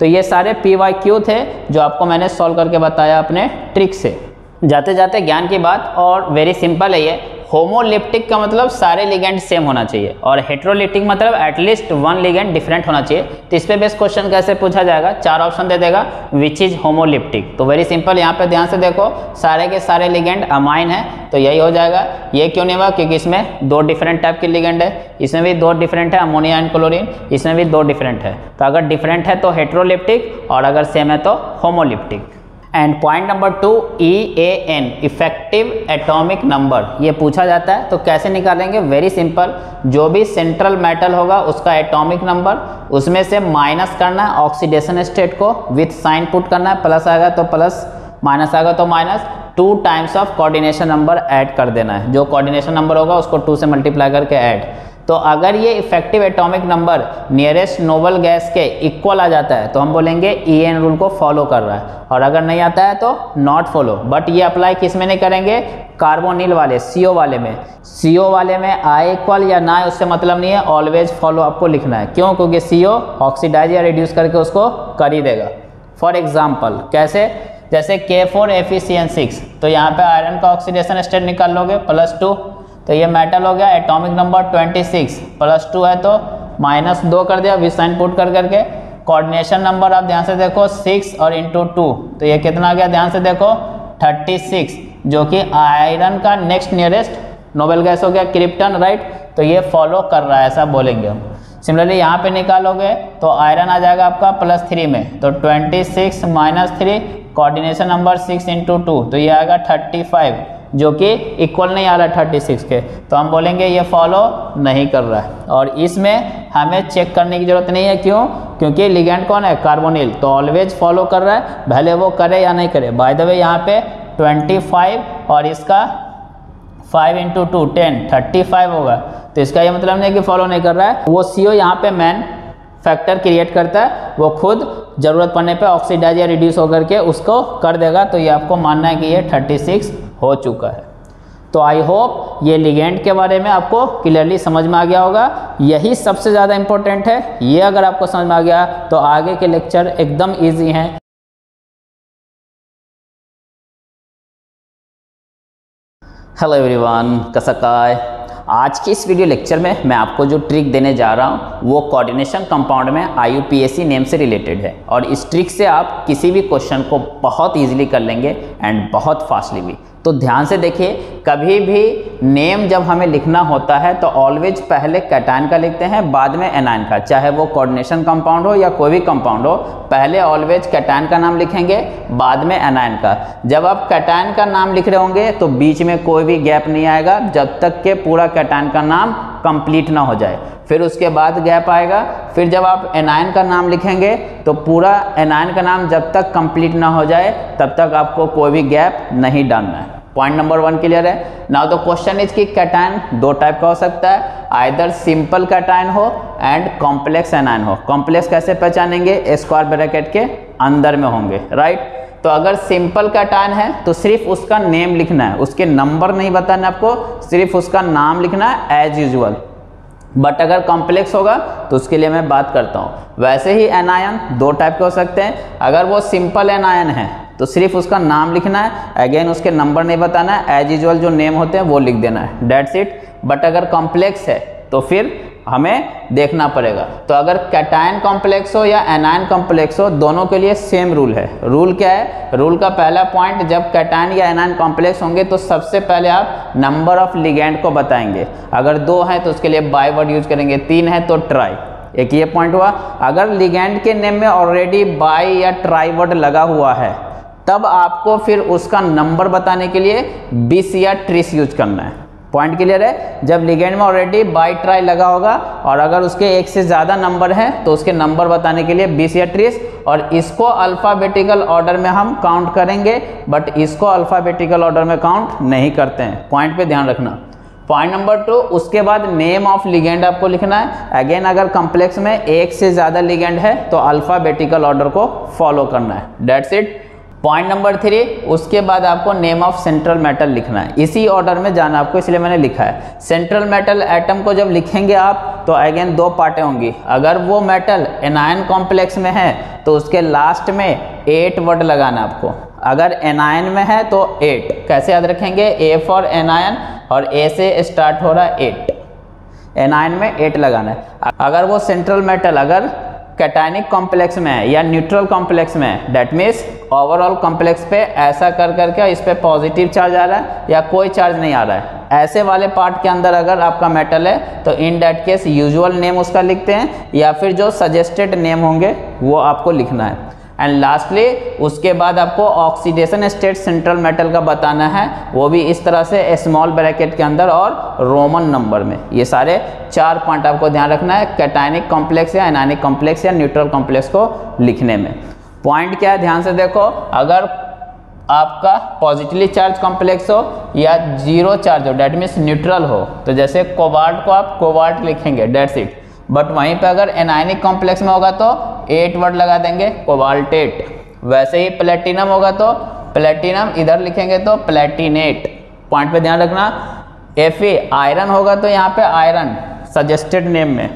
तो ये सारे पी वाई क्यू थे, जो आपको मैंने सॉल्व करके बताया अपने ट्रिक से। जाते जाते ज्ञान की बात और वेरी सिंपल है ये। होमोलिप्टिक का मतलब सारे लिगेंड सेम होना चाहिए और हेट्रोलिप्टिक मतलब एटलीस्ट वन लिगेंड डिफरेंट होना चाहिए। तो इस पर बेस क्वेश्चन कैसे पूछा जाएगा? चार ऑप्शन दे देगा विच इज़ होमोलिप्टिक तो वेरी सिंपल यहाँ पे ध्यान से देखो, सारे के सारे लिगेंड अमाइन है तो यही हो जाएगा। ये क्यों नहीं हुआ? क्योंकि इसमें दो डिफरेंट टाइप के लिगेंड है। इसमें भी दो डिफरेंट है अमोनिया एंड क्लोरीन इसमें भी दो डिफरेंट है। तो अगर डिफरेंट है तो हेट्रोलिप्टिक और अगर सेम है तो homoleptic and point number two E A N effective atomic number ये पूछा जाता है तो कैसे निकालेंगे? वेरी सिंपल जो भी सेंट्रल मेटल होगा, उसका एटॉमिक नंबर उसमें से माइनस करना है ऑक्सीडेशन स्टेट को विथ साइन पुट करना है प्लस आएगा तो प्लस माइनस आएगा तो minus two times of coordination number add कर देना है। जो कोऑर्डिनेशन नंबर होगा, उसको टू से मल्टीप्लाई करके ऐड तो अगर ये effective atomic number nearest noble gas के इक्वल आ जाता है तो हम बोलेंगे ई एन रूल को फॉलो कर रहा है। और अगर नहीं आता है तो नॉट फॉलो बट ये अप्लाई किसमें नहीं करेंगे? कार्बोनिल वाले सीओ वाले में। सीओ वाले में आई इक्वल या ना उससे मतलब नहीं है। ऑलवेज फॉलो आपको लिखना है। क्यों? क्योंकि सीओ ऑक्सीडाइज या रिड्यूस करके उसको कर ही देगा। फॉर एग्ज़ाम्पल कैसे? जैसे के फोर एफ़ सिक्स तो यहाँ पे आयरन का ऑक्सीडेशन स्टेट निकाल लोगे प्लस टू तो ये मेटल हो गया एटॉमिक नंबर 26 प्लस टू है तो माइनस दो कर दिया विथ साइन पुट कर करके. कोऑर्डिनेशन नंबर आप ध्यान से देखो सिक्स और इंटू टू तो ये कितना आ गया, ध्यान से देखो 36 जो कि आयरन का नेक्स्ट नियरेस्ट नोबेल गैस हो गया क्रिप्टन राइट तो ये फॉलो कर रहा है, ऐसा बोलेंगे हम. सिमिलरली यहाँ पे निकालोगे तो आयरन आ जाएगा आपका प्लस थ्री में. तो 26 six minus three coordination number six into two तो ये आएगा 35 जो कि इक्वल नहीं आ रहा थर्टी सिक्स के। तो हम बोलेंगे, ये फॉलो नहीं कर रहा है। और इसमें हमें चेक करने की ज़रूरत नहीं है। क्यों? क्योंकि लिगेंड कौन है? कार्बोनिल तो ऑलवेज फॉलो कर रहा है। भले वो करे या नहीं करे। बाय द वे यहाँ पे ट्वेंटी फाइव और इसका five into two ten thirty five होगा। तो इसका ये मतलब नहीं कि फॉलो नहीं कर रहा है। वो सी ओ यहाँ पे मैन फैक्टर क्रिएट करता है। वो खुद ज़रूरत पड़ने पे ऑक्सीडाइज या रिड्यूस होकर के उसको कर देगा। तो ये आपको मानना है कि ये 36 हो चुका है। तो आई होप ये लिगेंड के बारे में आपको क्लियरली समझ में आ गया होगा। यही सबसे ज़्यादा इम्पोर्टेंट है। ये अगर आपको समझ में आ गया तो आगे के लेक्चर एकदम ईजी हैं। हेलो एवरीवन कसकाय आज के इस वीडियो लेक्चर में मैं आपको जो ट्रिक देने जा रहा हूँ, वो कोऑर्डिनेशन कंपाउंड में आई नेम से रिलेटेड है। और इस ट्रिक से आप किसी भी क्वेश्चन को बहुत इजीली कर लेंगे एंड बहुत फास्टली भी। तो ध्यान से देखिए, कभी भी नेम जब हमें लिखना होता है तो ऑलवेज पहले कैटाइन का लिखते हैं, बाद में एनाइन का। चाहे वो कोऑर्डिनेशन कंपाउंड हो या कोई भी कंपाउंड हो, पहले ऑलवेज कैटाइन का नाम लिखेंगे, बाद में एनाइन का। जब आप कैटाइन का नाम लिख रहे होंगे तो बीच में कोई भी गैप नहीं आएगा, जब तक के पूरा कैटाइन का नाम कंप्लीट ना हो जाए। फिर उसके बाद गैप आएगा, फिर जब आप एनाइन का नाम लिखेंगे तो पूरा एनाइन का नाम जब तक कंप्लीट ना हो जाए, तब तक आपको कोई भी गैप नहीं डालना है। पॉइंट नंबर वन क्लियर है? नाउ द क्वेश्चन इज़ कि कैटायन दो टाइप का हो सकता है आइदर सिंपल कैटायन हो एंड कॉम्प्लेक्स एनायन हो। कॉम्प्लेक्स कैसे पहचानेंगे? स्क्वायर ब्रैकेट के अंदर में होंगे राइट तो अगर सिंपल कैटायन है तो सिर्फ़ उसका नेम लिखना है। उसके नंबर नहीं बताना आपको, सिर्फ़ उसका नाम लिखना है एज यूजल बट अगर कॉम्प्लेक्स होगा तो उसके लिए मैं बात करता हूँ। वैसे ही एनायन दो टाइप के हो सकते हैं। अगर वो सिंपल एनायन है तो सिर्फ़ उसका नाम लिखना है अगेन उसके नंबर नहीं बताना है एज यूजल जो नेम होते हैं वो लिख देना है डेट्स इट बट अगर कॉम्प्लेक्स है तो फिर हमें देखना पड़ेगा। तो अगर कैटायन कॉम्प्लेक्स हो या एनायन कॉम्प्लेक्स हो, दोनों के लिए सेम रूल है। रूल क्या है? रूल का पहला पॉइंट जब कैटायन या एनायन कॉम्प्लेक्स होंगे तो सबसे पहले आप नंबर ऑफ़ लिगेंड को बताएँगे। अगर दो हैं तो उसके लिए बाई वर्ड यूज़ करेंगे। तीन है तो ट्राई एक ये पॉइंट हुआ। अगर लिगेंड के नेम में ऑलरेडी बाई या ट्राई वर्ड लगा हुआ है तब आपको फिर उसका नंबर बताने के लिए बीस या ट्रिस यूज़ करना है। पॉइंट क्लियर है? जब लिगेंड में ऑलरेडी बाई ट्राई लगा होगा और अगर उसके एक से ज़्यादा नंबर है तो उसके नंबर बताने के लिए बीस या ट्रीस और इसको अल्फ़ाबेटिकल ऑर्डर में हम काउंट करेंगे बट इसको अल्फ़ाबेटिकल ऑर्डर में काउंट नहीं करते हैं। पॉइंट पे ध्यान रखना। पॉइंट नंबर टू उसके बाद नेम ऑफ़ लिगेंड आपको लिखना है। अगेन अगर कम्प्लेक्स में एक से ज़्यादा लिगेंड है तो अल्फ़ाबेटिकल ऑर्डर को फॉलो करना है। That's it point number three उसके बाद आपको नेम ऑफ़ सेंट्रल मेटल लिखना है। इसी ऑर्डर में जाना आपको, इसलिए मैंने लिखा है। सेंट्रल मेटल एटम को जब लिखेंगे आप तो अगेन दो पार्टें होंगी। अगर वो मेटल एनायन कॉम्प्लेक्स में है तो उसके लास्ट में एट वर्ड लगाना आपको। अगर एनायन में है तो एट कैसे याद रखेंगे? ए फॉर एनायन और ए से स्टार्ट हो रहा है एट एनायन में एट लगाना है। अगर वो सेंट्रल मेटल अगर कैटाइनिक कॉम्प्लेक्स में है या न्यूट्रल कॉम्प्लेक्स में है डेट मीन्स ओवरऑल कॉम्प्लेक्स पे ऐसा कर करके इस पर पॉजिटिव चार्ज आ रहा है या कोई चार्ज नहीं आ रहा है। ऐसे वाले पार्ट के अंदर अगर आपका मेटल है तो in that case usual name उसका लिखते हैं या फिर जो सजेस्टेड नेम होंगे, वो आपको लिखना है। एंड लास्टली उसके बाद आपको ऑक्सीडेशन स्टेट सेंट्रल मेटल का बताना है। वो भी इस तरह से स्मॉल ब्रैकेट के अंदर और रोमन नंबर में। ये सारे चार पॉइंट आपको ध्यान रखना है कैटाइनिक कॉम्प्लेक्स या एनानिक कॉम्प्लेक्स या न्यूट्रल कॉम्प्लेक्स को लिखने में। पॉइंट क्या है? ध्यान से देखो, अगर आपका पॉजिटिवली चार्ज कॉम्प्लेक्स हो या ज़ीरो चार्ज हो डेट मीन्स न्यूट्रल हो तो जैसे कोबाल्ट को आप कोबाल्ट लिखेंगे डेट्स इट बट वहीं पे अगर एनाइनिक कॉम्प्लेक्स में होगा तो एट वर्ड लगा देंगे कोबाल्टेट वैसे ही प्लेटिनम होगा तो प्लेटिनम इधर लिखेंगे तो प्लेटिनेट पॉइंट पे ध्यान रखना एफ़ आयरन होगा तो यहाँ पे आयरन सजेस्टेड नेम में.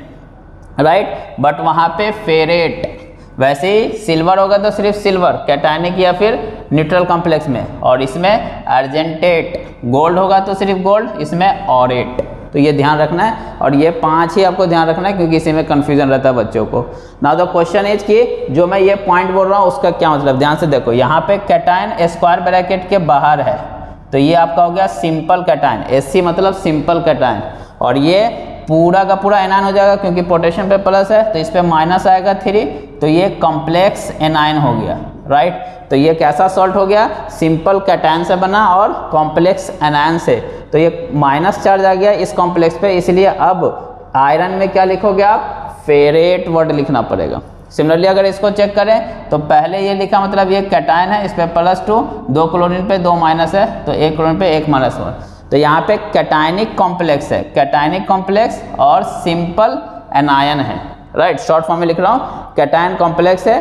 राइट बट वहाँ पे फेरेट वैसे ही सिल्वर होगा तो सिर्फ़ सिल्वर कैटानिक या फिर न्यूट्रल कॉम्प्लेक्स में. और इसमें अर्जेंटेट गोल्ड होगा तो सिर्फ़ गोल्ड इसमें ऑरेट तो ये ध्यान रखना है और ये पाँच ही आपको ध्यान रखना है क्योंकि इसी में कन्फ्यूज़न रहता है बच्चों को। ना तो क्वेश्चन इज़ कि जो मैं ये पॉइंट बोल रहा हूँ, उसका क्या मतलब? ध्यान से देखो, यहाँ पे कैटाइन स्क्वायर ब्रैकेट के बाहर है। तो ये आपका हो गया सिंपल कैटाइन एस मतलब सिंपल कैटाइन और ये पूरा का पूरा एनाइन हो जाएगा क्योंकि पोटेशियम पे प्लस है तो इस पर माइनस आएगा थ्री तो ये कॉम्प्लेक्स एनाइन हो गया। राइट? तो ये कैसा सॉल्ट हो गया? सिंपल कैटाइन से बना और कॉम्प्लेक्स एनाइन से। तो ये माइनस चार्ज आ गया इस कॉम्प्लेक्स पे, इसलिए अब आयरन में क्या लिखोगे आप? फेरेट वर्ड लिखना पड़ेगा। सिमिलरली अगर इसको चेक करें तो पहले ये लिखा मतलब ये कैटाइन है, इस पर प्लस टू, दो क्लोरीन पे दो माइनस है तो एक क्लोरीन पे एक माइनस वन। तो यहाँ पे कैटाइनिक कॉम्प्लेक्स है कैटाइनिक कॉम्प्लेक्स और सिंपल एनायन है। राइट, शॉर्ट फॉर्म में लिख रहा हूँ। कैटाइन कॉम्प्लेक्स है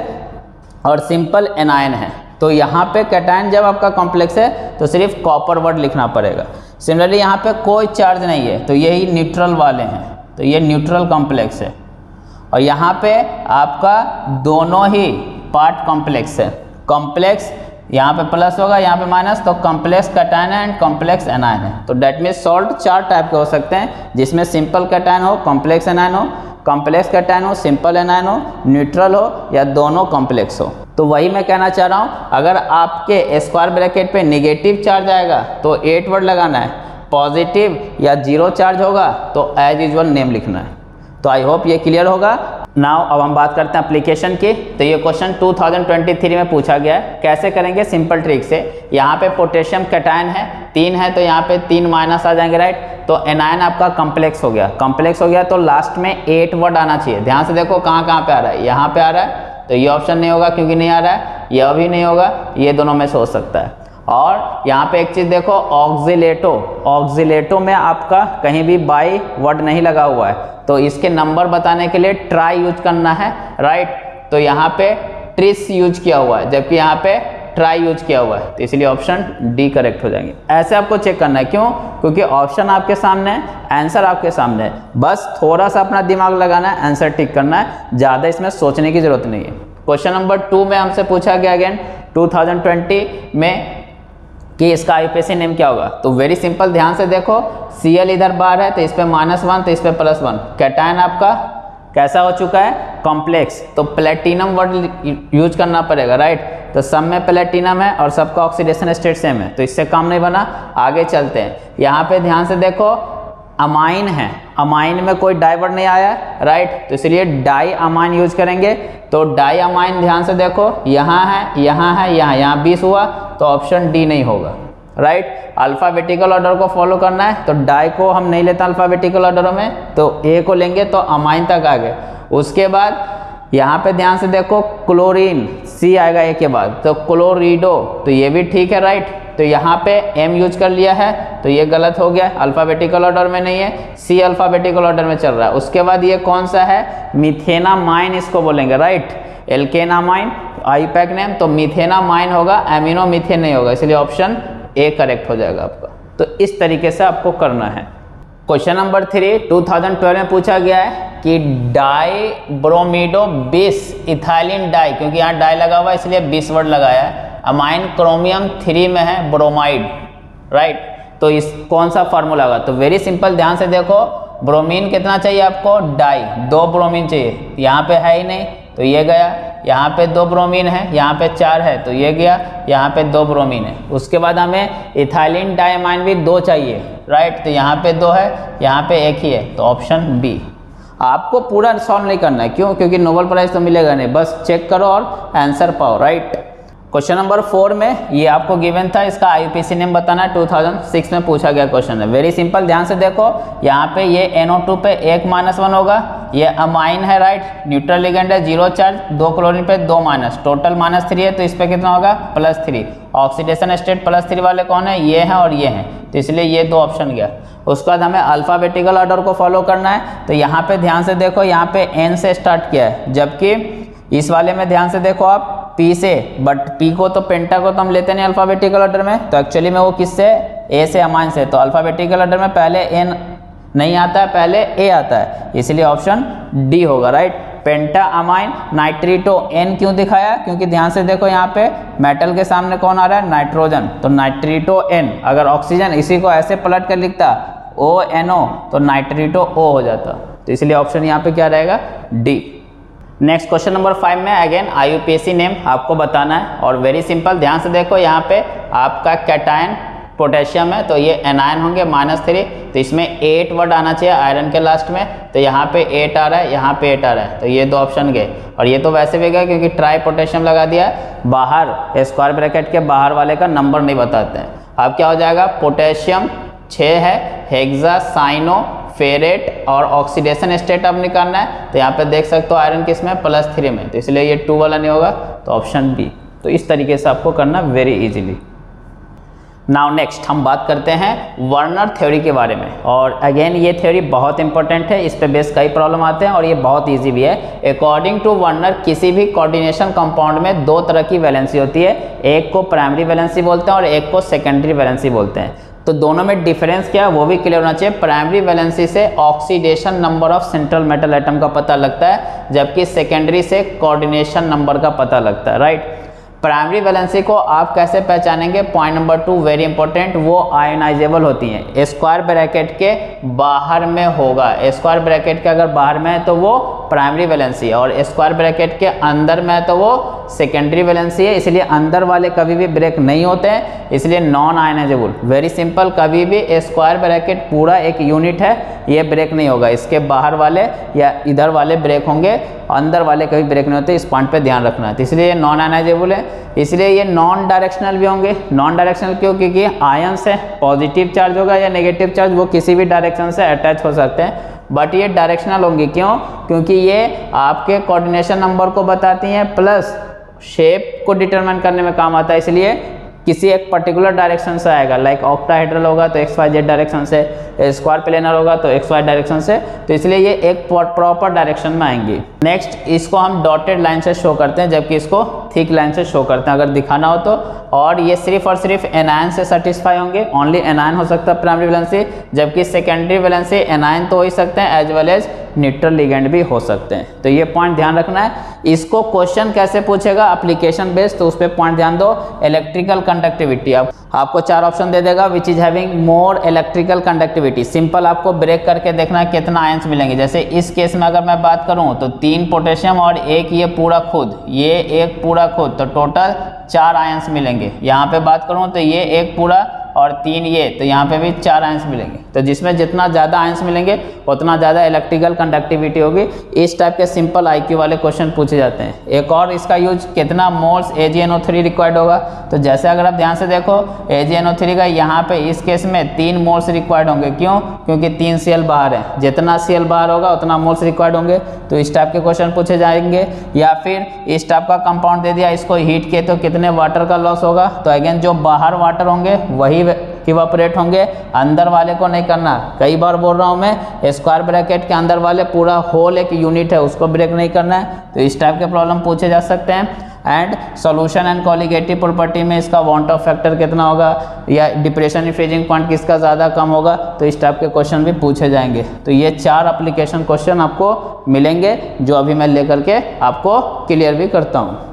और सिंपल एनायन है। तो यहाँ पे कैटाइन जब आपका कॉम्प्लेक्स है तो सिर्फ़ कॉपर वर्ड लिखना पड़ेगा। सिमिलरली यहाँ पे कोई चार्ज नहीं है तो यही न्यूट्रल वाले हैं। तो ये न्यूट्रल कॉम्प्लेक्स है। और यहाँ पे आपका दोनों ही पार्ट कॉम्प्लेक्स है। कॉम्प्लेक्स यहाँ पे प्लस होगा, यहाँ पे माइनस तो कॉम्प्लेक्स कैटाइन है एंड कॉम्प्लेक्स एनायन है। तो डेट मीन सॉल्ट चार टाइप के हो सकते हैं, जिसमें सिंपल कैटाइन हो कॉम्प्लेक्स एनायन हो कॉम्प्लेक्स कैटाइन हो सिंपल एनायन हो न्यूट्रल हो, या दोनों कॉम्प्लेक्स हो। तो वही मैं कहना चाह रहा हूँ, अगर आपके स्क्वायर ब्रैकेट पे निगेटिव चार्ज आएगा तो एट वर्ड लगाना है। पॉजिटिव या ज़ीरो चार्ज होगा तो एज यूजल नेम लिखना है। तो आई होप ये क्लियर होगा। नाउ अब हम बात करते हैं एप्लीकेशन की। तो ये क्वेश्चन 2023 में पूछा गया है। कैसे करेंगे? सिंपल ट्रिक से। यहाँ पे पोटेशियम कैटायन है, तीन है तो यहाँ पे तीन माइनस आ जाएँगे राइट तो एनायन आपका कम्प्लेक्स हो गया। कम्प्लेक्स हो गया तो लास्ट में एट वर्ड आना चाहिए। ध्यान से देखो कहाँ कहाँ पे आ रहा है। यहाँ पे आ रहा है तो ये ऑप्शन नहीं होगा, क्योंकि नहीं आ रहा है। यह भी नहीं होगा, ये दोनों में से हो सकता है। और यहाँ पे एक चीज़ देखो ऑक्जिलेटो ऑक्जिलेटो में आपका कहीं भी बाई वर्ड नहीं लगा हुआ है। तो इसके नंबर बताने के लिए ट्राई यूज़ करना है राइट तो यहाँ पे ट्रिस यूज़ किया हुआ है, जबकि यहाँ पे ट्राई यूज़ किया हुआ है। तो इसलिए ऑप्शन डी करेक्ट हो जाएँगे। ऐसे आपको चेक करना है। क्यों? क्योंकि ऑप्शन आपके सामने है आंसर आपके सामने है। बस थोड़ा सा अपना दिमाग लगाना है आंसर टिक करना है। ज़्यादा इसमें सोचने की ज़रूरत नहीं है। क्वेश्चन नंबर टू में हमसे पूछा गया अगेन 2020 में कि इसका आईपीसी नेम क्या होगा? तो वेरी सिंपल ध्यान से देखो सीएल इधर बार है तो इस पर माइनस वन तो इस पर प्लस वन कैटाइन आपका कैसा हो चुका है? कॉम्प्लेक्स तो प्लेटिनम वर्ड यूज़ करना पड़ेगा राइट तो सब में प्लेटिनम है और सबका ऑक्सीडेशन स्टेट सेम है। तो इससे काम नहीं बना, आगे चलते हैं। यहाँ पे ध्यान से देखो अमाइन है। अमाइन में कोई डाइवर्ट नहीं आया राइट तो इसलिए डाई अमाइन यूज़ करेंगे। तो डाई अमाइन ध्यान से देखो, यहाँ है यहाँ है, यहाँ यहाँ बीस हुआ तो ऑप्शन डी नहीं होगा राइट अल्फ़ाबेटिकल ऑर्डर को फॉलो करना है तो डाई को हम नहीं लेते अल्फ़ाबेटिकल ऑर्डर में तो ए को लेंगे तो अमाइन तक आ गए। उसके बाद यहाँ पे ध्यान से देखो, क्लोरीन सी आएगा ए के बाद। तो क्लोरीडो तो ये भी ठीक है राइट तो यहाँ पे एम यूज़ कर लिया है तो ये गलत हो गया। अल्फ़ाबेटिकल ऑर्डर में नहीं है सी अल्फ़ाबेटिकल ऑर्डर में चल रहा है। उसके बाद ये कौन सा है? मिथेना माइन इसको बोलेंगे right alkanamine IUPAC name तो मिथेना माइन होगा एमिनो मिथेन नहीं होगा। इसलिए ऑप्शन ए करेक्ट हो जाएगा आपका। तो इस तरीके से आपको करना है। क्वेश्चन नंबर थ्री, 2012 में पूछा गया है कि डाई ब्रोमीडो बिस इथाइलिन डाई, क्योंकि यहाँ डाई लगा हुआ है, इसलिए बिस वर्ड लगाया है। अमाइन क्रोमियम थ्री में है ब्रोमाइड राइट तो इस कौन सा फार्मूला होगा? तो वेरी सिंपल ध्यान से देखो, ब्रोमीन कितना चाहिए आपको? डाई, दो ब्रोमीन चाहिए। यहाँ पे है ही नहीं तो ये गया, यहाँ पे दो ब्रोमीन है, यहाँ पे चार है तो ये गया, यहाँ पे दो ब्रोमीन है। उसके बाद हमें इथाइलिन डायमाइन भी दो चाहिए राइट तो यहाँ पे दो है, यहाँ पे एक ही है तो ऑप्शन बी आपको पूरा सॉल्व नहीं करना है, क्यों? क्योंकि नोबल प्राइज तो मिलेगा नहीं, बस चेक करो और आंसर पाओ राइट क्वेश्चन नंबर फोर में ये आपको गिवन था, इसका आईपीसी नेम बताना है 2006 में पूछा गया क्वेश्चन है। वेरी सिंपल ध्यान से देखो, यहाँ पे ये NO2 पे एक माइनस वन होगा, ये अमाइन है राइट न्यूट्रल लिगेंड है ज़ीरो चार्ज दो क्लोरीन पे दो माइनस टोटल माइनस थ्री है तो इस पर कितना होगा? Plus three oxidation state plus three वाले कौन है? ये हैं और ये हैं। तो इसलिए ये दो ऑप्शन गया। उसके बाद हमें अल्फ़ाबेटिकल ऑर्डर को फॉलो करना है तो यहाँ पे ध्यान से देखो, यहाँ पे एन से स्टार्ट किया है। जबकि इस वाले में ध्यान से देखो आप पी से बट पी को तो पेंटा को तो हम लेते नहीं अल्फ़ाबेटिकल ऑर्डर में तो एक्चुअली में वो किससे? ए से, अमाइन से। तो अल्फ़ाबेटिकल ऑर्डर में पहले एन नहीं आता है, पहले ए आता है। इसलिए ऑप्शन डी होगा right penta amine nitrito N क्यों दिखाया? क्योंकि ध्यान से देखो यहाँ पे मेटल के सामने कौन आ रहा है? नाइट्रोजन तो नाइट्रीटो एन अगर ऑक्सीजन इसी को ऐसे पलट कर लिखता ओ एन ओ तो नाइट्रीटो ओ हो जाता। तो इसलिए ऑप्शन यहाँ पे क्या रहेगा? D next question number five में अगेन आई नेम आपको बताना है और वेरी सिंपल ध्यान से देखो यहाँ पे आपका कैटायन पोटेशियम है तो ये एनायन होंगे माइनस थ्री तो इसमें एट वर्ड आना चाहिए आयरन के लास्ट में तो यहाँ पे एट आ रहा है, यहाँ पे एट आ रहा है तो ये दो ऑप्शन गए। और ये तो वैसे भी गए क्योंकि ट्राई पोटेशियम लगा दिया है, बाहर स्क्वायर ब्रैकेट के बाहर वाले का नंबर नहीं बताते हैं। अब क्या हो जाएगा? पोटेशियम छः है हेक्सा साइनो फेरेट और ऑक्सीडेशन स्टेट अब निकालना है तो यहाँ पे देख सकते हो आयरन किसमें? प्लस थ्री में। तो इसलिए ये टू वाला नहीं होगा तो ऑप्शन बी तो इस तरीके से आपको करना वेरी इजीली नाउ नेक्स्ट हम बात करते हैं वर्नर थ्योरी के बारे में। और अगेन ये थ्योरी बहुत इंपॉर्टेंट है, इस पे बेस कई प्रॉब्लम आते हैं और ये बहुत इजी भी है। अकॉर्डिंग टू वर्नर किसी भी कोऑर्डिनेशन कंपाउंड में दो तरह की वैलेंसी होती है। एक को प्राइमरी वैलेंसी बोलते हैं और एक को सेकेंडरी वैलेंसी बोलते हैं। तो दोनों में डिफरेंस क्या है, वो भी क्लियर होना चाहिए। प्राइमरी वैलेंसी से oxidation number of central metal atom का पता लगता है, जबकि सेकेंडरी से कोऑर्डिनेशन नंबर का पता लगता है राइट प्राइमरी वैलेंसी को आप कैसे पहचानेंगे? Point number two very important वो आयोनाइजेबल होती हैं। स्क्वायर ब्रैकेट के बाहर में होगा। स्क्वायर ब्रैकेट के अगर बाहर में है तो वो प्राइमरी वैलेंसी है। और स्क्वायर ब्रैकेट के अंदर में है तो वो सेकेंडरी वैलेंसी है। इसलिए अंदर वाले कभी भी ब्रेक नहीं होते हैं। इसलिए नॉन आयनाइजेबल वेरी सिंपल कभी भी स्क्वायर ब्रैकेट पूरा एक यूनिट है, ये ब्रेक नहीं होगा। इसके बाहर वाले या इधर वाले ब्रेक होंगे। अंदर वाले कभी ब्रेक नहीं होते, इस पॉइंट पे ध्यान रखना है। तो इसलिए ये नॉन आयनाइजेबल है। इसलिए ये नॉन डायरेक्शनल भी होंगे। नॉन डायरेक्शनल क्यों? क्योंकि आयन से पॉजिटिव चार्ज होगा या नेगेटिव चार्ज वो किसी भी डायरेक्शन से अटैच हो सकते हैं। बट ये डायरेक्शनल होंगी क्यों? क्योंकि ये आपके कोऑर्डिनेशन नंबर को बताती हैं प्लस शेप को डिटरमाइन करने में काम आता है। इसलिए किसी एक पर्टिकुलर डायरेक्शन से आएगा लाइक ऑक्टाहाइड्रल होगा तो एक्स वाई जेड डायरेक्शन से स्क्वायर प्लेनर होगा तो एक्स वाई डायरेक्शन से तो इसलिए ये एक प्रॉपर डायरेक्शन में आएँगी। नेक्स्ट इसको हम डॉटेड लाइन से शो करते हैं, जबकि इसको थिक लाइन से शो करते हैं। अगर दिखाना हो तो और ये सिर्फ़ और सिर्फ़ एनायन से सेटिस्फाई होंगे। ओनली एनायन हो सकता है प्राइमरी वैलेंसी जबकि सेकेंडरी वैलेंसी एनायन तो हो ही सकते हैं as well as neutral ligand भी हो सकते हैं। तो ये पॉइंट ध्यान रखना है। इसको क्वेश्चन कैसे पूछेगा? अप्लीकेशन बेस्ड तो उस पर पॉइंट ध्यान दो। इलेक्ट्रिकल कंडक्टिविटी अब आपको चार ऑप्शन दे देगा which is having more electrical conductivity simple आपको ब्रेक करके देखना है कितना आयंस मिलेंगे। जैसे इस केस में अगर मैं बात करूँ तो तीन पोटेशियम और एक ये पूरा खुद, ये एक पूरा खुद तो टोटल चार आयंस मिलेंगे। यहाँ पे बात करूँ तो ये एक पूरा और तीन ये तो यहाँ पे भी चार आयंस मिलेंगे। तो जिसमें जितना ज़्यादा आयंस मिलेंगे, उतना ज़्यादा इलेक्ट्रिकल कंडक्टिविटी होगी। इस टाइप के सिंपल आईक्यू वाले क्वेश्चन पूछे जाते हैं। एक और इसका यूज़ कितना मोल्स ए जी रिक्वायर्ड होगा? तो जैसे अगर आप ध्यान से देखो ए जी का यहाँ पे इस केस में तीन मोल्स रिक्वायर्ड होंगे। क्यों? क्योंकि तीन सी बाहर है। जितना सीएल बाहर होगा, उतना मोल्स रिक्वायर्ड होंगे। तो इस टाइप के क्वेश्चन पूछे जाएँगे। या फिर इस टाइप का कंपाउंड दे दिया, इसको हीट किए तो कितने वाटर का लॉस होगा? तो अगेन जो बाहर वाटर होंगे, वही इवापोरेट होंगे अंदर वाले को नहीं करना कई बार बोल रहा हूँ मैं स्क्वायर ब्रैकेट के अंदर वाले पूरा होल एक यूनिट है उसको ब्रेक नहीं करना है तो इस टाइप के प्रॉब्लम पूछे जा सकते हैं and solution and colligative property में इसका वांट ऑफ़ फैक्टर कितना होगा या डिप्रेशन फ्रीजिंग पॉइंट किसका ज़्यादा कम होगा तो इस टाइप के क्वेश्चन भी पूछे जाएँगे तो ये चार अप्लीकेशन क्वेश्चन आपको मिलेंगे जो अभी मैं लेकर के आपको क्लियर भी करता हूँ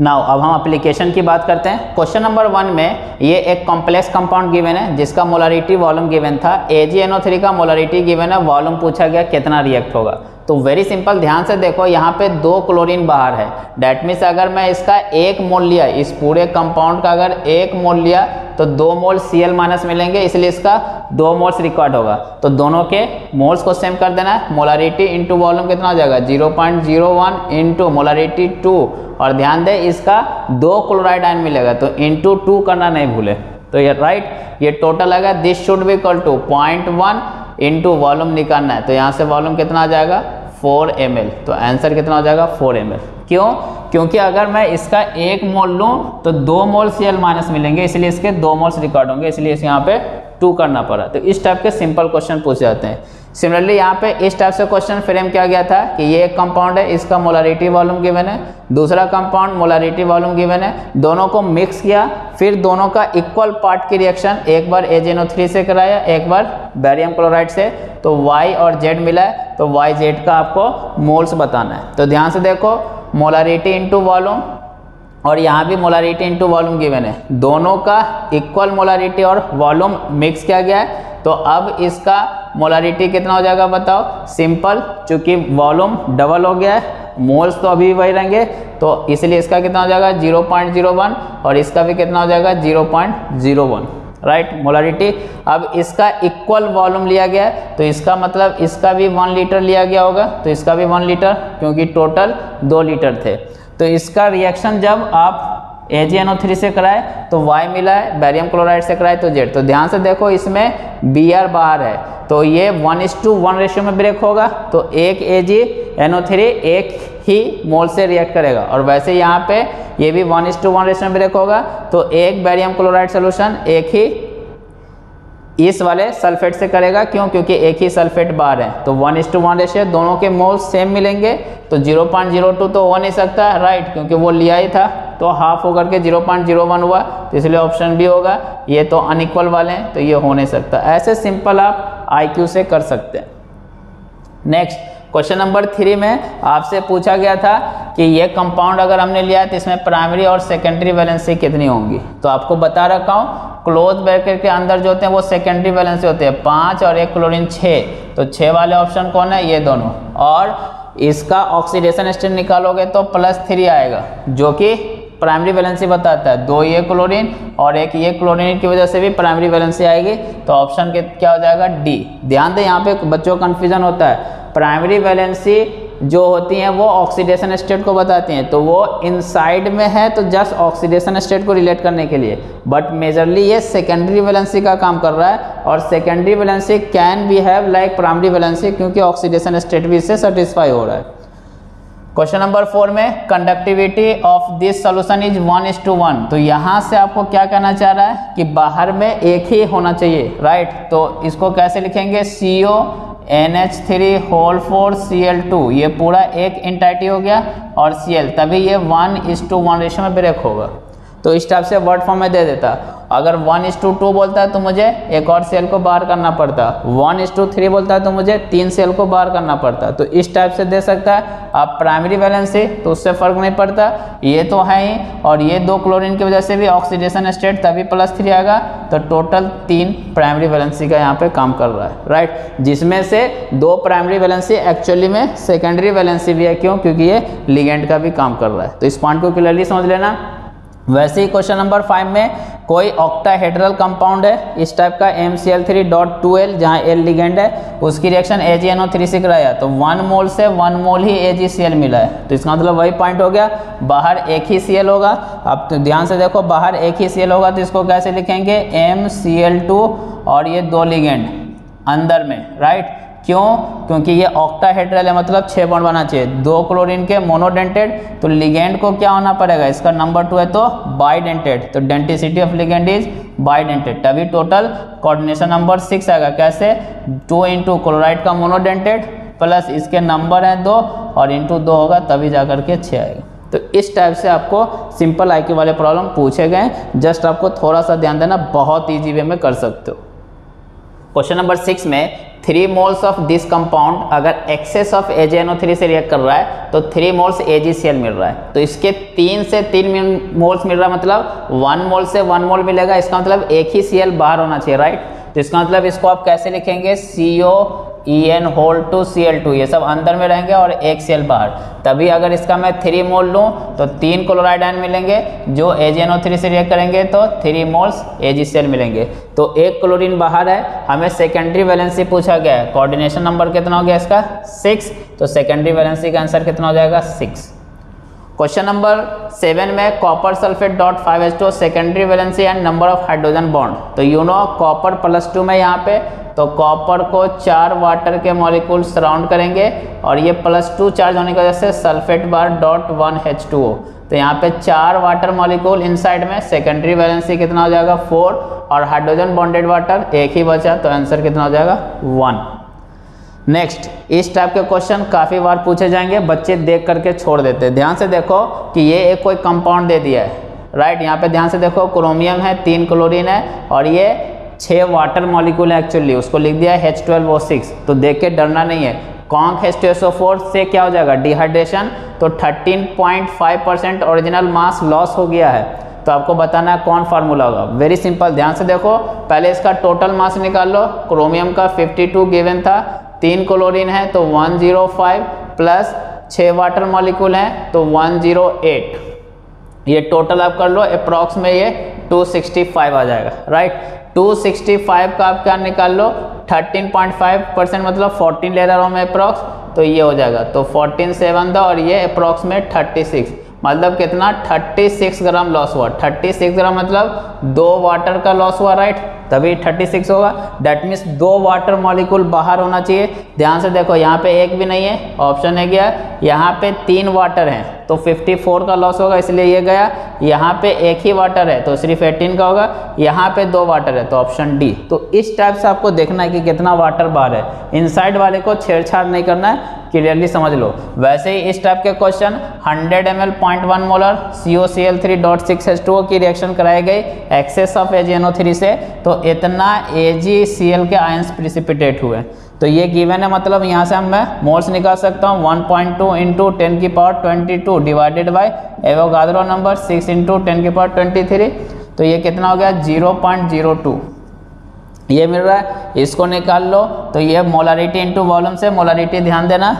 नाउ अब हम एप्लीकेशन की बात करते हैं। क्वेश्चन नंबर वन में ये एक कॉम्प्लेक्स कंपाउंड गिवन है, जिसका मोलारिटी वॉल्यूम गिवन था। AgNO3 का मोलारिटी गिवन है। वॉल्यूम पूछा गया कितना रिएक्ट होगा। तो वेरी सिंपल ध्यान से देखो, यहाँ पे दो क्लोरीन बाहर है। डैट मीन्स अगर मैं इसका एक मोल लिया, इस पूरे कंपाउंड का अगर एक मोल लिया तो दो मोल सी एल माइनस मिलेंगे, इसलिए इसका दो मोल्स रिकॉर्ड होगा। तो दोनों के मोल्स को सेम कर देना है मोलारिटी इंटू वॉल्यूम कितना हो जाएगा? Zero point zero one into molarity two और ध्यान दे, इसका दो क्लोराइड आयन मिलेगा तो इंटू टू करना नहीं भूले। तो ये राइट ये टोटल आएगा this should be equal to point one into volume निकालना है तो यहाँ से वॉल्यूम कितना आ जाएगा? फोर एम तो आंसर कितना हो जाएगा? फोर एम क्यों? क्योंकि अगर मैं इसका एक मोल लूँ तो दो मोल सी एल माइनस मिलेंगे, इसलिए इसके दो मोल्स रिकॉर्ड होंगे, इसलिए इस यहाँ पे टू करना पड़ा। तो इस टाइप के सिंपल क्वेश्चन पूछ जाते हैं। सिमिलरली यहाँ पे इस टाइप से क्वेश्चन फ्रेम किया गया था कि ये एक कंपाउंड है, इसका मोलारिटी वॉल्यूम गिवन है, दूसरा कंपाउंड मोलारिटी वॉल्यूम गिवन है, दोनों को मिक्स किया, फिर दोनों का इक्वल पार्ट की रिएक्शन एक बार एजेनो से कराया, एक बार बैरियम क्लोराइड से तो वाई और जेड मिला है तो वाई जेड का आपको मोल्स बताना है। तो ध्यान से देखो मोलारिटी इंटू वॉल्यूम और यहाँ भी मोलारिटी इंटू वॉल्यूम गिवन है। दोनों का इक्वल मोलारिटी और वॉल्यूम मिक्स किया गया है। तो अब इसका मोलारिटी कितना हो जाएगा बताओ। सिंपल, चूँकि वॉल्यूम डबल हो गया है, मोल्स तो अभी वही रहेंगे तो इसलिए इसका कितना हो जाएगा? 0.01 और इसका भी कितना हो जाएगा? 0.01 राइट, मोलारिटी। अब इसका इक्वल वॉल्यूम लिया गया है तो इसका मतलब इसका भी वन लीटर लिया गया होगा तो इसका भी वन लीटर, क्योंकि टोटल दो लीटर थे। तो इसका रिएक्शन जब आप AgNO3 से कराए तो Y मिला है बैरियम क्लोराइड से कराए तो Z. तो ध्यान से देखो, इसमें Br बाहर है तो ये one is to one ratio में ब्रेक होगा तो एक AgNO3 एक ही मोल से रिएक्ट करेगा, और वैसे यहाँ पे ये भी one is to one ratio में ब्रेक होगा तो एक बैरियम क्लोराइड सोल्यूशन एक ही इस वाले सल्फेट से करेगा, क्यों? क्योंकि एक ही सल्फेट बार है तो one is to one ratio दोनों के मोल सेम मिलेंगे तो 0.02 तो हो नहीं सकता राइट क्योंकि वो लिया ही था। तो हाफ़ होकर के 0.01 हुआ तो इसलिए ऑप्शन भी होगा। ये तो अनइक्वल वाले हैं तो ये हो नहीं सकता। ऐसे सिंपल आप आईक्यू से कर सकते हैं। नेक्स्ट क्वेश्चन नंबर थ्री में आपसे पूछा गया था कि ये कंपाउंड अगर हमने लिया तो इसमें प्राइमरी और सेकेंडरी वैलेंसी कितनी होंगी? तो आपको बता रखा हूँ क्लोज ब्रैकेट के अंदर जो होते हैं, वो सेकेंडरी वैलेंसी होते हैं। पाँच और एक क्लोरीन छः। तो छः वाले ऑप्शन कौन है? ये दोनों। और इसका ऑक्सीडेशन स्टेट निकालोगे तो प्लस थ्री आएगा, जो कि प्राइमरी वैलेंसी बताता है। दो ये क्लोरीन और एक ये क्लोरीन की वजह से भी प्राइमरी वैलेंसी आएगी। तो ऑप्शन के क्या हो जाएगा? डी ध्यान दें, यहाँ पे बच्चों का कन्फ्यूज़न होता है। प्राइमरी वैलेंसी जो होती हैं, वो ऑक्सीडेशन स्टेट को बताती हैं। तो वो इनसाइड में है तो जस्ट ऑक्सीडेशन स्टेट को रिलेट करने के लिए। बट मेजरली ये सेकेंडरी वैलेंसी का काम कर रहा है और secondary valency can be have like primary valency क्योंकि ऑक्सीडेशन स्टेट भी इससे सेटिस्फाई हो रहा है। क्वेश्चन नंबर फोर में conductivity of this solution is one is to one तो यहाँ से आपको क्या कहना चाह रहा है? कि बाहर में एक ही होना चाहिए राइट तो इसको कैसे लिखेंगे? C O N H three whole four C L two ये पूरा एक इंटाइटी हो गया और सी एल तभी ये one is to one ratio में ब्रेक होगा। तो इस टाइप से वर्ड फॉर्म में दे देता। अगर वन इज़ टू टू बोलता है तो मुझे एक और सेल को बाहर करना पड़ता। वन इज़ टू थ्री बोलता है तो मुझे तीन सेल को बाहर करना पड़ता। तो इस टाइप से दे सकता है। आप प्राइमरी बैलेंस वैलेंसी तो उससे फ़र्क नहीं पड़ता। ये तो है ही। और ये दो क्लोरीन की वजह से भी ऑक्सीडेशन स्टेट तभी प्लस थ्री आएगा। तो टोटल तीन प्राइमरी वैलेंसी का यहाँ पे काम कर रहा है। राइट जिसमें से दो प्राइमरी वैलेंसी एक्चुअली में सेकेंडरी वैलेंसी भी है। क्यों? क्योंकि ये लिगेंड का भी काम कर रहा है। तो इस पॉइंट को क्लियरली समझ लेना। वैसे ही क्वेश्चन नंबर फाइव में कोई ऑक्टाहेड्रल कंपाउंड है? इस टाइप का M C L three dot two L जहाँ एल लिगेंड है, उसकी reaction A G N O three से कराया तो वन मोल से वन मोल ही ए जी सी एल मिला है। तो इसका मतलब वही पॉइंट हो गया। बाहर एक ही सी एल होगा। अब तो ध्यान से देखो, बाहर एक ही सी एल होगा तो इसको कैसे लिखेंगे? एम सी एल टू और ये दो लिगेंड अंदर में राइट क्यों? क्योंकि ये ऑक्टाहेड्रल है मतलब छः बॉन्ड बना चाहिए। दो क्लोरीन के मोनोडेंटेड तो लिगेंड को क्या होना पड़ेगा? इसका नंबर टू है तो बाइडेंटेड तो denticity of ligand is bidentate तभी टोटल कोऑर्डिनेशन नंबर सिक्स आएगा। कैसे? टू इंटू क्लोराइड का मोनोडेंटेड प्लस इसके नंबर हैं दो, और इंटू दो होगा, तभी जा करके छः आएगा। तो इस टाइप से आपको सिंपल आई वाले प्रॉब्लम पूछे गए जस्ट आपको थोड़ा सा ध्यान देना, बहुत ईजी वे में कर सकते हो। क्वेश्चन नंबर सिक्स में three moles of this compound अगर एक्सेस ऑफ़ थ्री से रिएक्ट कर रहा है तो थ्री मोल्स एजीसीएल मिल रहा है। तो इसके तीन से तीन मोल्स मिल रहा है मतलब वन मोल से वन मोल मिलेगा, इसका मतलब एक ही सीएल बाहर होना चाहिए राइट तो इसका मतलब इसको आप कैसे लिखेंगे? C O E N whole two C L two ये सब अंदर में रहेंगे और एक सी एल बाहर। तभी अगर इसका मैं थ्री मोल लूँ तो तीन क्लोराइड आयन मिलेंगे, जो A G N O three से रिएक्ट करेंगे तो three moles A G C L मिलेंगे। तो एक क्लोरीन बाहर है, हमें सेकेंडरी वैलेंसी पूछा गया है। कोऑर्डिनेशन नंबर कितना हो गया इसका? सिक्स तो सेकेंडरी वैलेंसी का आंसर कितना हो जाएगा? सिक्स क्वेश्चन नंबर सेवन में copper sulphate dot five H two secondary valency and number of hydrogen bond तो you know copper plus two में यहाँ पे तो कॉपर को चार वाटर के मॉलिक्यूल सराउंड करेंगे और ये प्लस टू चार्ज होने की वजह से सल्फेट बार dot one H two O तो यहाँ पे चार वाटर मॉलिक्यूल इनसाइड में सेकेंडरी वैलेंसी कितना हो जाएगा? फोर और हाइड्रोजन बॉन्डेड वाटर एक ही बचा तो आंसर कितना हो जाएगा? वन नेक्स्ट इस टाइप के क्वेश्चन काफ़ी बार पूछे जाएँगे, बच्चे देख करके छोड़ देते हैं। ध्यान से देखो कि ये एक कोई कंपाउंड दे दिया है राइट यहाँ पे ध्यान से देखो क्रोमियम है, तीन क्लोरीन है, और ये छः वाटर मॉलिक्यूल है एक्चुअली उसको लिख दिया है एच ट्वेल्व सिक्स तो देख के डरना नहीं है। कॉन्क फोर से क्या हो जाएगा? डिहाइड्रेशन तो 13.5 परसेंट ओरिजिनल मास लॉस हो गया है। तो आपको बताना है कौन फार्मूला होगा। वेरी सिंपल ध्यान से देखो, पहले इसका टोटल मास निकाल लो क्रोमियम का 52 गिवन था तीन क्लोरीन है तो 105 प्लस छः वाटर मॉलिक्यूल हैं तो 108 ये टोटल आप कर लो, अप्रॉक्स में ये 265 आ जाएगा राइट 265 का आप क्या निकाल लो 13.5 परसेंट मतलब 14 ले रहा हूँ मैं अप्रॉक्स तो ये हो जाएगा तो 14 सेवन था और ये अप्रॉक्स में 36 मतलब कितना? 36 ग्राम लॉस हुआ। 36 ग्राम मतलब दो वाटर का लॉस हुआ राइट तभी 36 होगा। डेट मीन्स दो वाटर मॉलिक्यूल बाहर होना चाहिए। ध्यान से देखो, यहाँ पे एक भी नहीं है ऑप्शन है गया यहाँ पे तीन वाटर हैं तो 54 का लॉस होगा, इसलिए ये गया। यहाँ पे एक ही वाटर है तो सिर्फ़ 18 का होगा। यहाँ पे दो वाटर है तो ऑप्शन डी तो इस टाइप से आपको देखना है कि कितना वाटर बाहर है। इनसाइड वाले को छेड़छाड़ नहीं करना है। क्लियरली समझ लो। वैसे ही इस टाइप के question 100 M L point one molar C O C L three dot six H two की रिएक्शन कराई गई excess of A G N O three से तो इतना ए जी सी एल के आयंस प्रिसिपिटेट हुए। तो ये गिवन है मतलब यहाँ से हम मैं मोल्स निकाल सकता हूँ 1.2 पॉइंट टू इंटू टेन की power twenty two divided by Avogadro number six into ten की पावर ट्वेंटी थ्री तो ये कितना हो गया? ज़ीरो पॉइंट ज़ीरो टू ये मिल रहा है, इसको निकाल लो। तो ये मोलारिटी इंटू वॉल्यूम से मोलारिटी ध्यान देना।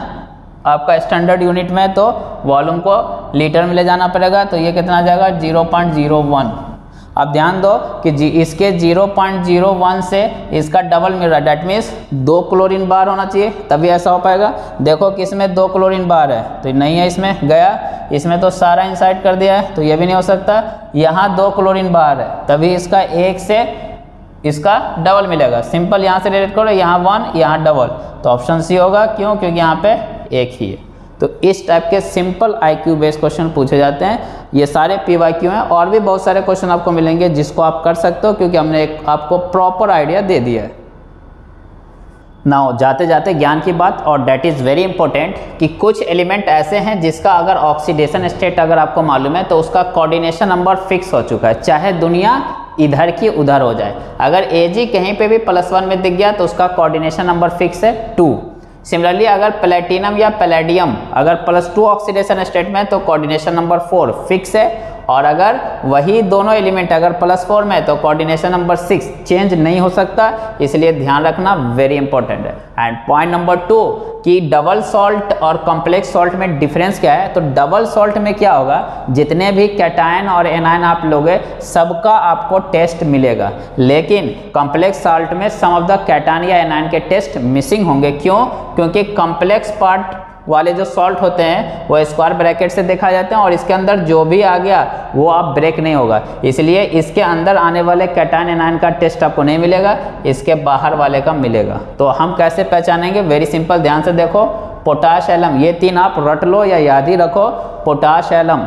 आपका स्टैंडर्ड यूनिट में तो वॉल्यूम को लीटर में ले जाना पड़ेगा। तो ये कितना आ जाएगा? ज़ीरो पॉइंट ज़ीरो वन अब ध्यान दो कि जी, इसके 0.01 से इसका डबल मिल रहा है। डैट मीन्स दो क्लोरीन बार होना चाहिए, तभी ऐसा हो पाएगा। देखो कि इसमें दो क्लोरीन बार है। तो नहीं है इसमें, गया। इसमें तो सारा इंसाइड कर दिया है तो ये भी नहीं हो सकता। यहाँ दो क्लोरीन बार है, तभी इसका एक से इसका डबल मिलेगा। सिंपल यहाँ से रिलेट करो, यहाँ वन यहाँ डबल तो ऑप्शन सी होगा, क्यों? क्योंकि यहाँ पे एक ही है। तो इस टाइप के सिंपल आईक्यू बेस्ड क्वेश्चन पूछे जाते हैं। ये सारे पी वाई क्यू हैं, और भी बहुत सारे क्वेश्चन आपको मिलेंगे जिसको आप कर सकते हो, क्योंकि हमने एक आपको प्रॉपर आइडिया दे दिया है। नाउ जाते जाते ज्ञान की बात, और डेट इज़ वेरी इंपॉर्टेंट कि कुछ एलिमेंट ऐसे हैं जिसका अगर ऑक्सीडेशन स्टेट अगर आपको मालूम है तो उसका कोऑर्डिनेशन नंबर फिक्स हो चुका है। चाहे दुनिया इधर की उधर हो जाए। अगर ए जी कहीं पे भी प्लस वन में दिख गया तो उसका कोऑर्डिनेशन नंबर फिक्स है टू सिमिलरली अगर प्लेटिनम या पैलेडियम अगर प्लस टू ऑक्सीडेशन स्टेट में तो कोऑर्डिनेशन नंबर फोर फिक्स है। और अगर वही दोनों एलिमेंट अगर प्लस फोर में है तो कोऑर्डिनेशन नंबर सिक्स चेंज नहीं हो सकता। इसलिए ध्यान रखना वेरी इंपॉर्टेंट है। एंड पॉइंट नंबर टू कि डबल सॉल्ट और कॉम्प्लेक्स सॉल्ट में डिफरेंस क्या है? तो डबल सॉल्ट में क्या होगा? जितने भी कैटायन और एनायन आप लोगे, सबका आपको टेस्ट मिलेगा। लेकिन कॉम्प्लेक्स सॉल्ट में सम ऑफ़ द कैटायन या एनायन के टेस्ट मिसिंग होंगे। क्यों? क्योंकि कॉम्प्लेक्स पार्ट वाले जो सॉल्ट होते हैं, वो स्क्वायर ब्रैकेट से देखा जाते हैं और इसके अंदर जो भी आ गया, वो आप ब्रेक नहीं होगा। इसलिए इसके अंदर आने वाले कैटाइन एनाइन का टेस्ट आपको नहीं मिलेगा, इसके बाहर वाले का मिलेगा। तो हम कैसे पहचानेंगे? वेरी सिंपल ध्यान से देखो। पोटाश एलम ये तीन आप रट लो या याद ही रखो। Potash alum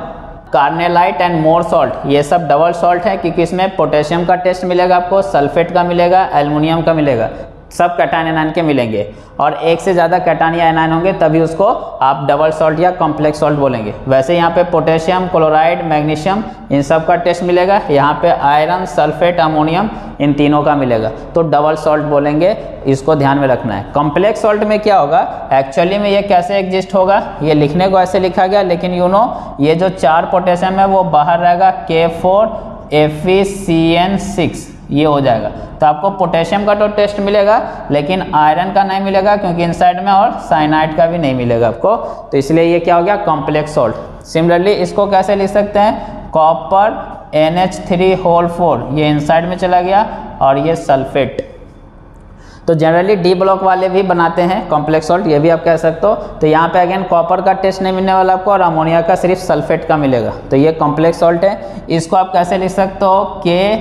carnallite and Mohr salt ये सब डबल सॉल्ट है, क्योंकि इसमें पोटेशियम का टेस्ट मिलेगा आपको सल्फेट का मिलेगा एलमिनियम का मिलेगा। सब कैटाइन एनाइन के मिलेंगे। और एक से ज़्यादा कैटाइन या एनाइन होंगे, तभी उसको आप डबल सॉल्ट या कॉम्प्लेक्स सॉल्ट बोलेंगे। वैसे यहाँ पे पोटेशियम क्लोराइड मैग्नीशियम इन सब का टेस्ट मिलेगा। यहाँ पे आयरन सल्फेट अमोनियम इन तीनों का मिलेगा। तो डबल सॉल्ट बोलेंगे, इसको ध्यान में रखना है। कॉम्प्लेक्स सॉल्ट में क्या होगा? एक्चुअली में ये कैसे एग्जिस्ट होगा? ये लिखने को ऐसे लिखा गया, लेकिन यू नो ये जो चार पोटेशियम है, वो बाहर रहेगा K four F C N six ये हो जाएगा। तो आपको पोटेशियम का तो टेस्ट मिलेगा, लेकिन आयरन का नहीं मिलेगा, क्योंकि इनसाइड में और साइनाइड का भी नहीं मिलेगा आपको। तो इसलिए ये क्या हो गया? कॉम्प्लेक्स सॉल्ट सिमिलरली इसको कैसे लिख सकते हैं? Copper N H three whole four ये इनसाइड में चला गया और ये सल्फेट तो जनरली डी ब्लॉक वाले भी बनाते हैं कॉम्प्लेक्स सॉल्ट ये भी आप कह सकते हो। तो यहाँ पे अगेन कॉपर का टेस्ट नहीं मिलने वाला आपको और अमोनिया का सिर्फ़ सल्फेट का मिलेगा। तो ये कॉम्प्लेक्स सॉल्ट है। इसको आप कैसे लिख सकते हो? K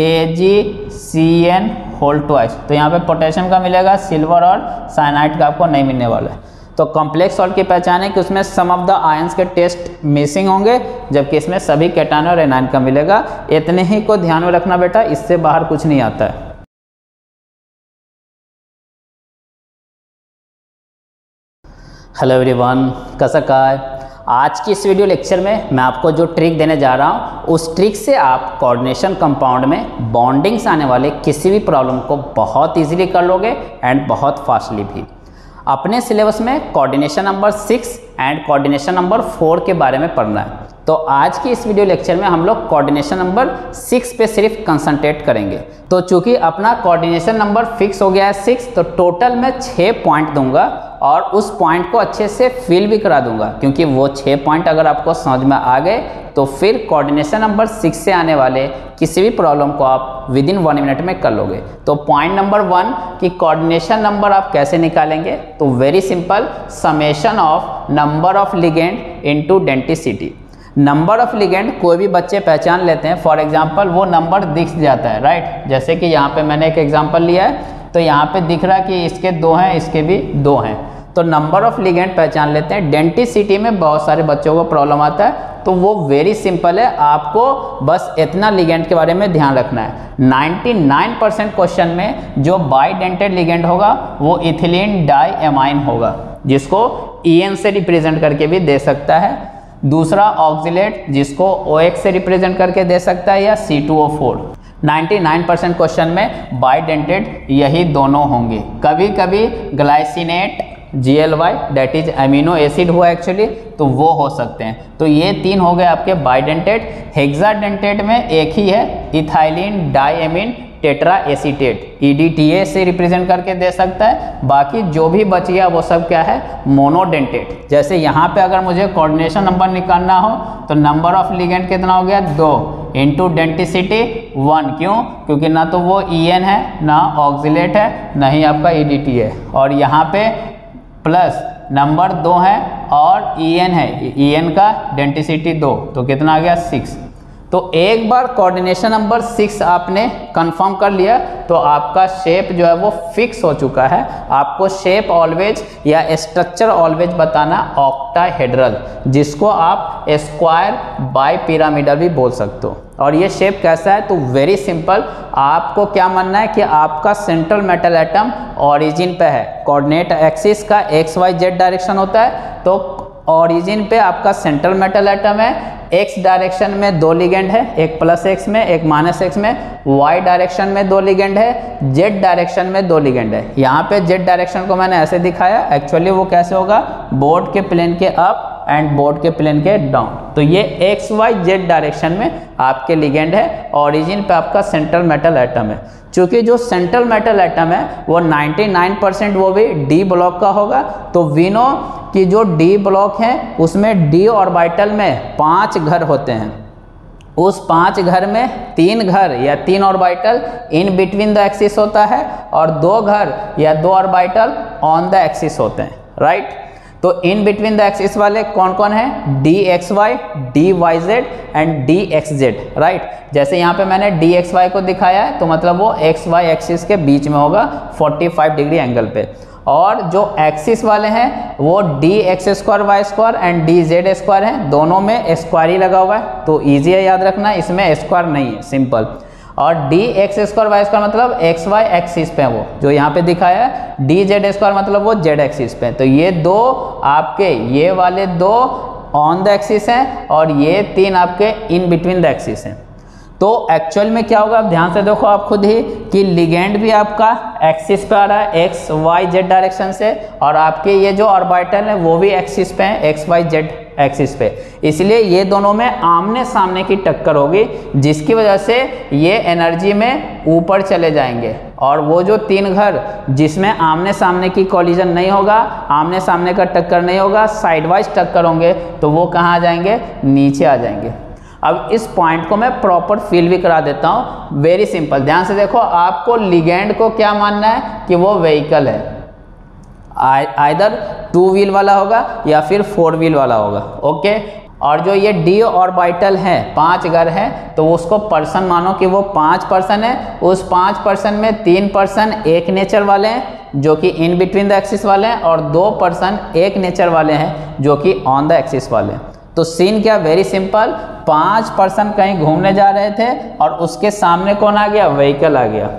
A G C N whole twice तो यहाँ पे पोटेशियम का मिलेगा सिल्वर और साइनाइड का आपको नहीं मिलने वाला है। तो कॉम्प्लेक्स सॉल्ट की पहचान है कि उसमें सम ऑफ़ द आयंस के टेस्ट मिसिंग होंगे, जबकि इसमें सभी कैटान और एनाइन का मिलेगा। इतने ही को ध्यान में रखना बेटा, इससे बाहर कुछ नहीं आता है। हेलो एवरीवन कैसा का है? आज की इस वीडियो लेक्चर में मैं आपको जो ट्रिक देने जा रहा हूँ, उस ट्रिक से आप कोऑर्डिनेशन कंपाउंड में बॉन्डिंग से आने वाले किसी भी प्रॉब्लम को बहुत इजीली कर लोगे एंड बहुत फास्टली भी। अपने सिलेबस में coordination number six and coordination number four के बारे में पढ़ना है। तो आज की इस वीडियो लेक्चर में हम लोग कोऑर्डिनेशन नंबर सिक्स पे सिर्फ़ कंसंट्रेट करेंगे। तो चूँकि अपना कोऑर्डिनेशन नंबर फिक्स हो गया है सिक्स तो टोटल मैं छः पॉइंट दूँगा। और उस पॉइंट को अच्छे से फिल भी करा दूँगा, क्योंकि वो छः पॉइंट अगर आपको समझ में आ गए तो फिर कोऑर्डिनेशन नंबर सिक्स से आने वाले किसी भी प्रॉब्लम को आप विद इन वन मिनट में कर लोगे। तो पॉइंट नंबर वन कि कोऑर्डिनेशन नंबर आप कैसे निकालेंगे? तो very simple summation of number of ligand into denticity number of ligand कोई भी बच्चे पहचान लेते हैं। फॉर एग्ज़ाम्पल वो नंबर दिख जाता है राइट जैसे कि यहाँ पे मैंने एक एग्ज़ाम्पल लिया है। तो यहाँ पे दिख रहा है कि इसके दो हैं, इसके भी दो हैं। तो नंबर ऑफ़ लिगेंड पहचान लेते हैं। डेंटिसिटी में बहुत सारे बच्चों को प्रॉब्लम आता है तो वो वेरी सिंपल है। आपको बस इतना लिगेंड के बारे में ध्यान रखना है। 99 परसेंट क्वेश्चन में जो बाई डेंटेड होगा, वो इथिलीन डाई एमाइन होगा, जिसको ई e से रिप्रेजेंट करके भी दे सकता है। दूसरा ऑक्सिलेट जिसको ओएक्स से रिप्रेजेंट करके दे सकता है, या C two O four 99 percent question में बाइडेंटेड यही दोनों होंगे। कभी कभी glycinate G L Y that is amino acid हुआ एक्चुअली तो वो हो सकते हैं। तो ये तीन हो गए आपके बाइडेंटेड। हेक्साडेंटेड में एक ही है ethylene diamine tetra acetate EDTA से रिप्रेजेंट करके दे सकता है। बाकी जो भी बच गया वो सब क्या है? मोनोडेंटेट जैसे यहाँ पे अगर मुझे कोऑर्डिनेशन नंबर निकालना हो तो नंबर ऑफ़ लिगेंड कितना हो गया? दो। इंटू डेंटिसिटी वन क्यों? क्योंकि ना तो वो ई एन है, ना ऑक्जिलेट है, ना ही आपका ई डी टी है। और यहाँ पे प्लस नंबर दो है और ई एन है। ई एन का डेंटिसिटी दो। तो कितना आ गया? सिक्स तो एक बार कोऑर्डिनेशन नंबर सिक्स आपने कंफर्म कर लिया तो आपका शेप जो है वो फिक्स हो चुका है। आपको शेप ऑलवेज या स्ट्रक्चर ऑलवेज बताना ऑक्टाहेड्रल जिसको आप स्क्वायर बाय पिरामिडल भी बोल सकते हो। और ये शेप कैसा है? तो वेरी सिंपल आपको क्या मानना है कि आपका सेंट्रल मेटल एटम ओरिजिन पे है। कोऑर्डिनेट एक्सिस का एक्स वाई जेड डायरेक्शन होता है तो ओरिजिन पे आपका सेंट्रल मेटल एटम है एक्स डायरेक्शन में दो लिगेंड है, एक प्लस एक्स में, एक माइनस एक्स में वाई डायरेक्शन में दो लिगेंड है जेड डायरेक्शन में दो लिगेंड है। यहाँ पे जेड डायरेक्शन को मैंने ऐसे दिखाया एक्चुअली वो कैसे होगा? बोर्ड के प्लेन के अप एंड बोर्ड के प्लेन के डाउन तो ये एक्स वाई जेड डायरेक्शन में आपके लिगेंड है. ओरिजिन पे आपका सेंट्रल मेटल एटम है. चूँकि जो सेंट्रल मेटल एटम है, वो 99 परसेंट वो भी डी ब्लॉक का होगा. तो वीनो कि जो डी ब्लॉक है, उसमें डी ऑर्बिटल में पाँच घर होते हैं. उस पाँच घर में तीन घर या तीन orbital in between the axis होता है और दो घर या दो ऑर्बिटल ऑन द एक्सिस होते हैं. राइट तो इन बिटवीन द एक्सिस वाले कौन कौन है? D x y d y z and d x z right जैसे यहाँ पे मैंने डी एक्स वाई को दिखाया है तो मतलब वो एक्स वाई एक्सिस के बीच में होगा 45 डिग्री एंगल पे। और जो एक्सिस वाले हैं, वो d x square y square and d z square है, दोनों में स्क्वायर ही लगा हुआ है तो ईजी है याद रखना, इसमें स्क्वायर नहीं है सिंपल और d x square y square मतलब एक्स वाई एक्सिस पे है वो, जो यहाँ पे दिखाया है डी जेड स्क्वायर मतलब वो जेड एक्सिस पे तो ये दो आपके, ये वाले दो ऑन द एक्सिस हैं और ये तीन आपके इन बिटवीन द एक्सिस हैं। तो एक्चुअल में क्या होगा आप ध्यान से देखो आप खुद ही कि लिगेंड भी आपका एक्सिस पे आ रहा है एक्स वाई जेड डायरेक्शन से, और आपके ये जो ऑर्बिटल है, वो भी एक्सिस पे है एक्स वाई जेड एक्सिस पे। इसलिए ये दोनों में आमने सामने की टक्कर होगी, जिसकी वजह से ये एनर्जी में ऊपर चले जाएँगे। और वो जो तीन घर, जिसमें आमने सामने की कॉलिजन नहीं होगा, आमने सामने का टक्कर नहीं होगा साइड वाइज टक्कर होंगे तो वो कहाँ आ जाएँगे? नीचे आ जाएँगे। अब इस पॉइंट को मैं प्रॉपर फील भी करा देता हूँ। वेरी सिंपल ध्यान से देखो, आपको लिगेंड को क्या मानना है? कि वो व्हीकल है। आइदर टू व्हील वाला होगा या फिर फोर व्हील वाला होगा ओके और जो ये डी ऑर्बिटल है, पाँच घर है तो उसको पर्सन मानो कि वो पाँच पर्सन है, उस पाँच पर्सन में तीन पर्सन एक नेचर वाले हैं, जो कि इन बिटवीन द एक्सिस वाले हैं, और दो पर्सन एक नेचर वाले हैं, जो कि ऑन द एक्सिस वाले हैं। तो सीन क्या? वेरी सिंपल पाँच पर्सन कहीं घूमने जा रहे थे, और उसके सामने कौन आ गया? व्हीकल आ गया।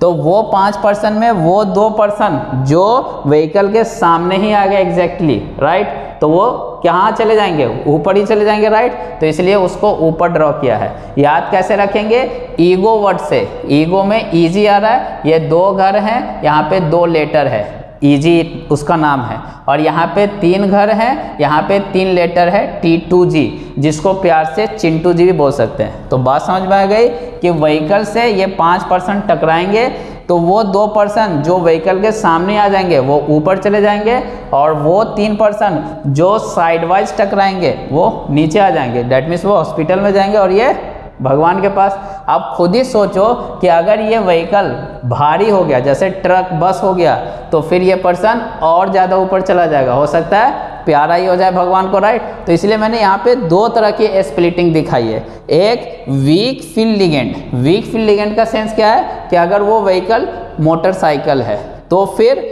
तो वो पाँच पर्सन में वो दो पर्सन जो व्हीकल के सामने ही आ गए एग्जैक्टली राइट तो वो कहाँ चले जाएँगे? ऊपर ही चले जाएँगे राइट तो इसलिए उसको ऊपर ड्रॉ किया है। याद कैसे रखेंगे? ईगो वर्ड से। ईगो में ईजी आ रहा है। ये दो घर हैं, यहाँ पे दो लेटर है। ईजी उसका नाम है। और यहाँ पे तीन घर है, यहाँ पे तीन लेटर है टी टू जी जिसको प्यार से चिंटू जी भी बोल सकते हैं। तो बात समझ में आ गई कि व्हीकल से ये पाँच परसेंट टकराएँगे तो वो दो पर्सन जो व्हीकल के सामने आ जाएँगे, वो ऊपर चले जाएँगे, और वो तीन पर्सन जो साइडवाइज टकराएँगे, वो नीचे आ जाएँगे। डैट मीन्स वो हॉस्पिटल में जाएँगे और ये भगवान के पास। आप खुद ही सोचो कि अगर ये व्हीकल भारी हो गया, जैसे ट्रक बस हो गया तो फिर ये पर्सन और ज़्यादा ऊपर चला जाएगा। हो सकता है प्यारा ही हो जाए भगवान को राइट तो इसलिए मैंने यहाँ पे दो तरह की स्प्लिटिंग दिखाई है। एक weak field ligand weak field ligand का सेंस क्या है? कि अगर वो व्हीकल मोटरसाइकिल है तो फिर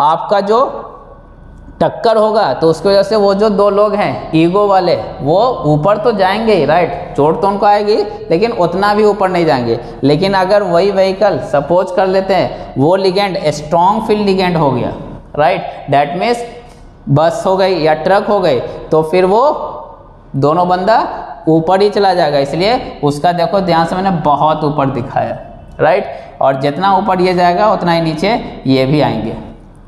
आपका जो टक्कर होगा तो उसकी वजह से वो जो दो लोग हैं ईगो वाले, वो ऊपर तो जाएँगे ही राइट चोट तो उनको आएगी, लेकिन उतना भी ऊपर नहीं जाएँगे। लेकिन अगर वही व्हीकल सपोज़ कर लेते हैं, वो लिगेंड स्ट्रॉन्ग फ़ील्ड लिगेंड हो गया राइट डैट मीन्स बस हो गई या ट्रक हो गई तो फिर वो दोनों बंदा ऊपर ही चला जाएगा। इसलिए उसका देखो ध्यान से मैंने बहुत ऊपर दिखाया राइट और जितना ऊपर ये जाएगा, उतना ही नीचे ये भी आएँगे।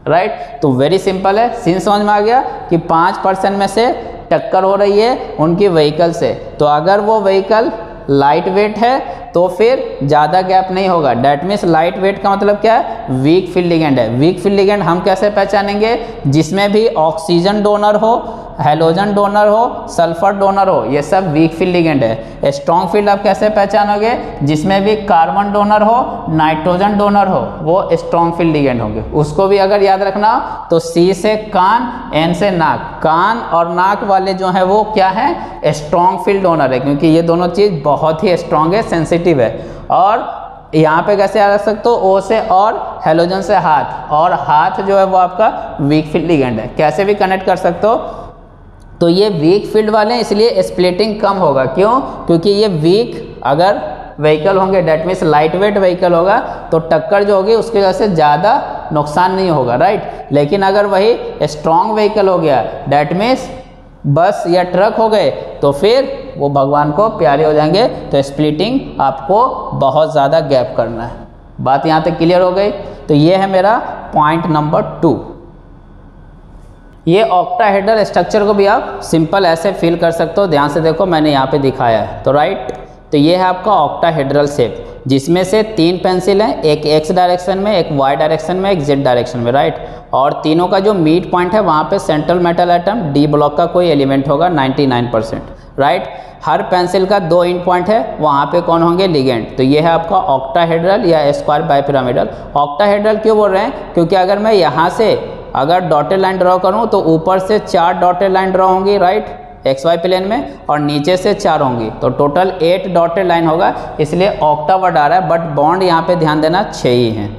राइट तो वेरी सिंपल है। सीन समझ में आ गया कि पाँच परसेंट में से टक्कर हो रही है उनकी व्हीकल से। तो अगर वो व्हीकल लाइट वेट है तो फिर ज़्यादा गैप नहीं होगा। डैट मीन्स लाइट वेट का मतलब क्या है? वीक फ़ील्ड लिगेंड है। वीक फ़ील्ड हम कैसे पहचानेंगे? जिसमें भी ऑक्सीजन डोनर हो हेलोजन डोनर हो सल्फ़र डोनर हो, ये सब वीक फ़ील्ड है। स्ट्रॉन्ग फ़ील्ड आप कैसे पहचानोगे? जिसमें भी कार्बन डोनर हो नाइट्रोजन डोनर हो, वो स्ट्रॉन्ग फ़ील्ड होंगे। उसको भी अगर याद रखना तो सी से कान एन से नाक। कान और नाक वाले जो है, वो क्या है? स्ट्रॉन्ग फ़ील्ड डोनर है, क्योंकि ये दोनों चीज़ बहुत ही स्ट्रॉन्ग है है। और यहाँ पे कैसे रख सकते हो? ओ से और हेलोजन से हाथ। और हाथ जो है वो आपका वीक फ़ील्ड लिगेंड है। कैसे भी कनेक्ट कर सकते हो? तो ये वीक फ़ील्ड वाले हैं, इसलिए स्प्लिटिंग कम होगा। क्यों? क्योंकि ये वीक अगर व्हीकल होंगे that means light weight vehicle होगा तो टक्कर जो होगी, उसकी वजह से ज़्यादा नुकसान नहीं होगा राइट लेकिन अगर वही स्ट्रॉन्ग व्हीकल हो गया डेट मीन्स बस या ट्रक हो गए तो फिर वो भगवान को प्यारे हो जाएँगे। तो स्प्लिटिंग आपको बहुत ज़्यादा गैप करना है। बात यहाँ तक क्लियर हो गई? तो ये है मेरा पॉइंट नंबर टू ये ऑक्टाहेड्रल स्ट्रक्चर को भी आप सिंपल ऐसे फील कर सकते हो। ध्यान से देखो, मैंने यहाँ पे दिखाया है। तो राइट तो ये है आपका ऑक्टाहेड्रल शेप जिसमें से तीन पेंसिल हैं, एक एक्स डायरेक्शन में, एक वाई डायरेक्शन में, एक जेड डायरेक्शन में राइट और तीनों का जो मीट पॉइंट है, वहाँ पे central metal atom d block का कोई एलिमेंट होगा 99 परसेंट राइट हर पेंसिल का दो इंड पॉइंट है, वहाँ पे कौन होंगे? लिगेंड तो ये है आपका ऑक्टाहेड्रल या स्क्वायर बायपिरामिडल ऑक्टाहेड्रल क्यों बोल रहे हैं? क्योंकि अगर मैं यहाँ से, अगर डॉटेड लाइन ड्रॉ करूँ तो ऊपर से चार डॉटेड लाइन ड्रॉ होंगी राइट एक्स वाई प्लेन में और नीचे से चार होंगी। तो टोटल एट डॉटेड लाइन होगा। इसलिए ऑक्टा वर्ड आ रहा है बट बॉन्ड यहाँ पे ध्यान देना छः ही हैं।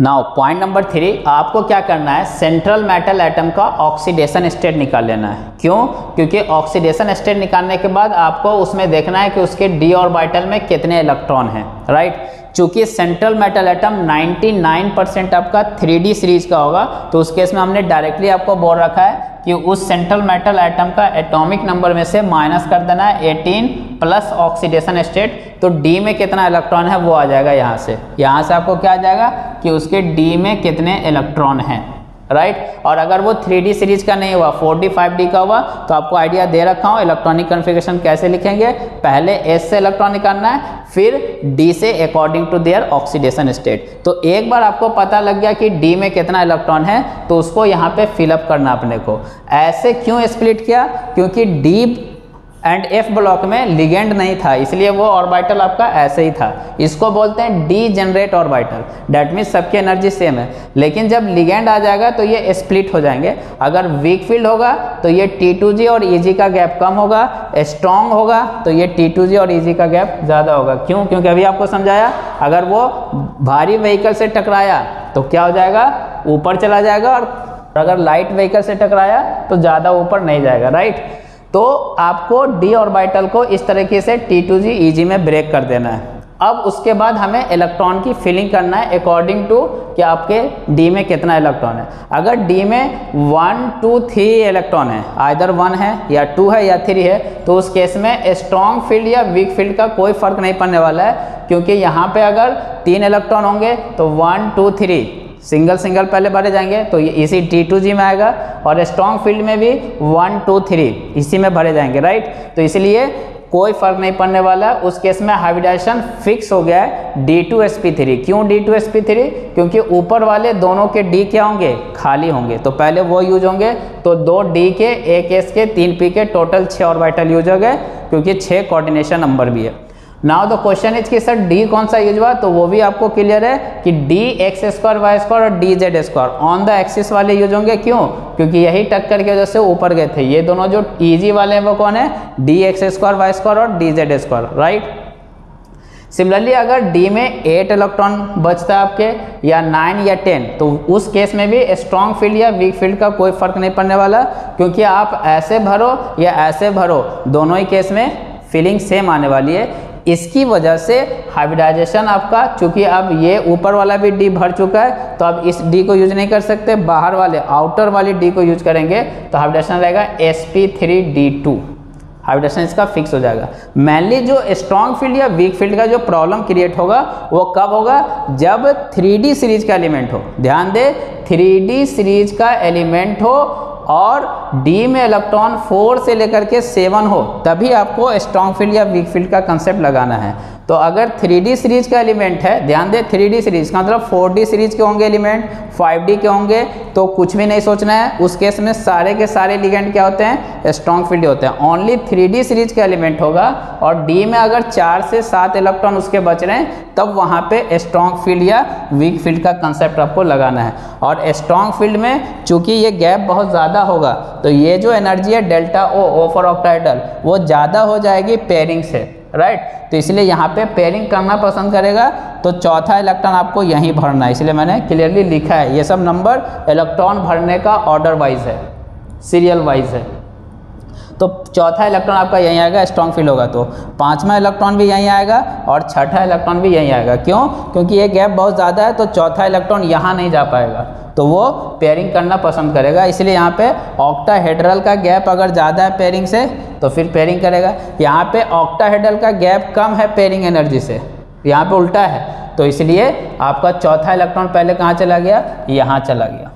नाउ पॉइंट नंबर थ्री आपको क्या करना है? सेंट्रल मेटल एटम का ऑक्सीडेशन स्टेट निकाल लेना है। क्यों? क्योंकि ऑक्सीडेशन स्टेट निकालने के बाद आपको उसमें देखना है कि उसके डी ऑर्बिटल में कितने इलेक्ट्रॉन हैं राइट चूँकि सेंट्रल मेटल एटम 99 परसेंट आपका 3D सीरीज़ का होगा तो उस केस में हमने डायरेक्टली आपको बोल रखा है कि उस सेंट्रल मेटल आइटम का एटॉमिक नंबर में से माइनस कर देना है 18 प्लस ऑक्सीडेशन स्टेट तो डी में कितना इलेक्ट्रॉन है वो आ जाएगा यहाँ से। यहाँ से आपको क्या आ जाएगा कि उसके डी में कितने इलेक्ट्रॉन हैं। राइट? right? और अगर वो 3D सीरीज़ का नहीं हुआ 4D 5D का हुआ तो आपको आइडिया दे रखा हूँ इलेक्ट्रॉनिक कन्फिग्रेशन कैसे लिखेंगे? पहले S से इलेक्ट्रॉनिक करना है, फिर D से according to their oxidation state तो एक बार आपको पता लग गया कि D में कितना इलेक्ट्रॉन है तो उसको यहाँ पे फिलअप करना अपने को। ऐसे क्यों स्प्लिट किया? क्योंकि D एंड एफ़ ब्लॉक में लिगेंड नहीं था, इसलिए वो ऑर्बिटल आपका ऐसे ही था। इसको बोलते हैं degenerate orbital that means सबकी एनर्जी सेम है। लेकिन जब लिगेंड आ जाएगा तो ये स्प्लिट हो जाएँगे। अगर वीक फ़ील्ड होगा तो ये टी टू जी और ई e जी का गैप कम होगा। स्ट्रॉन्ग होगा तो ये टी टू जी और ई e जी का गैप ज़्यादा होगा। क्यों? क्योंकि अभी आपको समझाया, अगर वो भारी व्हीकल से टकराया तो क्या हो जाएगा? ऊपर चला जाएगा और अगर लाइट व्हीकल से टकराया तो ज़्यादा ऊपर नहीं जाएगा राइट तो आपको डी ऑर्बिटल को इस तरीके से टी टू जी ई जी में ब्रेक कर देना है। अब उसके बाद हमें इलेक्ट्रॉन की फिलिंग करना है अकॉर्डिंग टू कि आपके डी में कितना इलेक्ट्रॉन है। अगर डी में वन टू थ्री इलेक्ट्रॉन है आइधर वन है या टू है या थ्री है तो उस केस में स्ट्रॉन्ग फ़ील्ड या वीक फ़ील्ड का कोई फ़र्क नहीं पड़ने वाला है, क्योंकि यहाँ पे अगर तीन इलेक्ट्रॉन होंगे तो one two three single single पहले भरे जाएँगे तो ये इसी टी टू जी में आएगा और स्ट्रॉन्ग फ़ील्ड में भी वन टू थ्री इसी में भरे जाएँगे राइट तो इसलिए कोई फ़र्क नहीं पड़ने वाला, उस केस में हाइब्रिडाइजेशन फिक्स हो गया है d two s p three क्यों d two s p three क्योंकि ऊपर वाले दोनों के डी क्या होंगे? खाली होंगे। तो पहले वो यूज़ होंगे तो दो डी के, एक एस के, तीन पी के टोटल छः ऑर्बिटल यूज़ हो गए, क्योंकि छः कोऑर्डिनेशन नंबर भी है। नाउ द क्वेश्चन इज़ कि सर डी कौन सा यूज़ हुआ? तो वो भी आपको क्लियर है कि d x square y square और d z square on the axis वाले यूज़ होंगे। क्यों? क्योंकि यही टक्कर की वजह से ऊपर गए थे। ये दोनों जो ईजी वाले हैं वो कौन है? D x square y square और d z square right similarly अगर D में 8 इलेक्ट्रॉन बचता है आपके, या 9 या 10 तो उस केस में भी स्ट्रॉन्ग फ़ील्ड या वीक फ़ील्ड का कोई फ़र्क नहीं पड़ने वाला, क्योंकि आप ऐसे भरो या ऐसे भरो, दोनों ही केस में फीलिंग सेम आने वाली है। इसकी वजह से हाइब्रिडाइजेशन आपका, चूँकि अब ये ऊपर वाला भी डी भर चुका है तो अब इस डी को यूज़ नहीं कर सकते, बाहर वाले आउटर वाली डी को यूज़ करेंगे तो हाइब्रिडेशन रहेगा s p three d two hybridisation इसका फिक्स हो जाएगा। मेनली जो स्ट्रॉन्ग फ़ील्ड या वीक फ़ील्ड का जो प्रॉब्लम क्रिएट होगा, वो कब होगा? जब थ्री सीरीज़ का एलिमेंट हो। ध्यान दे थ्री सीरीज़ का एलिमेंट हो और डी में इलेक्ट्रॉन फोर से लेकर के सेवन हो, तभी आपको स्ट्रॉन्ग फ़ील्ड या वीक फ़ील्ड का कंसेप्ट लगाना है। तो अगर 3D सीरीज़ का एलिमेंट है, ध्यान दे 3D सीरीज़ का मतलब 4D सीरीज़ के होंगे एलिमेंट 5D के होंगे तो कुछ भी नहीं सोचना है। उस केस में सारे के सारे लिगेंड क्या होते हैं? स्ट्रॉन्ग फ़ील्ड होते हैं। ओनली 3D सीरीज़ का एलिमेंट होगा और D में अगर चार से सात इलेक्ट्रॉन उसके बच रहे हैं, तब वहाँ पे स्ट्रॉन्ग फ़ील्ड या वीक फ़ील्ड का कंसेप्ट आपको लगाना है। और स्ट्रॉन्ग फ़ील्ड में चूँकि ये गैप बहुत ज़्यादा होगा तो ये जो एनर्जी है डेल्टा ओ ओ फॉर ऑक्टाइडल वो ज़्यादा हो जाएगी पेयरिंग से। राइट तो इसलिए यहाँ पे पेयरिंग करना पसंद करेगा तो चौथा इलेक्ट्रॉन आपको यहीं भरना है। इसलिए मैंने क्लियरली लिखा है। ये सब नंबर इलेक्ट्रॉन भरने का ऑर्डर वाइज है सीरियल वाइज है। तो चौथा इलेक्ट्रॉन आपका यहीं आएगा स्ट्रॉन्ग फील होगा तो। पांचवा इलेक्ट्रॉन भी यहीं आएगा और छठा इलेक्ट्रॉन भी यहीं आएगा। क्यों? क्योंकि ये गैप बहुत ज़्यादा है तो चौथा इलेक्ट्रॉन यहाँ नहीं जा पाएगा। तो वो पेयरिंग करना पसंद करेगा। इसलिए यहाँ पे ऑक्टाहेड्रल का गैप अगर ज़्यादा है पेयरिंग से तो फिर पेयरिंग करेगा। यहाँ पे ऑक्टाहेड्रल का गैप कम है पेयरिंग एनर्जी से। यहाँ पे उल्टा है। तो इसलिए आपका चौथा इलेक्ट्रॉन पहले कहाँ चला गया? यहाँ चला गया।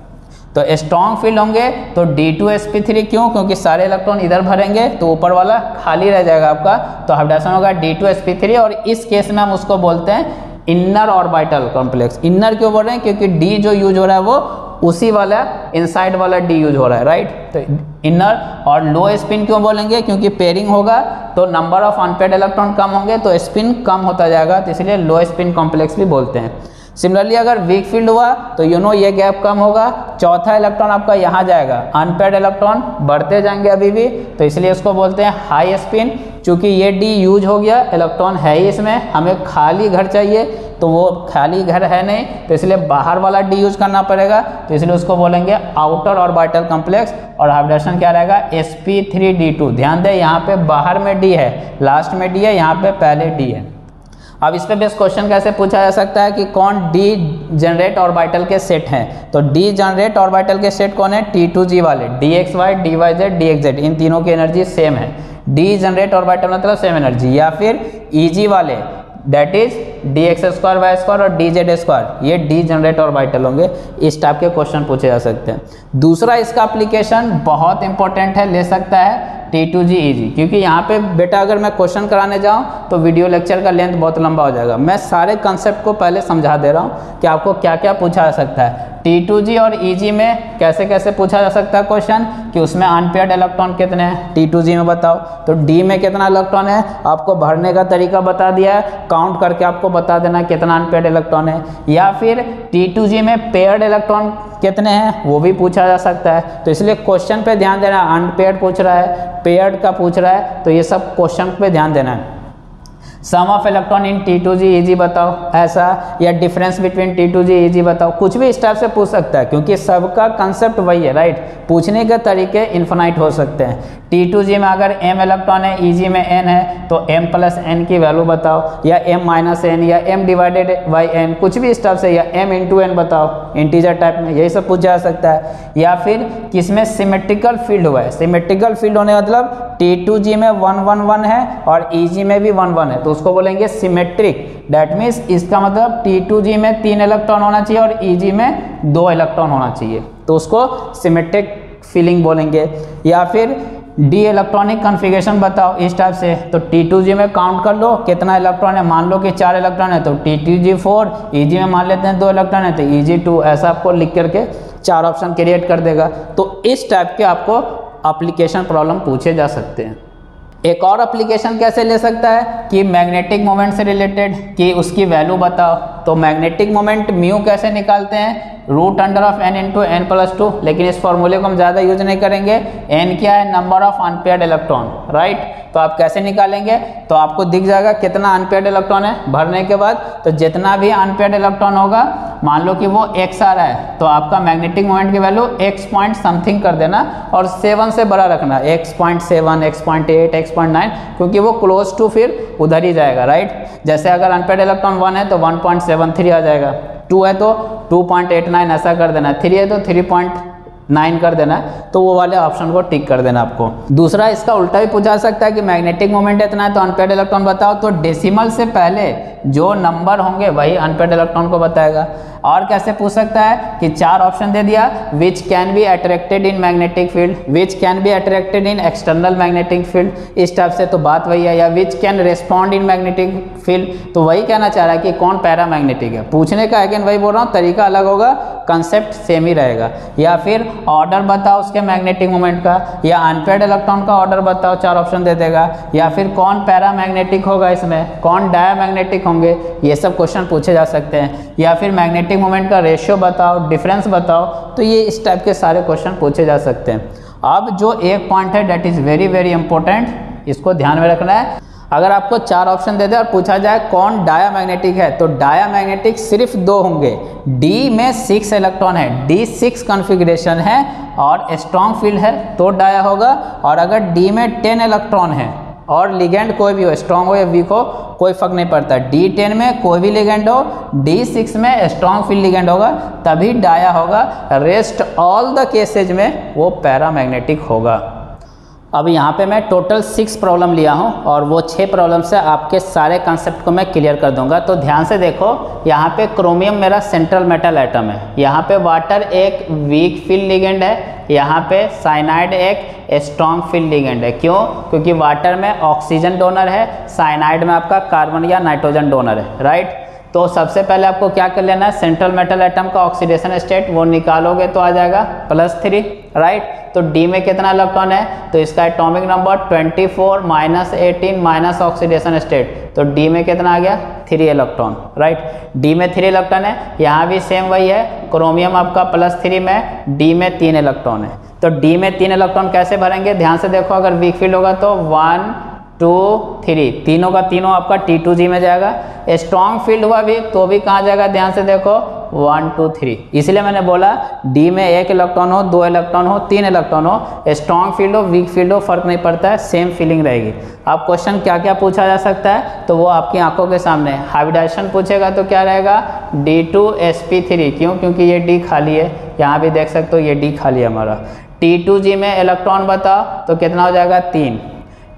तो स्ट्रॉन्ग फ़ील्ड होंगे तो D2sp3 क्यों? क्योंकि सारे इलेक्ट्रॉन इधर भरेंगे तो ऊपर वाला खाली रह जाएगा आपका। तो हाइब्रिडेशन होगा D2sp3 और इस केस में हम उसको बोलते हैं इनर ऑर्बिटल कॉम्प्लेक्स इनर क्यों बोल रहे हैं? क्योंकि डी जो यूज़ हो रहा है वो उसी वाला इनसाइड वाला डी यूज़ हो रहा है राइट तो इनर और लो स्पिन क्यों बोलेंगे? क्योंकि पेयरिंग होगा तो नंबर ऑफ़ अनपेड इलेक्ट्रॉन कम होंगे तो स्पिन कम होता जाएगा तो इसलिए लो स्पिन कॉम्प्लेक्स भी बोलते हैं। सिमिलरली अगर वीक फ़ील्ड हुआ तो यू नो ये गैप कम होगा। चौथा इलेक्ट्रॉन आपका यहाँ जाएगा। अनपेड इलेक्ट्रॉन बढ़ते जाएँगे अभी भी तो इसलिए इसको बोलते हैं हाई स्पिन चूँकि ये डी यूज़ हो गया इलेक्ट्रॉन है ही इसमें, हमें खाली घर चाहिए तो वो खाली घर है नहीं तो इसलिए बाहर वाला डी यूज़ करना पड़ेगा। तो इसलिए उसको बोलेंगे आउटर ऑर्बिटल कॉम्प्लेक्स और हाइब्रिडेशन क्या रहेगा? S p three d two ध्यान दें, यहाँ पे बाहर में डी है लास्ट में डी है, यहाँ पे पहले डी है। अब इस पे बेस्ट क्वेश्चन कैसे पूछा जा सकता है कि कौन डी जनरेट ऑर्बिटल के सेट हैं? तो डी जनरेट ऑर्बिटल के सेट कौन है? टी टू जी वाले। D x y d y z d x z इन तीनों की एनर्जी सेम है। डी जनरेट ऑर्बिटल मतलब सेम एनर्जी या फिर ई e जी वाले। That is d x square y square और डी जेड स्क्वायर ये डी जनरेट और वाइटल होंगे. इस टाइप के क्वेश्चन पूछे जा सकते हैं. दूसरा इसका अप्लीकेशन बहुत इंपॉर्टेंट है, ले सकता है टी टू जी ई जी क्योंकि यहाँ पे बेटा अगर मैं क्वेश्चन कराने जाऊँ तो वीडियो लेक्चर का लेंथ बहुत लंबा हो जाएगा. मैं सारे कंसेप्ट को पहले समझा दे रहा हूँ कि आपको क्या क्या पूछा जा सकता है. टी टू जी और ई e जी में कैसे कैसे पूछा जा सकता है क्वेश्चन कि उसमें अनपेयर्ड इलेक्ट्रॉन कितने हैं? टी टू जी में बताओ। तो डी में कितना इलेक्ट्रॉन है? आपको भरने का तरीका बता दिया है। काउंट करके आपको बता देना कितना अनपेयर्ड इलेक्ट्रॉन है। या फिर टी टू जी में पेयर्ड इलेक्ट्रॉन कितने हैं? वो भी पूछा जा सकता है। तो इसलिए क्वेश्चन पे ध्यान देना। अनपेयर्ड पूछ रहा है। पेयर्ड का पूछ रहा है। तो ये सब क्वेश्चन पे ध्यान देना है। Sum of electron in t two g e g बताओ, ऐसा या difference between t two g e g बताओ, कुछ भी इस टाइप से पूछ सकता है, क्योंकि सबका कंसेप्ट वही है राइट पूछने के तरीके इन्फानाइट हो सकते हैं। टी टू जी में अगर एम इलेक्ट्रॉन है ई जी में एन है तो एम प्लस एन की वैल्यू बताओ, या एम माइनस एन या एम डिवाइडेड बाई एन कुछ भी इस टाइप से, या एम इंटू एन बताओ इंटीजर टाइप में, यही सब पूछा जा सकता है। या फिर किसमें सिमेट्रिकल फ़ील्ड हुआ है? सिमेट्रिकल फ़ील्ड होने मतलब टी टू जी में वन वन वन है और ई जी में भी वन वन है तो उसको बोलेंगे सिमेट्रिक दैट मीन्स इसका मतलब टी टू जी में तीन इलेक्ट्रॉन होना चाहिए और ई जी में दो इलेक्ट्रॉन होना चाहिए। तो उसको सिमेट्रिक फीलिंग बोलेंगे। या फिर डी इलेक्ट्रॉनिक कन्फिगेशन बताओ इस टाइप से। तो टी टू जी में काउंट कर लो, कितना इलेक्ट्रॉन है? मान लो कि चार इलेक्ट्रॉन है तो t two g four e g में मान लेते हैं दो इलेक्ट्रॉन है तो ई जी टू ऐसा आपको लिख करके चार ऑप्शन क्रिएट कर देगा। तो इस टाइप के आपको अप्लीकेशन प्रॉब्लम पूछे जा सकते हैं। एक और एप्लीकेशन कैसे ले सकता है? कि मैग्नेटिक मोमेंट से रिलेटेड कि उसकी वैल्यू बताओ। तो मैग्नेटिक मोमेंट म्यू कैसे निकालते हैं? Root under of n into n plus two लेकिन इस फॉर्मूले को हम ज़्यादा यूज़ नहीं करेंगे। एन क्या है? Number of unpaired electron right तो आप कैसे निकालेंगे? तो आपको दिख जाएगा कितना अनपेयर्ड इलेक्ट्रॉन है भरने के बाद। तो जितना भी अनपेयर्ड इलेक्ट्रॉन होगा, मान लो कि वो एक्स आ रहा है तो आपका मैग्नेटिक मोमेंट की वैल्यू एक्स पॉइंट समथिंग कर देना और सेवन से बड़ा रखना। X point seven x point eight x point nine क्योंकि वो क्लोज टू फिर उधर ही जाएगा राइट जैसे अगर अनपेड इलेक्ट्रॉन वन है तो वन पॉइंट सेवन थ्री आ जाएगा। टू है तो टू पॉइंट एट नाइन ऐसा कर देना। थ्री है तो थ्री पॉइंट नाइन कर देना है तो वो वाले ऑप्शन को टिक कर देना आपको। दूसरा, इसका उल्टा भी पूछा सकता है कि मैग्नेटिक मोमेंट इतना है तो अनपेड इलेक्ट्रॉन बताओ तो डेसिमल से पहले जो नंबर होंगे वही अनपेड इलेक्ट्रॉन को बताएगा। और कैसे पूछ सकता है कि चार ऑप्शन दे दिया which can be attracted in magnetic field which can be attracted in external magnetic field इस टाइप से तो बात वही है, या which can respond in magnetic field तो वही कहना चाह रहा है कि कौन पैरामैग्नेटिक है। पूछने का अगेन वही बोल रहा हूँ, तरीका अलग होगा कंसेप्ट सेम ही रहेगा। या फिर ऑर्डर बताओ उसके मैग्नेटिक मोमेंट का, या अनपेड इलेक्ट्रॉन का ऑर्डर बताओ, चार ऑप्शन दे देगा, या फिर कौन पैरामैग्नेटिक होगा इसमें, कौन डायामैग्नेटिक होंगे, ये सब क्वेश्चन पूछे जा सकते हैं। या फिर मैग्नेटिक मोमेंट का रेशियो बताओ डिफरेंस बताओ तो ये इस टाइप के सारे क्वेश्चन पूछे जा सकते हैं। अब जो एक पॉइंट है that is very very important इसको ध्यान में रखना है। अगर आपको चार ऑप्शन दे दे और पूछा जाए कौन डायामैग्नेटिक है तो डायामैग्नेटिक सिर्फ़ दो होंगे। डी में सिक्स इलेक्ट्रॉन है। डी सिक्स कॉन्फ़िगरेशन है और स्ट्रॉन्ग फ़ील्ड है तो डाया होगा। और अगर डी में टेन इलेक्ट्रॉन है और लिगेंड कोई भी हो स्ट्रॉन्ग हो या वीक हो, कोई फ़र्क नहीं पड़ता। डी टेन में कोई भी लिगेंड हो डी सिक्स में स्ट्रॉन्ग फ़ील्ड लिगेंड होगा, तभी डाया होगा। रेस्ट ऑल द केसेज में वो पैरामैग्नेटिक होगा। अब यहाँ पे मैं टोटल सिक्स प्रॉब्लम लिया हूँ और वो छः प्रॉब्लम से आपके सारे कॉन्सेप्ट को मैं क्लियर कर दूँगा। तो ध्यान से देखो, यहाँ पे क्रोमियम मेरा सेंट्रल मेटल आइटम है। यहाँ पे वाटर एक वीक फ़ील्ड लिगेंड है। यहाँ पे साइनाइड एक स्ट्रॉन्ग फ़ील्ड लिगेंड है। क्यों? क्योंकि वाटर में ऑक्सीजन डोनर है साइनाइड में आपका कार्बन या नाइट्रोजन डोनर है राइट तो सबसे पहले आपको क्या कर लेना है? सेंट्रल मेटल एटम का ऑक्सीडेशन स्टेट वो निकालोगे तो आ जाएगा प्लस थ्री राइट तो डी में कितना इलेक्ट्रॉन है? तो इसका atomic number 24 four minus eighteen minus oxidation state तो डी में कितना आ गया? थ्री इलेक्ट्रॉन राइट डी में थ्री इलेक्ट्रॉन है, यहाँ भी सेम वही है क्रोमियम आपका प्लस थ्री में डी में तीन इलेक्ट्रॉन है. तो डी में तीन इलेक्ट्रॉन कैसे भरेंगे? ध्यान से देखो, अगर वीक फ़ील्ड होगा तो वन टू, थ्री, तीनों का तीनों आपका टी टू जी में जाएगा। स्ट्रॉन्ग फ़ील्ड हुआ भी तो भी कहाँ जाएगा? ध्यान से देखो। वन टू थ्री इसलिए मैंने बोला डी में एक इलेक्ट्रॉन हो, दो इलेक्ट्रॉन हो, तीन इलेक्ट्रॉन हो स्ट्रॉन्ग फ़ील्ड हो वीक फ़ील्ड हो, फ़र्क नहीं पड़ता है सेम फीलिंग रहेगी। अब क्वेश्चन क्या क्या पूछा जा सकता है? तो वो आपकी आँखों के सामने हाइब्रिडाइजेशन पूछेगा तो क्या रहेगा? D two s p three क्यों? क्योंकि ये डी खाली है। यहाँ भी देख सकते हो, ये डी खाली है हमारा। टी टू जी में इलेक्ट्रॉन बताओ तो कितना हो जाएगा? तीन।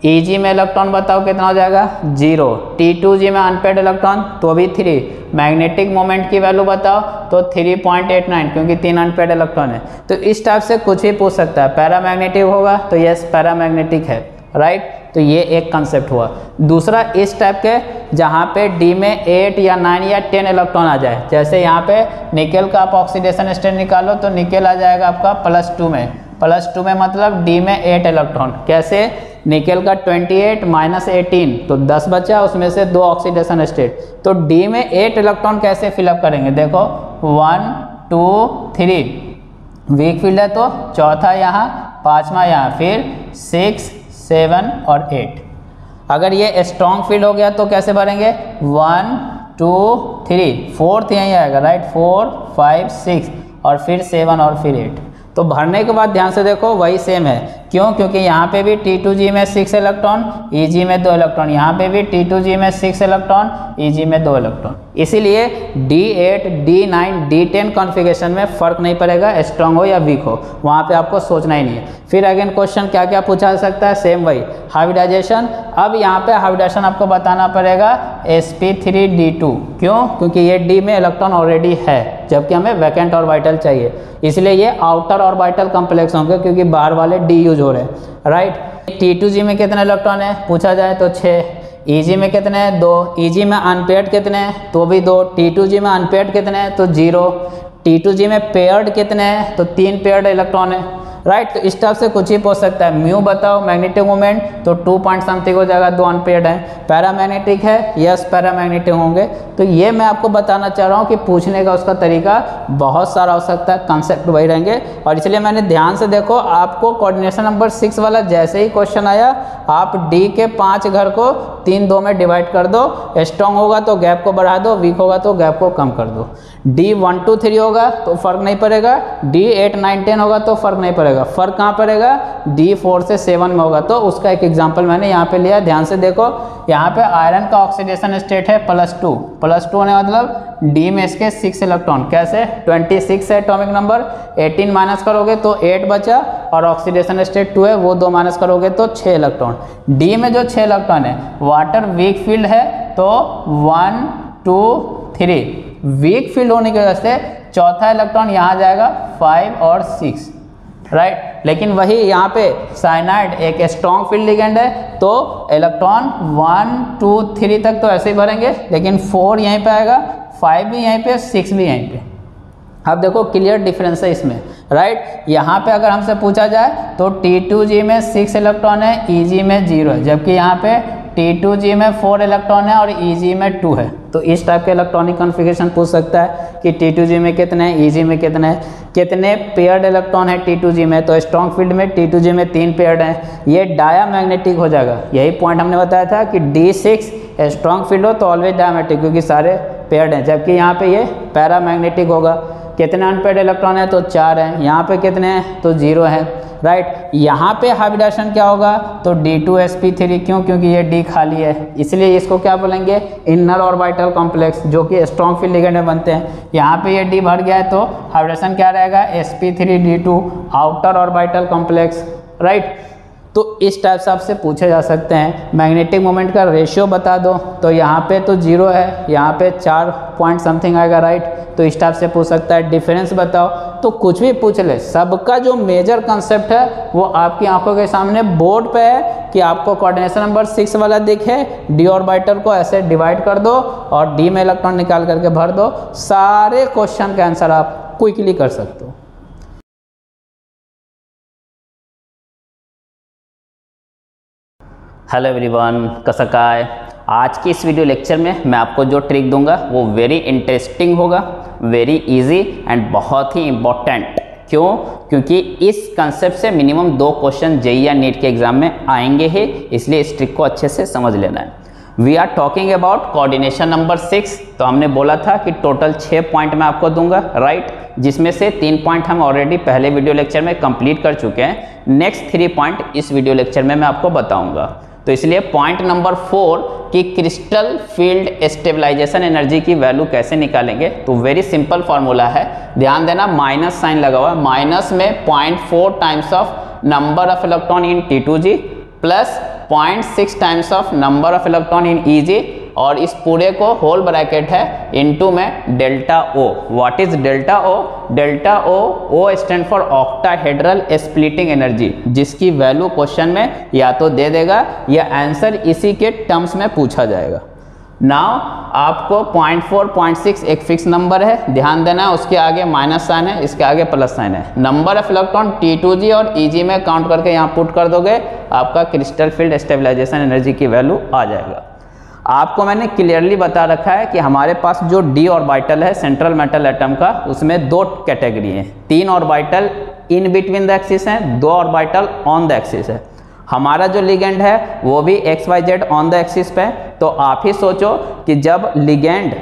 ई जी में इलेक्ट्रॉन बताओ कितना हो जाएगा? ज़ीरो टी टू जी में अनपेड इलेक्ट्रॉन तो भी थ्री मैग्नेटिक मोमेंट की वैल्यू बताओ तो 3.89 क्योंकि तीन अनपेड इलेक्ट्रॉन है। तो इस टाइप से कुछ भी पूछ सकता है। पैरामैग्नेटिक होगा तो यस पैरामैग्नेटिक है। राइट तो ये एक कंसेप्ट हुआ। दूसरा इस टाइप के, जहाँ पे डी में एट या नाइन या टेन इलेक्ट्रॉन आ जाए। जैसे यहाँ पे निकेल का आप ऑक्सीडेशन स्टेट निकालो तो निकेल आ जाएगा आपका प्लस टू में। प्लस टू में मतलब डी में एट इलेक्ट्रॉन। कैसे? निकेल का 28 माइनस एटीन तो 10 बचा, उसमें से दो ऑक्सीडेशन स्टेट। तो डी में एट इलेक्ट्रॉन कैसे फिलअप करेंगे? देखो, one, two, three. Weak field है तो चौथा यहाँ, पाँचवा यहाँ, फिर सिक्स सेवन और एट अगर ये स्ट्रॉन्ग फ़ील्ड हो गया तो कैसे भरेंगे? One, two, three. फोर्थ यहीं आएगा राइट फोर फाइव सिक्स और फिर सेवन और फिर एट तो भरने के बाद ध्यान से देखो वही सेम है। क्यों? क्योंकि यहाँ पे भी T2G में सिक्स इलेक्ट्रॉन EG में दो इलेक्ट्रॉन यहाँ पे भी T2G में सिक्स इलेक्ट्रॉन EG में दो इलेक्ट्रॉन इसीलिए D8, D9, D10 कॉन्फ़िगरेशन में फ़र्क नहीं पड़ेगा स्ट्रॉन्ग हो या वीक हो। वहाँ पे आपको सोचना ही नहीं है। फिर अगेन क्वेश्चन क्या क्या पूछा सकता है? सेम वही। हाइब्रिडाइजेशन अब यहाँ पे हाइब्रिडाइजेशन आपको बताना पड़ेगा sp3d2 क्यों? क्योंकि ये डी में इलेक्ट्रॉन ऑलरेडी है जबकि हमें वैकेंट ऑर्बिटल चाहिए। इसलिए ये आउटर ऑर्बिटल कॉम्प्लेक्स होंगे क्योंकि बाहर वाले डी यूज़ हो है राइट टी टू जी में कितने इलेक्ट्रॉन है? पूछा जाए तो छः ई जी में कितने हैं? दो। ई जी में अनपेड कितने हैं? तो भी दो। टी टू जी में अनपेड कितने हैं? तो ज़ीरो टी टू जी में पेयर्ड कितने हैं? तो तीन पेयर्ड इलेक्ट्रॉन है। राइट तो इस टाइप से कुछ ही पूछ सकता है। म्यू बताओ मैग्नेटिक मोमेंट तो टू पॉइंट समथिंग हो जाएगा, दो अनपेड है। पैरामैग्नेटिक है यस पैरामैग्नेटिक होंगे। तो ये मैं आपको बताना चाह रहा हूँ कि पूछने का उसका तरीका बहुत सारा हो सकता है कंसेप्ट वही रहेंगे। और इसलिए मैंने ध्यान से देखो, आपको कोऑर्डिनेशन नंबर सिक्स वाला जैसे ही क्वेश्चन आया, आप डी के पाँच घर को तीन दो में डिवाइड कर दो। स्ट्रॉन्ग होगा तो गैप को बढ़ा दो वीक होगा तो गैप को कम कर दो। डी वन टू थ्री होगा तो फ़र्क नहीं पड़ेगा। डी एट नाइन टेन होगा तो फ़र्क नहीं पड़ेगा। फ़र्क कहाँ पड़ेगा डी फोर से सेवन में होगा। तो उसका एक एग्ज़ाम्पल मैंने यहाँ पे लिया। ध्यान से देखो, यहाँ पे आयरन का ऑक्सीडेशन स्टेट है प्लस टू प्लस टू होने मतलब डी में इसके सिक्स इलेक्ट्रॉन कैसे? ट्वेंटी सिक्स है एटॉमिक नंबर एटीन माइनस करोगे तो एट बचा और ऑक्सीडेशन स्टेट टू है, वो दो माइनस करोगे तो छः इलेक्ट्रॉन डी में जो छः इलेक्ट्रॉन है वाटर वीक फ़ील्ड है तो one two three weak field होने की वजह से चौथा इलेक्ट्रॉन यहाँ जाएगा फाइव और सिक्स राइट लेकिन वही यहाँ पे साइनाइड एक स्ट्रॉन्ग फ़ील्ड लिगेंड है तो इलेक्ट्रॉन वन टू थ्री तक तो ऐसे ही भरेंगे, लेकिन फोर यहीं पे आएगा फाइव भी यहीं पे सिक्स भी यहीं पे। अब देखो क्लियर डिफरेंस है इसमें राइट यहाँ पे अगर हमसे पूछा जाए तो T2G में सिक्स इलेक्ट्रॉन है EG में ज़ीरो है, जबकि यहाँ पे T2G में फोर इलेक्ट्रॉन है और EG में टू है। तो इस टाइप के इलेक्ट्रॉनिक कॉन्फ़िगरेशन पूछ सकता है कि T2G में कितने हैं EG में कितने हैं। कितने पेयर्ड इलेक्ट्रॉन है T2G में? तो स्ट्रॉन्ग फ़ील्ड में T2G में तीन पेयर्ड हैं। ये डाया मैग्नेटिक हो जाएगा। यही पॉइंट हमने बताया था कि D6 स्ट्रॉन्ग फ़ील्ड हो तो ऑलवेज डायमेटिक क्योंकि सारे पेयर्ड हैं। जबकि यहाँ पे ये पैरामैग्नेटिक होगा। कितने अनपेड इलेक्ट्रॉन है? तो चार हैं। यहाँ पे कितने हैं? तो ज़ीरो है। राइट यहाँ पे हाइब्रिडेशन क्या होगा? तो D2sp3 क्यों? क्योंकि ये D खाली है। इसलिए इसको क्या बोलेंगे? इनर ऑर्बिटल कॉम्प्लेक्स जो कि स्ट्रॉन्ग फ़ील्ड लिगेंड में बनते हैं। यहाँ पे ये D भर गया है तो हाइब्रिडेशन क्या रहेगा? Sp3d2 outer orbital complex right तो इस टाइप से आपसे पूछे जा सकते हैं। मैग्नेटिक मोमेंट का रेशियो बता दो। तो यहाँ पे तो ज़ीरो है, यहाँ पे चार पॉइंट समथिंग आएगा राइट तो टाइप से पूछ सकता है डिफरेंस बताओ। तो कुछ भी पूछ ले, सबका जो मेजर कंसेप्ट है, वो आपकी आँखों के सामने बोर्ड पे है कि आपको कोऑर्डिनेशन नंबर सिक्स वाला दिखे डी ऑर्बिटर को ऐसे डिवाइड कर दो और डी में इलेक्ट्रॉन निकाल करके भर दो। सारे क्वेश्चन का आंसर आप क्विकली कर सकते हो। हेलो एवरीवन कसकाय आज की इस वीडियो लेक्चर में मैं आपको जो ट्रिक दूँगा, वो वेरी इंटरेस्टिंग होगा। वेरी इजी एंड बहुत ही इम्पोर्टेंट क्यों? क्योंकि इस कंसेप्ट से मिनिमम दो क्वेश्चन जेई या नीट के एग्ज़ाम में आएँगे ही, इसलिए इस ट्रिक को अच्छे से समझ लेना है. We are talking about coordination number six तो हमने बोला था कि टोटल छः पॉइंट मैं आपको दूँगा राइट right? जिसमें से तीन पॉइंट हम ऑलरेडी पहले वीडियो लेक्चर में कंप्लीट कर चुके हैं. नेक्स्ट थ्री पॉइंट इस वीडियो लेक्चर में मैं आपको बताऊँगा. तो इसलिए पॉइंट नंबर फोर कि क्रिस्टल फ़ील्ड स्टेबलाइजेशन एनर्जी की वैल्यू कैसे निकालेंगे? तो वेरी सिंपल फॉर्मूला है। ध्यान देना माइनस साइन लगा हुआ है। माइनस में point four times of number of electron in T two G plus point six times of number of electron in E G और इस पूरे को होल ब्रैकेट है इनटू में delta O what is delta O delta O O stand for octahedral splitting energy जिसकी value question में या तो दे देगा या आंसर इसी के टर्म्स में पूछा जाएगा। नाउ आपको 0.4 0.6 एक फिक्स नंबर है। ध्यान देना है उसके आगे माइनस साइन है, इसके आगे प्लस साइन है। नंबर ऑफ़ इलेक्ट्रॉन T2G और EG में काउंट करके यहाँ पुट कर दोगे, आपका क्रिस्टल फ़ील्ड स्टेबलाइजेशन एनर्जी की वैल्यू आ जाएगा। आपको मैंने क्लियरली बता रखा है कि हमारे पास जो डी ऑर्बिटल है सेंट्रल मेटल एटम का, उसमें दो कैटेगरी हैं। तीन orbital in between the axis हैं, दो ऑर्बिटल ऑन द एक्सिस है। हमारा जो लिगेंड है, वो भी X Y Z on the axis पे तो आप ही सोचो कि जब लिगेंड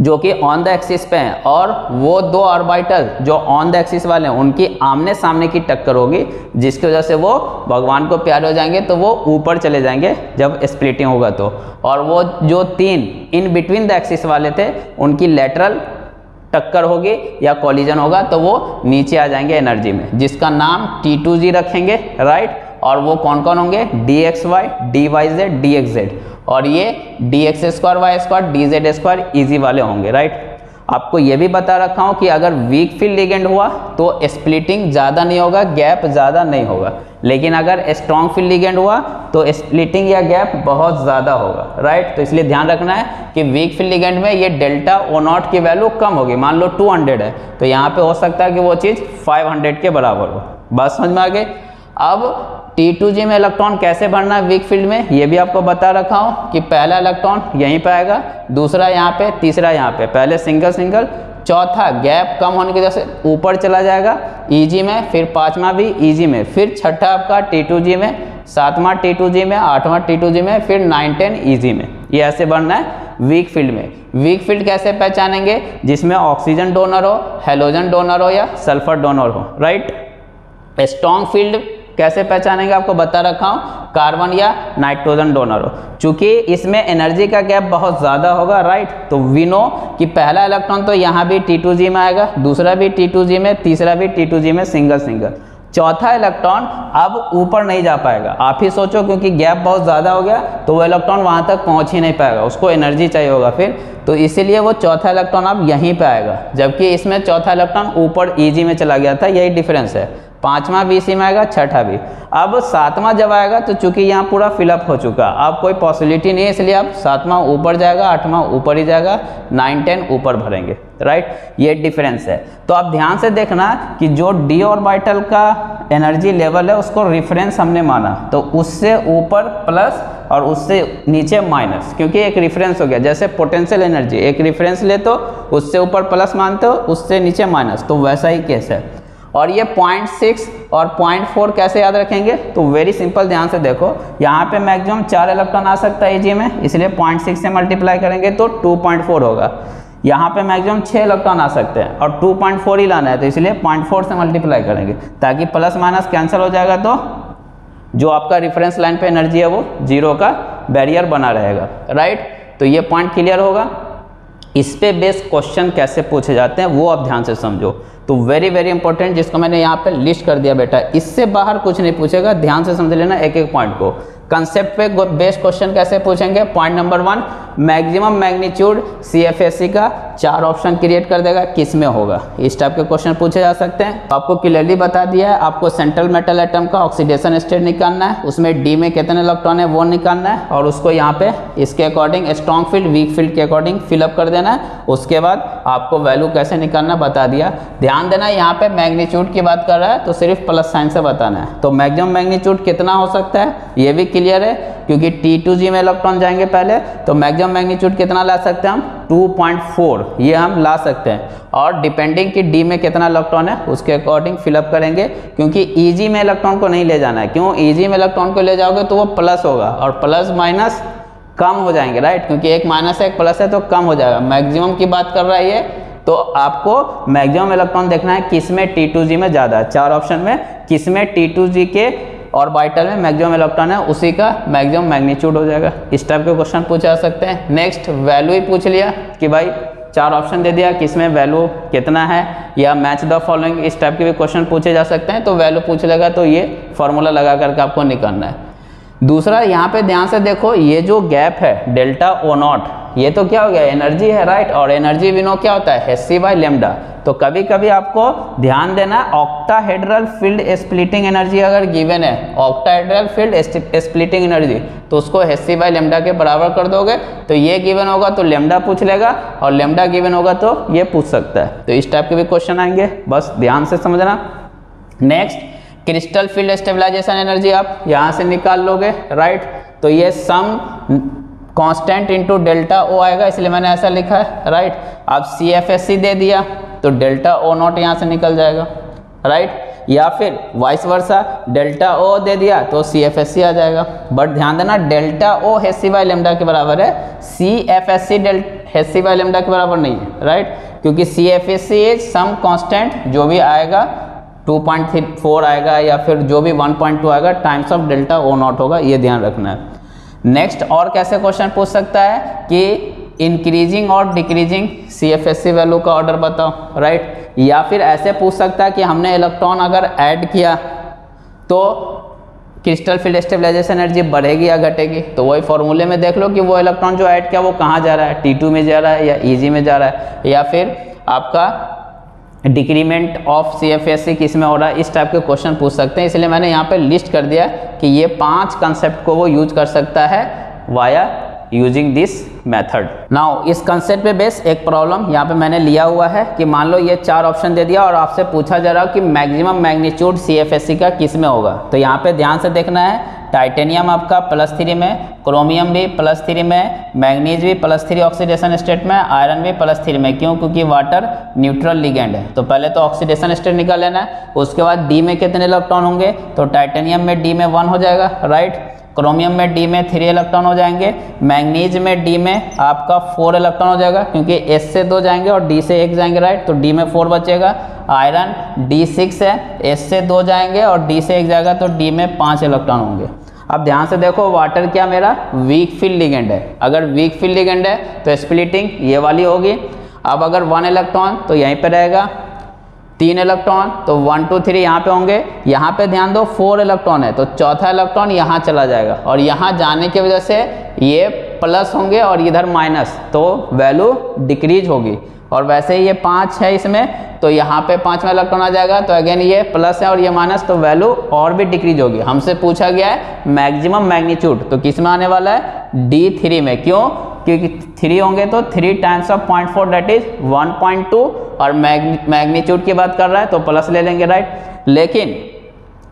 जो कि ऑन द एक्सिस पे हैं और वो दो ऑर्बिटल जो ऑन द एक्सिस वाले हैं, उनकी आमने सामने की टक्कर होगी, जिसकी वजह से वो भगवान को प्यारे हो जाएँगे तो वो ऊपर चले जाएँगे जब स्प्लिटिंग होगा तो। और वो जो तीन इन बिटवीन द एक्सिस वाले थे, उनकी लेटरल टक्कर होगी या कॉलिजन होगा तो वो नीचे आ जाएँगे एनर्जी में, जिसका नाम T2G रखेंगे राइट और वो कौन कौन होंगे? D X Y D Y Z D X Z और ये D X square Y square D Z square E G वाले होंगे राइट आपको ये भी बता रखा हूँ कि अगर वीक फ़ील्ड लिगेंड हुआ तो स्प्लिटिंग ज़्यादा नहीं होगा गैप ज़्यादा नहीं होगा। लेकिन अगर स्ट्रॉन्ग फ़ील्ड लिगेंड हुआ तो स्प्लिटिंग या गैप बहुत ज़्यादा होगा राइट तो इसलिए ध्यान रखना है कि वीक फ़ील्ड लिगेंड में ये डेल्टा ओ नॉट की वैल्यू कम होगी। मान लो 200 है तो यहाँ पे हो सकता है कि वो चीज़ 500 के बराबर हो। बात समझ में आ गई? अब T2G में इलेक्ट्रॉन कैसे भरना है वीक फ़ील्ड में, ये भी आपको बता रखा हूँ कि पहला इलेक्ट्रॉन यहीं पे आएगा, दूसरा यहाँ पे, तीसरा यहाँ पे। पहले सिंगल सिंगल चौथा गैप कम होने की वजह से ऊपर चला जाएगा EG में, फिर पांचवा भी EG में, फिर छठा आपका T2G में, सातवां T2G में, आठवां T2G में, फिर नाइन टेन EG में। ये ऐसे बढ़ना है वीक फ़ील्ड में। वीक फ़ील्ड कैसे पहचानेंगे? जिसमें ऑक्सीजन डोनर हो हेलोजन डोनर हो या सल्फ़र डोनर हो राइट स्ट्रॉन्ग फ़ील्ड कैसे पहचानेंगे आपको बता रखा हूँ, कार्बन या नाइट्रोजन डोनर हो। चूँकि इसमें एनर्जी का गैप बहुत ज़्यादा होगा राइट तो वी नो कि पहला इलेक्ट्रॉन तो यहाँ भी T2G में आएगा, दूसरा भी T2G में, तीसरा भी T2G में सिंगल सिंगल चौथा इलेक्ट्रॉन अब ऊपर नहीं जा पाएगा। आप ही सोचो क्योंकि गैप बहुत ज़्यादा हो गया तो वो इलेक्ट्रॉन वहाँ तक पहुँच ही नहीं पाएगा, उसको एनर्जी चाहिए होगा फिर। तो इसीलिए वो चौथा इलेक्ट्रॉन अब यहीं पे आएगा, जबकि इसमें चौथा इलेक्ट्रॉन ऊपर ईजी में चला गया था, यही डिफरेंस है। पांचवा भी इसी में आएगा, छठा भी अब सातवां जब आएगा तो चूँकि यहाँ पूरा फिलअप हो चुका, अब कोई पॉसिबिलिटी नहीं है, इसलिए अब सातवां ऊपर जाएगा, आठवां ऊपर ही जाएगा नाइन टेन ऊपर भरेंगे राइट ये डिफरेंस है। तो आप ध्यान से देखना कि जो डी ऑर्बिटल का एनर्जी लेवल है, उसको रिफरेंस हमने माना। तो उससे ऊपर प्लस और उससे नीचे माइनस क्योंकि एक रिफरेंस हो गया। जैसे पोटेंशियल एनर्जी एक रिफरेंस ले तो उससे ऊपर प्लस मानते हो, उससे नीचे माइनस तो वैसा ही केस है। और ये पॉइंट सिक्स और पॉइंट फोर कैसे याद रखेंगे? तो वेरी सिंपल ध्यान से देखो। यहाँ पे मैक्सिमम चार इलेक्ट्रॉन आ सकता है जी में, इसलिए पॉइंट सिक्स से मल्टीप्लाई करेंगे तो टू पॉइंट फोर होगा। यहाँ पे मैक्सिमम छः इलेक्ट्रॉन आ सकते हैं और टू पॉइंट फोर ही लाना है तो इसलिए पॉइंट फोर से मल्टीप्लाई करेंगे। ताकि प्लस माइनस कैंसिल हो जाएगा तो जो आपका रिफरेंस लाइन पे एनर्जी है वो ज़ीरो का बैरियर बना रहेगा। राइट तो ये पॉइंट क्लियर होगा। इस पे बेस क्वेश्चन कैसे पूछे जाते हैं, वो आप ध्यान से समझो। तो वेरी वेरी इंपॉर्टेंट जिसको मैंने यहाँ पे लिस्ट कर दिया बेटा। इससे बाहर कुछ नहीं पूछेगा, ध्यान से समझ लेना एक एक पॉइंट को। कंसेप्ट पे बेस्ट क्वेश्चन कैसे पूछेंगे? Point number one maximum magnitude C का चार ऑप्शन क्रिएट कर देगा, किसमें होगा? इस टाइप के क्वेश्चन पूछे जा सकते हैं। आपको क्लियरली बता दिया है, आपको सेंट्रल मेटल एटम का ऑक्सीडेशन स्टेट निकालना है, उसमें डी में कितने इलेक्ट्रॉन है वो निकालना है, और उसको यहाँ पे इसके according strong field weak field के अकॉर्डिंग फिलअप कर देना है। उसके बाद आपको वैल्यू कैसे निकालना बता दिया। ध्यान देना, यहाँ पे मैग्नीट्यूड की बात कर रहा है तो सिर्फ़ प्लस साइन से बताना है। तो मैक्सिमम मैग्नीट्यूड कितना हो सकता है? ये भी क्लियर है? क्योंकि टी टू जी में इलेक्ट्रॉन जाएँगे पहले तो मैक्सिमम मैग्नीट्यूड कितना ला सकते हैं हम? 2.4 ये हम ला सकते हैं। और डिपेंडिंग कि डी में कितना इलेक्ट्रॉन है, उसके अकॉर्डिंग फिलअप करेंगे, क्योंकि ईजी में इलेक्ट्रॉन को नहीं ले जाना है। क्यों? ईजी में इलेक्ट्रॉन को ले जाओगे तो वो प्लस होगा, और प्लस माइनस कम हो जाएँगे राइट क्योंकि एक माइनस है, एक प्लस है तो कम हो जाएगा। मैक्सिमम की बात कर रहा है ये तो आपको मैक्सिमम इलेक्ट्रॉन देखना है, किसमें टी टू जी में ज़्यादा चार ऑप्शन में, किसमें टी टू जी के और बाइटल में मैक्सिमम इलेक्ट्रॉन है, उसी का मैक्सिमम मैग्नीट्यूड हो जाएगा। इस टाइप के क्वेश्चन पूछे जा सकते हैं। नेक्स्ट वैल्यू ही पूछ लिया कि भाई, चार ऑप्शन दे दिया किसमें वैल्यू कितना है, या मैच द फॉलोइंग इस टाइप के भी क्वेश्चन पूछे जा सकते हैं। तो वैल्यू पूछ लेगा तो ये फॉर्मूला लगा करके आपको निकालना है। दूसरा, यहाँ पे ध्यान से देखो, ये जो गैप है डेल्टा ओ नॉट ये तो क्या हो गया? एनर्जी है राइट और एनर्जी विनो क्या होता है? एस सी बाई लेमडा तो कभी कभी आपको ध्यान देना ऑक्टाहेड्रल फ़ील्ड स्प्लिटिंग एनर्जी अगर गिवन है ऑक्टाहेड्रल फ़ील्ड स्प्लिटिंग एनर्जी तो उसको एस सी बाई लेमडा के बराबर कर दोगे तो ये गिवन होगा तो लेमडा पूछ लेगा, और लेमडा गिवन होगा तो ये पूछ सकता है। तो इस टाइप के भी क्वेश्चन आएँगे, बस ध्यान से समझना। Next crystal field stabilisation energy आप यहाँ से निकाल लोगे राइट तो ये some constant into delta O आएगा, इसलिए मैंने ऐसा लिखा है राइट अब सी एफ़ एस सी दे दिया तो डेल्टा ओ नॉट यहाँ से निकल जाएगा राइट या फिर वाइस वर्सा डेल्टा ओ दे दिया तो सी एफ़ एस सी आ जाएगा। बट ध्यान देना delta O H C by lambda के बराबर है C F S C del H C by lambda के बराबर नहीं है राइट क्योंकि C F S C is some constant जो भी आएगा 2.4 आएगा, या फिर जो भी 1.2 आएगा times of delta O naught होगा, ये ध्यान रखना है। नेक्स्ट और कैसे क्वेश्चन पूछ सकता है कि इंक्रीजिंग और decreasing C F S C value का ऑर्डर बताओ राइट या फिर ऐसे पूछ सकता है कि हमने इलेक्ट्रॉन अगर ऐड किया तो क्रिस्टल फ़ील्ड स्टेबलाइजेशन एनर्जी बढ़ेगी या घटेगी? तो वही फॉर्मूले में देख लो कि वो इलेक्ट्रॉन जो ऐड किया, वो कहाँ जा रहा है? टी टू में जा रहा है या ईजी में जा रहा है? या फिर आपका decrement of C F S C किसमें हो रहा है? इस टाइप के क्वेश्चन पूछ सकते हैं। इसलिए मैंने यहाँ पे लिस्ट कर दिया कि ये पाँच कंसेप्ट को वो यूज़ कर सकता है via using this method now इस कंसेप्ट पे बेस एक प्रॉब्लम यहाँ पे मैंने लिया हुआ है कि मान लो ये चार ऑप्शन दे दिया और आपसे पूछा जा रहा है कि मैक्सिमम मैग्नीट्यूड सी का किसमें होगा। तो यहाँ पे ध्यान से देखना है टाइटेनियम आपका प्लस थ्री में क्रोमियम भी प्लस थ्री में मैग्नीज भी प्लस थ्री ऑक्सीडेशन स्टेट में आयरन भी प्लस थ्री में। क्यों? क्योंकि वाटर न्यूट्रल लिगेंड है। तो पहले तो ऑक्सीडेशन स्टेट निकाल लेना है, उसके बाद डी में कितने इलेक्ट्रॉन होंगे? तो टाइटेनियम में डी में वन हो जाएगा राइट क्रोमियम में डी में थ्री इलेक्ट्रॉन हो जाएँगे मैग्नीज में डी में आपका फोर इलेक्ट्रॉन हो जाएगा, क्योंकि एस से दो जाएँगे और डी से एक जाएँगे राइट तो डी में फोर बचेगा। आयरन डी सिक्स है एस से दो जाएँगे और डी से एक जाएगा तो डी में पाँच इलेक्ट्रॉन होंगे। अब ध्यान से देखो वाटर क्या मेरा? वीक फ़ील्ड लिगेंड है। अगर वीक फ़ील्ड लिगेंड है तो स्प्लिटिंग ये वाली होगी। अब अगर वन इलेक्ट्रॉन तो यहीं पर रहेगा। तीन इलेक्ट्रॉन तो वन टू थ्री यहाँ पे होंगे। यहाँ पे ध्यान दो फोर इलेक्ट्रॉन है तो चौथा इलेक्ट्रॉन यहाँ चला जाएगा। और यहाँ जाने की वजह से ये प्लस होंगे और इधर माइनस तो वैल्यू डिक्रीज होगी। और वैसे ही ये पाँच है इसमें तो यहाँ पे पाँचवा इलेक्ट्रॉन आ जाएगा तो अगेन ये प्लस है और ये माइनस तो वैल्यू और भी डिक्रीज होगी। हमसे पूछा गया है मैक्सिमम मैग्नीट्यूड तो किसमें आने वाला है? डी थ्री में। क्यों? क्योंकि थ्री होंगे तो three times of point four that is one point two और मैग्नीट्यूड की बात कर रहा है तो प्लस ले लेंगे राइट लेकिन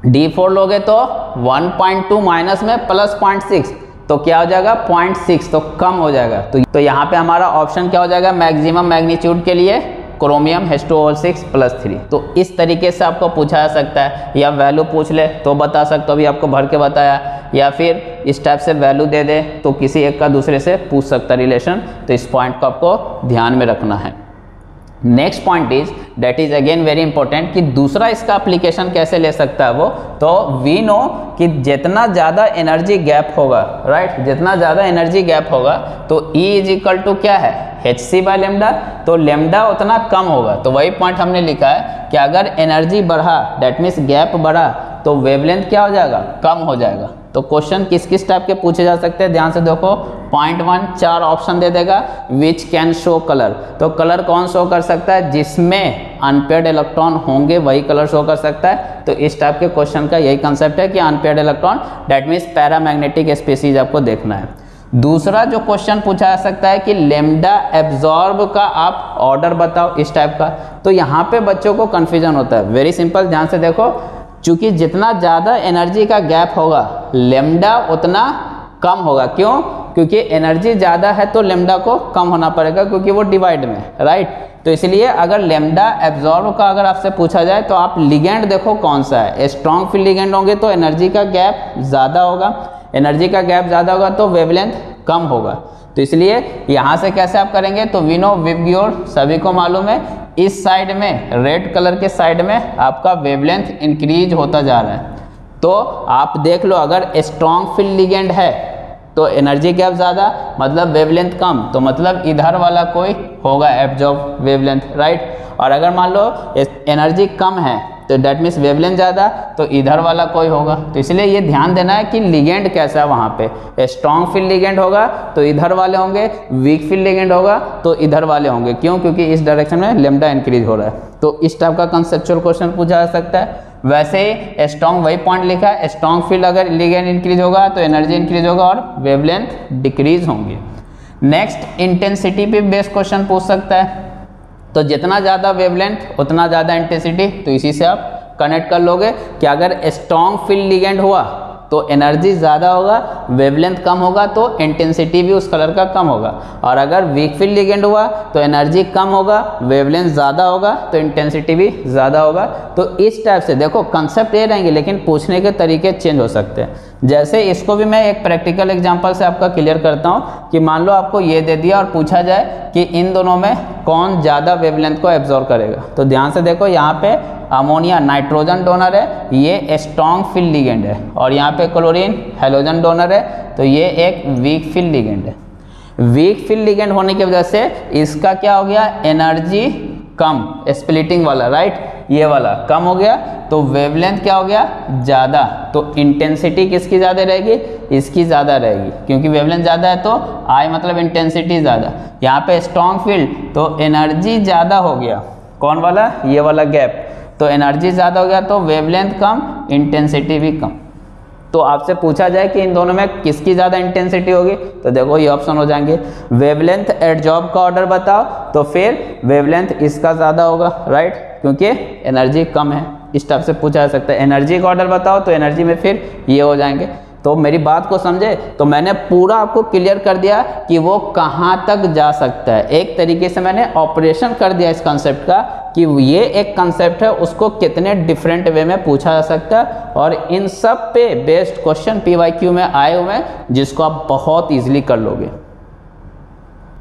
डी फोर लोगे तो वन पॉइंट टू माइनस में प्लस पॉइंट सिक्स तो क्या हो जाएगा? पॉइंट सिक्स तो कम हो जाएगा। तो, तो यहाँ पे हमारा ऑप्शन क्या हो जाएगा? मैक्सिमम मैग्नीट्यूड के लिए chromium H two six plus three तो इस तरीके से आपको पूछा जा सकता है या वैल्यू पूछ ले तो बता सकते हो अभी आपको भर के बताया। या फिर इस टाइप से वैल्यू दे दे तो किसी एक का दूसरे से पूछ सकता है रिलेशन तो इस पॉइंट को आपको ध्यान में रखना है। Next point is that is again very important कि दूसरा इसका एप्लीकेशन कैसे ले सकता है वो? तो वी नो कि जितना ज़्यादा एनर्जी गैप होगा राइट right? जितना ज़्यादा एनर्जी गैप होगा तो E इज़ इक्वल टू क्या है? एच सी बाई लेमडा तो लेमडा उतना कम होगा। तो वही पॉइंट हमने लिखा है कि अगर एनर्जी बढ़ा डेट मीन्स गैप बढ़ा तो वेवलेंथ क्या हो जाएगा? कम हो जाएगा। तो क्वेश्चन किस किस टाइप के पूछे जा सकते हैं? ध्यान से देखो पॉइंट वन चार ऑप्शन दे देगा विच कैन शो कलर तो कलर कौन शो कर सकता है? जिसमें अनपेड इलेक्ट्रॉन होंगे, वही कलर शो कर सकता है। तो इस टाइप के क्वेश्चन का यही कंसेप्ट है कि unpaired electron that means paramagnetic species आपको देखना है। दूसरा जो क्वेश्चन पूछा जा सकता है कि लेमडा एब्जॉर्ब का आप ऑर्डर बताओ इस टाइप का। तो यहाँ पे बच्चों को कंफ्यूजन होता है। वेरी सिंपल ध्यान से देखो चूँकि जितना ज़्यादा एनर्जी का गैप होगा लेमडा उतना कम होगा। क्यों? क्योंकि एनर्जी ज़्यादा है तो लेमडा को कम होना पड़ेगा क्योंकि वो डिवाइड में राइट तो इसलिए अगर लेमडा एब्जॉर्ब का अगर आपसे पूछा जाए तो आप लिगेंड देखो कौन सा है। स्ट्रॉन्ग फ़ील्ड लिगेंड होंगे तो एनर्जी का गैप ज़्यादा होगा। एनर्जी का गैप ज़्यादा होगा तो वेवलेंथ कम होगा। तो इसलिए यहाँ से कैसे आप करेंगे? तो विनो विवग्योर सभी को मालूम है, इस साइड में रेड कलर के साइड में आपका वेवलेंथ इंक्रीज होता जा रहा है। तो आप देख लो, अगर स्ट्रॉन्ग फ़ील्ड लिगेंड है तो एनर्जी गैप ज़्यादा मतलब वेवलेंथ कम तो मतलब इधर वाला कोई होगा एब्जॉर्ब वेवलेंथ राइट और अगर मान लो एनर्जी कम है तो डेट मीन्स वेवलेंथ ज़्यादा तो इधर वाला कोई होगा। तो इसलिए ये ध्यान देना है कि लिगेंड कैसा है वहाँ पे। स्ट्रॉन्ग फ़ील्ड लिगेंड होगा तो इधर वाले होंगे वीक फ़ील्ड लिगेंड होगा तो इधर वाले होंगे। क्यों? क्योंकि इस डायरेक्शन में लेमडा इंक्रीज हो रहा है। तो इस टाइप का कंसेप्चुअल क्वेश्चन पूछा जा सकता है। वैसे ही स्ट्रॉन्ग वही पॉइंट लिखा है स्ट्रॉन्ग फ़ील्ड अगर लिगेंड इंक्रीज होगा तो एनर्जी इंक्रीज होगा और वेवलेंथ डिक्रीज होंगे। नेक्स्ट इंटेंसिटी पे बेस्ड क्वेश्चन पूछ सकता है। तो जितना ज़्यादा वेवलेंथ उतना ज़्यादा इंटेंसिटी तो इसी से आप कनेक्ट कर लोगे कि अगर स्ट्रॉन्ग फ़ील्ड लिगेंड हुआ तो एनर्जी ज़्यादा होगा वेवलेंथ कम होगा तो इंटेंसिटी भी उस कलर का कम होगा। और अगर वीक फ़ील्ड लिगेंड हुआ तो एनर्जी कम होगा वेवलेंथ ज़्यादा होगा तो इंटेंसिटी भी ज़्यादा होगा। तो इस टाइप से, देखो कंसेप्ट ये रहेंगे, लेकिन पूछने के तरीके चेंज हो सकते हैं। जैसे इसको भी मैं एक प्रैक्टिकल एग्ज़ाम्पल से आपका क्लियर करता हूँ कि मान लो आपको ये दे दिया और पूछा जाए कि इन दोनों में कौन ज़्यादा वेवलेंथ को एब्जॉर्व करेगा। तो ध्यान से देखो, यहाँ पे अमोनिया नाइट्रोजन डोनर है, ये स्ट्रॉन्ग फ़ील्ड लिगेंड है और यहाँ पे क्लोरीन हेलोजन डोनर है तो ये एक वीक फ़ील्ड लिगेंड है। वीक फ़ील्ड लिगेंड होने की वजह से इसका क्या हो गया? एनर्जी कम स्प्लिटिंग वाला राइट ये वाला कम हो गया तो वेवलेंथ क्या हो गया? ज़्यादा। तो इंटेंसिटी किसकी ज़्यादा रहेगी? इसकी ज़्यादा रहेगी। क्योंकि वेवलेंथ ज़्यादा है तो आई मतलब इंटेंसिटी ज़्यादा। यहाँ पे स्ट्रॉन्ग फ़ील्ड तो एनर्जी ज़्यादा हो गया। कौन वाला? ये वाला गैप तो एनर्जी ज़्यादा हो गया तो वेवलेंथ कम इंटेंसिटी भी कम। तो आपसे पूछा जाए कि इन दोनों में किसकी ज़्यादा इंटेंसिटी होगी? तो देखो, ये ऑप्शन हो जाएँगे। वेवलेंथ एट जॉब का ऑर्डर बताओ तो फिर वेवलेंथ इसका ज़्यादा होगा राइट क्योंकि एनर्जी कम है। इस टाइप से पूछा जा सकता है। एनर्जी का ऑर्डर बताओ तो एनर्जी में फिर ये हो जाएँगे। तो मेरी बात को समझे तो मैंने पूरा आपको क्लियर कर दिया कि वो कहाँ तक जा सकता है। एक तरीके से मैंने ऑपरेशन कर दिया इस कंसेप्ट का कि ये एक कंसेप्ट है, उसको कितने डिफरेंट वे में पूछा जा सकता है और इन सब पे based question P Y Q में आए हुए हैं, जिसको आप बहुत ईजिली कर लोगे।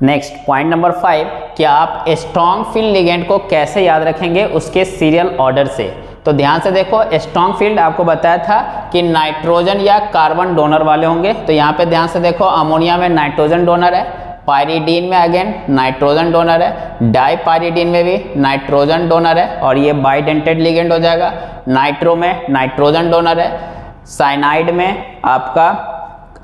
नेक्स्ट पॉइंट नंबर फाइव कि आप स्ट्रॉन्ग फ़ील्ड लिगेंड को कैसे याद रखेंगे उसके सीरियल ऑर्डर से? तो ध्यान से देखो स्ट्रॉन्ग फ़ील्ड आपको बताया था कि नाइट्रोजन या कार्बन डोनर वाले होंगे। तो यहाँ पे ध्यान से देखो अमोनिया में नाइट्रोजन डोनर है पायरीडीन में अगेन नाइट्रोजन डोनर है डाई पायरीडीन में भी नाइट्रोजन डोनर है, और ये बाइडेंटेड लिगेंड हो जाएगा। नाइट्रो में नाइट्रोजन डोनर है साइनाइड में आपका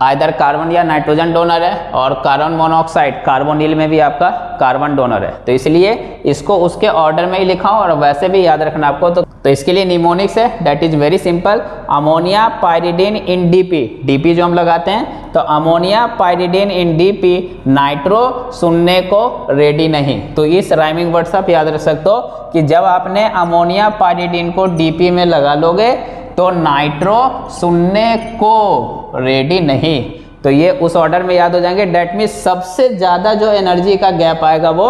आइधर कार्बन या नाइट्रोजन डोनर है और कार्बन मोनोऑक्साइड कार्बोनिल में भी आपका कार्बन डोनर है। तो इसलिए इसको उसके ऑर्डर में ही लिखा और वैसे भी याद रखना आपको। तो, तो इसके लिए निमोनिक्स है। That is very simple ammonia pyridine en dipy dipy जो हम लगाते हैं तो ammonia pyridine en dipy nitro सुनने को रेडी नहीं। तो इस राइमिंग वर्ड्स आप याद रख सकते हो कि जब आपने अमोनिया पायरिडीन को डीपी में लगा लोगे तो नाइट्रो सुनने को रेडी नहीं। तो ये उस ऑर्डर में याद हो जाएँगे। डेट मीन सबसे ज़्यादा जो एनर्जी का गैप आएगा वो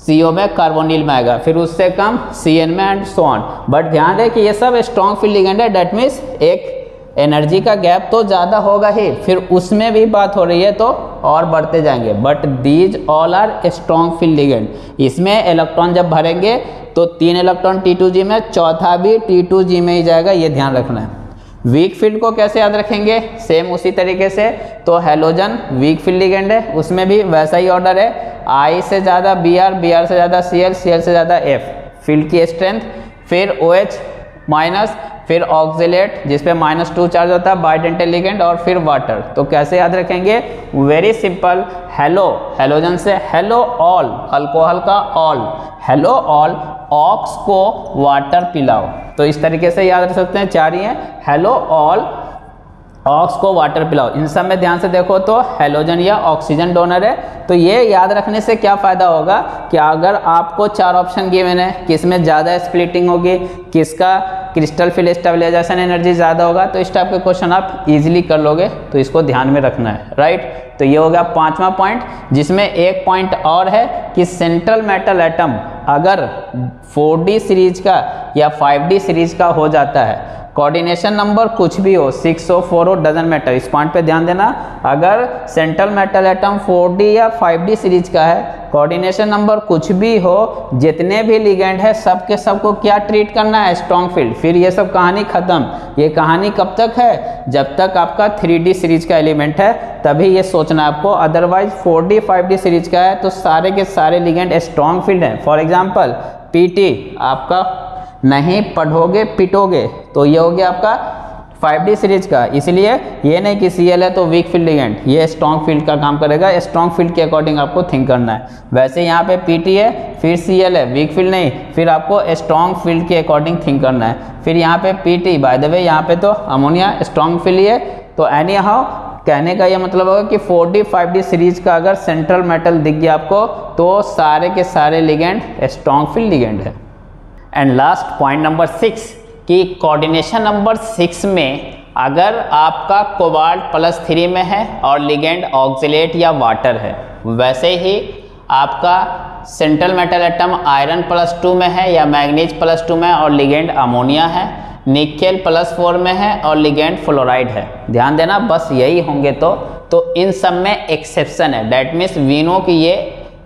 सीओ में कार्बोनिल में आएगा। फिर उससे कम सी एन में एंड सोन बट ध्यान रहे कि ये सब स्ट्रॉन्ग फ़ील्ड लिगेंड है। डेट मीन्स एक एनर्जी का गैप तो ज़्यादा होगा ही, फिर उसमें भी बात हो रही है तो और बढ़ते जाएँगे। But these all are strong field ligand इसमें इलेक्ट्रॉन जब भरेंगे तो तीन इलेक्ट्रॉन T2G में, चौथा भी T2G में ही जाएगा, ये ध्यान रखना है। वीक फ़ील्ड को कैसे याद रखेंगे? सेम उसी तरीके से तो हेलोजन वीक फ़ील्ड लिगेंड है, उसमें भी वैसा ही ऑर्डर है। आई से ज़्यादा बी आर बी आर से ज़्यादा सी एल सी एल से ज़्यादा एफ़ फ़ील्ड की स्ट्रेंथ फिर ओ एच माइनस, फिर ऑक्जिलेट जिसपे माइनस टू चार्ज होता है बाइडेंटल लिगेंड और फिर वाटर। तो कैसे याद रखेंगे? वेरी सिंपल हेलो हेलोजन से हेलो ऑल अल्कोहल का ऑल हेलो ऑल ऑक्स को वाटर पिलाओ। तो इस तरीके से याद रख सकते हैं, चार हैं हेलो ऑल ऑक्स को वाटर पिलाओ। इन सब में ध्यान से देखो तो हेलोजन या ऑक्सीजन डोनर है। तो ये याद रखने से क्या फ़ायदा होगा कि अगर आपको चार ऑप्शन गिवन है, किसमें ज़्यादा स्प्लिटिंग होगी, किसका क्रिस्टल फ़ील्ड स्टेबलाइजेशन एनर्जी ज़्यादा होगा तो इस टाइप के क्वेश्चन आप इजीली कर लोगे तो इसको ध्यान में रखना है राइट तो ये हो गया पांचवा पॉइंट जिसमें एक पॉइंट और है कि सेंट्रल मेटल एटम अगर 4D सीरीज़ का या 5D सीरीज़ का हो जाता है कोऑर्डिनेशन नंबर कुछ भी हो सिक्स हो फोर हो डजन मैटर इस पॉइंट पे ध्यान देना। अगर सेंट्रल मेटल एटम 4D या 5D सीरीज़ का है कोऑर्डिनेशन नंबर कुछ भी हो, जितने भी लिगेंड है सब के सबको क्या ट्रीट करना है? स्ट्रॉन्ग फ़ील्ड फिर ये सब कहानी खत्म। ये कहानी कब तक है? जब तक आपका 3D सीरीज़ का एलिमेंट है, तभी ये सोचना आपको। अदरवाइज़ 4D 5D सीरीज़ का है तो सारे के सारे लिगेंड स्ट्रॉन्ग फ़ील्ड हैं। फॉर एग्ज़ाम्पल पीटी आपका नहीं पढ़ोगे, पिटोगे तो ये हो गया आपका 5D सीरीज़ का। इसलिए ये नहीं कि Cl है तो वीक फ़ील्ड लिगेंड ये स्ट्रॉन्ग फ़ील्ड का काम करेगा स्ट्रॉन्ग फ़ील्ड के अकॉर्डिंग आपको थिंक करना है। वैसे यहाँ पे Pt है, फिर Cl है वीक फ़ील्ड नहीं, फिर आपको स्ट्रॉन्ग फ़ील्ड के अकॉर्डिंग थिंक करना है। फिर यहाँ पे Pt बाय द वे यहाँ पे तो अमोनिया स्ट्रॉन्ग फ़ील्ड है तो एनी हाउ कहने का ये मतलब होगा कि 4D 5D सीरीज़ का अगर सेंट्रल मेटल दिख गया आपको तो सारे के सारे लिगेंड स्ट्रॉन्ग फ़ील्ड लिगेंड है। And last point number six कि कोऑर्डिनेशन नंबर सिक्स में अगर आपका कोबाल्ट प्लस थ्री में है और लिगेंड ऑक्सिलेट या वाटर है, वैसे ही आपका central metal atom iron plus two में है या मैग्नीज प्लस टू में और लिगेंड अमोनिया है निकेल प्लस फोर में है और लिगेंड फ्लोराइड है। ध्यान देना, बस यही होंगे तो। तो इन सब में एक्सेप्शन है। डैट मीन्स वीनो की ये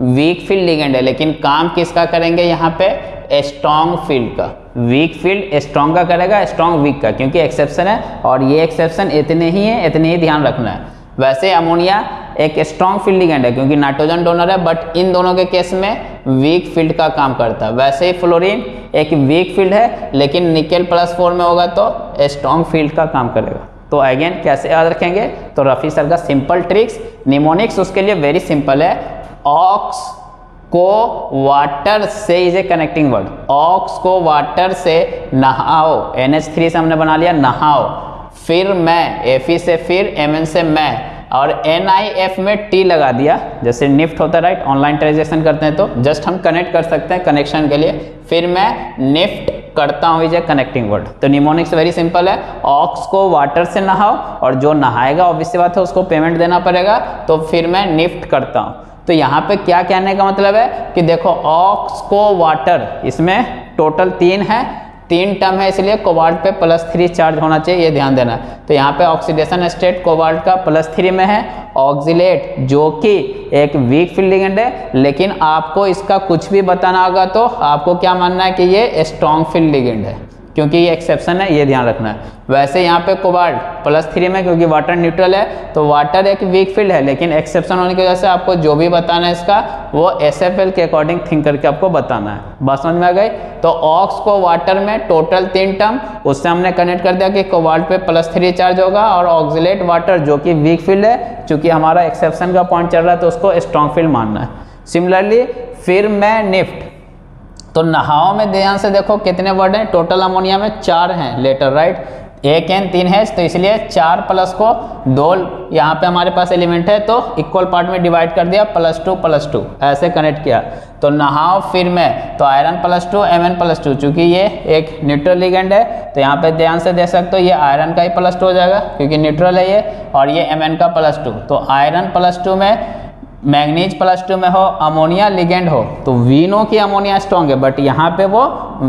वीक फ़ील्ड लिगेंड है, लेकिन काम किसका करेंगे यहाँ पे? स्ट्रॉन्ग फ़ील्ड का। वीक फ़ील्ड स्ट्रॉन्ग का करेगा स्ट्रॉन्ग वीक का, क्योंकि एक्सेप्शन है और ये एक्सेप्शन इतने ही है, इतने ही ध्यान रखना है। वैसे अमोनिया एक स्ट्रॉन्ग फ़ील्ड लिगेंड है, क्योंकि नाइट्रोजन डोनर है बट इन दोनों के केस में वीक फ़ील्ड का काम करता है। वैसे ही फ्लोरीन एक वीक फ़ील्ड है, लेकिन निकेल प्लस फोर में होगा तो स्ट्रॉन्ग फ़ील्ड का काम करेगा। तो अगेन कैसे याद रखेंगे? तो रफ़ी सर का सिंपल ट्रिक्स निमोनिक्स उसके लिए वेरी सिंपल है। ऑक्स को वाटर से is a connecting word ox को वाटर से नहाओ. एन एच थ्री से हमने बना लिया, नहाओ. फिर मैं Fe से फिर Mn से मैं. और NIF में टी लगा दिया. जैसे निफ्ट होता है राइट ऑनलाइन ट्रांजेक्शन करते हैं तो जस्ट हम कनेक्ट कर सकते हैं कनेक्शन के लिए. फिर मैं निफ्ट करता हूँ इज़ ए कनेक्टिंग वर्ड तो निमोनिक्स वेरी सिंपल है. ऑक्स को वाटर से नहाओ और जो नहाएगा ऑब्वियसली बात है, उसको पेमेंट देना पड़ेगा. तो फिर मैं निफ्ट करता हूँ. तो यहाँ पे क्या कहने का मतलब है कि देखो ऑक्स को वाटर इसमें टोटल तीन है, तीन टर्म है, इसलिए कोबाल्ट पे प्लस थ्री चार्ज होना चाहिए, ये ध्यान देना। तो यहाँ पे ऑक्सीडेशन स्टेट कोबाल्ट का प्लस थ्री में है ऑक्सीलेट जो कि एक वीक फ़ील्ड लिगेंड है, लेकिन आपको इसका कुछ भी बताना होगा तो आपको क्या मानना है कि ये स्ट्रॉन्ग फ़ील्ड लिगेंड है। क्योंकि ये एक्सेप्शन है, ये ध्यान रखना है। वैसे यहाँ पे कोबाल्ट प्लस थ्री में क्योंकि वाटर न्यूट्रल है तो वाटर एक वीक फ़ील्ड है, लेकिन एक्सेप्शन होने की वजह से आपको जो भी बताना है इसका, वो एसएफएल के अकॉर्डिंग थिंक करके आपको बताना है। बात समझ में आ गई? तो ऑक्स को वाटर में टोटल तीन टर्म उससे हमने कनेक्ट कर दिया कि कोबाल्ट पे प्लस थ्री चार्ज होगा और ऑक्सिलेट वाटर जो कि वीक फ़ील्ड है, चूँकि हमारा एक्सेप्शन का पॉइंट चल रहा है तो उसको स्ट्रॉन्ग फ़ील्ड मानना है। सिमिलरली फिर मैं निफ्ट तो नहाओ में ध्यान से देखो कितने वर्ड हैं। टोटल अमोनिया में चार हैं लेटर राइट एक एन तीन है तो इसलिए चार प्लस को दो यहाँ पे हमारे पास एलिमेंट है तो इक्वल पार्ट में डिवाइड कर दिया प्लस टू प्लस टू ऐसे कनेक्ट किया। तो नहाओ फिर में तो iron plus two M N plus two चूँकि ये एक न्यूट्रल लिगेंड है तो यहाँ पे ध्यान से देख सकते हो, ये आयरन का ही प्लस टू हो जाएगा, क्योंकि न्यूट्रल है ये, और ये एम एन का प्लस टू तो आयरन प्लस टू में मैग्नीज प्लस टू में हो, अमोनिया लिगेंड हो तो वीनो की अमोनिया स्ट्रॉन्ग है बट यहाँ पे वो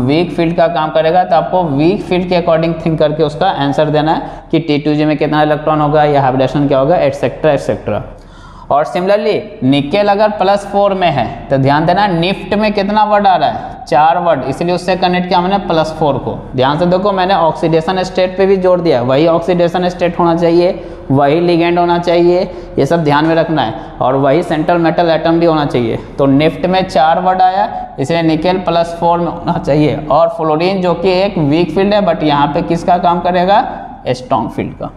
वीक फ़ील्ड का काम करेगा तो आपको वीक फ़ील्ड के अकॉर्डिंग थिंक करके उसका आंसर देना है कि टी टू जी में कितना इलेक्ट्रॉन होगा, या हाइब्रेशन क्या होगा एटसेट्रा एटसेट्रा और सिमिलरली निकेल अगर प्लस फोर में है तो ध्यान देना निफ्ट में कितना वर्ड आ रहा है? चार वर्ड इसलिए उससे कनेक्ट किया मैंने प्लस फोर को। ध्यान से देखो, मैंने ऑक्सीडेशन स्टेट पे भी जोड़ दिया वही ऑक्सीडेशन स्टेट होना चाहिए, वही लिगेंड होना चाहिए, ये सब ध्यान में रखना है। और वही सेंट्रल मेटल एटम भी होना चाहिए। तो निफ्ट में चार वर्ड आया, इसलिए निकेल प्लस फोर में होना चाहिए। और फ्लोरीन जो कि एक वीक फ़ील्ड है बट यहाँ पे किसका काम करेगा? स्ट्रॉन्ग फ़ील्ड का।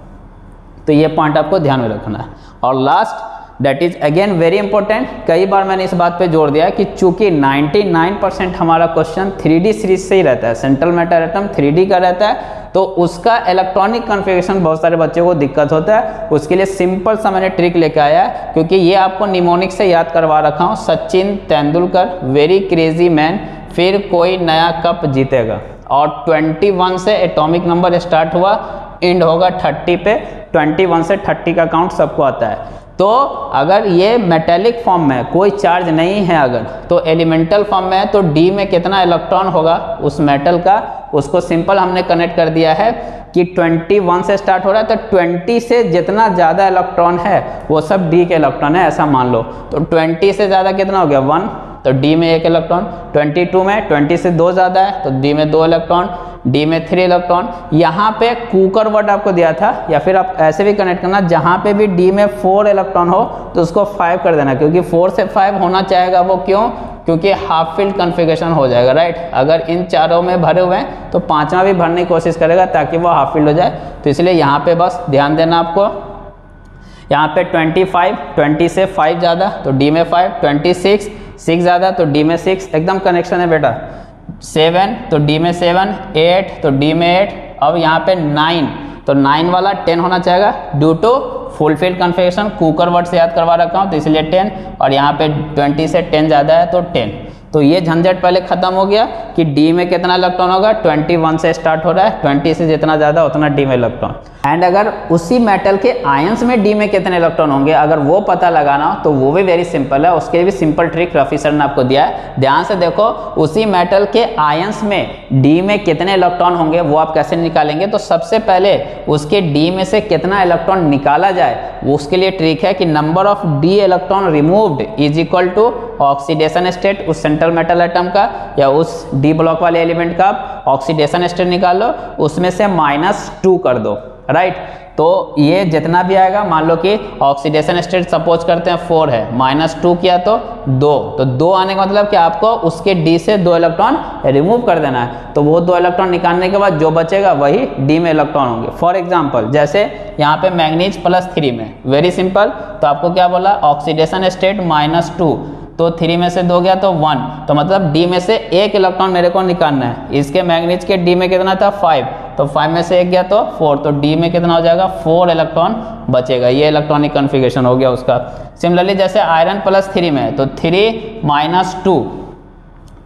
तो ये पॉइंट आपको ध्यान में रखना है। और last that is again very important कई बार मैंने इस बात पे ज़ोर दिया कि चूँकि 99 परसेंट हमारा क्वेश्चन 3D सीरीज़ से ही रहता है सेंट्रल मैटर एटम 3D का रहता है तो उसका इलेक्ट्रॉनिक कन्फिग्रेशन बहुत सारे बच्चों को दिक्कत होता है। उसके लिए सिंपल सा मैंने ट्रिक लेके आया है, क्योंकि ये आपको निमोनिक से याद करवा रखा हूँ। Sachin Tendulkar very crazy man फिर कोई नया कप जीतेगा। और 21 से एटॉमिक नंबर स्टार्ट हुआ एंड होगा 30 पे। 21 से 30 का काउंट सबको आता है। तो अगर ये मेटेलिक फॉर्म में कोई चार्ज नहीं है अगर तो एलिमेंटल फॉर्म में है तो डी में कितना इलेक्ट्रॉन होगा? उस मेटल का। उसको सिंपल हमने कनेक्ट कर दिया है कि 21 से स्टार्ट हो रहा है तो 20 से जितना ज़्यादा इलेक्ट्रॉन है, वो सब डी के इलेक्ट्रॉन है, ऐसा मान लो। तो 20 से ज़्यादा कितना हो गया? वन तो डी में एक इलेक्ट्रॉन 22 में 20 से दो ज़्यादा है तो डी में दो इलेक्ट्रॉन डी में थ्री इलेक्ट्रॉन यहाँ पे कुकर वर्ड आपको दिया था, या फिर आप ऐसे भी कनेक्ट करना, जहाँ पे भी डी में फोर इलेक्ट्रॉन हो तो उसको फाइव कर देना, क्योंकि फोर से फाइव होना चाहेगा वो क्यों? क्योंकि हाफ़ फ़ील्ड कन्फिगेशन हो जाएगा राइट अगर इन चारों में भरे हुए हैं तो पांचवा भी भरने की कोशिश करेगा, ताकि वो हाफ़ फ़ील्ड हो जाए। तो इसलिए यहाँ पे बस ध्यान देना आपको। यहाँ पे 25 20 से 5 ज़्यादा तो डी में 5 26 6 ज़्यादा तो डी में 6 एकदम कनेक्शन है बेटा। 7 तो डी में 7 8 तो डी में एट अब यहाँ पे नाइन तो नाइन वाला टेन होना चाहेगा due to fulfil configuration cooker word से याद करवा रखा हूँ तो इसलिए टेन और यहाँ पे 20 से टेन ज़्यादा है तो टेन तो ये झंझट पहले खत्म हो गया कि डी में कितना इलेक्ट्रॉन होगा? 21 से स्टार्ट हो रहा है 20 से जितना ज़्यादा, उतना डी में इलेक्ट्रॉन एंड अगर उसी मेटल के आयंस में डी में कितने इलेक्ट्रॉन होंगे, अगर वो पता लगाना हो तो वो भी वेरी सिंपल है। उसके भी सिंपल ट्रिक रफी सर ने आपको दिया है। ध्यान से देखो, उसी मेटल के आयंस में डी में कितने इलेक्ट्रॉन होंगे, वो आप कैसे निकालेंगे? तो सबसे पहले उसके डी में से कितना इलेक्ट्रॉन निकाला जाए, वो उसके लिए ट्रिक है कि number of D electron removed is equal to oxidation state उस सेंट्रल मेटल एटम का या उस डी ब्लॉक वाले एलिमेंट का। ऑक्सीडेशन स्टेट निकाल लो, उसमें से माइनस टू कर दो। राइट तो ये जितना भी आएगा, मान लो कि ऑक्सीडेशन स्टेट सपोज़ करते हैं फोर है माइनस टू किया तो दो। तो दो आने का मतलब कि आपको उसके डी से दो इलेक्ट्रॉन रिमूव कर देना है। तो वो दो इलेक्ट्रॉन निकालने के बाद जो बचेगा वही डी में इलेक्ट्रॉन होंगे। फॉर एग्ज़ाम्पल जैसे यहाँ पे मैग्नीज प्लस थ्री में वेरी सिंपल तो आपको क्या बोला? ऑक्सीडेशन स्टेट माइनस टू तो थ्री में से दो गया तो वन तो मतलब डी में से एक इलेक्ट्रॉन मेरे को निकालना है. इसके मैग्नीज के डी में कितना था? फाइव तो फाइव में से एक गया तो फोर तो डी में कितना हो जाएगा? फोर इलेक्ट्रॉन बचेगा. ये इलेक्ट्रॉनिक कन्फिगेशन हो गया उसका. सिमिलरली जैसे आयरन प्लस थ्री में तो थ्री माइनस टू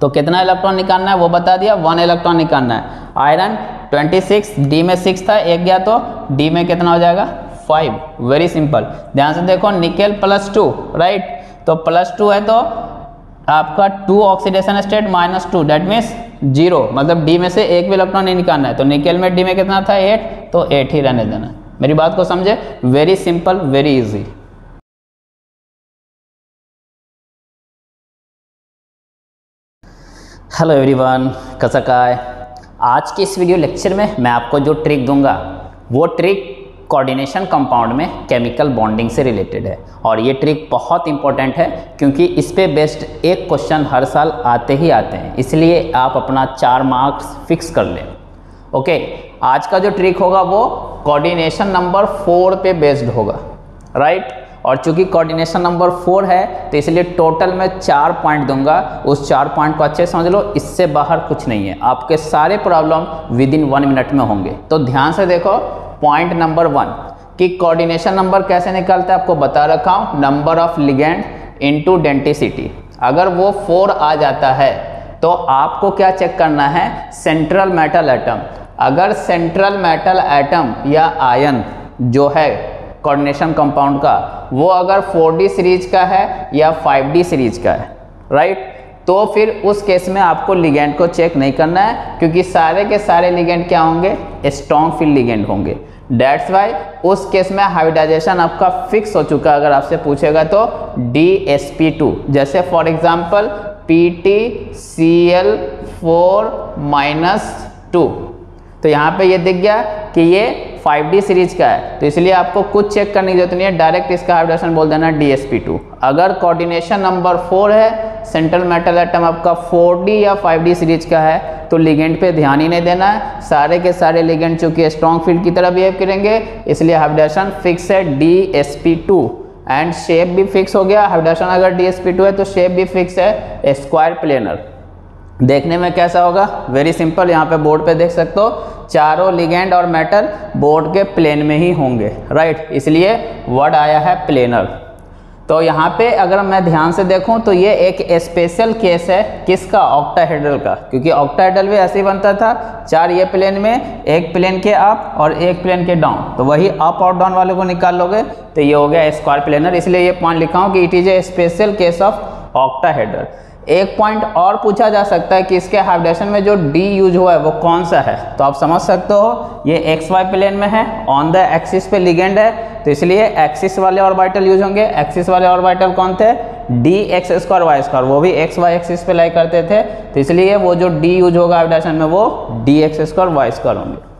तो कितना इलेक्ट्रॉन निकालना है? वो बता दिया वन इलेक्ट्रॉन निकालना है. आयरन 26 डी में सिक्स था, एक गया तो डी में कितना हो जाएगा? फाइव वेरी सिंपल ध्यान से देखो निकेल प्लस टू राइट तो प्लस टू है तो आपका two oxidation state minus two that means zero. मतलब डी में से एक भी इलेक्ट्रॉन नहीं निकालना है। तो निकेल में डी में कितना था? एट। तो एट ही रहने देना मेरी बात को समझे? Very simple very easy hello everyone कैसा का आज के इस वीडियो लेक्चर में मैं आपको जो ट्रिक दूँगा, वो ट्रिक कोऑर्डिनेशन कंपाउंड में केमिकल बॉन्डिंग से रिलेटेड है। और ये ट्रिक बहुत इंपॉर्टेंट है, क्योंकि इस पे बेस्ड एक क्वेश्चन हर साल आते ही आते हैं। इसलिए आप अपना चार मार्क्स फिक्स कर लें। ओके आज का जो ट्रिक होगा वो कोऑर्डिनेशन नंबर फोर पे बेस्ड होगा। राइट और चूँकि कोऑर्डिनेशन नंबर फोर है तो इसलिए टोटल मैं चार पॉइंट दूँगा। उस चार पॉइंट को अच्छे समझ लो, इससे बाहर कुछ नहीं है। आपके सारे problem with in one minute में होंगे। तो ध्यान से देखो पॉइंट नंबर वन, कि कोऑर्डिनेशन नंबर कैसे निकलता है? आपको बता रखा हूँ number of ligand into denticity अगर वो फोर आ जाता है तो आपको क्या चेक करना है? सेंट्रल मेटल एटम अगर सेंट्रल मेटल एटम या आयन जो है कोऑर्डिनेशन कंपाउंड का, वो अगर 4D सीरीज़ का है या 5D सीरीज़ का है राइट तो फिर उस केस में आपको लिगेंड को चेक नहीं करना है, क्योंकि सारे के सारे लिगेंड क्या होंगे? स्ट्रॉन्ग फ़ील्ड लिगेंड होंगे। डेट्स वाई उस केस में हाइब्रिडाइजेशन आपका फिक्स हो चुका है। अगर आपसे पूछेगा तो डी एस पी टू जैसे for example P T C L four minus two तो यहाँ पे ये दिख गया कि ये 5D सीरीज़ का है तो इसलिए आपको कुछ चेक करने की ज़रूरत नहीं है डायरेक्ट इसका हाइब्रिडेशन बोल देना DSP2 अगर कोऑर्डिनेशन नंबर फोर है सेंट्रल मेटल एटम आपका 4D या 5D सीरीज़ का है तो लिगेंड पे ध्यान ही नहीं देना है। सारे के सारे लिगेंड चूँकि स्ट्रॉन्ग फ़ील्ड की तरह बिहेव करेंगे, इसलिए हाइब्रिडेशन फिक्स है DSP2 एंड शेप भी फिक्स हो गया हाइब्रिडेशन अगर DSP2 है तो शेप भी फिक्स है स्क्वायर प्लेनर देखने में कैसा होगा? वेरी सिंपल यहाँ पे बोर्ड पे देख सकते हो। चारों लिगेंड और मेटल बोर्ड के प्लेन में ही होंगे राइट इसलिए वर्ड आया है प्लेनर तो यहाँ पे अगर मैं ध्यान से देखूँ तो ये एक स्पेशल केस है किसका? ऑक्टाहेड्रल का। क्योंकि ऑक्टाहेड्रल भी ऐसे ही बनता था, चार ये प्लेन में, एक प्लेन के अप और एक प्लेन के डाउन तो वही अप और डाउन वाले को निकाल लोगे तो ये हो गया स्क्वायर प्लेनर इसलिए ये पॉइंट लिखा हूँ कि it is a special case of octahedral एक पॉइंट और पूछा जा सकता है कि इसके हाइब्रेशन में जो डी यूज़ हुआ है, वो कौन सा है? तो आप समझ सकते हो, ये एक्स वाई प्लेन में है ऑन द एक्सिस पे लिगेंड है तो इसलिए एक्सिस वाले ऑर्बिटल यूज़ होंगे। एक्सिस वाले ऑर्बिटल कौन थे? D X square Y square वो भी एक्स वाई एक्सिस पे लाई करते थे तो इसलिए वो जो डी यूज़ होगा हाइब्रेशन में, वो D X square Y square होंगे।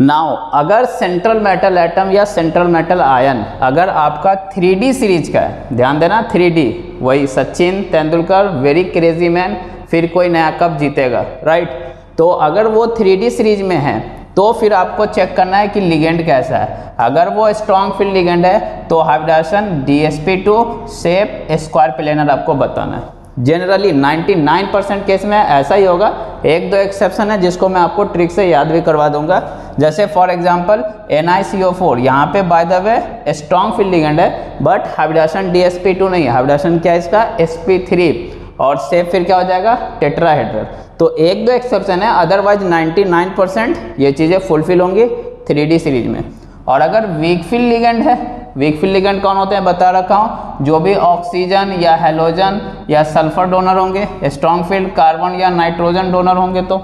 नाउ अगर सेंट्रल मेटल एटम या सेंट्रल मेटल आयन अगर आपका 3D सीरीज़ का है, ध्यान देना 3D वही Sachin Tendulkar very crazy man फिर कोई नया कप जीतेगा राइट तो अगर वो 3D सीरीज़ में है तो फिर आपको चेक करना है कि लिगेंड कैसा है। अगर वो स्ट्रॉन्ग फ़ील्ड लिगेंड है तो hybridization D S P two shape square planar आपको बताना है। जनरली 99 परसेंट केस में ऐसा ही होगा। एक दो एक्सेप्शन है जिसको मैं आपको ट्रिक से याद भी करवा दूँगा। जैसे फॉर एग्जांपल NiCO4 यहाँ पे by the way strong field ligand है बट हाइब्रिडेशन DsP2 नहीं है। क्या है इसका? Sp3 और सेफ़ फिर क्या हो जाएगा? टेट्राहेड्रल तो एक दो एक्सेप्शन है अदरवाइज़ 99 परसेंट ये चीज़ें फुलफिल होंगी 3D सीरीज़ में। और अगर वीक फ़ील्ड लिगेंड है वीक फ़ील्ड लिगेंड कौन होते हैं बता रखा हूँ जो भी ऑक्सीजन या हेलोजन या सल्फ़र डोनर होंगे स्ट्रॉन्ग फ़ील्ड कार्बन या नाइट्रोजन डोनर होंगे तो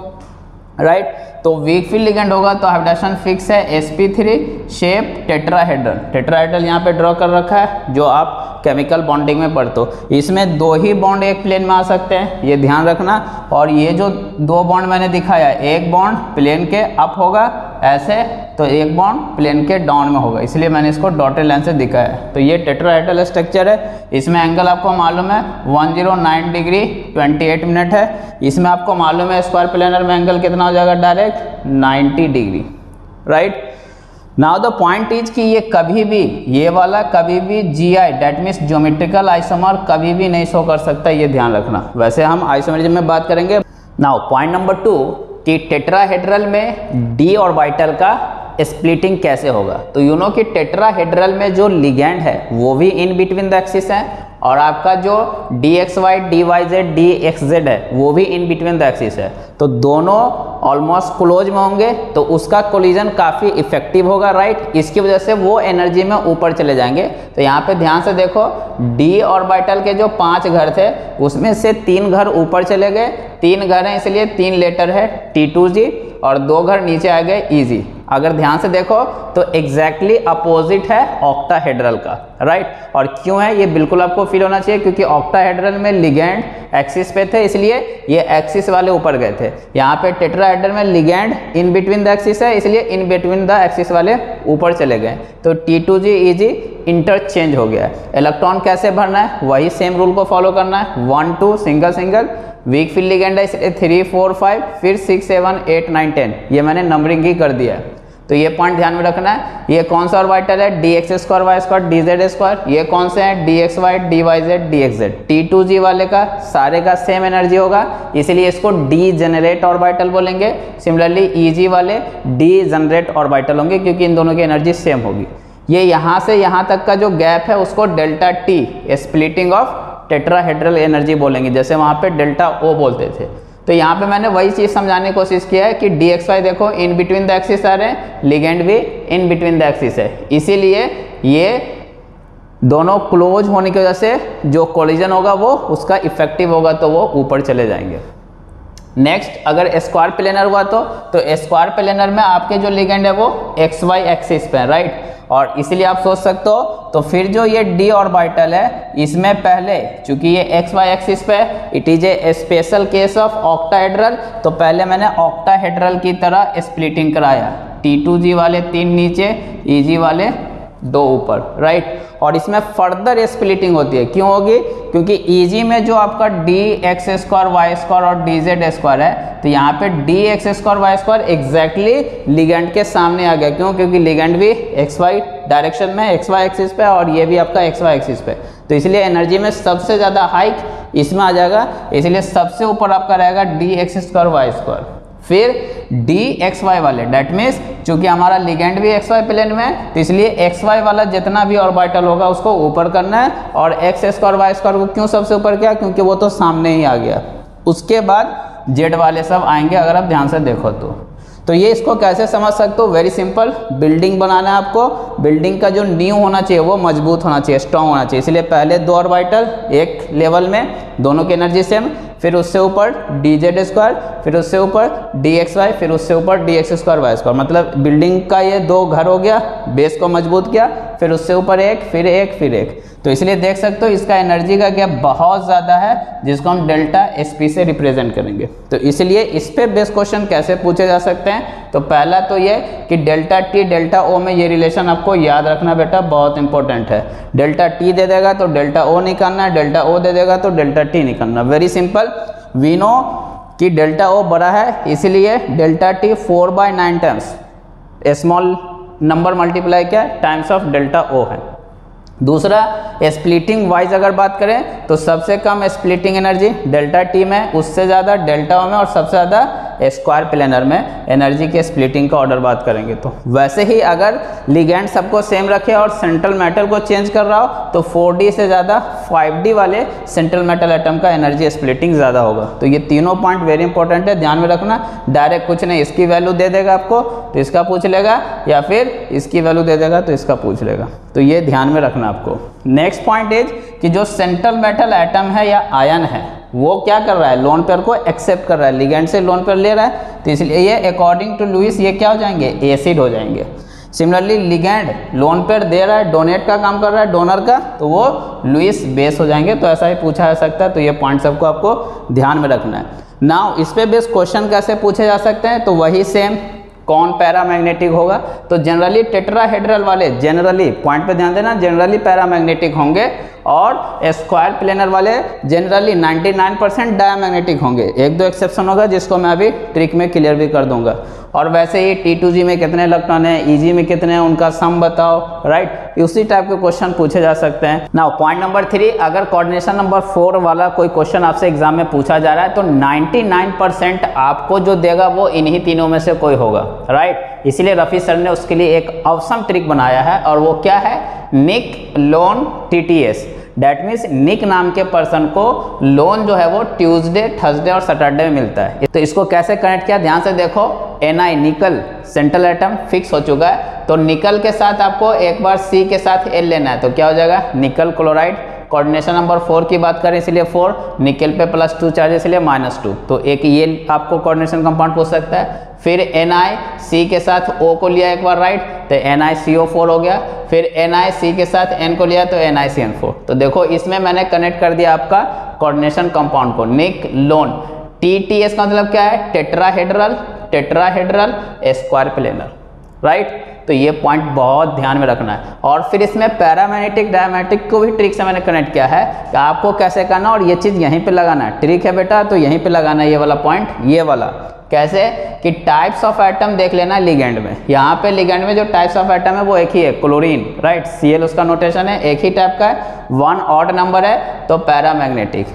राइट? तो वीक फ़ील्ड लिगेंड होगा तो हाइब्रिडेशन फिक्स है sp3 शेप टेट्राहेड्रल टेट्राहेड्रल यहाँ पे ड्रॉ कर रखा है, जो आप केमिकल बॉन्डिंग में पढ़ते हो। इसमें दो ही बॉन्ड एक प्लेन में आ सकते हैं, ये ध्यान रखना। और ये जो दो बॉन्ड मैंने दिखाया, एक बॉन्ड प्लेन के अप होगा, ऐसे तो एक बॉन्ड प्लेन के डाउन में होगा। इसलिए मैंने इसको डॉटेड लाइन से दिखाया है। तो ये टेट्राहेड्रल स्ट्रक्चर है। इसमें एंगल आपको मालूम है 109 डिग्री 28 मिनट है। इसमें आपको मालूम है स्क्वायर प्लेनर में एंगल कितना हो जाएगा direct 90 degree right now the point is कि ये कभी भी, ये वाला कभी भी G I that means geometrical isomer कभी भी नहीं शो कर सकता, ये ध्यान रखना। वैसे हम आइसोमरिज्म में बात करेंगे। नाउ पॉइंट नंबर टू कि टेट्राहेड्रल में डी ऑर्बिटल का स्प्लिटिंग कैसे होगा? तो यू नो कि टेट्राहेड्रल में जो लिगेंड है, वो भी इन बिटवीन द एक्सिस है और आपका जो D X Y D Y Z D X Z है, वो भी इन बिटवीन द एक्सिस है। तो दोनों ऑलमोस्ट क्लोज में होंगे तो उसका कोलिजन काफ़ी इफ़ेक्टिव होगा राइट इसकी वजह से वो एनर्जी में ऊपर चले जाएँगे। तो यहाँ पे ध्यान से देखो डी ऑर्बिटल के जो पाँच घर थे, उसमें से तीन घर ऊपर चले गए। तीन घर हैं, इसलिए तीन लेटर है टी टू जी और दो घर नीचे आ गए ईजी अगर ध्यान से देखो तो एग्जैक्टली exactly अपोजिट है ऑक्टाहेड्रल का राइट और क्यों है? ये बिल्कुल आपको फील होना चाहिए, क्योंकि ऑक्टाहेड्रल में लिगेंड एक्सिस पे थे, इसलिए ये एक्सिस वाले ऊपर गए थे। यहाँ पे टेट्राहेड्रल में ligand in between the axis है, इसलिए इन बिटवीन द एक्सिस वाले ऊपर चले गए। तो T two G E G interchange हो गया है। इलेक्ट्रॉन कैसे भरना है? वही सेम रूल को फॉलो करना है। One two single single weak field ligand है, इसलिए थ्री फोर फाइव फिर six seven eight nine ten ये मैंने नंबरिंग ही कर दिया है। तो ये पॉइंट ध्यान में रखना है। ये कौन सा ऑर्बिटल है? D X square Y square D Z square ये कौन से हैं? D X Y D Y Z D X Z T two G वाले का, सारे का सेम एनर्जी होगा। इसलिए इसको डी जनरेट ऑर्बिटल बोलेंगे। सिमिलरली ई जी वाले डी जनरेट ऑर्बिटल होंगे, क्योंकि इन दोनों की एनर्जी सेम होगी। ये यहाँ से यहाँ तक का जो गैप है, उसको delta T splitting of tetrahedral energy बोलेंगे। जैसे वहाँ पे डेल्टा ओ बोलते थे। तो यहाँ पे मैंने वही चीज़ समझाने की कोशिश किया है कि डी एक्स वाई देखो इन बिटवीन द एक्सिस आ रहे हैं लिगेंड भी इन बिटवीन द एक्सिस है। इसीलिए ये दोनों क्लोज होने की वजह से जो कोलिजन होगा, वो उसका इफ़ेक्टिव होगा तो वो ऊपर चले जाएँगे। नेक्स्ट अगर स्क्वायर प्लेनर हुआ तो तो स्क्वायर प्लेनर में आपके जो लिगेंड है वो एक्स वाई एक्सिस पे राइट और इसीलिए आप सोच सकते हो तो फिर जो ये डी ऑर्बिटल है, इसमें पहले, चूँकि ये एक्स वाई एक्सिस पे it is a special case of octahedral तो पहले मैंने ऑक्टाहेड्रल की तरह स्प्लिटिंग कराया। टी टू जी वाले तीन नीचे ई जी वाले दो ऊपर राइट और इसमें फर्दर स्प्लिटिंग होती है। क्यों होगी? क्योंकि ईजी में जो आपका D X square Y square और डी जेड स्क्वायर है तो यहाँ पे D X square Y square exactly ligand के सामने आ गया। क्यों? क्योंकि लिगेंड भी एक्स वाई डायरेक्शन में एक्स वाई एक्सिस पे और ये भी आपका एक्स वाई एक्सिस पे। तो इसलिए एनर्जी में सबसे ज़्यादा हाइक इसमें आ जाएगा। इसलिए सबसे ऊपर आपका रहेगा D X square Y square फिर डी एक्स वाई वाले डेट मीन्स चूँकि हमारा लिगेंड भी एक्स वाई प्लेन में है तो इसलिए एक्स वाई वाला जितना भी ऑर्बिटल होगा उसको ऊपर करना है, और एक्स स्क्वायर वाई स्क्वायर को क्यों सबसे ऊपर किया? क्योंकि वो तो सामने ही आ गया। उसके बाद जेड वाले सब आएँगे, अगर आप ध्यान से देखो तो। तो ये इसको कैसे समझ सकते हो? वेरी सिंपल बिल्डिंग बनाना है आपको. बिल्डिंग का जो न्यू होना चाहिए, वो मज़बूत होना चाहिए स्ट्रांग होना चाहिए। इसलिए पहले दो ऑर्बिटल एक लेवल में, दोनों की एनर्जी सेम फिर उससे ऊपर डी जेड स्क्वायर फिर उससे ऊपर डी एक्स वाई फिर उससे ऊपर D X square Y square मतलब बिल्डिंग का ये दो घर हो गया बेस को मज़बूत किया, फिर उससे ऊपर एक, फिर एक फिर एक. तो इसलिए देख सकते हो इसका एनर्जी का गैप बहुत ज़्यादा है, जिसको हम डेल्टा एस पी से रिप्रेजेंट करेंगे. तो इसलिए इस पे बेस क्वेश्चन कैसे पूछे जा सकते हैं? तो पहला तो ये कि डेल्टा टी, डेल्टा ओ में ये रिलेशन आपको याद रखना बेटा, बहुत इंपॉर्टेंट है। डेल्टा टी दे देगा तो डेल्टा ओ निकालना है, डेल्टा ओ दे देगा तो डेल्टा टी निकालना वेरी सिंपल वी नो कि डेल्टा ओ बड़ा है, इसलिए delta T four by nine times small number multiply क्या टाइम्स ऑफ़ डेल्टा ओ है। दूसरा स्प्लिटिंग वाइज अगर बात करें तो सबसे कम स्प्लिटिंग एनर्जी डेल्टा टी में, उससे ज़्यादा डेल्टा ओ में और सबसे ज़्यादा स्क्वायर प्लेनर में एनर्जी के स्प्लिटिंग का ऑर्डर बात करेंगे। तो वैसे ही अगर लिगेंड सबको सेम रखे और सेंट्रल मेटल को चेंज कर रहा हो तो 4D से ज़्यादा 5D वाले सेंट्रल मेटल एटम का एनर्जी स्प्लिटिंग ज़्यादा होगा। तो ये तीनों पॉइंट वेरी इंपॉर्टेंट है, ध्यान में रखना। डायरेक्ट कुछ नहीं, इसकी वैल्यू दे देगा आपको तो इसका पूछ लेगा, या फिर इसकी वैल्यू दे देगा तो इसका पूछ लेगा। तो ये ध्यान में रखना आपको। नेक्स्ट पॉइंट इज़ कि जो सेंट्रल मेटल एटम है या आयन है वो क्या कर रहा है? लोन पेयर को एक्सेप्ट कर रहा है। लिगेंड से लोन पेयर ले रहा है। तो इसलिए ये अकॉर्डिंग टू लुइस ये क्या हो जाएँगे? एसिड हो जाएँगे। सिमिलरली लिगेंड लोन पेयर दे रहा है डोनेट का काम कर रहा है डोनर का तो वो लुइस बेस हो जाएँगे। तो ऐसा ही पूछा जा सकता है। तो ये पॉइंट सबको आपको ध्यान में रखना है। नाउ इस पे बेस क्वेश्चन कैसे पूछे जा सकते हैं? तो वही सेम कौन पैरामैग्नेटिक होगा? तो जनरली टेट्राहेड्रल वाले जनरली पॉइंट पे ध्यान देना जनरली पैरामैग्नेटिक होंगे। और स्क्वायर प्लेनर वाले जनरली 99 परसेंट डायामैग्नेटिक होंगे। एक दो एक्सेप्शन होगा जिसको मैं अभी ट्रिक में क्लियर भी कर दूँगा। और वैसे ही टी टू जी में कितने इलेक्ट्रॉन है ई जी में कितने हैं, उनका सम बताओ राइट उसी टाइप के क्वेश्चन पूछे जा सकते हैं। ना पॉइंट नंबर थ्री अगर कोऑर्डिनेशन नंबर फोर वाला कोई क्वेश्चन आपसे एग्ज़ाम में पूछा जा रहा है तो 99 परसेंट आपको जो देगा वो इन्हीं तीनों में से कोई होगा राइट इसीलिए रफ़ी सर ने उसके लिए एक अवसम ट्रिक बनाया है, और वो क्या है? Nick lone T T S that means Nick नाम के पर्सन को लोन जो है वो ट्यूसडे थर्सडे और सैटरडे में मिलता है। तो इसको कैसे कनेक्ट किया? ध्यान से देखो एन आई निकल सेंट्रल आइटम फिक्स हो चुका है। तो निकल के साथ आपको एक बार सी के साथ एल लेना है। तो क्या हो जाएगा? निकल क्लोराइड कोऑर्डिनेशन नंबर फोर की बात करें, इसलिए फोर निकल पे प्लस टू चार्ज इसलिए माइनस टू तो एक ये आपको कोऑर्डिनेशन कंपाउंड पूछ सकता है। फिर एन आई सी के साथ ओ को लिया एक बार राइट तो N I C O four हो गया। फिर एन आई सी के साथ एन को लिया तो N I C N four तो देखो, इसमें मैंने कनेक्ट कर दिया आपका कोऑर्डिनेशन कंपाउंड को। Nick lone T T S का मतलब क्या है? Tetrahedral tetrahedral square planar right तो ये पॉइंट बहुत ध्यान में रखना है। और फिर इसमें पैरामैग्नेटिक डायमेटिक को भी ट्रिक से मैंने कनेक्ट किया है कि आपको कैसे करना और ये चीज़ यहीं पे लगाना है। ट्रिक है बेटा तो यहीं पे लगाना है ये वाला पॉइंट ये वाला। कैसे? कि टाइप्स ऑफ़ एटम देख लेना लिगेंड में। यहाँ पे लिगेंड में जो टाइप्स ऑफ़ एटम है वो एक ही है क्लोरीन राइट सी उसका नोटेशन है, एक ही टाइप का है वन ऑड नंबर है तो पैरामैग्नेटिक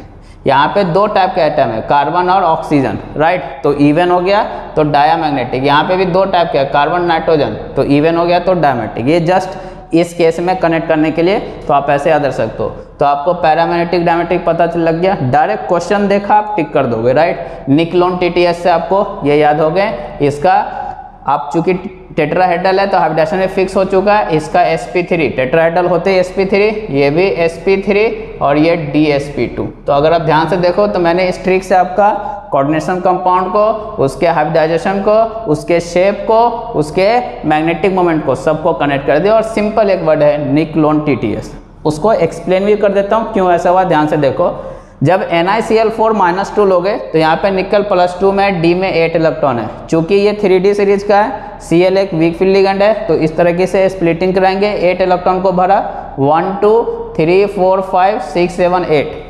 यहाँ पे दो टाइप के एटम है कार्बन और ऑक्सीजन राइट तो इवन हो गया तो डायामैग्नेटिक यहाँ पे भी दो टाइप के कार्बन नाइट्रोजन तो इवन हो गया तो डायमेटिक ये जस्ट इस केस में कनेक्ट करने के लिए तो आप ऐसे याद रख सकते हो। तो आपको पैरामेनेटिक डायमेटिक पता चल लग गया। डायरेक्ट क्वेश्चन देखा, आप टिक कर दोगे राइट निकलोन टीटीएस से आपको ये याद हो गए। इसका आप चूँकि टेट्राहेड्रल है तो हाइब्रिडेशन में फिक्स हो चुका है। इसका sp3 टेट्राहेड्रल होते हैं sp3 ये भी sp3 और ये dsp2 तो अगर आप ध्यान से देखो तो मैंने इस ट्रिक से आपका कोऑर्डिनेशन कंपाउंड को, उसके हाइब्रिडाइजेशन को, उसके शेप को, उसके मैग्नेटिक मोमेंट को सबको कनेक्ट कर दिया। और सिंपल एक वर्ड है निकलोन टीटीएस उसको एक्सप्लेन भी कर देता हूँ, क्यों ऐसा हुआ, ध्यान से देखो। जब N I C L four minus two लोगे तो यहाँ पे निकल प्लस टू में डी में एट इलेक्ट्रॉन है। चूँकि ये थ्री डी सीरीज़ का है सी एल एक वीक फ़ील्ड है तो इस तरीके से स्प्लिटिंग कराएँगे। एट इलेक्ट्रॉन को भरा one two three four five six seven eight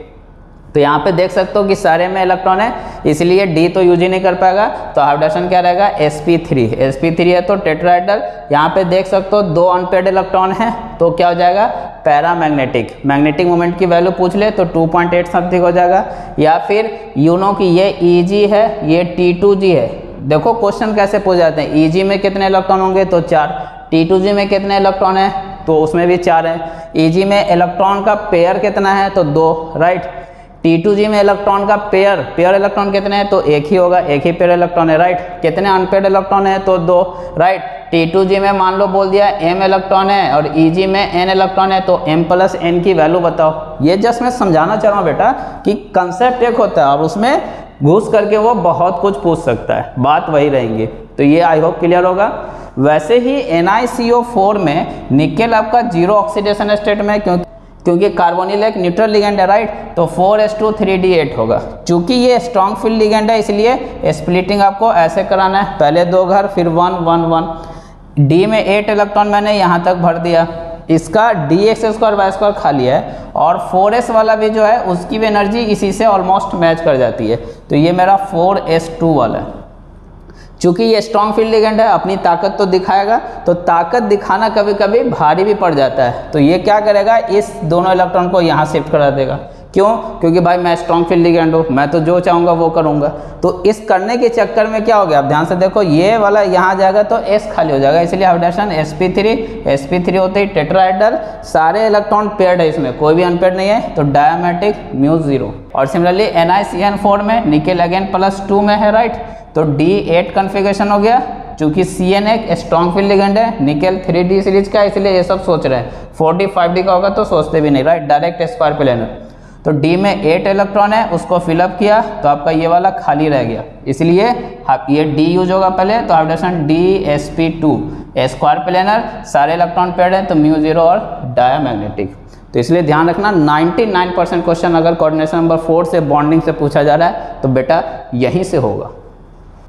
तो यहाँ पे देख सकते हो कि सारे में इलेक्ट्रॉन है, इसलिए डी तो यूज़ ही नहीं कर पाएगा। तो हाइड्रेशन क्या रहेगा? Sp3 sp3 है तो टेट्राइडल यहाँ पे देख सकते हो दो अनपेड इलेक्ट्रॉन है तो क्या हो जाएगा? पैरामैग्नेटिक मैग्नेटिक मैग्नेटिक मोमेंट की वैल्यू पूछ ले तो 2.8 समथिंग हो जाएगा। या फिर यूनो की ये ई e है, ये टी है। देखो क्वेश्चन कैसे पूछ जाते हैं। ईजी में कितने इलेक्ट्रॉन होंगे? तो चार। टी में कितने इलेक्ट्रॉन है? तो उसमें भी चार है। ईजी में इलेक्ट्रॉन का पेयर कितना है? तो दो राइट टी टू जी में इलेक्ट्रॉन का पेयर पेयर इलेक्ट्रॉन कितने हैं? तो एक ही होगा, एक ही पेयर इलेक्ट्रॉन है राइट कितने अनपेड इलेक्ट्रॉन है? तो दो राइट टी टू जी में मान लो बोल दिया एम इलेक्ट्रॉन है और जी में एन इलेक्ट्रॉन है तो एम प्लस एन की वैल्यू बताओ। ये जस्ट मैं समझाना चाह रहा हूँ बेटा कि कंसेप्ट एक होता है और उसमें घुस करके वो बहुत कुछ पूछ सकता है। बात वही रहेंगे। तो ये आई होप क्लियर होगा। वैसे ही NiCO4 में निकेल आपका ज़ीरो ऑक्सीडेशन स्टेट में क्योंकि क्योंकि कार्बोनिल एक न्यूट्रल लिगेंड है राइट तो 4 S two three D eight होगा। चूँकि ये स्ट्रॉन्ग फ़ील्ड लिगेंड है, इसलिए स्प्लिटिंग आपको ऐसे कराना है। पहले दो घर, फिर वन वन वन डी में एट इलेक्ट्रॉन मैंने यहाँ तक भर दिया। इसका D X square Y square खाली है। और फोर एस वाला भी जो है, उसकी भी एनर्जी इसी से ऑलमोस्ट मैच कर जाती है। तो ये मेरा फोर एस टू वाला है। चूँकि ये स्ट्रॉन्ग फ़ील्ड लिगेंड है, अपनी ताकत तो दिखाएगा तो ताकत दिखाना कभी कभी भारी भी पड़ जाता है। तो ये क्या करेगा, इस दोनों इलेक्ट्रॉन को यहाँ शिफ्ट करा देगा। क्यों? क्योंकि भाई मैं स्ट्रॉन्ग फ़ील्ड लिगेंड हूँ, मैं तो जो चाहूँगा वो करूँगा। तो इस करने के चक्कर में क्या हो गया? आप ध्यान से देखो, ये वाला यहाँ जाएगा तो एस खाली हो जाएगा। इसलिए hydration S P three S P three होते ही टेट्राइडल सारे इलेक्ट्रॉन पेड है इसमें, कोई भी अनपेड नहीं है तो डायमेटिक म्यू ज़ीरो और similarly N I C N four में निकेल अगेन प्लस टू में है राइट तो डी एट हो गया, चूँकि सी एन एक स्ट्रॉन्ग फ़ील्ड लिगेंड है निकेल थ्री डी सीरीज़ का, इसलिए ये सब सोच रहे हैं। फोर्टी फाइव डी का होगा तो सोचते भी नहीं राइट डायरेक्ट स्क्वायर प्लेनर तो डी में एट इलेक्ट्रॉन है, उसको फिलअप किया तो आपका ये वाला खाली रह गया। इसलिए आप, ये डी यूज़ होगा पहले तो आप hydration D S P two square planar सारे इलेक्ट्रॉन पेड हैं तो म्यू ज़ीरो और डायामैग्नेटिक तो इसलिए ध्यान रखना 99 परसेंट क्वेश्चन अगर कोऑर्डिनेशन नंबर फोर से बॉन्डिंग से पूछा जा रहा है तो बेटा यहीं से होगा।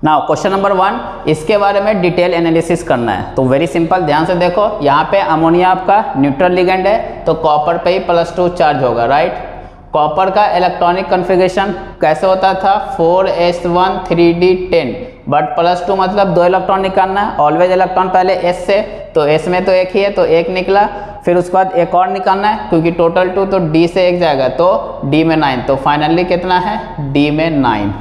ना क्वेश्चन नंबर वन इसके बारे में डिटेल एनालिसिस करना है। तो वेरी सिंपल ध्यान से देखो, यहाँ पे अमोनिया आपका न्यूट्रल लिगेंड है तो कॉपर पे ही प्लस टू चार्ज होगा राइट कॉपर का इलेक्ट्रॉनिक कन्फिग्रेशन कैसे होता था? Four s one three d ten but plus two मतलब दो इलेक्ट्रॉन निकालना है ऑलवेज इलेक्ट्रॉन पहले एस से तो एस में तो एक ही है तो एक निकला, फिर उसके बाद एक और निकालना है, क्योंकि टोटल टू तो डी से एक जाएगा तो डी में नाइन तो फाइनली कितना है? डी में नाइन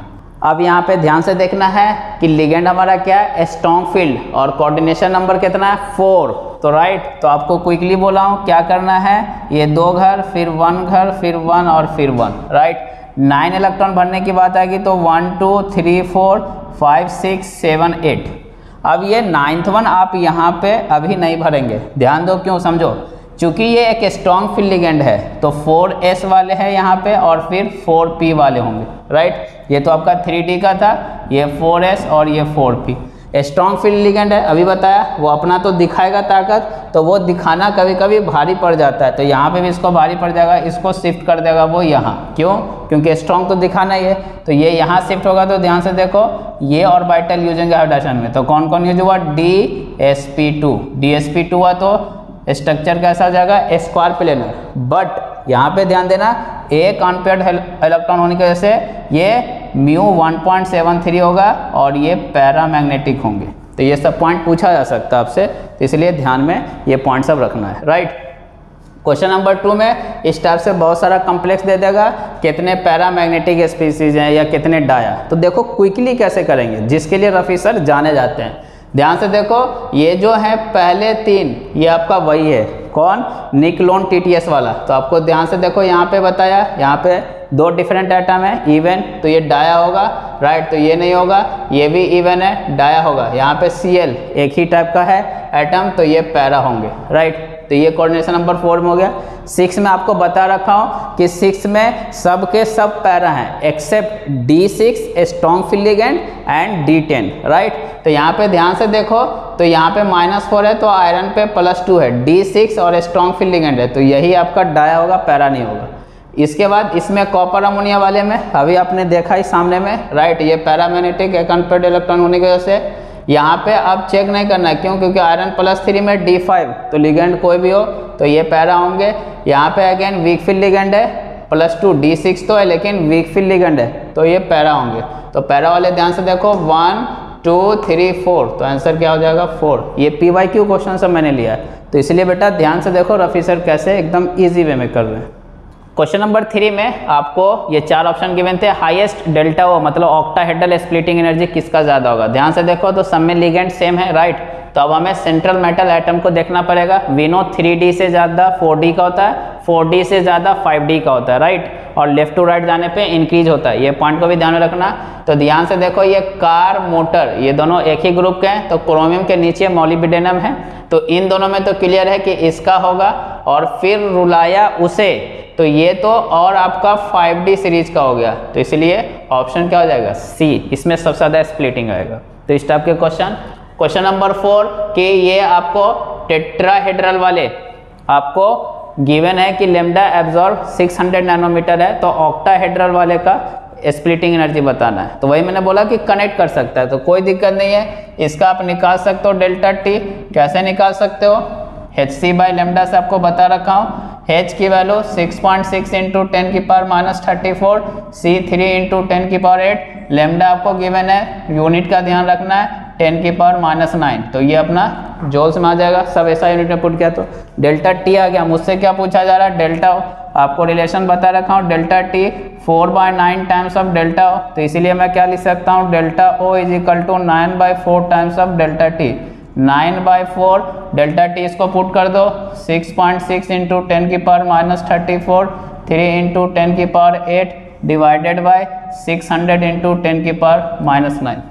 अब यहाँ पे ध्यान से देखना है कि लिगेंड हमारा क्या है? स्ट्रॉन्ग फ़ील्ड और कोऑर्डिनेशन नंबर कितना है? फोर तो राइट तो आपको क्विकली बोला हूँ, क्या करना है? ये दो घर, फिर वन घर, फिर वन और फिर वन राइट नाइन इलेक्ट्रॉन भरने की बात आएगी तो one two three four five six seven eight अब ये नाइन्थ वन आप यहाँ पे अभी नहीं भरेंगे. ध्यान दो क्यों, समझो. चूँकि ये एक स्ट्रॉन्ग फ़ील्ड लिगेंड है तो फोर एस वाले हैं यहाँ पे और फिर फोर पी वाले होंगे राइट ये तो आपका थ्री डी का था, ये फोर एस और ये four p strong field ligand है, अभी बताया, वो अपना तो दिखाएगा ताकत तो वो दिखाना कभी कभी भारी पड़ जाता है तो यहाँ पे भी इसको भारी पड़ जाएगा, इसको शिफ्ट कर देगा वो यहाँ। क्यों? क्योंकि स्ट्रॉन्ग तो दिखाना ही है तो ये यहाँ शिफ्ट होगा तो ध्यान से देखो, ये और बाइटल यूज़ होंगे हाइड्रेशन में तो कौन कौन यूज़ हुआ? D s p two d s p two हुआ तो स्ट्रक्चर कैसा हो जाएगा स्क्वायर प्लेनर बट यहाँ पे ध्यान देना एक अनपेड इलेक्ट्रॉन होने की वजह से ये म्यू 1.73 होगा और ये पैरामैग्नेटिक होंगे। तो ये सब पॉइंट पूछा जा सकता है आपसे तो इसलिए ध्यान में ये पॉइंट सब रखना है। राइट क्वेश्चन नंबर टू में, इस टाइप से बहुत सारा कम्प्लेक्स दे देगा, कितने पैरामैग्नेटिक स्पीसीज हैं या कितने डाया तो देखो क्विकली कैसे करेंगे, जिसके लिए रफ़ी सर जाने जाते हैं। ध्यान से देखो, ये जो है पहले तीन, ये आपका वही है। कौन? निकलोन टीटीएस वाला। तो आपको ध्यान से देखो, यहाँ पे बताया, यहाँ पे दो डिफरेंट आइटम है इवेंट तो ये डाया होगा राइट तो ये नहीं होगा, ये भी इवेंट है, डाया होगा। यहाँ पे सीएल एक ही टाइप का है आइटम तो ये पैरा होंगे राइट तो ये कोऑर्डिनेशन नंबर फोर में हो गया। सिक्स में आपको बता रखा हूँ कि सिक्स में सब के सब पैरा हैं except d six strong field ligand and d ten right तो यहाँ पे ध्यान से देखो तो यहाँ पे माइनस फोर है तो आयरन पे प्लस टू है। डी सिक्स और स्ट्रॉन्ग फिलिगेंड है तो यही आपका डाया होगा, पैरा नहीं होगा। इसके बाद इसमें कॉपर अमोनिया वाले में, अभी आपने देखा ही सामने में राइट ये पैरामेनेटिक एक अनपेड इलेक्ट्रॉन होने की वजह से। यहाँ पे अब चेक नहीं करना क्यों? क्योंकि आयरन प्लस थ्री में डी फाइव तो लिगेंड कोई भी हो तो ये पैरा होंगे। यहाँ पे अगेन वीक फिल लिगेंड है प्लस टू डी सिक्स तो है, लेकिन वीक फिल लिगेंड है तो ये पैरा होंगे। तो पैरा वाले ध्यान से देखो वन टू थ्री फोर तो आंसर क्या हो जाएगा? फोर ये पी वाई क्यू क्वेश्चन सब मैंने लिया है। तो इसलिए बेटा ध्यान से देखो रफ़ी सर कैसे एकदम ईजी वे में कर रहे हैं। क्वेश्चन नंबर थ्री में आपको ये चार ऑप्शन गिवन थे हाईएस्ट डेल्टा ओ मतलब ऑक्टाहेड्रल स्प्लिटिंग एनर्जी किसका ज़्यादा होगा? ध्यान से देखो तो सब में लिगेंड सेम है राइट तो अब हमें सेंट्रल मेटल एटम को देखना पड़ेगा। विनो थ्री से ज़्यादा फोर का होता है। फोर से ज़्यादा फाइव का होता है राइट और लेफ़्ट टू राइट जाने पे इंक्रीज होता है। ये पॉइंट को भी ध्यान में रखना। तो ध्यान से देखो, ये कार मोटर ये दोनों एक ही ग्रुप के हैं। तो क्रोमियम के नीचे मॉलिबिडेनम है। तो इन दोनों में तो क्लियर है कि इसका होगा। और फिर रुलाया उसे। तो ये तो और आपका 5D सीरीज़ का हो गया। तो इसलिए ऑप्शन क्या हो जाएगा? सी इसमें सबसे ज़्यादा स्प्लिटिंग आएगा तो इस टाइप के क्वेश्चन क्वेश्चन नंबर फोर कि ये आपको टेट्राहेड्रल वाले, आपको गिवन है कि लेमडा एब्जॉर्ब 600 नैनोमीटर है तो ऑक्टाहेड्रल वाले का स्प्लिटिंग एनर्जी बताना है। तो वही मैंने बोला कि कनेक्ट कर सकता है तो कोई दिक्कत नहीं है। इसका आप निकाल सकते हो डेल्टा टी कैसे निकाल सकते हो? एच सी बाई लेमडा से आपको बता रखा हूँ। एच की value 6.6 point six into ten की power minus thirty four c three into ten की पावर एट लेमडा आपको गिवन है यूनिट का ध्यान रखना है। टेन की पावर माइनस नाइन तो ये अपना जोल्स में आ जाएगा। सब ऐसा यूनिट में पुट किया तो। डेल्टा टी आ गया। मुझसे क्या पूछा जा रहा है? डेल्टा आपको रिलेशन बता रखा हूँ। Delta t four by nine times of delta o. तो इसीलिए मैं क्या लिख सकता हूँ? Delta o is equal to nine by four times of delta t. Nine by four delta t इसको पुट कर दो। Six point six into ten की power minus thirty four three into ten की power eight divided by six hundred into ten की power minus nine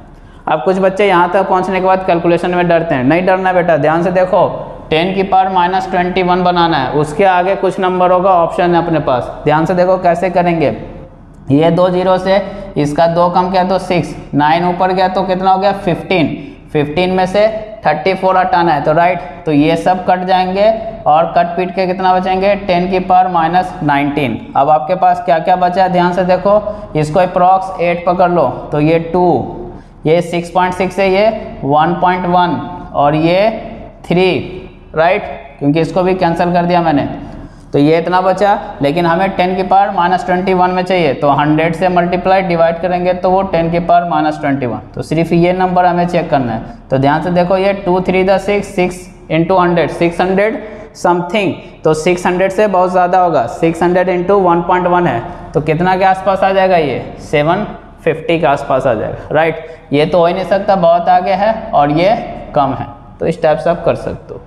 अब कुछ बच्चे यहाँ तक पहुँचने के बाद कैलकुलेशन में डरते हैं। नहीं डरना बेटा, ध्यान से देखो टेन की पावर माइनस ट्वेंटी वन बनाना है। उसके आगे कुछ नंबर होगा ऑप्शन है अपने पास। ध्यान से देखो कैसे करेंगे। ये दो ज़ीरो से, इसका दो कम किया तो सिक्स नाइन ऊपर गया तो कितना हो गया? फिफ्टीन फिफ्टीन में से थर्टी फोर हटाना है तो राइट तो ये सब कट जाएँगे और कट पीट के कितना बचेंगे? टेन की पावर माइनस नाइनटीन अब आपके पास क्या क्या बचा है? ध्यान से देखो, इसको अप्रॉक्स एट पकड़ लो। तो ये टू ये 6.6 है, ये 1.1 और ये 3 राइट क्योंकि इसको भी कैंसिल कर दिया मैंने। तो ये इतना बचा, लेकिन हमें 10 की पावर माइनस ट्वेंटी में चाहिए। तो 100 से मल्टीप्लाई डिवाइड करेंगे तो वो 10 की पावर माइनस ट्वेंटी तो सिर्फ़ ये नंबर हमें चेक करना है। तो ध्यान से देखो, ये two three the six six into hundred six hundred something तो 600 से बहुत ज़्यादा होगा। 600 हंड्रेड इंटू है। तो कितना के आसपास आ जाएगा ये? सेवन फिफ्टी के आसपास आ जाएगा। राइट ये तो हो ही नहीं सकता, बहुत आगे है और ये कम है। तो इस टाइप से आप कर सकते हो।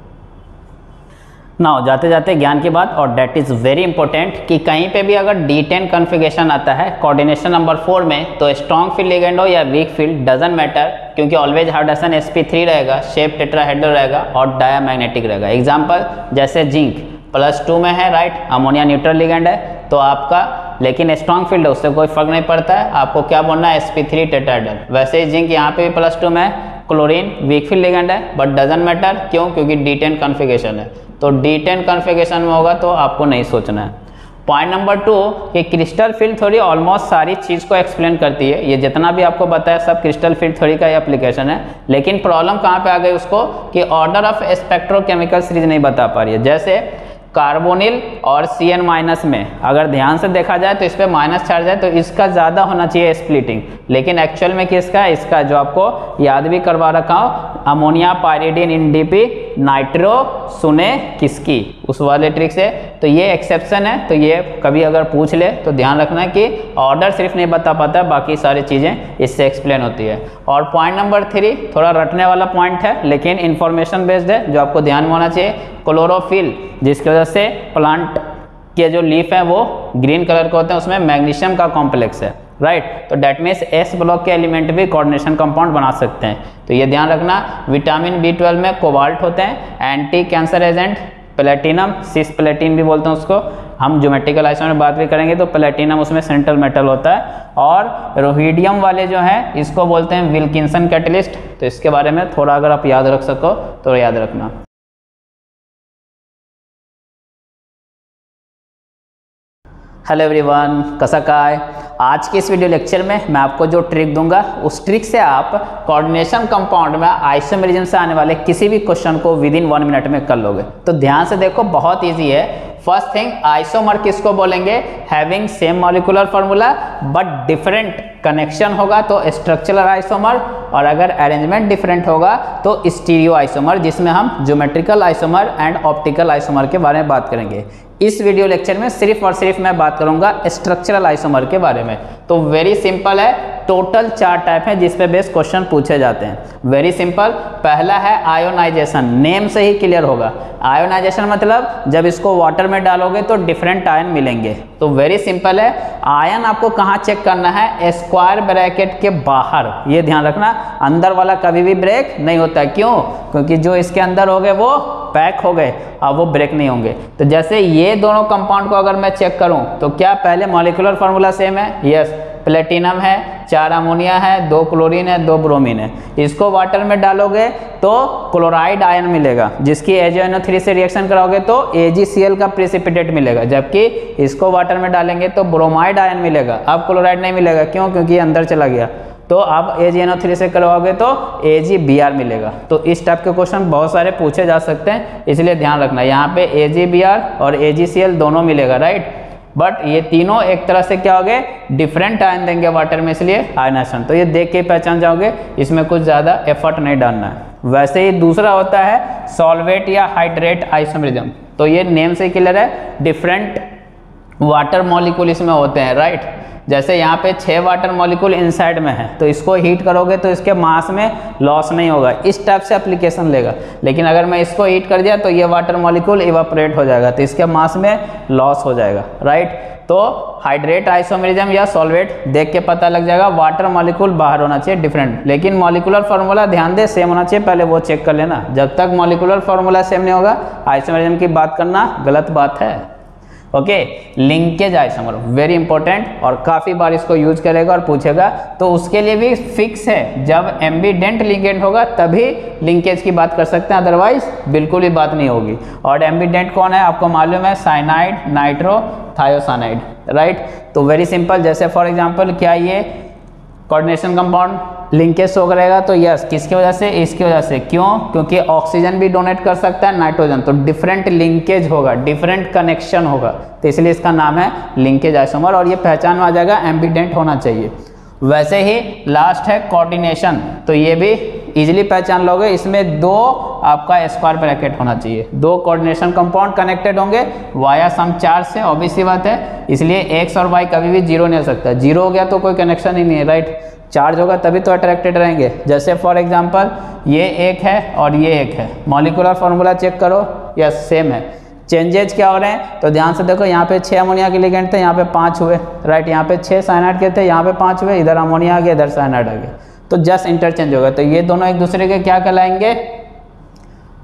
ना जाते जाते ज्ञान की बात, और डेट इज़ वेरी इंपॉर्टेंट कि कहीं पे भी अगर डी टेन कन्फिगेशन आता है कोऑर्डिनेशन नंबर फोर में तो स्ट्रॉन्ग फ़ील्ड लिगेंड हो या वीक फ़ील्ड डजेंट मैटर क्योंकि ऑलवेज हार्डेसन एस पी थ्री रहेगा शेप टेट्राहेड्रल रहेगा और डायामैग्नेटिक रहेगा। एग्ज़ाम्पल जैसे जिंक प्लस टू में है राइट अमोनिया न्यूट्रल लिगेंड है तो आपका लेकिन स्ट्रॉन्ग फ़ील्ड है, उससे कोई फ़र्क नहीं पड़ता है। आपको क्या बोलना है? एस थ्री टेटाइडल वैसे जिंक यहाँ पे भी प्लस टू में क्लोरीन वीक फ़ील्ड लिगेंड है बट डजन मैटर क्यों? क्योंकि डी टेन है। तो डी टेन में होगा तो आपको नहीं सोचना है। पॉइंट नंबर टू कि क्रिस्टल फ़ील्ड थोड़ी ऑलमोस्ट सारी चीज़ को एक्सप्लेन करती है। ये जितना भी आपको बताया, सब क्रिस्टल फ़ील्ड थोड़ी का ही एप्लीकेशन है। लेकिन प्रॉब्लम कहाँ पे आ गई उसको? कि ऑर्डर ऑफ़ स्पेक्ट्रोकेमिकल सीरीज़ नहीं बता पा रही है। जैसे कार्बोनिल और सी एन माइनस में। अगर ध्यान से देखा जाए तो इस पर माइनस चार्ज है तो इसका ज़्यादा होना चाहिए स्प्लिटिंग लेकिन एक्चुअल में किसका है? इसका, जो आपको याद भी करवा रखा हो, अमोनिया डी इंडीपी नाइट्रो सुने किसकी? उस वाले ट्रिक से। तो ये एक्सेप्शन है। तो ये कभी अगर पूछ ले तो ध्यान रखना कि ऑर्डर सिर्फ़ नहीं बता पाता, बाकी सारी चीज़ें इससे एक्सप्लेन होती है। और पॉइंट नंबर थ्री थोड़ा रटने वाला पॉइंट है, लेकिन इन्फॉर्मेशन बेस्ड है, जो आपको ध्यान में होना चाहिए। क्लोरोफिल जिसकी वजह से प्लांट के जो लीफ हैं, वो ग्रीन कलर के होते हैं, उसमें मैग्नीशियम का कॉम्प्लेक्स है। राइट? तो डेट मीन्स एस ब्लॉक के एलिमेंट भी कोऑर्डिनेशन कंपाउंड बना सकते हैं। तो ये ध्यान रखना विटामिन बी ट्वेल्व में कोबाल्ट होते हैं anti cancer agent platinum cisplatin भी बोलते हैं उसको। हम ज्योमेट्रिकल आइसोन में बात भी करेंगे तो प्लेटिनम उसमें सेंट्रल मेटल होता है। और रोहिडियम वाले जो हैं, इसको बोलते हैं विल्किंसन कैटलिस्ट तो इसके बारे में थोड़ा अगर आप याद रख सको तो याद रखना। हेलो एवरीवन कसकाय आज के इस वीडियो लेक्चर में मैं आपको जो ट्रिक दूँगा, उस ट्रिक से आप कोऑर्डिनेशन कंपाउंड में आइसोमेरिज्म से आने वाले किसी भी क्वेश्चन को विद इन वन मिनट में कर लोगे। तो ध्यान से देखो, बहुत ईजी है। फ़र्स्ट थिंग आइसोमर किसको बोलेंगे? Having same molecular formula but different connection होगा तो स्ट्रक्चरल आइसोमर और अगर अरेंजमेंट डिफरेंट होगा तो स्टीरियो आइसोमर जिसमें हम geometrical isomer and optical isomer के बारे में बात करेंगे। इस वीडियो लेक्चर में सिर्फ़ और सिर्फ़ मैं बात करूँगा स्ट्रक्चरल आइसोमर के बारे में। तो वेरी सिंपल है टोटल चार टाइप हैं जिस पे बेस क्वेश्चन पूछे जाते हैं। वेरी सिंपल पहला है आयोनाइजेशन नेम से ही क्लियर होगा। आयोनाइजेशन मतलब जब इसको वाटर में डालोगे तो डिफरेंट आयन मिलेंगे। तो वेरी सिंपल है आयन आपको कहाँ चेक करना है? स्क्वायर ब्रैकेट के बाहर। ये ध्यान रखना, अंदर वाला कभी भी ब्रेक नहीं होता। क्यों? क्योंकि जो इसके अंदर हो गए वो पैक हो गए। अब वो ब्रेक नहीं होंगे। तो जैसे ये दोनों कंपाउंड को अगर मैं चेक करूँ तो क्या पहले मॉलिकुलर फार्मूला सेम है? यस प्लेटिनम है, चार अमोनिया है, दो क्लोरीन है, दो ब्रोमीन है। इसको वाटर में डालोगे तो क्लोराइड आयन मिलेगा। जिसकी एजोनो थ्री से रिएक्शन कराओगे तो एजीसीएल का प्रेसिपिटेट मिलेगा। जबकि इसको वाटर में डालेंगे तो ब्रोमाइड आयन मिलेगा। अब क्लोराइड नहीं मिलेगा। क्यों? क्योंकि अंदर चला गया। तो आप ए जी एन ओ थ्री से करवाओगे तो ए जी बी आर मिलेगा। तो इस टाइप के क्वेश्चन बहुत सारे पूछे जा सकते हैं, इसलिए ध्यान रखना। यहाँ पे ए जी बी आर और ए जी सी एल दोनों मिलेगा राइट बट ये तीनों एक तरह से क्या हो गए? डिफरेंट आयन देंगे वाटर में, इसलिए आयनाशन तो ये देख के पहचान जाओगे, इसमें कुछ ज़्यादा एफर्ट नहीं डालना है। वैसे ही दूसरा होता है सॉल्वेट या हाइड्रेट आइसोमरिज्म तो ये नेम से क्लियर है डिफरेंट वाटर मॉलिक्यूल इसमें होते हैं राइट जैसे यहाँ पे छः वाटर मॉलिक्यूल इनसाइड में है तो इसको हीट करोगे तो इसके मास में लॉस नहीं होगा। इस टाइप से एप्लीकेशन लेगा। लेकिन अगर मैं इसको हीट कर दिया तो ये वाटर मॉलिक्यूल इवापरेट हो जाएगा तो इसके मास में लॉस हो जाएगा राइट तो हाइड्रेट आइसोमेरिज्म या सॉल्वेट देख के पता लग जाएगा वाटर मॉलिक्यूल बाहर होना चाहिए डिफरेंट लेकिन मॉलिकुलर फार्मूला ध्यान दे सेम होना चाहिए, पहले वो चेक कर लेना। जब तक मॉलिकुलर फार्मूला सेम नहीं होगा आइसोमेरिज्म की बात करना गलत बात है। Okay linkage isomer very important और काफ़ी बार इसको यूज़ करेगा और पूछेगा। तो उसके लिए भी फिक्स है। जब एम्बीडेंट लिंकेंट होगा, तभी लिंकेज की बात कर सकते हैं। अदरवाइज़ बिल्कुल भी बात नहीं होगी। और एम्बीडेंट कौन है? आपको मालूम है साइनाइड नाइट्रो थायोसानाइड राइट तो वेरी सिंपल जैसे फॉर एग्ज़ाम्पल क्या ये कोऑर्डिनेशन कंपाउंड लिंकेज शो करेगा तो यस किसकी वजह से? इसकी वजह से। क्यों? क्योंकि ऑक्सीजन भी डोनेट कर सकता है नाइट्रोजन तो डिफरेंट लिंकेज होगा डिफरेंट कनेक्शन होगा। तो इसलिए इसका नाम है लिंकेज आइसोमर और ये पहचान में आ जाएगा एम्बिडेंट होना चाहिए। वैसे ही लास्ट है कोऑर्डिनेशन तो ये भी इजीली पहचान लोगे। इसमें दो आपका स्क्वायर ब्रैकेट होना चाहिए। दो कोऑर्डिनेशन कंपाउंड कनेक्टेड होंगे। वाया सम चार्ज से ऑब्वियसली बात है। इसलिए एक्स और वाई कभी भी ज़ीरो नहीं हो सकता। ज़ीरो हो गया तो कोई कनेक्शन ही नहीं है राइट चार्ज होगा तभी तो अट्रैक्टेड रहेंगे। जैसे फॉर एग्ज़ाम्पल ये एक है और ये एक है। मॉलिकुलर फॉर्मूला चेक करो। यस सेम है। चेंजेज क्या हो रहे हैं? तो ध्यान से देखो, यहाँ पे छः अमोनिया के लिगेंड थे, यहाँ पे पाँच हुए। राइट यहाँ पे छः साइनाइड के थे, यहाँ पे पाँच हुए, इधर अमोनिया आ गया, इधर साइनाइड आ गया। तो जस्ट इंटरचेंज होगा। तो ये दोनों एक दूसरे के क्या कहलाएँगे?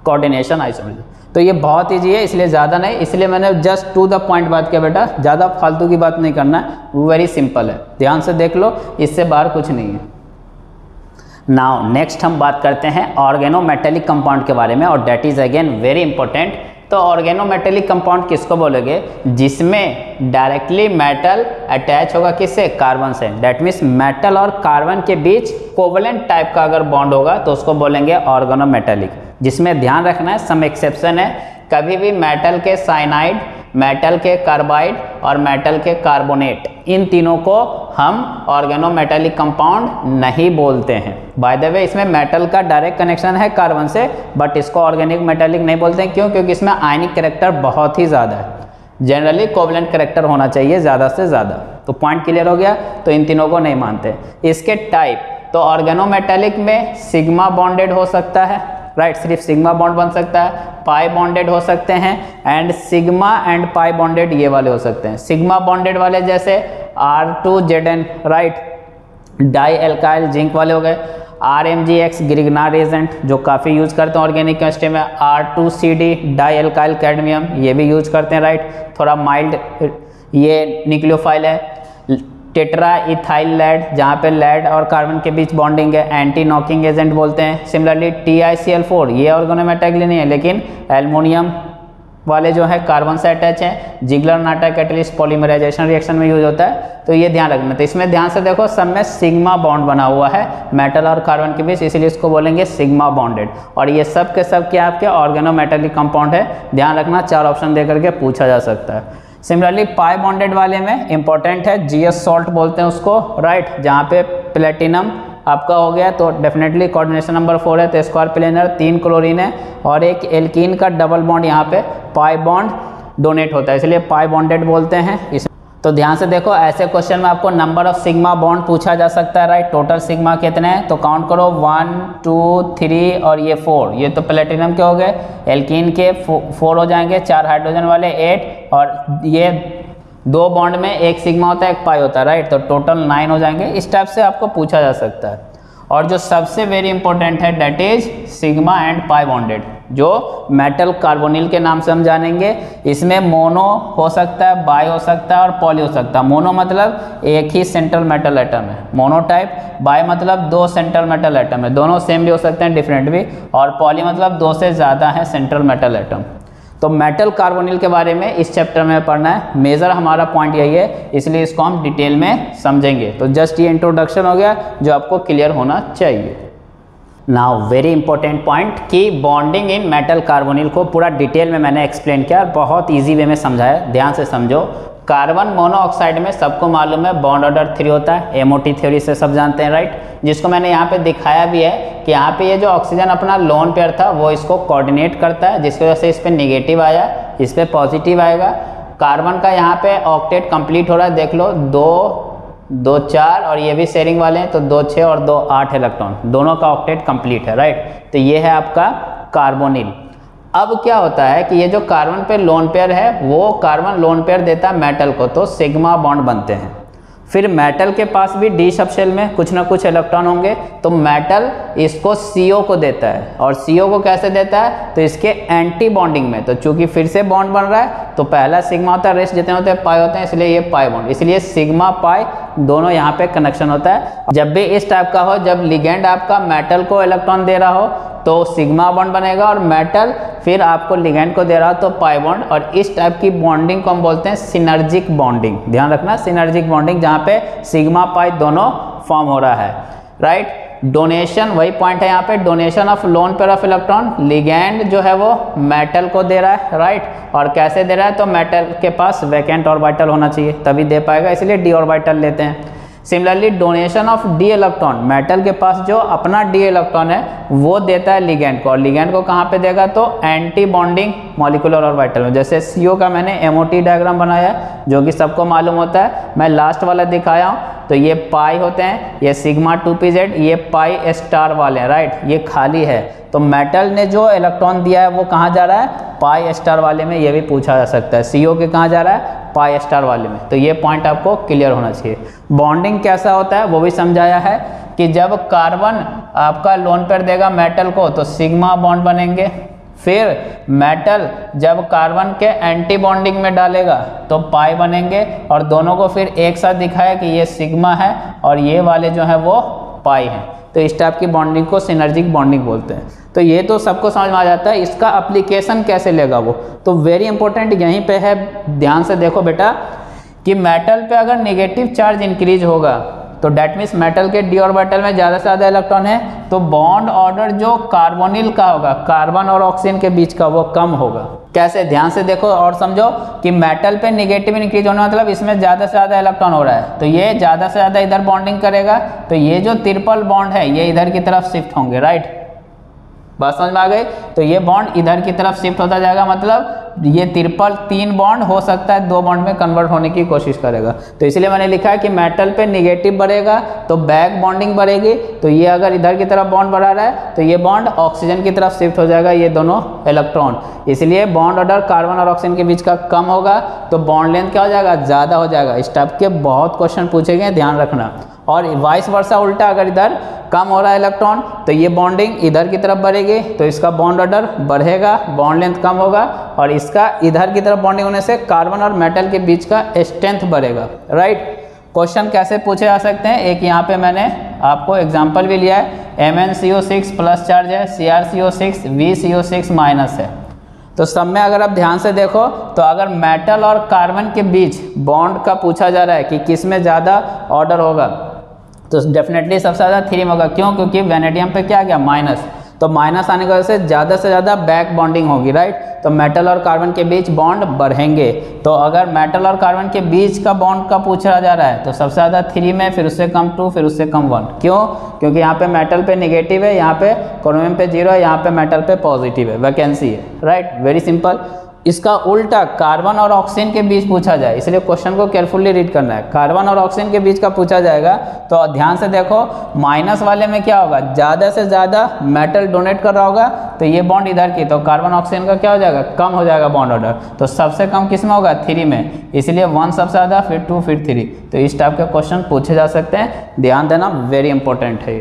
कोऑर्डिनेशन आइसोमेरिज्म तो ये बहुत ईजी है, इसलिए ज़्यादा नहीं। इसलिए मैंने जस्ट टू द पॉइंट बात किया बेटा। ज़्यादा फालतू की बात नहीं करना। है वेरी सिंपल है। ध्यान से देख लो, इससे बाहर कुछ नहीं है। नाउ नेक्स्ट हम बात करते हैं ऑर्गेनोमेटेलिक कंपाउंड के बारे में, और that is again very important तो ऑर्गेनोमेटेलिक कंपाउंड किसको बोलोगे? जिसमें डायरेक्टली मेटल अटैच होगा किससे? कार्बन से। डैट मीन्स मेटल और कार्बन के बीच कोवलेंट टाइप का अगर बॉन्ड होगा तो उसको बोलेंगे ऑर्गेनोमेटेलिक जिसमें ध्यान रखना है सम एक्सेप्शन है, कभी भी मेटल के साइनाइड मेटल के कार्बाइड और मेटल के कार्बोनेट इन तीनों को हम ऑर्गेनोमेटेलिक कंपाउंड नहीं बोलते हैं. बाय द वे इसमें मेटल का डायरेक्ट कनेक्शन है कार्बन से बट इसको ऑर्गेनिक मेटेलिक नहीं बोलते हैं. क्यों? क्योंकि इसमें आयनिक करेक्टर बहुत ही ज़्यादा है. जनरली कोवलेंट करेक्टर होना चाहिए ज़्यादा से ज़्यादा. तो पॉइंट क्लियर हो गया? तो इन तीनों को नहीं मानते. इसके टाइप तो ऑर्गेनोमेटेलिक में सिग्मा बॉन्डेड हो सकता है राइट, सिर्फ़ सिग्मा बॉन्ड बन सकता है, पाई बॉन्डेड हो सकते हैं and sigma and pi bonded ये वाले हो सकते हैं। सिग्मा बॉन्डेड वाले जैसे R two Z N right dialkyl zinc वाले हो गए। R M G X Grignard agent जो काफ़ी यूज़ करते हैं ऑर्गेनिक केमिस्ट्री में। R two C D dialkyl cadmium ये भी यूज़ करते हैं राइट थोड़ा माइल्ड ये निक्लियोफाइल है। टेट्रा, इथाइल लेड, जहाँ पे लेड और कार्बन के बीच बॉन्डिंग है एंटी नॉकिंग एजेंट बोलते हैं। Similarly T I C L four ये ऑर्गोनोमेटिकली नहीं है, लेकिन एलमोनियम वाले जो है कार्बन से अटैच है। Ziegler Natta catalyst polymerisation reaction में यूज़ होता है तो ये ध्यान रखना। तो इसमें ध्यान से देखो, सब में सिग्मा बॉन्ड बना हुआ है मेटल और कार्बन के बीच, इसलिए इसको बोलेंगे सिग्मा बॉन्डेड और ये सब के सब क्या आपके ऑर्गेनोमेटेलिक कंपाउंड है। ध्यान रखना, चार ऑप्शन दे करके पूछा जा सकता है। सिमिलरली पाई बॉन्डेड वाले में इंपॉर्टेंट है जीएस सॉल्ट बोलते हैं उसको राइट जहाँ पे प्लेटिनम आपका हो गया तो डेफिनेटली कोऑर्डिनेशन नंबर फोर है तो स्क्वायर प्लेनर तीन क्लोरीन है, और एक एल्किन का डबल बॉन्ड यहाँ पे पाई बॉन्ड डोनेट होता है। इसलिए पाई बॉन्डेड बोलते हैं, इस तो ध्यान से देखो ऐसे क्वेश्चन में आपको नंबर ऑफ़ सिग्मा बॉन्ड पूछा जा सकता है राइट टोटल सिग्मा कितने हैं? तो काउंट करो वन टू थ्री और ये फोर ये तो प्लेटिनम के हो गए एल्किन के फो, फोर हो जाएँगे चार हाइड्रोजन वाले एट और ये दो बॉन्ड में एक सिग्मा होता है एक पाई होता है राइट तो टोटल नाइन हो जाएँगे। इस टाइप से आपको पूछा जा सकता है। और जो सबसे वेरी इंपॉर्टेंट है that is sigma and pi bonded जो मेटल कार्बोनिल के नाम से हम जानेंगे। इसमें मोनो हो सकता है बाय हो सकता है और पॉली हो सकता है। मोनो मतलब एक ही सेंट्रल मेटल एटम है। मोनो टाइप बाई मतलब दो सेंट्रल मेटल एटम है। दोनों सेम भी हो सकते हैं डिफरेंट भी। और पॉली मतलब दो से ज़्यादा है सेंट्रल मेटल एटम तो मेटल कार्बोनिल के बारे में इस चैप्टर में पढ़ना है। मेजर हमारा पॉइंट यही है, इसलिए इसको हम डिटेल में समझेंगे। तो जस्ट ये इंट्रोडक्शन हो गया, जो आपको क्लियर होना चाहिए। नाउ वेरी इंपॉर्टेंट पॉइंट कि बॉन्डिंग इन मेटल कार्बोनिल को पूरा डिटेल में मैंने एक्सप्लेन किया और बहुत ईजी वे में समझाया। ध्यान से समझो। कार्बन मोनोऑक्साइड में सबको मालूम है, बॉन्ड ऑर्डर थ्री होता है एमओटी थ्योरी से सब जानते हैं राइट जिसको मैंने यहाँ पे दिखाया भी है कि यहाँ पे ये जो ऑक्सीजन अपना लोन पेयर था, वो इसको कोऑर्डिनेट करता है, जिसकी वजह से इस पर निगेटिव आया, इस पर पॉजिटिव आएगा। कार्बन का यहाँ पे ऑक्टेट कंप्लीट हो रहा है, देख लो, दो दो चार, और ये भी शेयरिंग वाले हैं तो दो छः और दो आठ इलेक्ट्रॉन दोनों का ऑक्टेट कंप्लीट है राइट तो ये है आपका कार्बोनिल अब क्या होता है कि ये जो कार्बन पे लोन पेयर है, वो कार्बन लोन पेयर देता है मेटल को तो सिग्मा बॉन्ड बनते हैं। फिर मेटल के पास भी डी सबशेल में कुछ ना कुछ इलेक्ट्रॉन होंगे तो मेटल इसको सीओ को देता है। और सीओ को कैसे देता है? तो इसके एंटी बॉन्डिंग में। तो चूँकि फिर से बॉन्ड बन रहा है तो पहला सिग्मा होता है रेस्ट जितने होते हैं पाई होते हैं, इसलिए ये पाई बॉन्ड इसलिए सिग्मा पाई दोनों यहाँ पे कनेक्शन होता है। जब भी इस टाइप का हो, जब लिगेंड आपका मेटल को इलेक्ट्रॉन दे रहा हो तो सिग्मा बॉन्ड बनेगा और मेटल फिर आपको लिगेंड को दे रहा तो पाई बॉन्ड और इस टाइप की बॉन्डिंग को हम बोलते हैं सिनर्जिक बॉन्डिंग ध्यान रखना सिनर्जिक बॉन्डिंग जहाँ पे सिग्मा पाई दोनों फॉर्म हो रहा है। राइट डोनेशन वही पॉइंट है यहाँ पे। Donation of lone pair of electron ligand जो है वो मेटल को दे रहा है। राइट और कैसे दे रहा है? तो मेटल के पास वैकेंट ऑर्बिटल होना चाहिए, तभी दे पाएगा, इसलिए डी ऑर्बिटल लेते हैं। Similarly donation of d electron metal के पास जो अपना डी इलेक्ट्रॉन है, वो देता है लिगेंड को। और लिगेंड को कहाँ पे देगा? तो anti bonding molecular orbital में। जैसे सीओ का मैंने एमओटी डायग्राम बनाया जो कि सबको मालूम होता है। मैं लास्ट वाला दिखाया हूँ। तो ये पाई होते हैं, ये सिग्मा टू पी जेड ये पाई स्टार वाले हैं राइट ये खाली है। तो मेटल ने जो इलेक्ट्रॉन दिया है, वो कहाँ जा रहा है? पाई स्टार वाले में, ये भी पूछा जा सकता है। सीओ के कहाँ जा रहा है? पाई स्टार वाले में। तो ये पॉइंट आपको क्लियर होना चाहिए। बॉन्डिंग कैसा होता है, वो भी समझाया है कि जब कार्बन आपका लोन पर देगा मेटल को तो सिग्मा बॉन्ड बनेंगे। फिर मेटल जब कार्बन के एंटी बॉन्डिंग में डालेगा तो पाई बनेंगे और दोनों को फिर एक साथ दिखाया कि ये सिग्मा है और ये वाले जो है वो पाई हैं। तो इस टाइप की बॉन्डिंग को सिनर्जिक बॉन्डिंग बोलते हैं। तो ये तो सबको समझ में आ जाता है, इसका अप्लीकेशन कैसे लेगा वो? तो वेरी इंपॉर्टेंट यहीं पे है, ध्यान से देखो बेटा, कि मेटल पे अगर नेगेटिव चार्ज इंक्रीज होगा तो डैट मीन्स मेटल के डी ऑर्बिटल में ज़्यादा से ज़्यादा इलेक्ट्रॉन है तो बॉन्ड ऑर्डर जो कार्बोनिल का होगा कार्बन और ऑक्सीजन के बीच का वो कम होगा। कैसे? ध्यान से देखो और समझो कि मेटल पे निगेटिव इंक्रीज होने मतलब इसमें ज़्यादा से ज़्यादा इलेक्ट्रॉन हो रहा है। तो ये ज़्यादा से ज़्यादा इधर बॉन्डिंग करेगा तो ये जो त्रिपल बॉन्ड है, ये इधर की तरफ़ शिफ्ट होंगे राइट बात समझ में आ गई? तो ये बॉन्ड इधर की तरफ़ शिफ्ट होता जाएगा मतलब ये ट्रिपल तीन बॉन्ड हो सकता है, दो बॉन्ड में कन्वर्ट होने की कोशिश करेगा। तो इसलिए मैंने लिखा है कि मेटल पे निगेटिव बढ़ेगा तो बैक बॉन्डिंग बढ़ेगी। तो ये अगर इधर की तरफ़ बॉन्ड बढ़ा रहा है तो ये बॉन्ड ऑक्सीजन की तरफ़ शिफ्ट हो जाएगा, ये दोनों इलेक्ट्रॉन इसलिए बॉन्ड ऑर्डर कार्बन और ऑक्सीजन के बीच का कम होगा तो बॉन्ड लेंथ क्या हो जाएगा? ज़्यादा हो जाएगा। इस टाइप के बहुत क्वेश्चन पूछे गए, ध्यान रखना। और वाइस वर्षा उल्टा अगर इधर कम हो रहा है इलेक्ट्रॉन तो ये बॉन्डिंग इधर की तरफ़ बढ़ेगी तो इसका बॉन्ड ऑर्डर बढ़ेगा बॉन्ड लेंथ कम होगा और इसका इधर की तरफ़ बॉन्डिंग होने से कार्बन और मेटल के बीच का स्ट्रेंथ बढ़ेगा राइट क्वेश्चन कैसे पूछे जा सकते हैं? एक यहाँ पे मैंने आपको एग्ज़ाम्पल भी लिया है M N C O six plus charge है C R C O six V C O six minus है। तो सब में अगर आप ध्यान से देखो तो अगर मेटल और कार्बन के बीच बॉन्ड का पूछा जा रहा है कि किसमें ज़्यादा ऑर्डर होगा तो डेफिनेटली सबसे ज़्यादा थ्री में होगा। क्यों? क्योंकि वेनेडियम पे क्या गया? माइनस तो माइनस आने की वजह से ज़्यादा से ज़्यादा बैक बॉन्डिंग होगी राइट तो मेटल और कार्बन के बीच बॉन्ड बढ़ेंगे। तो अगर मेटल और कार्बन के बीच का बॉन्ड का पूछा जा रहा है? तो सबसे ज़्यादा थ्री में फिर उससे कम टू फिर उससे कम वन क्यों? क्योंकि यहाँ पे मेटल पे नेगेटिव है, यहाँ पे क्रोमियम पे ज़ीरो है, यहाँ पे मेटल पे पॉजिटिव है। वैकेंसी है राइट वेरी सिंपल इसका उल्टा कार्बन और ऑक्सीजन के बीच पूछा जाए। इसलिए क्वेश्चन को केयरफुली रीड करना है। कार्बन और ऑक्सीजन के बीच का पूछा जाएगा तो ध्यान से देखो माइनस वाले में क्या होगा? ज़्यादा से ज़्यादा मेटल डोनेट कर रहा होगा तो ये बॉन्ड इधर की तो कार्बन ऑक्सीजन का क्या हो जाएगा? कम हो जाएगा बॉन्ड ऑर्डर तो सबसे कम किसमें होगा? थ्री में। इसलिए वन सबसे ज़्यादा, फिर टू फिर थ्री तो इस टाइप के क्वेश्चन पूछे जा सकते हैं। ध्यान देना वेरी इंपॉर्टेंट है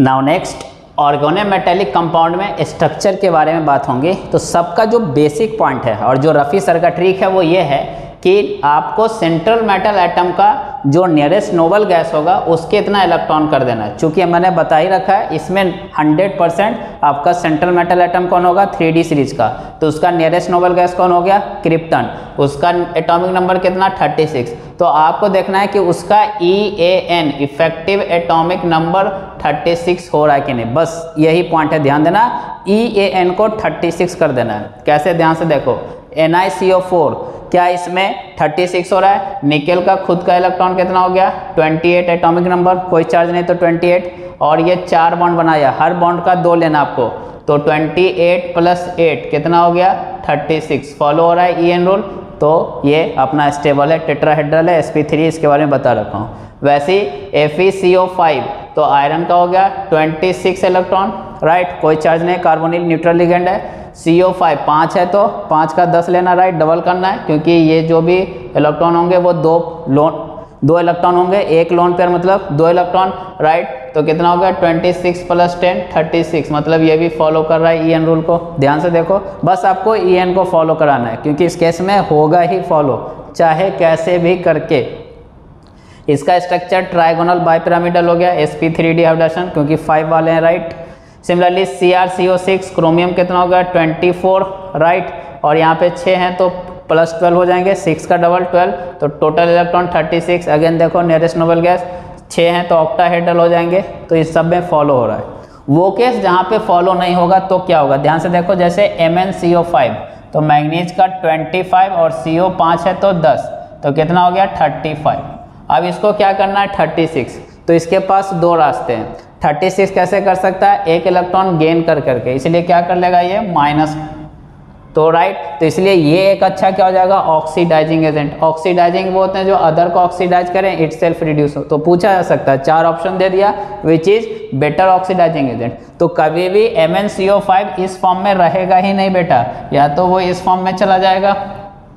नाउ नेक्स्ट ऑर्गोनेमेटेलिक कंपाउंड में स्ट्रक्चर के बारे में बात होंगी तो सबका जो बेसिक पॉइंट है और जो रफ़ी सर का ट्रिक है वो ये है कि आपको सेंट्रल मेटल एटम का जो नियरेस्ट नोबल गैस होगा, उसके इतना इलेक्ट्रॉन कर देना है। चूँकि मैंने बता ही रखा है, इसमें 100 परसेंट आपका सेंट्रल मेटल एटम कौन होगा? 3D सीरीज़ का। तो उसका नियरेस्ट नोबल गैस कौन हो गया? क्रिप्टन उसका एटॉमिक नंबर कितना? 36 तो आपको देखना है कि उसका E A N effective atomic number 36 हो रहा है कि नहीं। बस यही पॉइंट है, ध्यान देना। ई ए एन को 36 कर देना है। कैसे? ध्यान से देखो। NiCO4 क्या इसमें 36 हो रहा है? निकेल का खुद का इलेक्ट्रॉन कितना हो गया? 28 एटॉमिक नंबर कोई चार्ज नहीं तो 28 और ये चार बॉन्ड बनाया, हर बॉन्ड का दो लेना आपको। तो 28 प्लस एट कितना हो गया? 36 फॉलो हो रहा है ई एन रूल तो ये अपना स्टेबल है टेट्राहेड्रल है sp3 इसके बारे में बता रखा हूँ। वैसे ही FeCO5 तो आयरन का हो गया 26 इलेक्ट्रॉन राइट कोई चार्ज नहीं कार्बोनिल न्यूट्रल लिगेंड है। CO5 फाइव पाँच है तो पाँच का दस लेना राइट डबल करना है, क्योंकि ये जो भी इलेक्ट्रॉन होंगे वो दो लोन दो इलेक्ट्रॉन होंगे, एक लोन पेयर मतलब दो इलेक्ट्रॉन राइट तो कितना हो गया? 26 six plus ten thirty six मतलब ये भी फॉलो कर रहा है ई एन रूल को। ध्यान से देखो, बस आपको ई एन को फॉलो कराना है, क्योंकि इस केस में होगा ही फॉलो चाहे कैसे भी करके। इसका स्ट्रक्चर ट्राइगोनल बाइपिरामिडल हो गया एस पी थ्री डी हाइड्रेशन क्योंकि फाइव वाले हैं right similarly C R C O six chromium कितना हो गया ट्वेंटी फोर राइट और यहाँ पे छः हैं तो प्लस ट्वेल्व हो जाएँगे। सिक्स का डबल ट्वेल्व तो total electron thirty six again देखो नियरेस्ट नोबल गैस छः हैं तो ऑक्टाहेड्रल हो जाएँगे। तो इस सब में फॉलो हो रहा है। वो केस जहाँ पे फॉलो नहीं होगा तो क्या होगा? ध्यान से देखो, जैसे M N C O five तो मैग्नीज का ट्वेंटी फाइव और सी ओ पाँच है तो दस तो कितना हो गया? थर्टी फाइव अब इसको क्या करना है? थर्टी सिक्स तो इसके पास दो रास्ते हैं। थर्टी सिक्स कैसे कर सकता है? एक इलेक्ट्रॉन गेन कर करके। इसलिए क्या कर लेगा ये? माइनस। तो राइट तो इसलिए ये एक अच्छा क्या हो जाएगा? ऑक्सीडाइजिंग एजेंट ऑक्सीडाइजिंग वो होते हैं जो अदर को ऑक्सीडाइज करें इट सेल्फ रिड्यूस हो। तो पूछा जा सकता है। चार ऑप्शन दे दिया which is better oxidising agent तो कभी भी एम इस फॉर्म में रहेगा ही नहीं बेटा। या तो वो इस फॉर्म में चला जाएगा।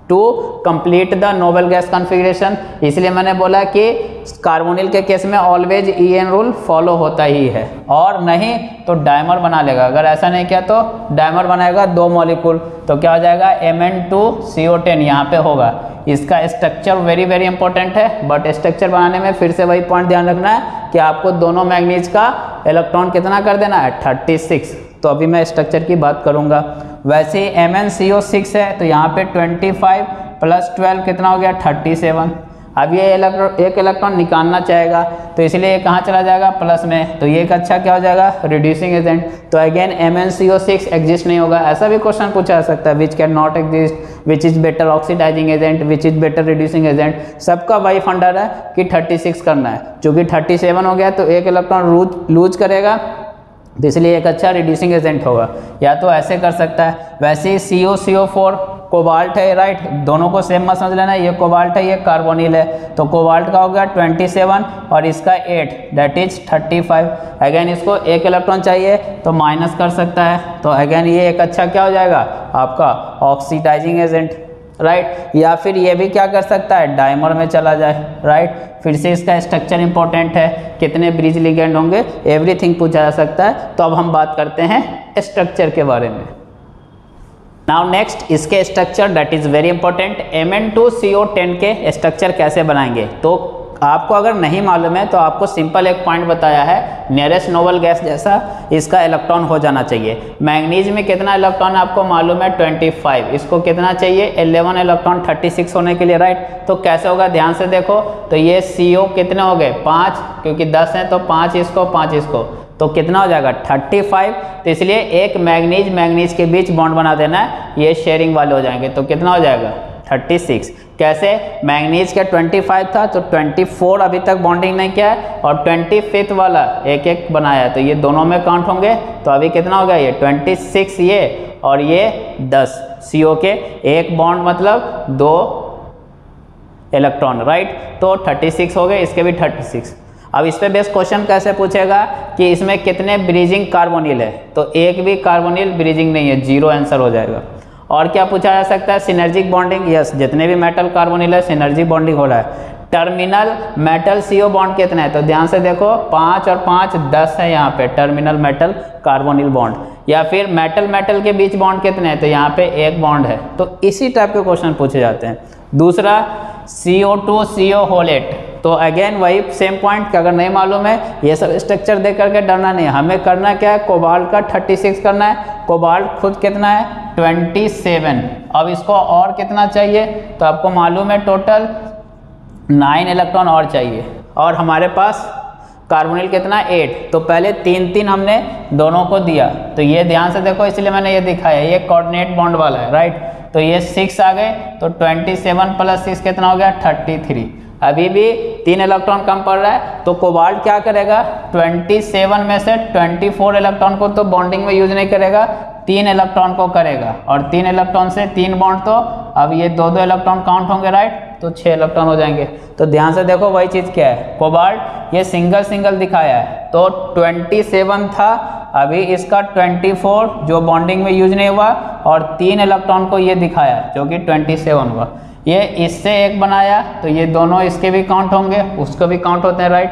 To complete the noble gas configuration इसलिए मैंने बोला कि कार्बोनिल के केस में always E N rule follow होता ही है। और नहीं तो डायमर बना लेगा। अगर ऐसा नहीं किया तो डायमर बनाएगा दो मॉलिक्यूल तो क्या हो जाएगा? M N two C O ten यहाँ पे होगा। इसका स्ट्रक्चर वेरी वेरी इंपॉर्टेंट है। बट स्ट्रक्चर बनाने में फिर से वही पॉइंट ध्यान रखना है कि आपको दोनों मैग्नीज का इलेक्ट्रॉन कितना कर देना है? थर्टी सिक्स तो अभी मैं स्ट्रक्चर की बात करूँगा। वैसे M N C O six है तो यहाँ पे ट्वेंटी फाइव प्लस ट्वेल्व कितना हो गया? थर्टी सेवन अब ये इलेक्ट्रॉन एक इलेक्ट्रॉन निकालना चाहेगा तो इसलिए ये कहाँ चला जाएगा? प्लस में। तो ये एक अच्छा क्या हो जाएगा? रिड्यूसिंग एजेंट तो again M N C O six exist नहीं होगा। ऐसा भी क्वेश्चन पूछा जा सकता है which can not exist which is better oxidising agent which is better reducing agent सबका वही फंडर है कि 36 करना है। चूँकि 37 हो गया तो एक इलेक्ट्रॉन लूज करेगा। तो इसलिए एक अच्छा रिड्यूसिंग एजेंट होगा। या तो ऐसे कर सकता है, वैसे ही C O C O four cobalt है राइट दोनों को सेम मत समझ लेना, ये कोबाल्ट है, ये कार्बोनिल है। तो कोबाल्ट का हो गया 27 और इसका 8 दैट इज़ 35 अगेन इसको एक इलेक्ट्रॉन चाहिए तो माइनस कर सकता है। तो अगेन ये एक अच्छा क्या हो जाएगा? आपका ऑक्सीडाइजिंग एजेंट राइट या फिर ये भी क्या कर सकता है? डायमर में चला जाए राइट फिर से इसका स्ट्रक्चर इंपॉर्टेंट है। कितने ब्रिज लिगेंड होंगे? एवरीथिंग पूछा जा सकता है। तो अब हम बात करते हैं स्ट्रक्चर के बारे में। नाउ नेक्स्ट इसके structure that is very important M N two C O ten के स्ट्रक्चर कैसे बनाएँगे? तो आपको अगर नहीं मालूम है तो आपको सिंपल एक पॉइंट बताया है नियरेस्ट नोबल गैस जैसा इसका इलेक्ट्रॉन हो जाना चाहिए। मैग्नीज में कितना इलेक्ट्रॉन आपको मालूम है? 25 इसको कितना चाहिए? 11 इलेक्ट्रॉन 36 होने के लिए राइट तो कैसे होगा? ध्यान से देखो तो ये CO कितने हो गए? पाँच, क्योंकि दस हैं तो पाँच इसको पाँच इसको। तो कितना हो जाएगा? 35 तो इसलिए एक मैग्नीज मैग्नीज के बीच बॉन्ड बना देना है, ये शेयरिंग वाले हो जाएँगे। तो कितना हो जाएगा? 36 कैसे? मैंगनीज का 25 था तो 24 अभी तक बॉन्डिंग नहीं किया है, और 25th वाला एक एक बनाया है तो ये दोनों में काउंट होंगे। तो अभी कितना हो गया ये 26 ये, और ये 10 CO के एक बॉन्ड मतलब दो इलेक्ट्रॉन राइट तो 36 हो गए, इसके भी 36 अब इस पे बेस्ट क्वेश्चन कैसे पूछेगा कि इसमें कितने ब्रीजिंग कार्बोनिल है? तो एक भी कार्बोनिल ब्रीजिंग नहीं है ज़ीरो आंसर हो जाएगा। और क्या पूछा जा सकता है? सिनर्जिक बॉन्डिंग यस जितने भी मेटल कार्बोनिल है सिनर्जी बॉन्डिंग हो रहा है। टर्मिनल मेटल सीओ बॉन्ड कितने हैं? तो ध्यान से देखो, पाँच और पाँच दस है यहाँ पे टर्मिनल मेटल कार्बोनिल बॉन्ड या फिर मेटल मेटल के बीच बॉन्ड कितने हैं? तो यहाँ पे एक बॉन्ड है। तो इसी टाइप के क्वेश्चन पूछे जाते हैं। दूसरा सी ओ टू सी ओ होलेट तो अगेन वही सेम पॉइंट अगर नहीं मालूम है, ये सब स्ट्रक्चर देख करके डरना नहीं हमें करना क्या है? कोबाल्ट का 36 करना है। कोबाल्ट खुद कितना है? 27 अब इसको और कितना चाहिए? तो आपको मालूम है टोटल नाइन इलेक्ट्रॉन और चाहिए। और हमारे पास कार्बोनिल कितना? एट तो पहले तीन तीन हमने दोनों को दिया। तो ये ध्यान से देखो, इसलिए मैंने ये दिखाया। ये कोऑर्डिनेट बॉन्ड वाला है राइट तो ये सिक्स आ गए। तो ट्वेंटी सेवन प्लस सिक्स कितना हो गया? थर्टी थ्री अभी भी तीन इलेक्ट्रॉन कम पड़ रहा है तो कोबाल्ट क्या करेगा? 27 में से 24 इलेक्ट्रॉन को तो बॉन्डिंग में यूज़ नहीं करेगा, तीन इलेक्ट्रॉन को करेगा। और तीन इलेक्ट्रॉन से तीन बॉन्ड तो अब ये दो दो इलेक्ट्रॉन काउंट होंगे राइट तो छः इलेक्ट्रॉन हो जाएँगे। तो ध्यान से देखो वही चीज़ क्या है। कोबाल्ट ये सिंगल सिंगल दिखाया है। तो 27 था, अभी इसका 24 जो बॉन्डिंग में यूज़ नहीं हुआ, और तीन इलेक्ट्रॉन को ये दिखाया, जो कि 27 हुआ। ये इससे एक बनाया तो ये दोनों इसके भी काउंट होंगे, उसको भी काउंट होते हैं राइट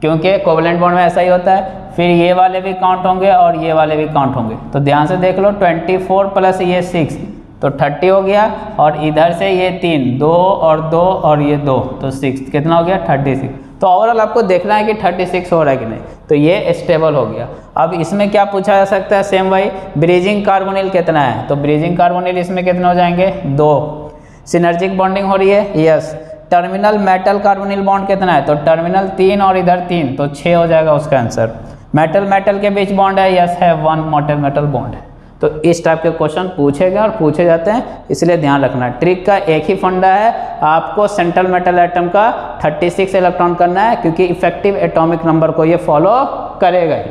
क्योंकि कोवलेंट बॉन्ड में ऐसा ही होता है, फिर ये वाले भी काउंट होंगे और ये वाले भी काउंट होंगे। तो ध्यान से देख लो 24 प्लस ये 6 तो 30 हो गया, और इधर से ये तीन, दो और दो और ये दो तो सिक्स कितना हो गया? 36 तो ओवरऑल आपको देखना है कि 36 हो रहा है कि नहीं। तो ये स्टेबल हो गया। अब इसमें क्या पूछा जा सकता है? सेम वाई ब्रीजिंग कार्बोनिल कितना है? तो ब्रीजिंग कार्बोनिल इसमें कितने हो जाएँगे? दो। सिनर्जिक बॉन्डिंग हो रही है? Yes terminal metal carbonyl bond कितना है? तो टर्मिनल तीन और इधर तीन तो छः हो जाएगा उसका आंसर मेटल मेटल के बीच बॉन्ड है? यस है. वन मोटल मेटल बॉन्ड है. तो इस टाइप के क्वेश्चन पूछे गए और पूछे जाते हैं, इसलिए ध्यान रखना. ट्रिक का एक ही फंडा है. आपको सेंट्रल मेटल एटम का 36 इलेक्ट्रॉन करना है, क्योंकि इफ़ेक्टिव एटॉमिक नंबर को ये फॉलो करेगा ही.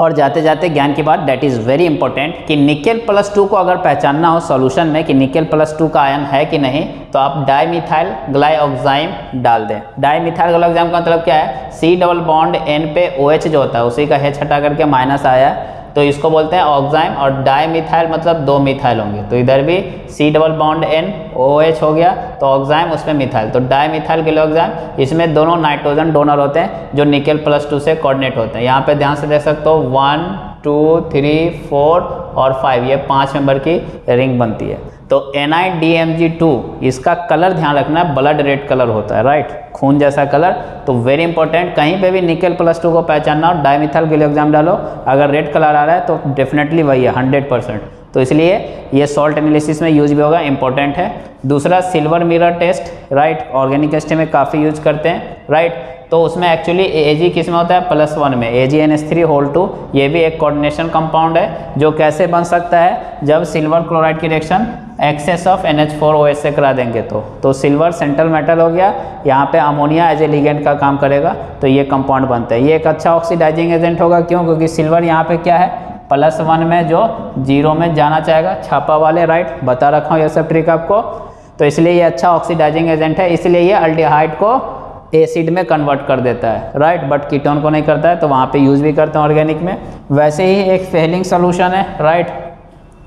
और जाते जाते ज्ञान की बात डेट इज़ वेरी इंपॉर्टेंट कि निकेल प्लस टू को अगर पहचानना हो सॉल्यूशन में कि निकेल प्लस टू का आयन है कि नहीं तो आप डाईमिथाइल ग्लाइऑक्साइम डाल दें। डाईमिथाइल ग्लाइऑक्साइम का मतलब क्या है? सी डबल बॉन्ड एन पे ओ OH जो होता है, उसी का हेच हटा करके माइनस आया। तो इसको बोलते हैं ऑक्साइम और डाई मिथाइल मतलब दो मिथाइल होंगे। तो इधर भी C double bond N O H हो गया तो ऑक्साइम उसमें मिथाइल तो डाई मिथाइल के लिए ऑक्साइम इसमें दोनों नाइट्रोजन डोनर होते हैं, जो निकेल प्लस टू से कोऑर्डिनेट होते हैं। यहाँ पे ध्यान से देख सकते हो वन टू थ्री फोर और फाइव ये पाँच मेंबर की रिंग बनती है। तो N I D M G two इसका कलर ध्यान रखना है ब्लड रेड कलर होता है राइट खून जैसा कलर तो वेरी इंपॉर्टेंट कहीं पे भी निकल प्लस टू को पहचानना और डायमिथल के लिए एग्ज़ाम डालो। अगर रेड कलर आ रहा है तो डेफिनेटली वही है हंड्रेड परसेंट तो इसलिए ये सॉल्ट एनालिसिस में यूज़ भी होगा इंपॉर्टेंट है। दूसरा silver mirror test right organic chemistry में काफ़ी यूज़ करते हैं राइट तो उसमें एक्चुअली ए जी किसमें होता है? प्लस वन में। A G N S three whole two ये भी एक कोऑर्डिनेशन कंपाउंड है, जो कैसे बन सकता है? जब सिल्वर क्लोराइड की reaction excess of N H four O S से करा देंगे तो। तो सिल्वर सेंट्रल मेटल हो गया, यहाँ पे अमोनिया एज ए लिगेंड का काम करेगा तो ये कंपाउंड बनता है। ये एक अच्छा ऑक्सीडाइजिंग एजेंट होगा, क्यों? क्योंकि सिल्वर यहाँ पे क्या है? प्लस वन में जो ज़ीरो में जाना चाहेगा, छापा वाले राइट बता रखा हूँ ये सब ट्रिक आपको। तो इसलिए ये अच्छा ऑक्सीडाइजिंग एजेंट है, इसलिए ये अल्डिहाइड को एसिड में कन्वर्ट कर देता है राइट बट कीटोन को नहीं करता है तो वहाँ पे यूज़ भी करते हैं ऑर्गेनिक में। वैसे ही एक फेलिंग सोल्यूशन है राइट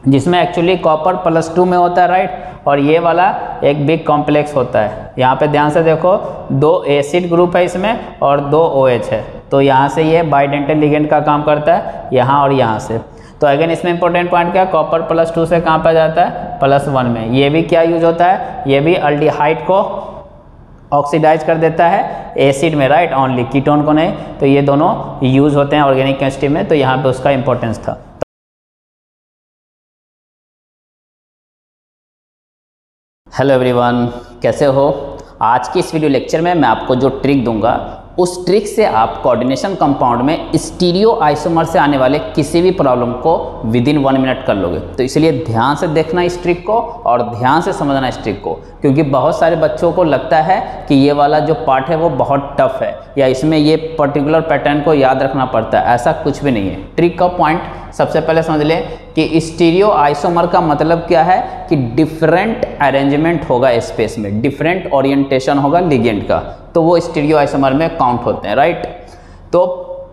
जिसमें एक्चुअली कॉपर प्लस टू में होता है राइट और ये वाला एक बिग कॉम्प्लेक्स होता है। यहाँ पे ध्यान से देखो, दो एसिड ग्रुप है इसमें और दो ओ OH है। तो यहाँ से ये बाइडेंटल लिगेंड का काम करता है, यहाँ और यहाँ से। तो अगेन इसमें इंपॉर्टेंट पॉइंट क्या? कॉपर प्लस टू से कहाँ पर जाता है? प्लस वन में। ये भी क्या यूज़ होता है? ये भी अल्डिहाइड को ऑक्सीडाइज कर देता है एसिड में राइट ऑनली कीटोन को नहीं। तो ये दोनों यूज़ होते हैं ऑर्गेनिक केमिस्ट्री में। तो यहाँ पे उसका इंपॉर्टेंस था। हेलो एवरीवन कैसे हो? आज की इस वीडियो लेक्चर में मैं आपको जो ट्रिक दूँगा, उस ट्रिक से आप कोऑर्डिनेशन कंपाउंड में स्टीरियो आइसोमर से आने वाले किसी भी प्रॉब्लम को विद इन वन मिनट कर लोगे। तो इसलिए ध्यान से देखना इस ट्रिक को और ध्यान से समझना इस ट्रिक को, क्योंकि बहुत सारे बच्चों को लगता है कि ये वाला जो पार्ट है वो बहुत टफ है, या इसमें ये पर्टिकुलर पैटर्न को याद रखना पड़ता है, ऐसा कुछ भी नहीं है। ट्रिक का पॉइंट सबसे पहले समझ लें कि स्टीरियो आइसोमर का मतलब क्या है कि डिफरेंट अरेंजमेंट होगा स्पेस में डिफरेंट ओरिएंटेशन होगा लिगेंड का तो वो स्टीरियो आइसोमर में काउंट होते हैं राइट तो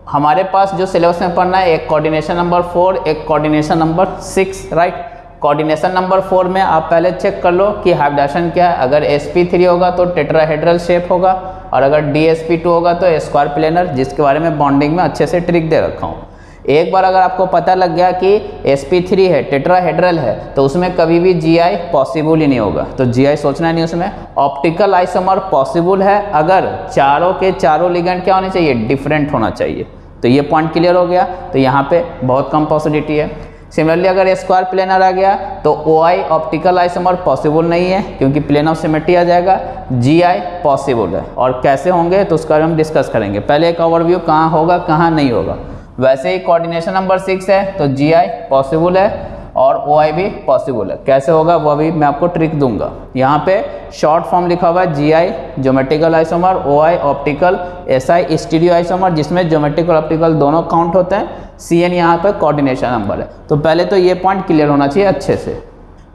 हमारे पास जो सिलेबस में पढ़ना है, एक कोऑर्डिनेशन नंबर फोर एक coordination number six right coordination number four में आप पहले चेक कर लो कि हाइब्रिडेशन क्या है। अगर एस पी थ्री होगा तो टेट्राहेड्रल शेप होगा और अगर डी एस पी टू होगा तो स्क्वायर प्लेनर जिसके बारे में बॉन्डिंग में अच्छे से ट्रिक दे रखा हूँ। एक बार अगर आपको पता लग गया कि sp3 है टेट्राहेड्रल है तो उसमें कभी भी gi पॉसिबल ही नहीं होगा। तो gi सोचना नहीं उसमें। ऑप्टिकल आइसोमर पॉसिबल है, अगर चारों के चारों लिगेंड क्या होने चाहिए? डिफरेंट होना चाहिए। तो ये पॉइंट क्लियर हो गया। तो यहाँ पे बहुत कम पॉसिबिलिटी है। सिमिलरली अगर स्क्वायर प्लेनर आ गया तो O I optical isomer possible नहीं है, क्योंकि प्लेन ऑफ़ सिमेट्री आ जाएगा। जी आई पॉसिबल है। और कैसे होंगे तो उसका हम डिस्कस करेंगे। पहले एक ओवरव्यू कहाँ होगा, कहाँ नहीं होगा। वैसे ही कोऑर्डिनेशन नंबर सिक्स है तो जी आई पॉसिबल है और ओ आई भी पॉसिबल है। कैसे होगा, वो भी मैं आपको ट्रिक दूँगा। यहाँ पे शॉर्ट फॉर्म लिखा हुआ है G I geometrical isomer O I optical S I stereo isomer जिसमें जोमेट्रिकल ऑप्टिकल दोनों काउंट होते हैं। सी एन यहाँ पर कोऑर्डिनेशन नंबर है। तो पहले तो ये पॉइंट क्लियर होना चाहिए अच्छे से।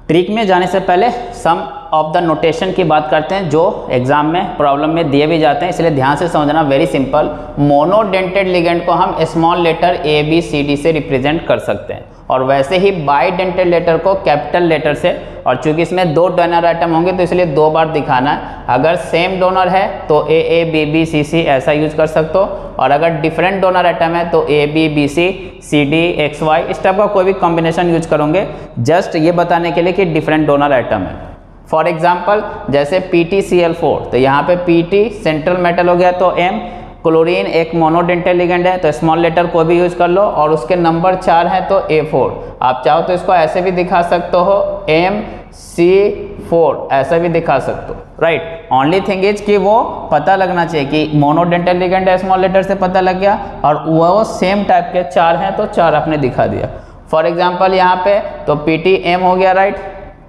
ट्रिक में जाने से पहले सम ऑफ़ द नोटेशन की बात करते हैं, जो एग्ज़ाम में प्रॉब्लम में दिए भी जाते हैं। इसलिए ध्यान से समझना वेरी सिंपल मोनोडेंटेड लिगेंड को हम small letter A B C D से रिप्रेजेंट कर सकते हैं। और वैसे ही बाई डेंटेड लेटर को कैपिटल लेटर से, और चूँकि इसमें दो डोनर आइटम होंगे तो इसलिए दो बार दिखाना है। अगर सेम डोनर है तो ए ए बी बी सी सी ऐसा यूज़ कर सकते हो। और अगर डिफरेंट डोनर आइटम है तो A B B C C D X Y इस टाइप का कोई भी कॉम्बिनेशन यूज़ करोगे। जस्ट ये बताने के लिए कि डिफरेंट डोनर आइटम है। फॉर एग्ज़ाम्पल जैसे P T C L four तो यहाँ पे पी टी सेंट्रल मेटल हो गया तो एम क्लोरीन एक मोनोडेंटल लिगेंड है तो स्मॉल लेटर को भी यूज़ कर लो, और उसके नंबर चार है तो ए फोर आप चाहो तो इसको ऐसे भी दिखा सकते हो एम सी फोर ऐसा भी दिखा सकते हो राइट ओनली थिंग इज़ कि वो पता लगना चाहिए कि मोनोडेंटल लिगेंड है स्मॉल लेटर से पता लग गया, और वो सेम टाइप के चार हैं तो चार आपने दिखा दिया. फॉर एग्ज़ाम्पल यहाँ पे तो पी टी एम हो गया राइट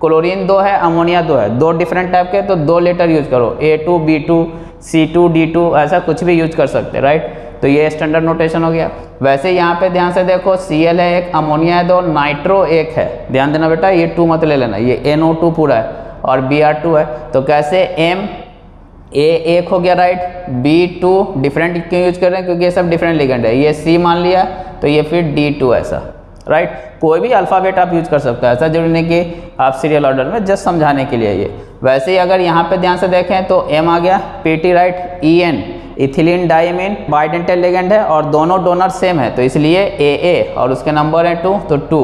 क्लोरीन दो है, अमोनिया दो है। दो डिफरेंट टाइप के तो दो लेटर यूज़ करो। A two B two C two D two ऐसा कुछ भी यूज़ कर सकते राइट तो ये स्टैंडर्ड नोटेशन हो गया। वैसे यहाँ पे ध्यान से देखो सी एल है एक, अमोनिया है दो नाइट्रो एक है। ध्यान देना बेटा, ये टू मत ले लेना, ये एन ओ टू पूरा है और बी आर टू है। तो कैसे? एम ए एक हो गया राइट बी टू डिफरेंट क्यों यूज़ कर रहे हैं? क्योंकि ये सब डिफरेंट लिगेंड है। ये सी मान लिया तो ये फिर डी टू ऐसा। राइट कोई भी अल्फ़ाबेट आप यूज़ कर सकते हो। ऐसा ज़रूरी नहीं कि आप सीरियल ऑर्डर में जस्ट समझाने के लिए ये। वैसे ही अगर यहाँ पे ध्यान से देखें तो एम आ गया P T right E N ethylene diamine bidentate ligand है और दोनों डोनर सेम है। तो इसलिए ए ए और उसके नंबर है टू तो टू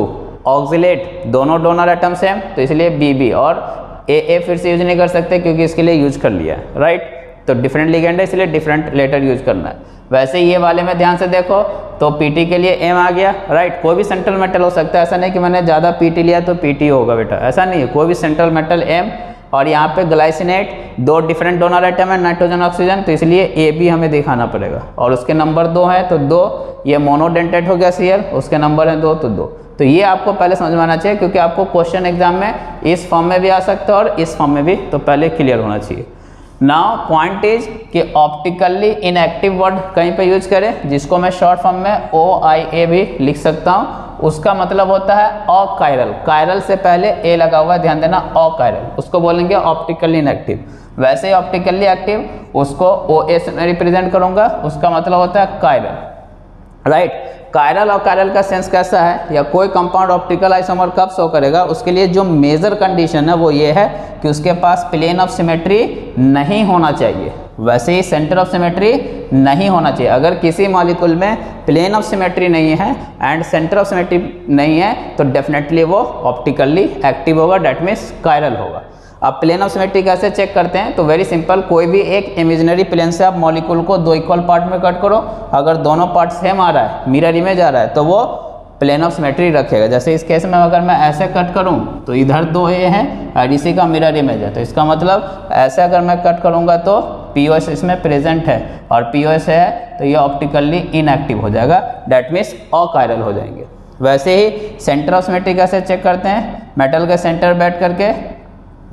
ऑक्सिलेट दोनों डोनर आइटम सेम तो इसलिए बी बी और ए ए फिर से यूज़ नहीं कर सकते क्योंकि इसके लिए यूज़ कर लिया राइट तो डिफरेंट लिगेंड है, इसलिए डिफरेंट लेटर यूज़ करना है। वैसे ये वाले में ध्यान से देखो तो पीटी के लिए एम आ गया राइट कोई भी सेंट्रल मेटल हो सकता है, ऐसा नहीं कि मैंने ज़्यादा पीटी लिया तो पीटी होगा बेटा, ऐसा नहीं है। कोई भी सेंट्रल मेटल एम और यहाँ पे ग्लाइसिनेट दो डिफरेंट डोनर आइटम है नाइट्रोजन ऑक्सीजन तो इसलिए ए भी हमें दिखाना पड़ेगा। और उसके नंबर दो हैं तो दो, ये मोनोडेंटेड हो गया सी उसके नंबर हैं दो तो दो। तो ये आपको पहले समझ में आना चाहिए, क्योंकि आपको क्वेश्चन एग्ज़ाम में इस फॉर्म में भी आ सकता है और इस फॉर्म में भी तो पहले क्लियर होना चाहिए। नाउ पॉइंट इज़ कि ऑप्टिकली इनएक्टिव वर्ड कहीं पे यूज़ करें, जिसको मैं शॉर्ट फॉर्म में ओ आई ए भी लिख सकता हूँ। उसका मतलब होता है अकायरल। कायरल से पहले ए लगा हुआ है, ध्यान देना, अकायरल। उसको बोलेंगे ऑप्टिकली इनएक्टिव वैसे ही ऑप्टिकली एक्टिव उसको ओ ए से रिप्रेजेंट करूँगा, उसका मतलब होता है कायरल। राइट कायरल और कायरल का सेंस कैसा है? या कोई कंपाउंड ऑप्टिकल आइसोमर कब शो करेगा? उसके लिए जो मेजर कंडीशन है वो ये है कि उसके पास प्लेन ऑफ़ सिमेट्री नहीं होना चाहिए। वैसे ही सेंटर ऑफ़ सिमेट्री नहीं होना चाहिए। अगर किसी मॉलिक्यूल में प्लेन ऑफ़ सिमेट्री नहीं है एंड सेंटर ऑफ़ सिमेट्री नहीं है तो डेफिनेटली वो ऑप्टिकली एक्टिव होगा डेट मीन्स कायरल होगा। अब प्लेन ऑफ़ सिमेट्री कैसे चेक करते हैं? तो वेरी सिंपल कोई भी एक इमेजिनरी प्लेन से आप मॉलिक्यूल को दो इक्वल पार्ट में कट करो। अगर दोनों पार्ट सेम आ रहा है मिरर इमेज आ रहा है तो वो प्लेन ऑफ़ सिमेट्री रखेगा। जैसे इस केस में अगर मैं ऐसे कट करूँ तो इधर दो ए हैं और इसी का मिरर इमेज है। तो इसका मतलब ऐसे अगर मैं कट करूँगा तो POS इसमें प्रेजेंट है और POS है तो ये ऑप्टिकली इनएक्टिव हो जाएगा। डेट मीन्स अकायरल हो जाएँगे। वैसे ही सेंटर ऑफ़ सिमेट्री कैसे चेक करते हैं? मेटल के सेंटर बैठ करके।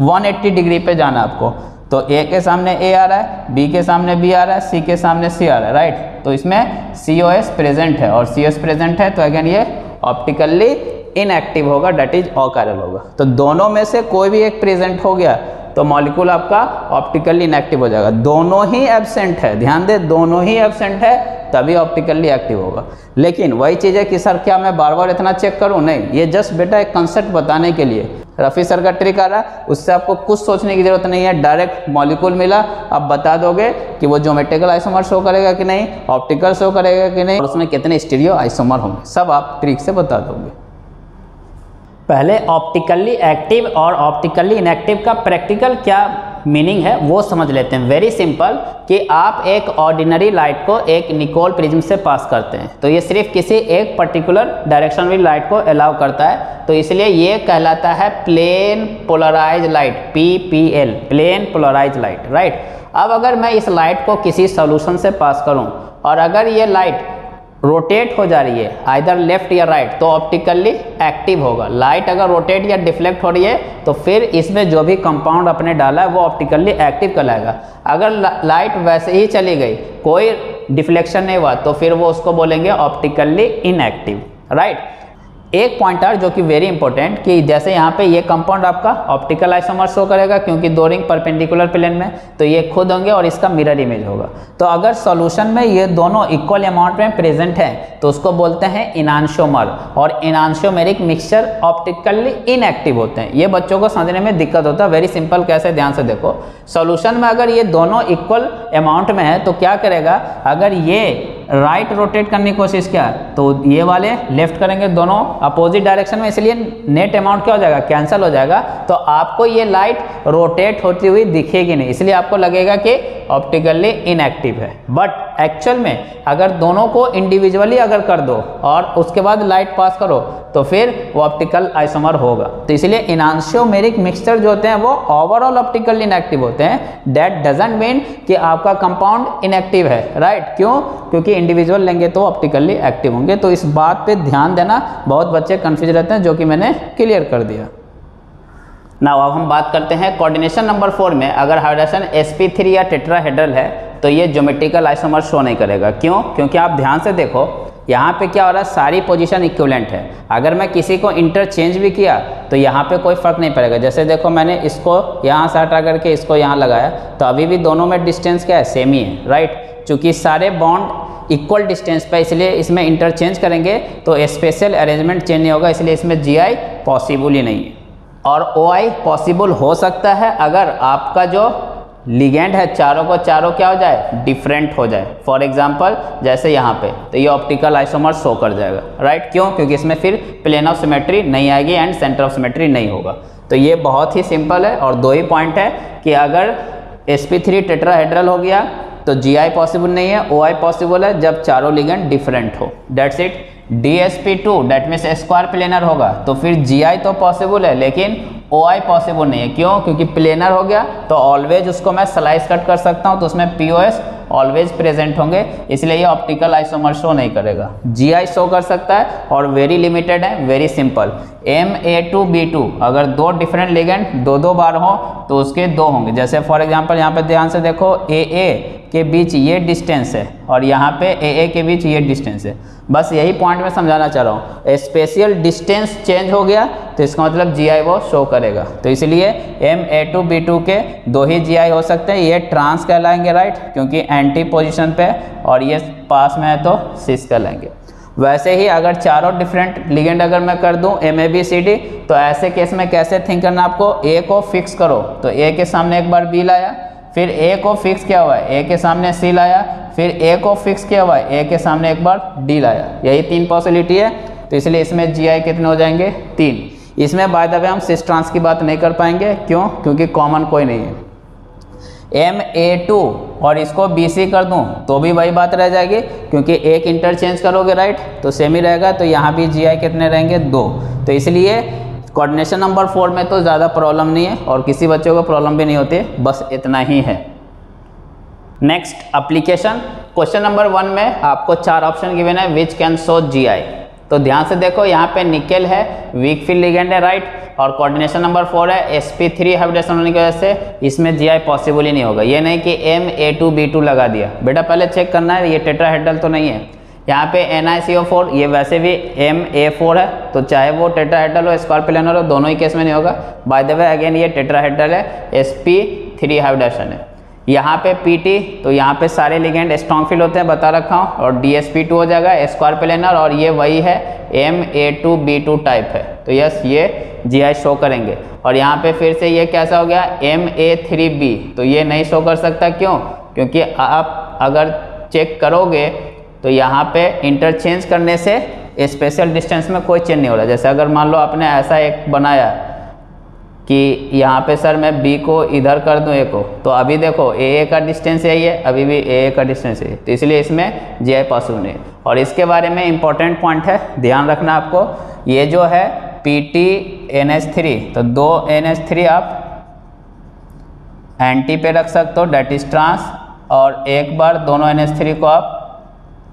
180 डिग्री पे जाना आपको। तो ए के सामने ए आ रहा है बी के सामने बी आ रहा है सी के सामने सी आ रहा है राइट तो इसमें सी ओ एस प्रेजेंट है, और सी ओ एस प्रेजेंट है तो अगेन ये ऑप्टिकली इनएक्टिव होगा डेट इज़ ऑकायरल होगा। तो दोनों में से कोई भी एक प्रेजेंट हो गया तो मॉलिक्यूल आपका ऑप्टिकली इनएक्टिव हो जाएगा। दोनों ही एबसेंट है। ध्यान दे, दोनों ही एबसेंट है, तभी ऑप्टिकली एक्टिव होगा। लेकिन वही चीज़ है कि सर, क्या मैं बार बार इतना चेक करूँ? नहीं। ये जस्ट बेटा एक कंसेप्ट बताने के लिए। रफ़ी सर का ट्रिक आ रहा है। उससे आपको कुछ सोचने की ज़रूरत नहीं है। डायरेक्ट मॉलिक्यूल मिला। आप बता दोगे कि वो ज्योमेट्रिकल आइसोमर शो करेगा कि नहीं? ऑप्टिकल शो करेगा कि नहीं? और उसमें कितने स्टीरियो आइसोमर होंगे? सब आप ट्रिक से बता दोगे। पहले ऑप्टिकली एक्टिव और ऑप्टिकली इनएक्टिव का प्रैक्टिकल क्या मीनिंग है, वो समझ लेते हैं। वेरी सिंपल कि आप एक ऑर्डिनरी लाइट को एक निकोल प्रिज्म से पास करते हैं। तो ये सिर्फ़ किसी एक पर्टिकुलर डायरेक्शन वाली लाइट को अलाउ करता है। तो इसलिए ये कहलाता है plane polarise light P P L plane polarise light right अब अगर मैं इस लाइट को किसी सोल्यूशन से पास करूँ और अगर ये लाइट रोटेट हो जा रही है आइधर लेफ़्ट या राइट तो ऑप्टिकली एक्टिव होगा। लाइट अगर रोटेट या डिफ्लेक्ट हो रही है तो फिर इसमें जो भी कंपाउंड अपने डाला है, वो ऑप्टिकली एक्टिव कहलाएगा। अगर लाइट वैसे ही चली गई, कोई डिफ्लेक्शन नहीं हुआ तो फिर वो उसको बोलेंगे ऑप्टिकली इनएक्टिव राइट एक पॉइंट पॉइंटर जो कि वेरी इंपॉर्टेंट कि जैसे यहाँ पे ये कंपाउंड आपका ऑप्टिकल आइसोमर शो करेगा, क्योंकि दो रिंग परपेंडिकुलर प्लेन में तो ये खुद होंगे और इसका मिरर इमेज होगा। तो अगर सॉल्यूशन में ये दोनों इक्वल अमाउंट में प्रेजेंट है तो उसको बोलते हैं इनानशोमर और इनानशोमेरिक मिक्सचर ऑप्टिकली इनएक्टिव होते हैं। ये बच्चों को समझने में दिक्कत होता है। वेरी सिंपल कैसे? ध्यान से देखो। सोल्यूशन में अगर ये दोनों इक्वल अमाउंट में है तो क्या करेगा? अगर ये राइट रोटेट करने की कोशिश किया तो ये वाले लेफ़्ट करेंगे दोनों अपोजिट डायरेक्शन में, इसलिए नेट अमाउंट क्या हो जाएगा? कैंसिल हो जाएगा। तो आपको ये लाइट रोटेट होती हुई दिखेगी नहीं, इसलिए आपको लगेगा कि ऑप्टिकली इनएक्टिव है। बट एक्चुअल में अगर दोनों को इंडिविजुअली अगर कर दो और उसके बाद लाइट पास करो तो फिर वो ऑप्टिकल आइसोमर होगा। तो इसलिए इनांशियोमेरिक मिक्सचर जो होते हैं, वो ओवरऑल ऑप्टिकल इनएक्टिव होते हैं। डेट डजेंट मीन कि आपका कंपाउंड इनएक्टिव है राइट क्यों? क्योंकि इंडिविजुअल लेंगे तो ऑप्टिकली एक्टिव होंगे। तो इस बात पे ध्यान देना, बहुत बच्चे कंफ्यूज रहते हैं, जो कि मैंने क्लियर कर दिया। ना अब हम बात करते हैं कोऑर्डिनेशन नंबर फोर में। अगर हाइड्रेशन sp3 या टेट्राहेड्रल है तो ये ज्योमेट्रिकल आइसोमर शो नहीं करेगा। क्यों? क्योंकि आप ध्यान से देखो यहाँ पे क्या हो रहा है? सारी पोजीशन इक्वलेंट है। अगर मैं किसी को इंटरचेंज भी किया तो यहाँ पे कोई फ़र्क नहीं पड़ेगा। जैसे देखो, मैंने इसको यहाँ से हटा करके इसको यहाँ लगाया तो अभी भी दोनों में डिस्टेंस क्या है? सेम ही है राइट चूँकि सारे बॉन्ड इक्वल डिस्टेंस पर इसलिए इसमें इंटरचेंज करेंगे तो स्पेशल अरेंजमेंट चेंज नहीं होगा, इसलिए इसमें GI पॉसिबल ही नहीं है। और OI पॉसिबल हो सकता है, अगर आपका जो लिगेंड है चारों को चारों क्या हो जाए? डिफरेंट हो जाए। फॉर एग्ज़ाम्पल जैसे यहाँ पे तो ये ऑप्टिकल आइसोमर शो कर जाएगा। राइट क्यों? क्योंकि इसमें फिर प्लेन ऑफ़ सिमेट्री नहीं आएगी एंड सेंटर ऑफ़ सिमेट्री नहीं होगा। तो ये बहुत ही सिंपल है और दो ही पॉइंट है कि अगर एस पी थ्री टेट्राहेड्रल हो गया तो जी आई पॉसिबल नहीं है ओ आई पॉसिबल है, जब चारों लिगेंड डिफरेंट हो। That's it D S P two that means square planar होगा। तो फिर जी आई तो पॉसिबल है, लेकिन ओ आई पॉसिबल नहीं है। क्यों? क्योंकि प्लेनर हो गया तो ऑलवेज उसको मैं स्लाइस कट कर सकता हूँ तो उसमें P O S always present होंगे, इसलिए ये ऑप्टिकल आइसोमर शो नहीं करेगा। जी आई शो कर सकता है, और वेरी लिमिटेड है very simple M A two B two अगर दो डिफरेंट लिगेंड दो दो बार हो तो उसके दो होंगे। जैसे फॉर एग्ज़ाम्पल यहाँ पर ध्यान से देखो ए ए के बीच ये डिस्टेंस है और यहाँ पे ए ए के बीच ये डिस्टेंस है। बस यही पॉइंट में समझाना चाह रहा हूँ। स्पेशियल डिस्टेंस चेंज हो गया तो इसका मतलब जी आई वो शो करेगा। तो इसलिए M A two B two के दो ही जी आई हो सकते हैं। ये ट्रांस कहलाएँगे राइट क्योंकि एंटी पोजिशन पे और ये पास में है तो सिस कहलाएँगे। वैसे ही अगर चारों डिफरेंट लिगेंड अगर मैं कर दूँ M A B C D तो ऐसे केस में कैसे थिंक करना आपको? ए को फिक्स करो। तो ए के सामने एक बार बी लाया फिर ए को फिक्स किया हुआ ए के सामने सी लाया, फिर ए को फिक्स किया हुआ ए के सामने एक बार डी लाया। यही तीन पॉसिबिलिटी है। तो इसलिए इसमें जी आई कितने हो जाएँगे? तीन। इसमें बाय द वे हम सिस ट्रांस की बात नहीं कर पाएँगे। क्यों? क्योंकि कॉमन कोई नहीं है। एम ए टू और इसको बी सी कर दूँ तो भी वही बात रह जाएगी। क्योंकि एक इंटरचेंज करोगे राइट तो सेम ही रहेगा। तो यहाँ भी जी आई कितने रहेंगे? दो। तो इसलिए कोऑर्डिनेशन नंबर फोर में तो ज़्यादा प्रॉब्लम नहीं है और किसी बच्चों को प्रॉब्लम भी नहीं होती बस इतना ही है। Next application question number one में आपको चार ऑप्शन गिवन है विच कैन शो जीआई तो ध्यान से देखो, यहाँ पे निकेल है वीक फ़ील्ड लिगेंड है राइट और कोऑर्डिनेशन नंबर फोर है एस पी थ्री हाइब्रिडेशन होने की वजह से इसमें जीआई पॉसिबल ही नहीं होगा। ये नहीं कि M A two B two लगा दिया। बेटा, पहले चेक करना है, ये टेट्राहेड्रल तो नहीं है। यहाँ पे एन ये वैसे भी एम ए फोर है तो चाहे वो टेट्राहेड्रल हो स्कॉर्पिलेनर हो, दोनों ही केस में नहीं होगा। बाय द वे अगेन ये टेट्राहेड्रल है एस पी थ्री हाइब्रिडेशन है। यहाँ पे पीटी तो यहाँ पे सारे लिगेंड स्ट्रॉन्ग फील होते हैं, बता रखा हूँ, और डी एस पी टू हो जाएगा स्क्वायर और ये वही है M A two B two type है। तो यस, ये जी आई शो करेंगे। और यहाँ पे फिर से ये कैसा हो गया एम ए थ्री बी तो ये नहीं शो कर सकता क्यों? क्योंकि आप अगर चेक करोगे तो यहाँ पे इंटरचेंज करने से स्पेशल डिस्टेंस में कोई चेंज नहीं हो रहा। जैसे अगर मान लो आपने ऐसा एक बनाया कि यहाँ पे सर मैं बी को इधर कर दूँ ए को तो अभी देखो ए ए का डिस्टेंस यही है, अभी भी ए ए का डिस्टेंस यही है। तो इसलिए इसमें जे पॉसिबल नहीं और इसके बारे में इंपॉर्टेंट पॉइंट है, ध्यान रखना आपको। ये जो है P T N H three तो दो एन एच थ्री आप एंटी पे रख सकते हो डेट इज़ ट्रांस और एक बार दोनों एन एच थ्री को आप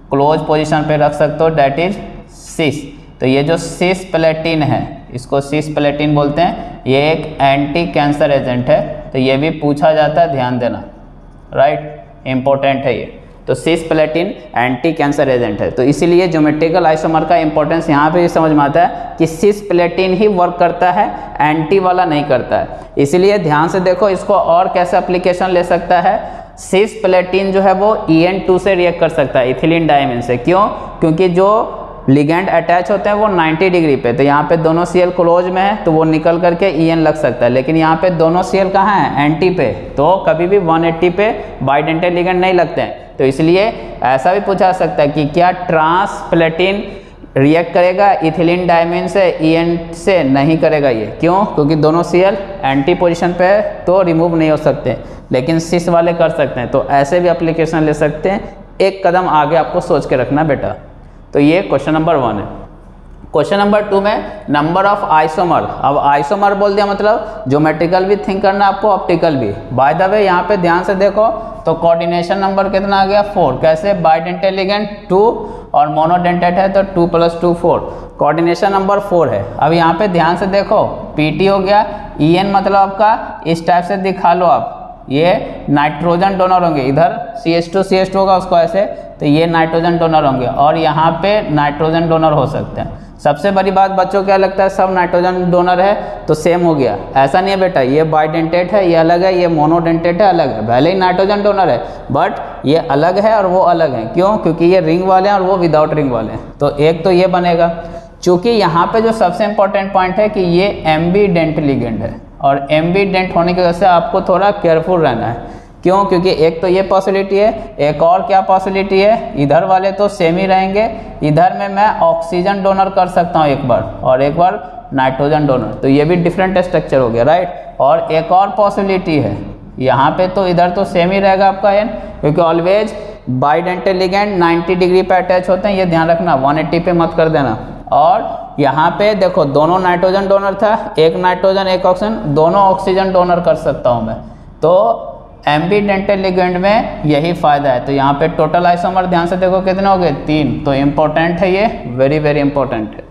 क्लोज पोजिशन पे रख सकते हो डैट इज़ सिस तो ये जो सिस प्लेटिन है, इसको सिस प्लेटिन बोलते हैं, ये एक एंटी कैंसर एजेंट है तो ये भी पूछा जाता है, ध्यान देना। राइट इम्पोर्टेंट है ये। तो cisplatin anti cancer agent है। तो इसीलिए ज्योमेट्रिकल आइसोमर का इंपॉर्टेंस यहाँ पे भी समझ में आता है कि सिस प्लेटिन ही वर्क करता है एंटी वाला नहीं करता है। इसीलिए ध्यान से देखो, इसको और कैसे अप्लीकेशन ले सकता है? सिस प्लेटिन जो है वो ई एन टू से रिएक्ट कर सकता है इथिलीन डायमिन से। क्यों? क्योंकि जो लिगेंड अटैच होते हैं वो 90 डिग्री पे तो यहाँ पे दोनों सीएल क्लोज में है तो वो निकल करके ई एन लग सकता है। लेकिन यहाँ पे दोनों सी एल कहाँ है? एंटी पे। तो कभी भी 180 पे बाइडेंटल लिगेंड नहीं लगते हैं। तो इसलिए ऐसा भी पूछा सकता है कि क्या ट्रांस प्लेटिन रिएक्ट करेगा इथिलीन डायमिन से ई एन से? नहीं करेगा ये। क्यों? क्योंकि दोनों सी एल एंटी पोजिशन पे तो रिमूव नहीं हो सकते। लेकिन सिस वाले कर सकते हैं। तो ऐसे भी अप्लीकेशन ले सकते हैं। एक कदम आगे आपको सोच के रखना बेटा। तो ये क्वेश्चन नंबर वन है। क्वेश्चन नंबर टू में नंबर ऑफ़ आइसोमर अब आइसोमर बोल दिया मतलब ज्योमेट्रिकल भी थिंक करना आपको ऑप्टिकल भी। बाय द वे यहाँ पे ध्यान से देखो तो कोऑर्डिनेशन नंबर कितना आ गया? फोर कैसे? बाइडेंटेलिगेंट टू और मोनोडेंटेट है तो two plus two four coordination number four है। अब यहाँ पे ध्यान से देखो पीटी हो गया। ई e मतलब आपका, इस टाइप से दिखा लो आप। ये नाइट्रोजन डोनर होंगे। इधर C H two C H two होगा उसको ऐसे तो ये नाइट्रोजन डोनर होंगे और यहाँ पे नाइट्रोजन डोनर हो सकते हैं। सबसे बड़ी बात बच्चों क्या लगता है? सब नाइट्रोजन डोनर है तो सेम हो गया। ऐसा नहीं है बेटा, ये बाइडेंटेट है, ये अलग है, ये मोनोडेंटेट है, अलग है। भले ही नाइट्रोजन डोनर है बट ये अलग है और वो अलग है। क्यों? क्योंकि ये रिंग वाले हैं और वो विदाउट रिंग वाले हैं। तो एक तो ये बनेगा। चूँकि यहाँ पे जो सबसे इंपॉर्टेंट पॉइंट है कि ये एम बी लिगेंड है। और एम बी डेंट होने की वजह से आपको थोड़ा केयरफुल रहना है। क्यों? क्योंकि एक तो ये पॉसिबिलिटी है, एक और क्या पॉसिबिलिटी है? इधर वाले तो सेम ही रहेंगे। इधर में मैं ऑक्सीजन डोनर कर सकता हूँ एक बार, और एक बार नाइट्रोजन डोनर तो ये भी डिफरेंट स्ट्रक्चर हो गया राइट और एक और पॉसिबिलिटी है। यहाँ पे तो इधर तो सेम ही रहेगा आपका एन क्योंकि ऑलवेज बाइडेंटल लिगेंड 90 डिग्री पे अटैच होते हैं। ये ध्यान रखना 180 पे मत कर देना। और यहाँ पे देखो, दोनों नाइट्रोजन डोनर था, एक नाइट्रोजन एक ऑक्सीजन दोनों ऑक्सीजन डोनर कर सकता हूँ मैं। तो एम्बीडेंटल लिगेंड में यही फ़ायदा है। तो यहाँ पे टोटल आइसोमर ध्यान से देखो कितने हो गए? तीन। तो इंपॉर्टेंट है ये वेरी वेरी इंपॉर्टेंट है।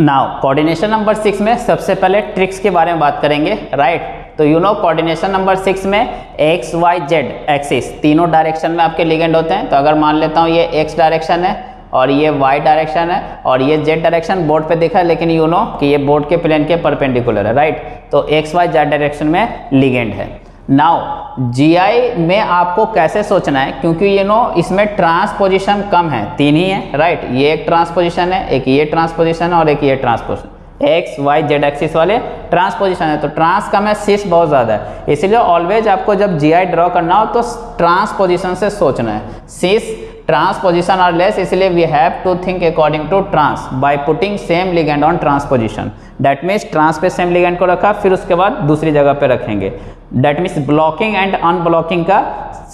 नाउ कोऑर्डिनेशन नंबर सिक्स में सबसे पहले ट्रिक्स के बारे में बात करेंगे राइट right? तो you know coordination number six में एक्स वाई जेड एक्सिस तीनों डायरेक्शन में आपके लिगेंड होते हैं। तो अगर मान लेता हूँ ये एक्स डायरेक्शन है और ये वाई डायरेक्शन है और ये जेड डायरेक्शन बोर्ड पे दिखा है, लेकिन यू नो कि ये बोर्ड के प्लेन के परपेंडिकुलर है राइट तो एक्स वाई जेड डायरेक्शन में लिगेंड है। नाउ जीआई में आपको कैसे सोचना है? क्योंकि ये नो इसमें ट्रांसपोजिशन कम है, तीन ही है राइट ये एक ट्रांसपोजिशन है, एक ये ट्रांसपोजिशन है और एक ये trans position X Y Z axis वाले ट्रांसपोजिशन है तो ट्रांस कम है सिस बहुत ज़्यादा है। इसलिए ऑलवेज आपको जब जीआई ड्रॉ करना हो तो ट्रांसपोजिशन से सोचना है। Cis trans position are less इसलिए we have to think according to trans by putting same ligand on trans position that means trans पे सेम लिगेंड को रखा, फिर उसके बाद दूसरी जगह पे रखेंगे. That means blocking and unblocking का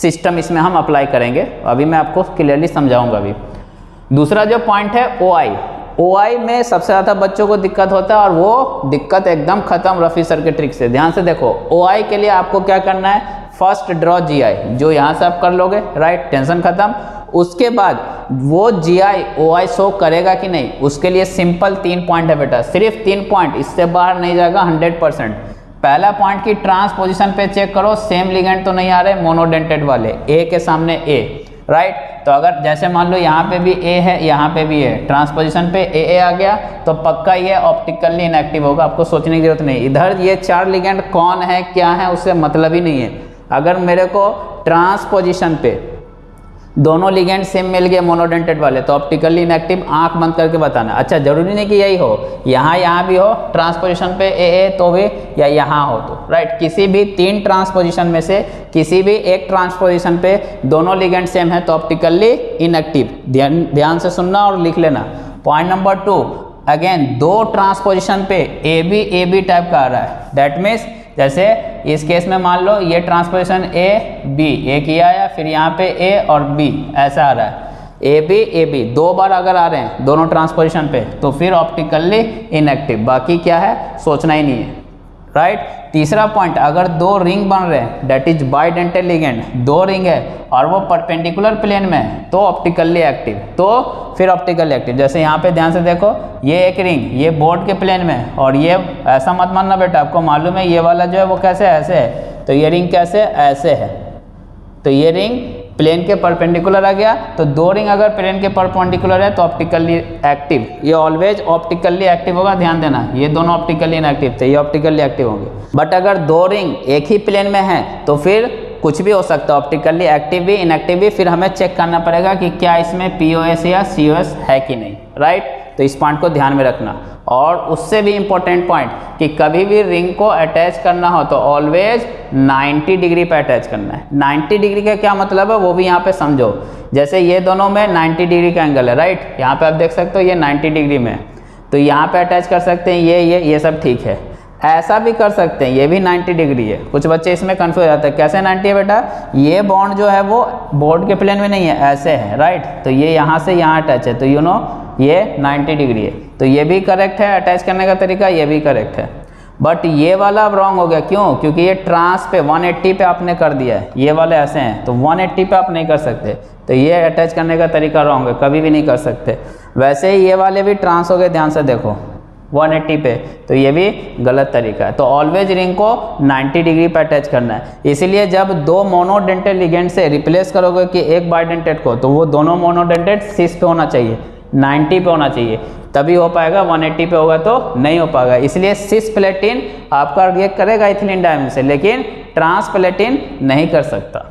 सिस्टम इसमें हम अप्लाई करेंगे. अभी मैं आपको क्लियरली समझाऊँगा अभी. दूसरा जो पॉइंट है ओ आई ओ आई में सबसे ज़्यादा बच्चों को दिक्कत होता है और वो दिक्कत एकदम खत्म रफी सर के ट्रिक से. ध्यान से देखो ओ आई के लिए आपको क्या करना है? फ़र्स्ट ड्रॉ जीआई जो यहाँ से आप कर लोगे राइट टेंशन खत्म। उसके बाद वो जी आई ओ आई शो करेगा कि नहीं, उसके लिए सिंपल तीन पॉइंट है बेटा। सिर्फ़ तीन पॉइंट इससे बाहर नहीं जाएगा हंड्रेड परसेंट पहला पॉइंट की ट्रांस पोजिशन पे चेक करो सेम लिगेंड तो नहीं आ रहे मोनोडेंटेड वाले ए के सामने ए राइट तो अगर जैसे मान लो यहाँ पे भी ए है, यहाँ पे भी है ट्रांसपोजिशन पे ए ए आ गया तो पक्का ये ऑप्टिकली इनएक्टिव होगा, आपको सोचने की ज़रूरत नहीं। इधर ये चार लिगेंड कौन है, क्या है, उससे मतलब ही नहीं है। अगर मेरे को ट्रांसपोजिशन पे दोनों लिगेंड सेम मिल गए मोनोडेंटेड वाले तो ऑप्टिकली इनएक्टिव आँख बंद करके बताना। अच्छा ज़रूरी नहीं कि यही हो। यहाँ यहाँ भी हो ट्रांसपोजिशन पे ए ए तो भी, या यहाँ हो तो। राइट किसी भी तीन ट्रांसपोजिशन में से, किसी भी एक ट्रांसपोजिशन पे दोनों लिगेंड सेम है तो ऑप्टिकली इनएक्टिव ध्यान ध्यान से सुनना और लिख लेना। पॉइंट नंबर टू अगेन दो ट्रांसपोजिशन पे A B A B type का आ रहा है। दैट मीन्स जैसे इस केस में मान लो ये ट्रांसपोजिशन ए बी ए किया है फिर यहाँ पे ए और बी ऐसा आ रहा है। ए बी ए बी दो बार अगर आ रहे हैं दोनों ट्रांसपोजिशन पे तो फिर ऑप्टिकली इनएक्टिव बाकी क्या है? सोचना ही नहीं है। Right right? तीसरा पॉइंट अगर दो रिंग बन रहे हैं that is bidentate ligand दो रिंग है, और वो परपेंडिकुलर प्लेन में है तो ऑप्टिकली एक्टिव तो फिर ऑप्टिकली एक्टिव जैसे यहाँ पे ध्यान से देखो, ये एक रिंग ये बोर्ड के प्लेन में और ये ऐसा मत मानना बेटा, आपको मालूम है ये वाला जो है वो कैसे ऐसे है? तो ये रिंग कैसे? ऐसे है. तो ये रिंग प्लेन के परपेंडिकुलर आ गया तो दो रिंग अगर प्लेन के परपेंडिकुलर है तो ऑप्टिकली एक्टिव ये ऑलवेज ऑप्टिकली एक्टिव होगा, ध्यान देना, ये दोनों ऑप्टिकली इनएक्टिव थे, ये ऑप्टिकली एक्टिव होंगे। बट अगर दो रिंग एक ही प्लेन में है तो फिर कुछ भी हो सकता है ऑप्टिकली एक्टिव भी इनएक्टिव भी, फिर हमें चेक करना पड़ेगा कि क्या इसमें पी या सीओएस है कि नहीं राइट तो इस पॉइंट को ध्यान में रखना। और उससे भी इम्पोर्टेंट पॉइंट कि कभी भी रिंग को अटैच करना हो तो ऑलवेज 90 डिग्री पे अटैच करना है। 90 डिग्री का क्या मतलब है? वो भी यहाँ पे समझो। जैसे ये दोनों में 90 डिग्री का एंगल है राइट यहाँ पे आप देख सकते हो ये 90 डिग्री में तो यहाँ पे अटैच कर सकते हैं, ये ये ये सब ठीक है। ऐसा भी कर सकते हैं, ये भी 90 डिग्री है। कुछ बच्चे इसमें कन्फ्यूज़ जाते हैं, कैसे 90 है बेटा? ये बॉन्ड जो है वो बोर्ड के प्लेन में नहीं है, ऐसे है राइट तो ये यहाँ से यहाँ अटैच है। तो यू नो ये 90 डिग्री है। तो ये भी करेक्ट है अटैच करने का तरीका ये भी करेक्ट है। बट ये वाला अब रॉन्ग हो गया। क्यों? क्योंकि ये ट्रांस पे 180 पे आपने कर दिया है। ये वाले ऐसे हैं। तो 180 पे आप नहीं कर सकते। तो ये अटैच करने का तरीका रॉन्ग है। कभी भी नहीं कर सकते। वैसे ही ये वाले भी ट्रांस हो गए। ध्यान से देखो। 180 पे। तो ये भी गलत तरीका है। तो ऑलवेज रिंग को 90 डिग्री पे अटैच करना है। इसीलिए जब दो मोनोडेंटेड लिगेंड से रिप्लेस करोगे कि एक बायोडेंटेड को तो वो दोनों मोनोडेंटेड सिस पे होना चाहिए। 90 पे होना चाहिए। तभी हो पाएगा 180 पे होगा तो नहीं हो पाएगा। इसलिए सिस प्लेटिन आपका रिएक्ट करेगा इथिलीन डायमिन से, लेकिन ट्रांस प्लेटिन नहीं कर सकता।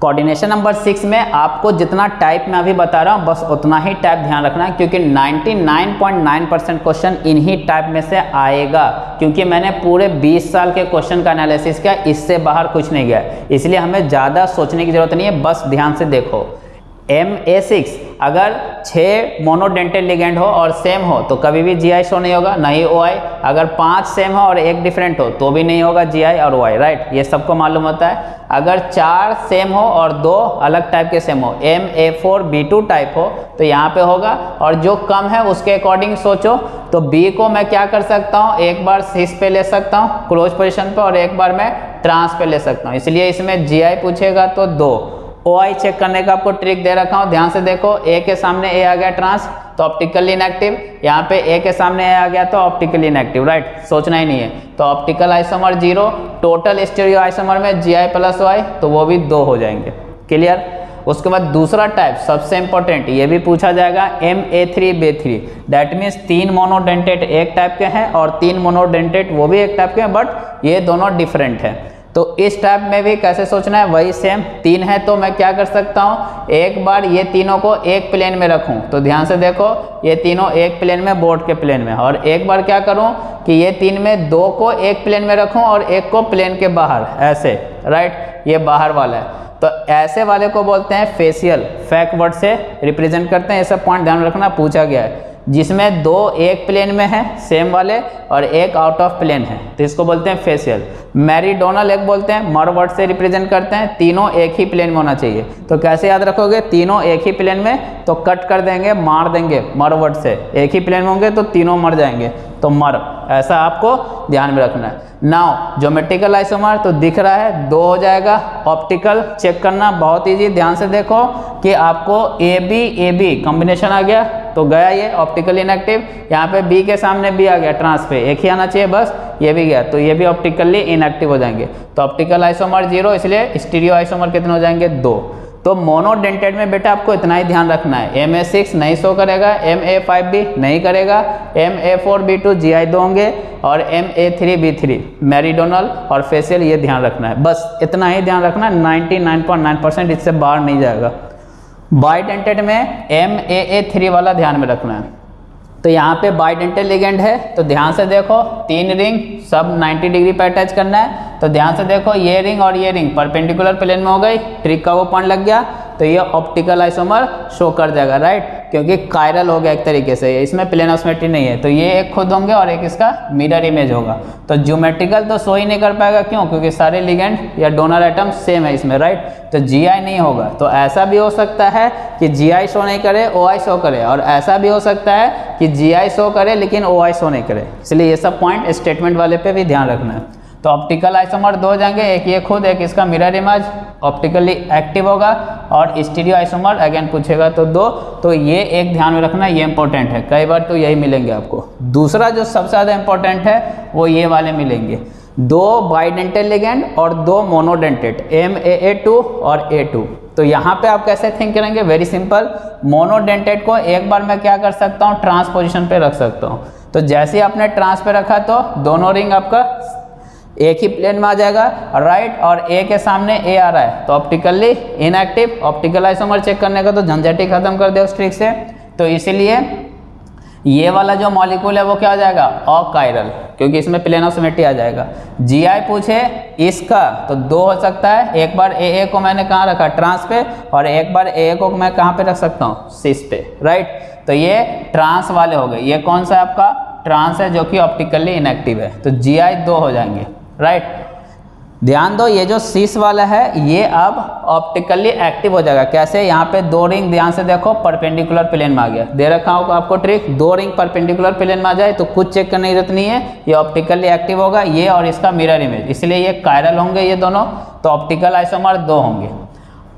कोऑर्डिनेशन नंबर सिक्स में आपको जितना टाइप मैं अभी बता रहा हूँ, बस उतना ही टाइप ध्यान रखना है, क्योंकि 99.9 परसेंट क्वेश्चन इन्हीं टाइप में से आएगा। क्योंकि मैंने पूरे 20 साल के क्वेश्चन का एनालिसिस किया, इससे बाहर कुछ नहीं गया। इसलिए हमें ज़्यादा सोचने की ज़रूरत नहीं है, बस ध्यान से देखो। एम ए सिक्स अगर छः मोनोडेंटल लिगेंड हो और सेम हो तो कभी भी जी आई शो नहीं होगा नहीं ओ आई अगर पाँच सेम हो और एक डिफरेंट हो तो भी नहीं होगा जी आई और ओ आई राइट ये सबको मालूम होता है। अगर चार सेम हो और दो अलग टाइप के सेम हो M A four B two type हो तो यहाँ पे होगा। और जो कम है, उसके अकॉर्डिंग सोचो। तो बी को मैं क्या कर सकता हूँ? एक बार सिस पे ले सकता हूँ क्लोज पोजिशन पे, और एक बार मैं ट्रांस पे ले सकता हूँ। इसलिए इसमें जी आई पूछेगा तो दो। ओ आई चेक करने का आपको ट्रिक दे रखा हूँ। ध्यान से देखो ए के सामने ए आ गया ट्रांस तो ऑप्टिकल इनएक्टिव यहाँ पे ए के सामने ए आ गया तो ऑप्टिकल इनएक्टिव राइट सोचना ही नहीं है। तो optical isomer zero total stereo isomer में जी आई प्लस वाई तो वो भी दो हो जाएँगे। क्लियर उसके बाद दूसरा टाइप सबसे इंपॉर्टेंट ये भी पूछा जाएगा M A three B three that means तीन मोनोडेंटेट एक टाइप के हैं और तीन मोनोडेंटेट वो भी एक टाइप के हैं बट ये दोनों डिफरेंट हैं। तो इस टाइप में भी कैसे सोचना है? वही सेम तीन है तो मैं क्या कर सकता हूँ? एक बार ये तीनों को एक प्लेन में रखूँ। तो ध्यान से देखो, ये तीनों एक प्लेन में बोर्ड के प्लेन में। और एक बार क्या करूँ कि ये तीन में दो को एक प्लेन में रखूँ और एक को प्लेन के बाहर, ऐसे राइट ये बाहर वाला है। तो ऐसे वाले को बोलते हैं फेसियल फैक वर्ड से रिप्रेजेंट करते हैं। सब पॉइंट ध्यान रखना, पूछा गया है। जिसमें दो एक प्लेन में है सेम वाले, और एक आउट ऑफ़ प्लेन है। तो इसको बोलते हैं फेसियल मैरीडोनल एक बोलते हैं मर वर्ड से रिप्रेजेंट करते हैं, तीनों एक ही प्लेन में होना चाहिए। तो कैसे याद रखोगे? तीनों एक ही प्लेन में तो कट कर देंगे, मार देंगे मर वर्ड से। एक ही प्लेन में होंगे तो तीनों मर जाएँगे। तो मर। ऐसा आपको ध्यान में रखना है। नाउ ज्योमेट्रिकल आइसोमर तो दिख रहा है, दो हो जाएगा। ऑप्टिकल चेक करना, बहुत ईजी ध्यान से देखो कि आपको A B A B combination आ गया। तो गया ये ऑप्टिकल इनएक्टिव यहाँ पे बी के सामने भी आ गया ट्रांस पे एक ही आना चाहिए, बस, ये भी गया तो ये भी ऑप्टिकली इनएक्टिव हो जाएँगे। तो ऑप्टिकल आइसोमर ज़ीरो इसलिए स्टीरियो आइसोमर कितने हो जाएँगे? दो। तो मोनोडेंटेड में बेटा आपको इतना ही ध्यान रखना है एम ए सिक्स नहीं शो करेगा एम ए फाइव भी नहीं करेगा M A four B two G I दो होंगे, और M A three B three meridional और फेशियल ये ध्यान रखना है। बस, इतना ही ध्यान रखना है ninety nine point nine percent इससे बाहर नहीं जाएगा। बाइडेंटेड में एम ए ए थ्री वाला ध्यान में रखना है। तो यहाँ पे बाइडेंटेड लिगेंड है तो ध्यान से देखो, तीन रिंग, सब 90 डिग्री पर अटैच करना है। तो ध्यान से देखो ये रिंग और ये रिंग परपेंडिकुलर प्लेन में हो गई ट्रिक का वो पॉइंट लग गया तो ये ऑप्टिकल आइसोमर शो कर जाएगा राइट क्योंकि कायरल हो गया एक तरीके से, इसमें प्लेन ऑस्मेट्री नहीं है तो ये एक खुद होंगे और एक इसका मिरर इमेज होगा। तो ज्योमेट्रिकल तो शो ही नहीं कर पाएगा, क्यों? क्योंकि सारे लिगेंड या डोनर आइटम सेम है इसमें राइट तो GI नहीं होगा। तो ऐसा भी हो सकता है कि GI शो नहीं करे ओ शो करे, और ऐसा भी हो सकता है कि GI शो करे, लेकिन OI शो नहीं करे। इसलिए ये सब पॉइंट स्टेटमेंट वाले पे भी ध्यान रखना है। तो ऑप्टिकल आइसोमर दो जाएँगे, एक ये खुद, एक इसका मिरर इमेज ऑप्टिकली एक्टिव होगा और स्टीरियो आइसोमर अगेन पूछेगा तो दो। तो ये एक ध्यान में रखना, ये इंपॉर्टेंट है। कई बार तो यही मिलेंगे आपको। दूसरा जो सबसे ज़्यादा इंपॉर्टेंट है, वो ये वाले मिलेंगे। दो बाइडेंटेड लिगेंड और दो monodentate M A A two और ए टू तो यहाँ पे आप कैसे थिंक करेंगे? वेरी सिंपल मोनोडेंटेड को एक बार मैं क्या कर सकता हूँ? ट्रांस पोजिशन पे रख सकता हूँ। तो जैसे ही आपने ट्रांस पे रखा तो दोनों रिंग आपका एक ही प्लेन में आ जाएगा राइट और ए के सामने ए आ रहा है। तो optically inactive optical isomer check करने का तो झंझट ही खत्म कर दे उस ट्रिक से। तो इसीलिए ये वाला जो मॉलिक्यूल है वो क्या आ जाएगा? अकायरल, क्योंकि इसमें प्लेन ऑफ़ सिमेट्री आ जाएगा। जीआई पूछे, इसका तो दो हो सकता है। एक बार ए ए को मैंने कहाँ रखा? ट्रांस पे, और एक बार ए को मैं कहाँ पे रख सकता हूँ? सिस पे राइट तो ये ट्रांस वाले हो गए। ये कौन सा है आपका? ट्रांस है जो कि ऑप्टिकली इनएक्टिव है। तो जीआई दो हो जाएँगे। राइट ध्यान दो, ये जो सीस वाला है, ये अब ऑप्टिकली एक्टिव हो जाएगा। कैसे? यहाँ पे दो रिंग ध्यान से देखो परपेंडिकुलर प्लेन में आ गया। दे रखा होगा आपको ट्रिक दो रिंग परपेंडिकुलर प्लेन में आ जाए तो कुछ चेक करने की ज़रूरत नहीं है, ये ऑप्टिकली एक्टिव होगा, ये और इसका मिरर इमेज इसलिए ये कायरल होंगे ये दोनों तो ऑप्टिकल आइसोमर दो होंगे।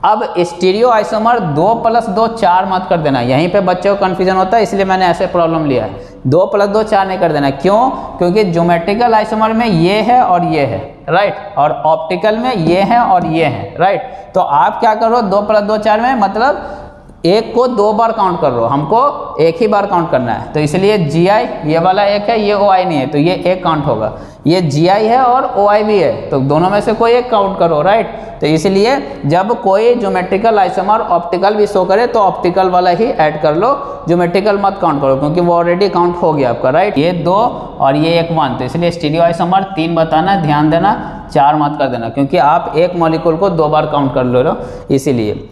अब स्टीरियो आइसोमर दो प्लस दो चार मत कर देना। यहीं पे बच्चों को कन्फ्यूज़न होता है, इसलिए मैंने ऐसे प्रॉब्लम लिया है। दो प्लस दो चार नहीं कर देना। क्यों? क्योंकि ज्योमेट्रिकल आइसोमर में ये है और ये है। राइट और ऑप्टिकल में ये है और ये है। राइट तो आप क्या करो? दो प्लस दो चार में मतलब एक को दो बार काउंट कर लो। हमको एक ही बार काउंट करना है। तो इसलिए जी आई ये वाला एक है, ये ओ आई नहीं है। तो ये एक काउंट होगा। ये जी आई है और ओ आई भी है। तो दोनों में से कोई एक काउंट करो राइट तो इसलिए जब कोई ज्योमेट्रिकल आइसोमर ऑप्टिकल भी शो करे तो ऑप्टिकल वाला ही ऐड कर लो। ज्योमेट्रिकल मत काउंट करो, क्योंकि वो ऑलरेडी काउंट हो गया आपका राइट ये दो और ये एक वन तो इसलिए स्टीरियो आइसोमर तीन बताना, ध्यान देना, चार मत कर देना, क्योंकि आप एक मॉलिक्यूल को दो बार काउंट कर लो इसीलिए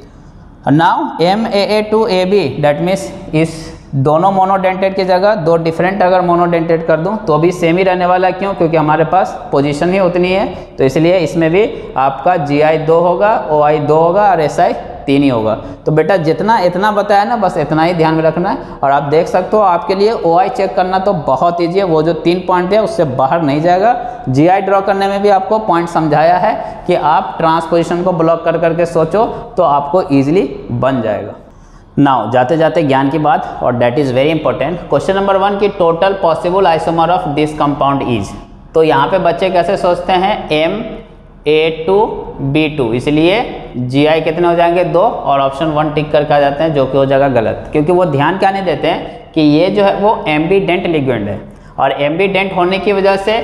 now M A A two A B that means इस दोनों मोनोडेंटेड की जगह दो डिफरेंट अगर मोनोडेंटेड कर दूँ तो भी सेम ही रहने वाला क्यों? क्योंकि हमारे पास पोजीशन ही उतनी है। तो इसलिए इसमें भी आपका जी आई दो होगा ओ आई दो होगा, और एस आई तीन ही होगा। तो बेटा जितना इतना बताया ना, बस इतना ही ध्यान में रखना है। और आप देख सकते हो, आपके लिए ओआई चेक करना तो बहुत ईजी है। वो जो तीन पॉइंट है, उससे बाहर नहीं जाएगा। जीआई ड्रॉ करने में भी आपको पॉइंट समझाया है कि आप ट्रांसपोजिशन को ब्लॉक कर करके सोचो तो आपको ईजिली बन जाएगा। नाउ जाते जाते ज्ञान की बात, और that is very important question number one की total possible isomer of this compound is तो यहाँ पे बच्चे कैसे सोचते हैं? M A two B two इसलिए जी आई कितने हो जाएँगे? दो, और ऑप्शन वन टिक करके आ जाते हैं, जो कि हो जाएगा गलत। क्योंकि वो ध्यान क्या नहीं देते हैं कि ये जो है, वो एम्बीडेंट लिक्विड है। और एम्बीडेंट होने की वजह से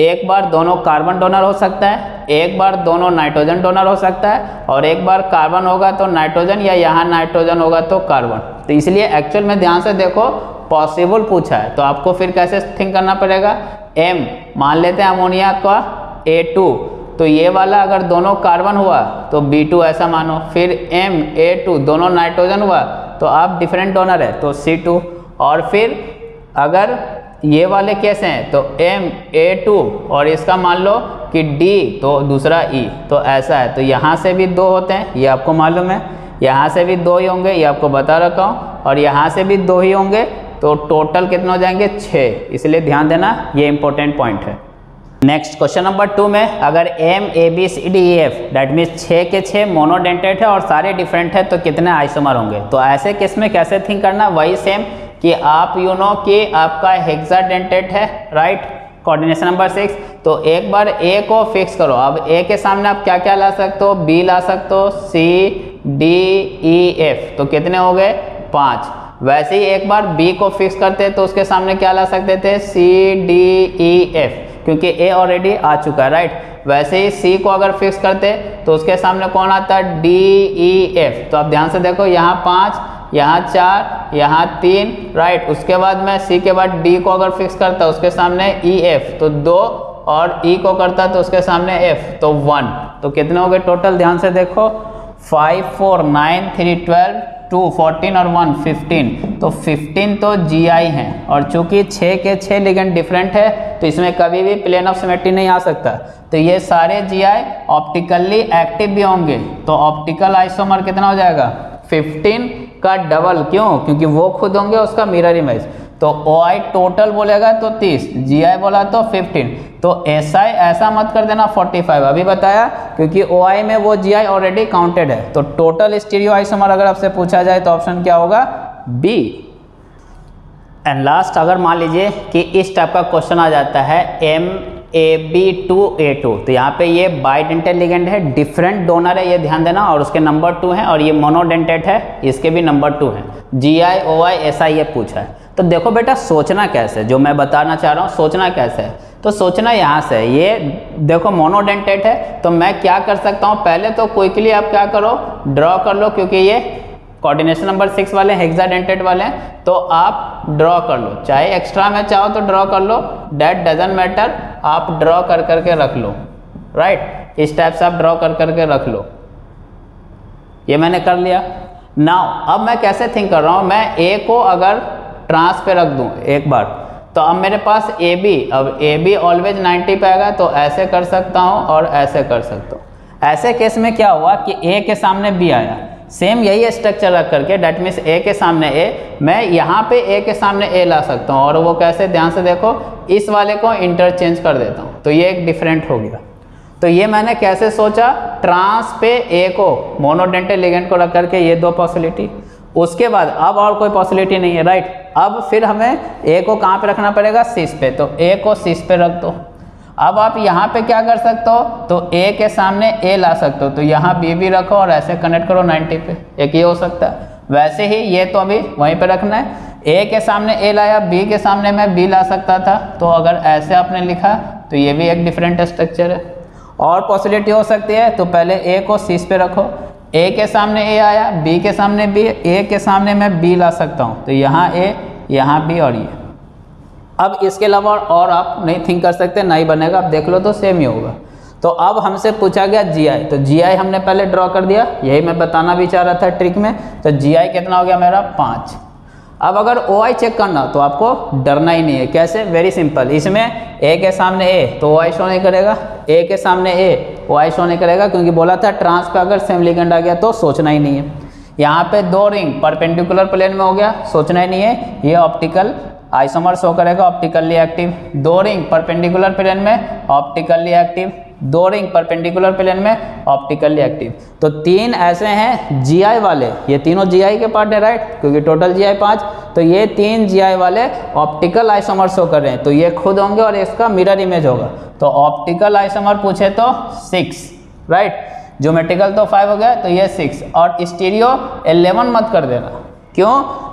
एक बार दोनों कार्बन डोनर हो सकता है, एक बार दोनों नाइट्रोजन डोनर हो सकता है, और एक बार कार्बन होगा तो नाइट्रोजन या यहाँ नाइट्रोजन होगा तो कार्बन तो इसलिए एक्चुअल में ध्यान से देखो पॉसिबल पूछा है। तो आपको फिर कैसे थिंक करना पड़ेगा? एम मान लेते हैं अमोनिया का ए टू तो ये वाला अगर दोनों कार्बन हुआ तो टू ऐसा मानो। फिर टू दोनों नाइट्रोजन हुआ तो आप डिफरेंट डोनर है तो टू और फिर अगर ये वाले कैसे हैं तो ए टू और इसका मान लो कि डी तो दूसरा e, तो ऐसा है। तो यहाँ से भी दो होते हैं ये आपको मालूम है। यहाँ से भी दो ही होंगे ये आपको बता रखा हूँ। और यहाँ से भी दो ही होंगे तो टोटल कितने हो जाएँगे? छः इसलिए ध्यान देना ये इंपॉर्टेंट पॉइंट है। नेक्स्ट क्वेश्चन नंबर टू में, अगर M A B C D E F that means छः के छः मोनोडेंटेट है और सारे डिफरेंट है तो कितने आइसोमर होंगे? तो ऐसे केस में कैसे थिंक करना? वही सेम कि आप यू नो कि आपका हेक्सा डेंटेट है राइट कोऑर्डिनेशन नंबर सिक्स तो एक बार ए को फिक्स करो। अब ए के सामने आप क्या क्या ला सकते हो? बी ला सकते हो सी डी ई एफ़ तो कितने हो गए? पाँच. वैसे ही एक बार बी को फिक्स करते तो उसके सामने क्या ला सकते थे? सी डी ई एफ़ क्योंकि ए ऑलरेडी आ चुका है राइट वैसे ही सी को अगर फिक्स करते तो उसके सामने कौन आता? है डी ई एफ़ तो आप ध्यान से देखो यहाँ पाँच यहाँ चार यहाँ तीन राइट उसके बाद मैं सी के बाद डी को अगर फिक्स करता उसके सामने ई e, एफ़ तो दो और ई e को करता तो उसके सामने एफ़ तो वन तो कितने हो गए टोटल ध्यान से देखो five four nine three twelve two fourteen और वन फिफ्टीन तो फिफ्टीन तो जी आई हैं और चूँकि छः के छः लिगेंड डिफरेंट है तो इसमें कभी भी प्लेन ऑफ़ सिमेट्री नहीं आ सकता। तो ये सारे जी आई ऑप्टिकली एक्टिव भी होंगे। तो ऑप्टिकल आइसोमर कितना हो जाएगा? 15 का डबल क्यों? क्योंकि वो खुद होंगे उसका मिरर इमेज तो ओ आई टोटल बोलेगा तो 30 जी आई बोला तो 15 तो एस आई ऐसा मत कर देना 45 अभी बताया, क्योंकि ओ आई में वो जी आई ऑलरेडी काउंटेड है. तो टोटल स्टीरियो आइसोमर अगर आपसे पूछा जाए तो ऑप्शन क्या होगा? बी एंड लास्ट अगर मान लीजिए कि इस टाइप का क्वेश्चन आ जाता है M A B two A two तो यहाँ पे ये बाइडेंटेड लिगेंड है डिफरेंट डोनर है, ये ध्यान देना, और उसके नंबर टू है, और ये मोनोडेंटेड है, इसके भी नंबर टू है. जी आई ओ आई ऐसा ये पूछा है. तो देखो बेटा, सोचना कैसे जो मैं बताना चाह रहा हूँ, सोचना कैसे है? तो सोचना यहाँ से ये देखो मोनोडेंटेड है तो मैं क्या कर सकता हूँ? पहले तो कोई के लिए आप क्या करो ड्रॉ कर लो, क्योंकि ये कोऑर्डिनेशन नंबर सिक्स वाले हेक्सा डेंटेड वाले हैं तो आप ड्रॉ कर लो। चाहे एक्स्ट्रा में चाहो तो ड्रॉ कर लो डेट डजन मैटर आप ड्रॉ कर करके रख लो राइट इस टाइप से आप ड्रॉ कर करके रख लो। ये मैंने कर लिया। नाउ अब मैं कैसे थिंक कर रहा हूँ? मैं ए को अगर ट्रांस पे रख दूँ, एक बार। तो अब मेरे पास ए बी अब ए बी ऑलवेज 90 पे आएगा तो ऐसे कर सकता हूँ और ऐसे कर सकता हूँ। ऐसे केस में क्या हुआ कि ए के सामने बी आया। सेम यही स्ट्रक्चर रख करके डेट मीन्स ए के सामने ए मैं यहाँ पे ए के सामने ए ला सकता हूँ, और वो कैसे? ध्यान से देखो, इस वाले को इंटरचेंज कर देता हूँ। तो ये एक डिफरेंट हो गया। तो ये मैंने कैसे सोचा? ट्रांस पे ए को मोनोडेंटल लिगेंड को रख करके, ये दो पॉसिबिलिटी उसके बाद अब और कोई पॉसिबिलिटी नहीं है राइट अब फिर हमें ए को कहाँ पे रखना पड़ेगा? सिस पे। तो ए को सिस पे रख दो। अब आप यहाँ पे क्या कर सकते हो? तो ए के सामने ए ला सकते हो। तो यहाँ बी भी रखो और ऐसे कनेक्ट करो 90 पे। एक ये हो सकता है। वैसे ही ये तो अभी वहीं पे रखना है। ए के सामने ए लाया बी के सामने मैं बी ला सकता था। तो अगर ऐसे आपने लिखा तो ये भी एक डिफरेंट स्ट्रक्चर है। और पॉसिबिलिटी हो सकती है तो पहले ए को सीस पे रखो। ए के सामने ए आया बी के सामने बी ए के सामने मैं बी ला सकता हूँ। तो यहाँ ए यहाँ बी और ये। अब इसके अलावा और आप नहीं थिंक कर सकते नहीं बनेगा। आप देख लो तो सेम ही होगा। तो अब हमसे पूछा गया जीआई तो जीआई हमने पहले ड्रॉ कर दिया। यही मैं बताना भी चाह रहा था ट्रिक में। तो जीआई कितना हो गया मेरा? पाँच। अब अगर ओ आई चेक करना तो आपको डरना ही नहीं है। कैसे? वेरी सिंपल इसमें ए के सामने ए तो ओ आई शो नहीं करेगा। ए के सामने ए ओ आई शो नहीं करेगा, क्योंकि बोला था ट्रांस पे अगर सेम लिगेंड आ गया तो सोचना ही नहीं है। यहाँ पे दो रिंग, परपेंडिकुलर प्लेन में हो गया, सोचना ही नहीं है। ये ऑप्टिकल आइसोमर शो करेगा, ऑप्टिकली एक्टिव। दो रिंग, परपेंडिकुलर प्लेन में, ऑप्टिकली एक्टिव। दो रिंग परपेंडिकुलर प्लेन में ऑप्टिकली एक्टिव। तो तीन ऐसे हैं जीआई वाले। ये तीनों जीआई के पार्ट है राइट क्योंकि टोटल जीआई पाँच। तो ये तीन जीआई वाले ऑप्टिकल आइसोमर शो कर रहे हैं। तो ये खुद होंगे और इसका मिरर इमेज होगा। तो ऑप्टिकल आइसोमर पूछे तो सिक्स राइट ज्योमेट्रिकल तो फाइव हो गया तो ये सिक्स और स्टीरियो एलेवन मत कर देना। क्यों?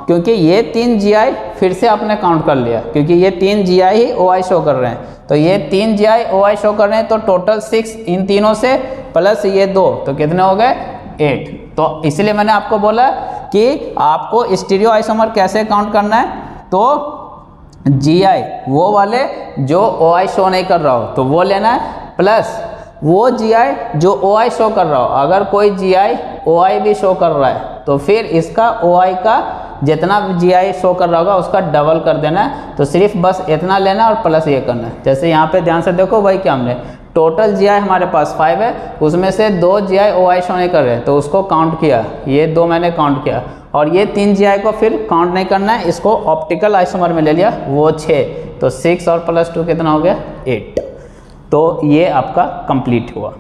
क्योंकि ये तीन जीआई फिर से आपने काउंट कर लिया, क्योंकि ये तीन जीआई ही ओआई शो कर रहे हैं। तो ये तीन जीआई ओआई शो कर रहे हैं तो टोटल सिक्स इन तीनों से प्लस ये दो तो कितने हो गए? एट तो इसलिए मैंने आपको बोला कि आपको स्टीरियो आइसोमर कैसे काउंट करना है? तो जी आई वो वाले जो ओ आई शो नहीं कर रहा हो तो वो लेना है प्लस वो जी आई जो ओ आई शो कर रहा हो। अगर कोई जी आई ओ आई भी शो कर रहा है तो फिर इसका ओ आई का जितना जी आई शो कर रहा होगा, उसका डबल कर देना है। तो सिर्फ़ बस इतना लेना और प्लस ये करना है। जैसे यहाँ पे ध्यान से देखो भाई क्या हमने टोटल जी आई हमारे पास फाइव है, उसमें से दो जी आई ओ आई शो नहीं कर रहे तो उसको काउंट किया, ये दो मैंने काउंट किया। और ये तीन जी आई को फिर काउंट नहीं करना है, इसको ऑप्टिकल आइसोमर में ले लिया, वो छः तो सिक्स और प्लस टू कितना हो गया? एट तो ये आपका कंप्लीट हुआ।